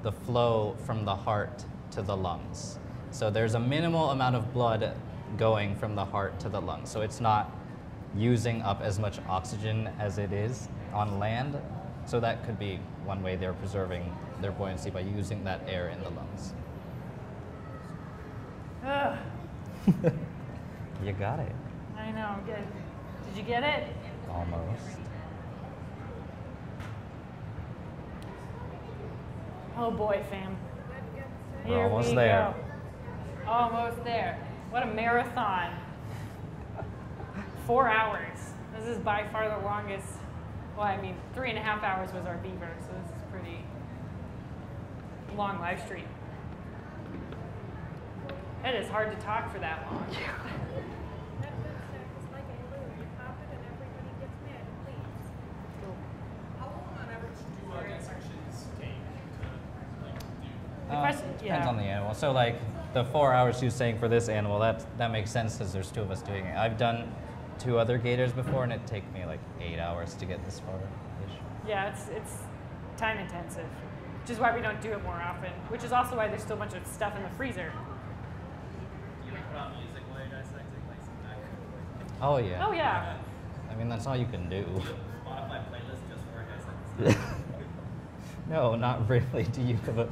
the flow from the heart to the lungs. So there's a minimal amount of blood going from the heart to the lungs. So it's not using up as much oxygen as it is on land. So that could be one way they're preserving their buoyancy by using that air in the lungs. Ugh, You got it. I know. Good. Did you get it? Almost. Oh boy, fam. We're Here almost we there. go. Almost there. What a marathon. Four hours. This is by far the longest. Well, I mean, three and a half hours was our beaver, so this is pretty long live stream. It is hard to talk for that long. That good stuff is like a balloon. You pop it and everybody gets mad and leaves. How long on average do uh, dissections take to like do? The Uh, question- depends yeah. on the animal. So like the four hours you saying for this animal, that that makes sense because there's two of us doing it. I've done two other gators before, and it take me like eight hours to get this far. Yeah, it's it's time intensive, which is why we don't do it more often, which is also why there's still a bunch of stuff in the freezer. Oh yeah. Oh yeah. I mean, that's all you can do. no, not really. Do you have a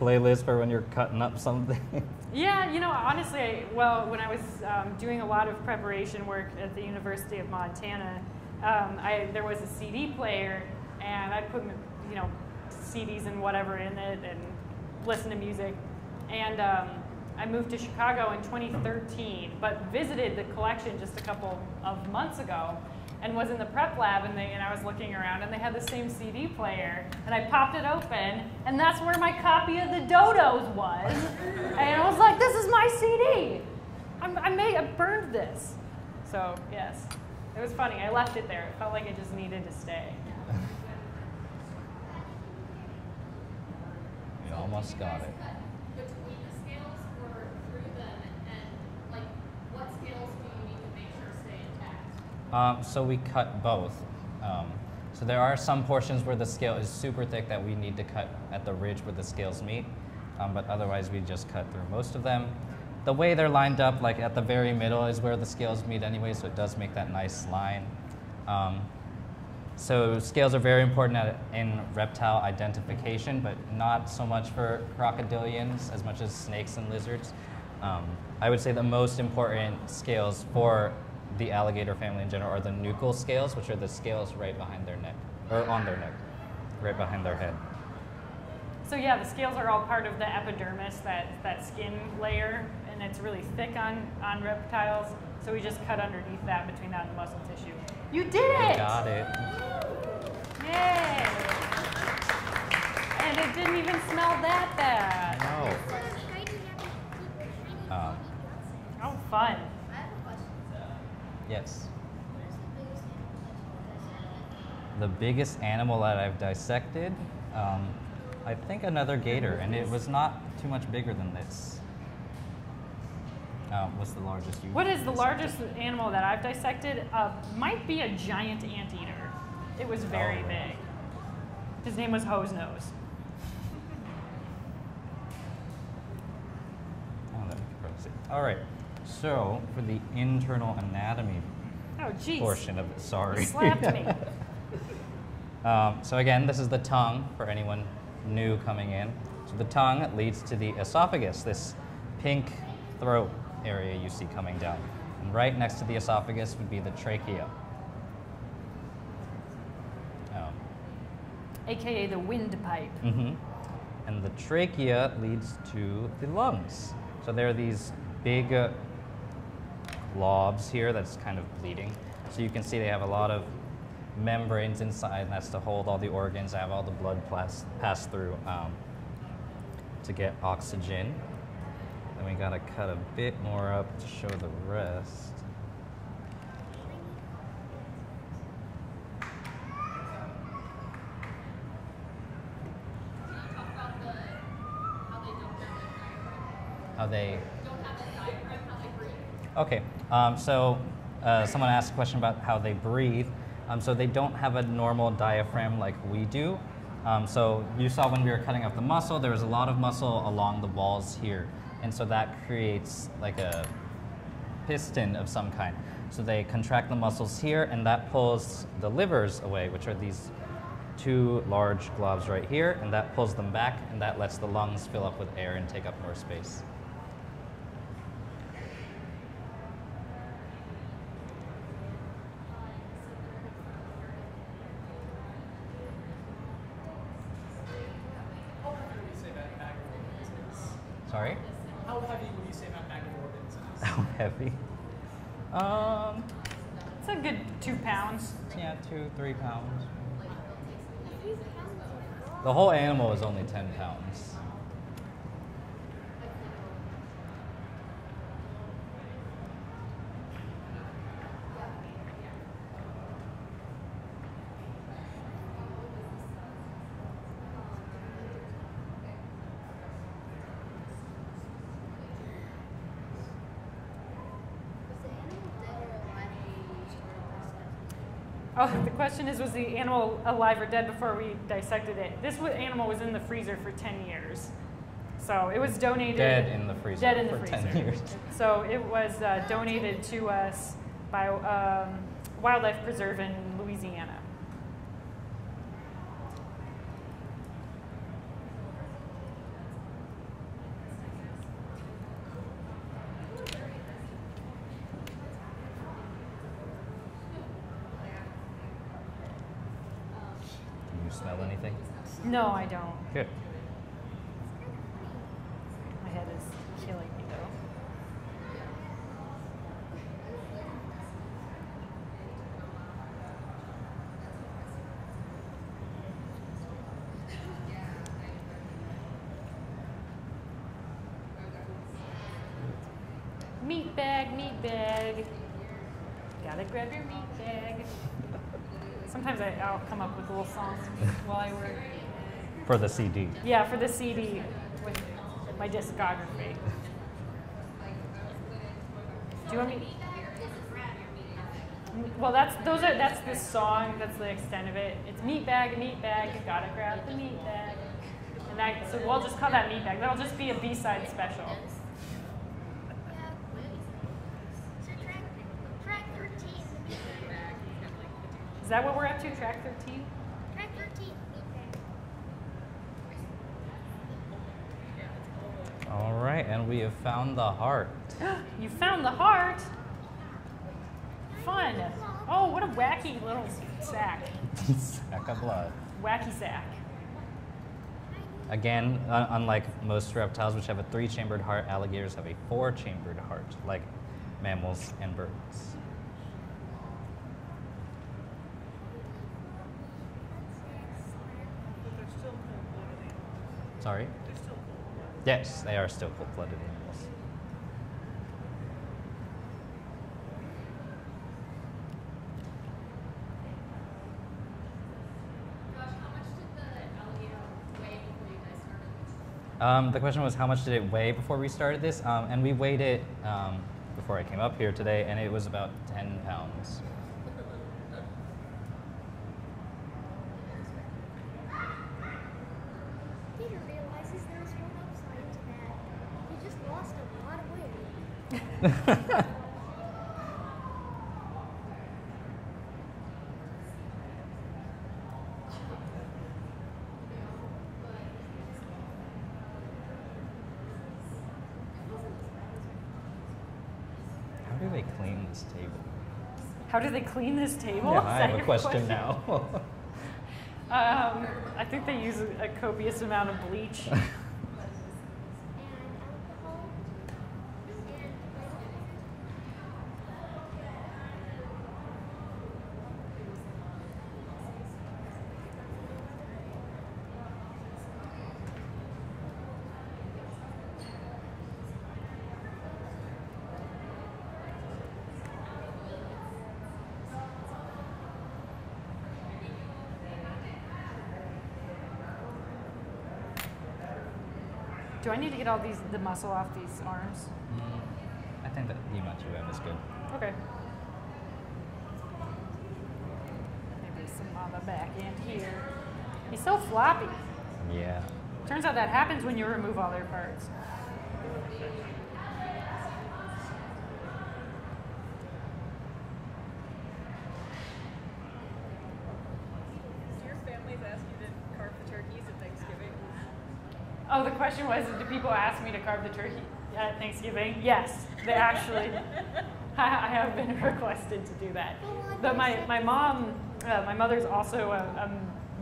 playlist for when you're cutting up something? yeah, you know, honestly, I, well, when I was um, doing a lot of preparation work at the University of Montana, um, I, there was a CD player, and I put you know CDs and whatever in it and listen to music. And um, I moved to Chicago in 2013, but visited the collection just a couple of months ago and was in the prep lab and, they, and I was looking around and they had the same CD player and I popped it open and that's where my copy of the Dodos was. and I was like, this is my CD. I'm, I, I burned this. So yes, it was funny. I left it there. It felt like it just needed to stay. You almost got it. Between the scales or through them, and like, what scales do you need to sure stay intact? Um, so we cut both. Um, so there are some portions where the scale is super thick that we need to cut at the ridge where the scales meet, um, but otherwise we just cut through most of them. The way they're lined up, like at the very middle, is where the scales meet anyway, so it does make that nice line. Um, so scales are very important in reptile identification, but not so much for crocodilians as much as snakes and lizards. Um, I would say the most important scales for the alligator family in general are the nuchal scales, which are the scales right behind their neck, or on their neck, right behind their head. So yeah, the scales are all part of the epidermis, that, that skin layer, and it's really thick on, on reptiles. So we just cut underneath that between that and the muscle tissue. You did it! Got it. Yay! And it didn't even smell that bad. No. Um, Oh, fun. yes. The biggest animal that I've dissected, um, I think another gator, and it was not too much bigger than this. Um, what's the largest you? What is the largest animal that I've dissected? Uh, might be a giant anteater. It was very Oh, right. big. His name was Hose Nose. Oh, that we can probably see. All right. So for the internal anatomy Oh, portion of it, sorry. You slapped me. Um, so again, this is the tongue for anyone new coming in. So the tongue leads to the esophagus, this pink throat area you see coming down. And right next to the esophagus would be the trachea. Um, AKA the windpipe. mhm. And the trachea leads to the lungs. So there are these big uh, lobes here that's kind of bleeding. So you can see they have a lot of membranes inside, and that's to hold all the organs, have all the blood pass, pass through um, to get oxygen. Then we gotta cut a bit more up to show the rest. How they? Okay, um, so uh, someone asked a question about how they breathe. Um, so they don't have a normal diaphragm like we do. Um, so you saw when we were cutting up the muscle, there was a lot of muscle along the walls here. And so that creates like a piston of some kind. So they contract the muscles here, and that pulls the livers away, which are these two large globs right here, and that pulls them back, and that lets the lungs fill up with air and take up more space. How heavy would you say that bag of organs is? Sorry? How heavy would you say that bag of organs is? How heavy? Um, It's a good two pounds. yeah, two, three pounds. The whole animal is only 10 pounds. Oh, the question is, was the animal alive or dead before we dissected it? This animal was in the freezer for 10 years. So it was donated. Dead in the freezer Dead in the for freezer. 10 years. So it was uh, donated to us bio, um, wildlife preserve in Louisiana. Can you smell anything? No, I don't. Good. My head is killing me though. Meat bag, meat bag. Gotta grab your meat bag. Sometimes I, I'll come up with little songs while I work. For the CD. Yeah, for the CD with my discography. Do you want me? Well, that's those are that's the song. That's the extent of it. It's meat bag, meat bag. You gotta grab the meat bag. And that, so we'll just call that meat bag. That'll just be a B-side special. So track, track 13. Is that what we're up to? Track 13? Track 13. All right, and we have found the heart. you found the heart. Fun. Oh, what a wacky little sack. Sack of blood. Wacky sack. Again, un- unlike most reptiles, which have a three-chambered heart, alligators have a four-chambered heart, like mammals and birds. But they're still cold-blooded animals. Sorry? They're still cold-blooded. Yes, they are still cold-blooded animals. Josh, how much did the alligator weigh before you guys started? Um, the question was how much did it weigh before we started this? Um, and we weighed it um, before I came up here today, and it was about 10 pounds. Peter realizes there's one upside to that. He just lost a lot of weight. How do they clean this table? How do they clean this table? Yeah, I have a your question now. Um, I think they use a, a copious amount of bleach. need to get all these the muscle off these arms? Mm, I think that the amount you have is good. Okay. Maybe some on the back end here. He's so floppy. Yeah. Turns out that happens when you remove all their parts. Do your families ask you to carve the turkeys at Thanksgiving? Oh, the question was, do people ask me to carve the turkey at Thanksgiving? Yes, they actually. I I have been requested to do that. But my, my mom, uh, my mother's also a, a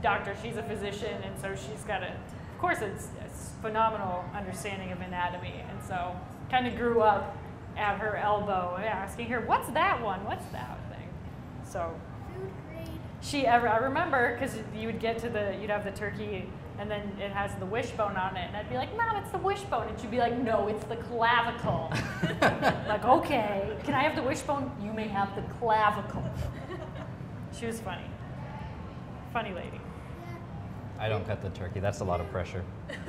doctor. She's a physician, and so she's got a, of course, it's, it's phenomenal understanding of anatomy. And so kind of grew up at her elbow asking her, what's that one? What's that thing? So Food grade. she ever I remember because you would get to the you'd have the turkey and then it has the wishbone on it. And I'd be like mom it's the wishbone. And she'd be like no it's the clavicle. Like okay can I have the wishbone? You may have the clavicle. She was funny. Funny lady. I don't cut the turkey. That's a lot of pressure.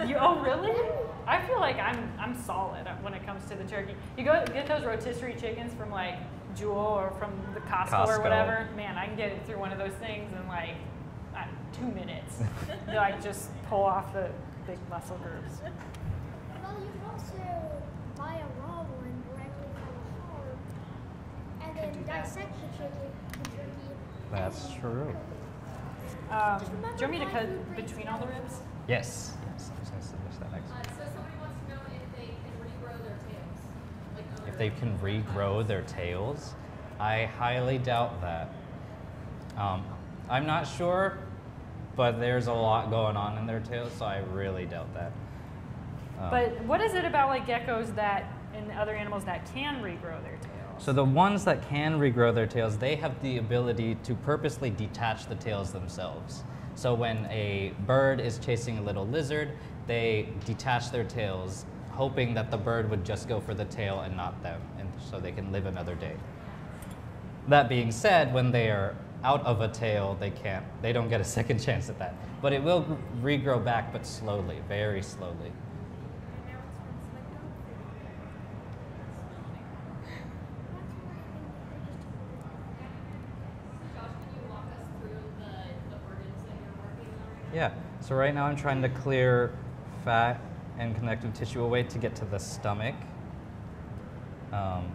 you oh really? I feel like I'm I'm solid when it comes to the turkey. You go get those rotisserie chickens from like Jewel or from the Costco, or whatever. Man I can get it through one of those things and like two minutes like just pull off the big muscle groups Well, you can also buy a raw one directly from the farm, and then do that. dissect the turkey. The turkey. That's true. Um, do you want me to cut between all the ribs? Yes. Yes. I was gonna that next. Uh, so somebody wants to know if they can regrow their tails. Like other If they can regrow their tails, I highly doubt that. Um, I'm not sure, but there's a lot going on in their tails, so I really doubt that. Um, But what is it about like geckos that and other animals that can regrow their tails? So the ones that can regrow their tails, they have the ability to purposely detach the tails themselves. So when a bird is chasing a little lizard, they detach their tails, hoping that the bird would just go for the tail and not them, and so they can live another day. That being said, when they are out of a tail, they can't, they don't get a second chance at that. But it will regrow back, but slowly, very slowly. Yeah. So right now I'm trying to clear fat and connective tissue away to get to the stomach. Um,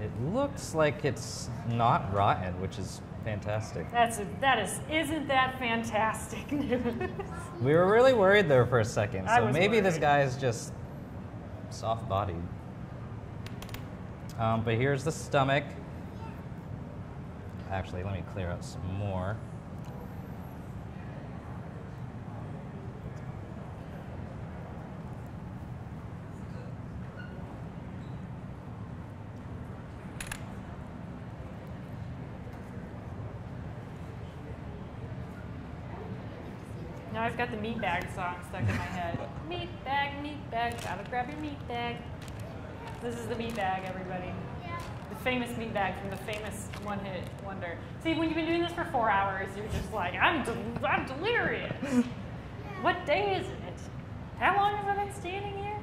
it looks like it's not rotten, which is fantastic. That's a, that is isn't that fantastic news? We were really worried there for a second, I so maybe this guy is just soft-bodied. Um, but here's the stomach. Actually, let me clear out some more. Now I've got the meat bag song stuck in my head. meat bag, meat bag, gotta grab your meat bag. This is the meat bag, everybody. The famous meat bag from the famous one hit wonder. See, when you've been doing this for four hours, you're just like, I'm, del- I'm delirious. what day is it? How long have I been standing here?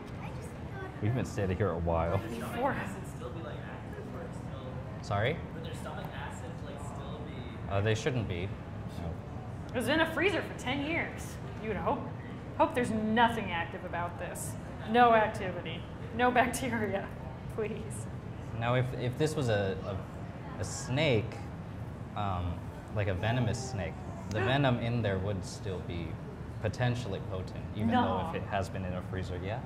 We've been standing here a while. Four acid still be like active or still Sorry? would their stomach acids like still be Uh, they shouldn't be. It was in a freezer for 10 years. You would hope. Hope there's nothing active about this. No activity. No bacteria. Please. Now, if, if this was a, a, a snake, um, like a venomous snake, the venom in there would still be potentially potent, even though if it has been in a freezer, yeah.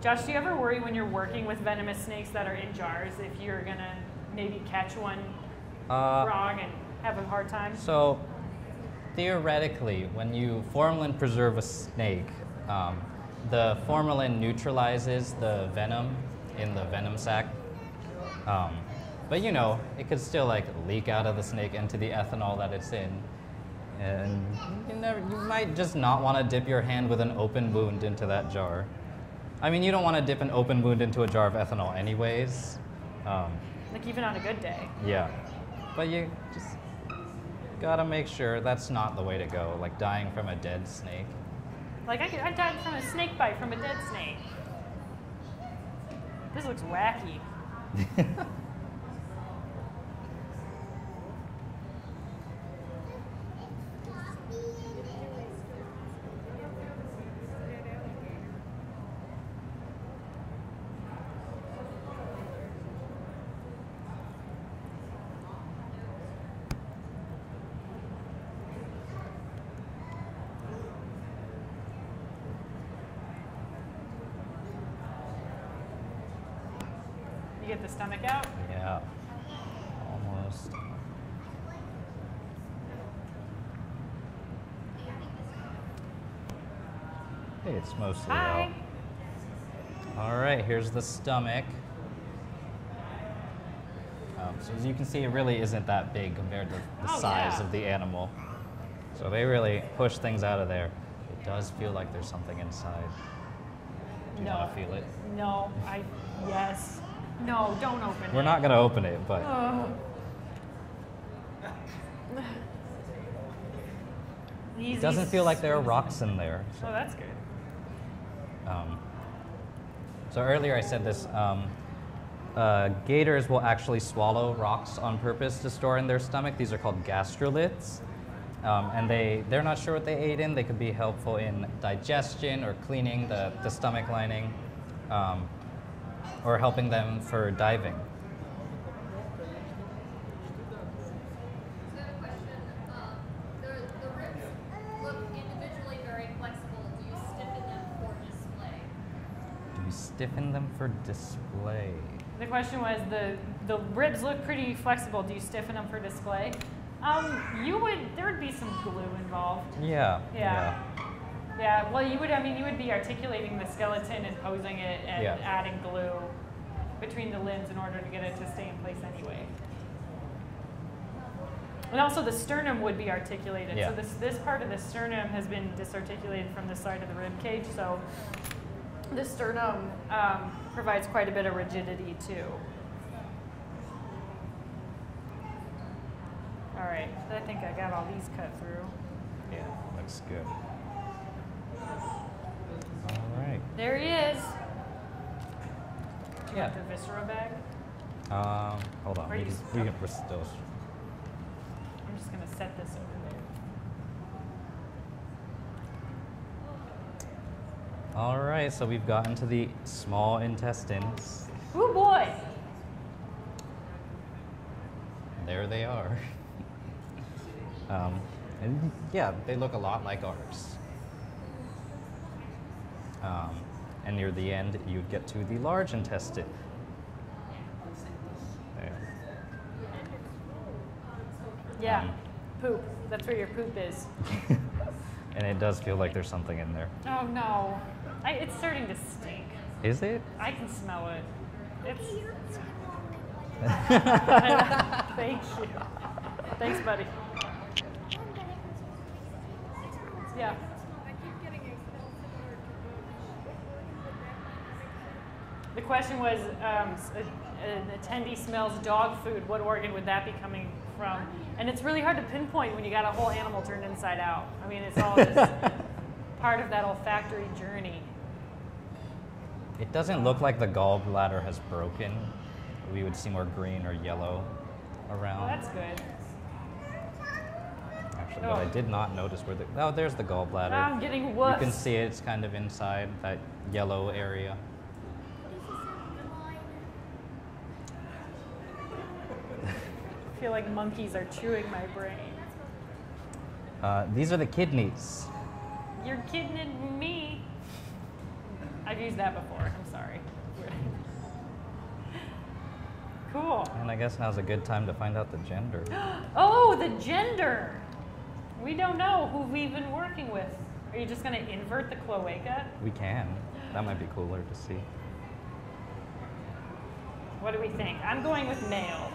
Josh, do you ever worry when you're working with venomous snakes that are in jars if you're gonna maybe catch one Uh, wrong and have a hard time? So, theoretically, when you formalin preserve a snake, um, the formalin neutralizes the venom in the venom sac. Um, but you know, it could still like leak out of the snake into the ethanol that it's in. And you, never, you might just not want to dip your hand with an open wound into that jar. I mean, you don't want to dip an open wound into a jar of ethanol, anyways. Um, Like even on a good day. yeah. But you just gotta make sure that's not the way to go, like dying from a dead snake. Like I, could- I died from a snake bite from a dead snake. This looks wacky. get the stomach out. Yeah. Almost. Hey, it's mostly Hi. out. All right, here's the stomach. Um, so as you can see, it really isn't that big compared to the Oh, size yeah. of the animal. So they really push things out of there. It does feel like there's something inside. Do you No. want to feel it? No, I yes. No, don't open it. We're not going to open it, but Ugh. it doesn't feel like there are rocks in there. Oh, that's good. Um, so earlier I said this. Um, uh, gators will actually swallow rocks on purpose to store in their stomach. These are called gastroliths. Um, and they, they're not sure what they ate in. They could be helpful in digestion or cleaning the, the stomach lining um, or helping them for diving. stiffen them for display? The question was the the ribs look pretty flexible. Do you stiffen them for display? Um, you would. There would be some glue involved. Yeah. Yeah. Yeah. well, you would. I mean, you would be articulating the skeleton and posing it and yeah. adding glue between the limbs in order to get it to stay in place anyway. And also, the sternum would be articulated. Yeah. So this this part of the sternum has been disarticulated from the side of the rib cage. So the sternum um, provides quite a bit of rigidity too. All right, I think I got all these cut through. Yeah, looks good. All right. There he is. Do you Yeah. want the viscera bag? Um, hold on. Or We can, just- we can, we're still. I'm just gonna set this over there. All right, so we've gotten to the small intestines. Oh boy! There they are. um, and yeah, they look a lot like ours. Um, and near the end, you'd get to the large intestine. There. Yeah, Um, poop. That's where your poop is. and it does feel like there's something in there. Oh no, I, it's starting to stink. Is it? I can smell it. It's. Thank you. Thanks, buddy. Yeah. I keep getting a smell similar to The question was, um, s- a- an attendee smells dog food. What organ would that be coming from? And it's really hard to pinpoint when you got a whole animal turned inside out. I mean, it's all just part of that olfactory journey. It doesn't look like the gallbladder has broken. We would see more green or yellow around. Well, that's good. Actually, but I did not notice where the. Oh, there's the gallbladder. I'm getting You can see it's kind of inside that yellow area. Feel like monkeys are chewing my brain. Uh, these are the kidneys. You're kidding me. I've used that before. I'm sorry. cool. And I guess now's a good time to find out the gender. Oh, the gender. We don't know who we've been working with. Are you just going to invert the cloaca? We can. That might be cooler to see. What do we think? I'm going with male.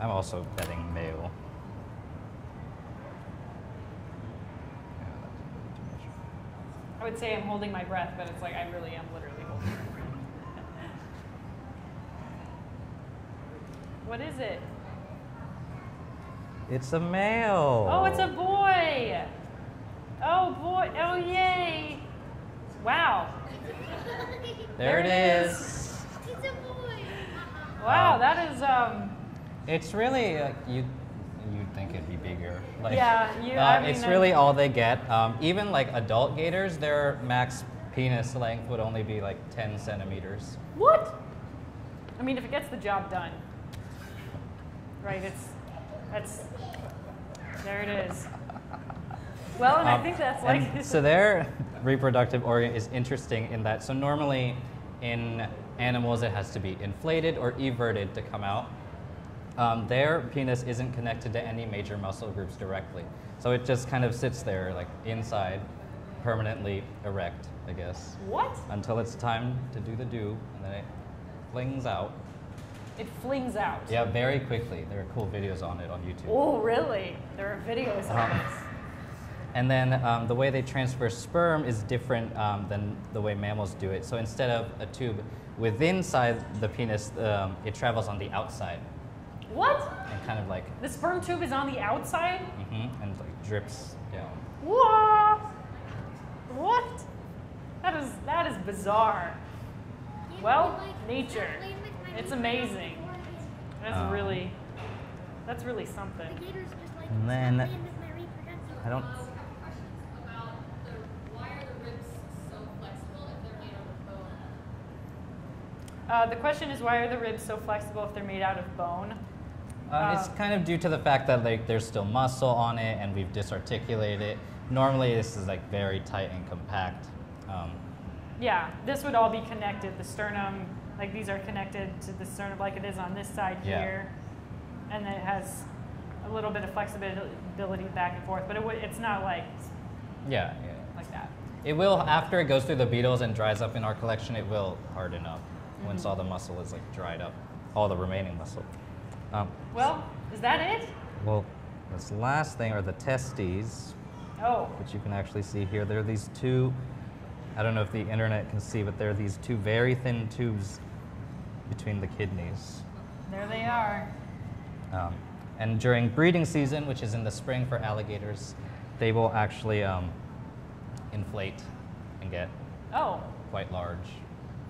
I'm also betting male. I would say I'm holding my breath, but it's like I really am literally holding my breath. what is it? It's a male. Oh, it's a boy. Oh boy. Oh yay. Wow. There it is. It's a boy. Wow, that is um It's really uh, you. You'd think it'd be bigger. Like, Yeah, you- uh, I mean, it's really all they get. Um, even like adult gators, their max penis length would only be like 10 centimeters. what? I mean, if it gets the job done. Right, it's that's there it is. Well, and I Um, think that's like so their reproductive organ is interesting in that. So normally in animals it has to be inflated or everted to come out. Um, their penis isn't connected to any major muscle groups directly, so it just kind of sits there like inside, permanently erect, I guess. What? Until it's time to do the do, and then it flings out. It flings out. Yeah, very quickly. There are cool videos on it on YouTube. Oh, really? There are videos on Um, this. And then um, the way they transfer sperm is different um, than the way mammals do it. So instead of a tube within inside the penis, um, it travels on the outside What? and kind of like, The sperm tube is on the outside? mhm, and like drips down. What? What? That is that is bizarre. Well, nature. It's amazing. That's Um, really that's really something. And then I don't. About the why are the ribs so flexible if they're made out of bone? Uh, the question is why are the ribs so flexible if they're made out of bone? Uh, it's kind of due to the fact that like there's still muscle on it and we've disarticulated it. Normally this is like very tight and compact. Um, Yeah, this would all be connected. The sternum, like these are connected to the sternum, like it is on this side Yeah. here, and then it has a little bit of flexibility back and forth. But it it's not like Yeah, yeah. like that. It will after it goes through the beetles and dries up in our collection. It will harden up once Mhm. all the muscle is like dried up, all the remaining muscle. Um, Well, is that it? well, this last thing are the testes, Oh, which you can actually see here. There are these two. I don't know if the internet can see, but there are these two very thin tubes between the kidneys. there they are. Um, and during breeding season, which is in the spring for alligators, they will actually um, inflate and get Oh, quite large.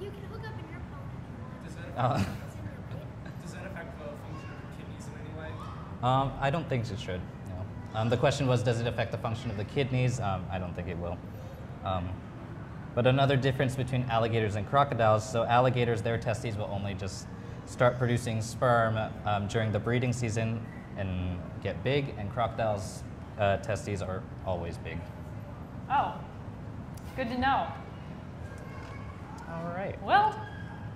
You can hook up in your phone if you that, Uh, um, I don't think it should. No. Um, the question was, does it affect the function of the kidneys? Um, I don't think it will. Um, but another difference between alligators and crocodiles, so alligators, their testes will only just start producing sperm um, during the breeding season and get big, and crocodiles' uh, testes are always big. oh, good to know. All right. Well,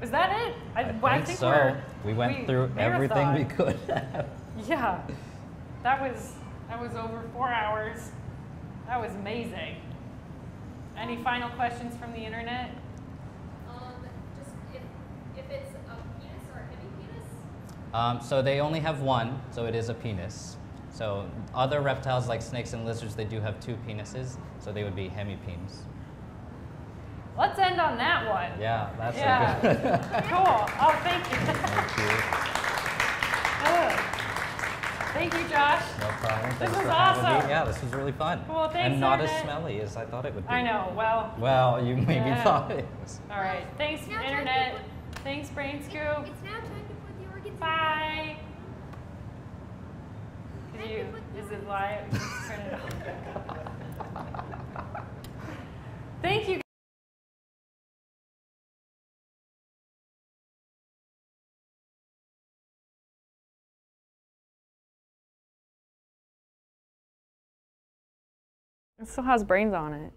is that it? I, I well, I think think so. We went through everything we could. Yeah, that was that was over four hours. That was amazing. Any final questions from the internet? Um, just if, if it's a penis or a hemipenis, Um, so they only have one, so it is a penis. So other reptiles like snakes and lizards, they do have two penises, so they would be hemipenes. Let's end on that one. Yeah, that's Yeah. a good. cool. Oh, thank you. Thank you. Ugh. Thank you, Josh. No problem. This Thanks was for having me. awesome. Yeah, this was really fun. Cool, thanks, And not as smelly as I thought it would be. I know. Well. Well, you maybe Yeah. thought it was. All right. Thanks, Now internet. put- Thanks, Brain Scoop. It's now time to put the organs Bye. Could you? Is it live? Turn it off. Thank you. Still has brains on it.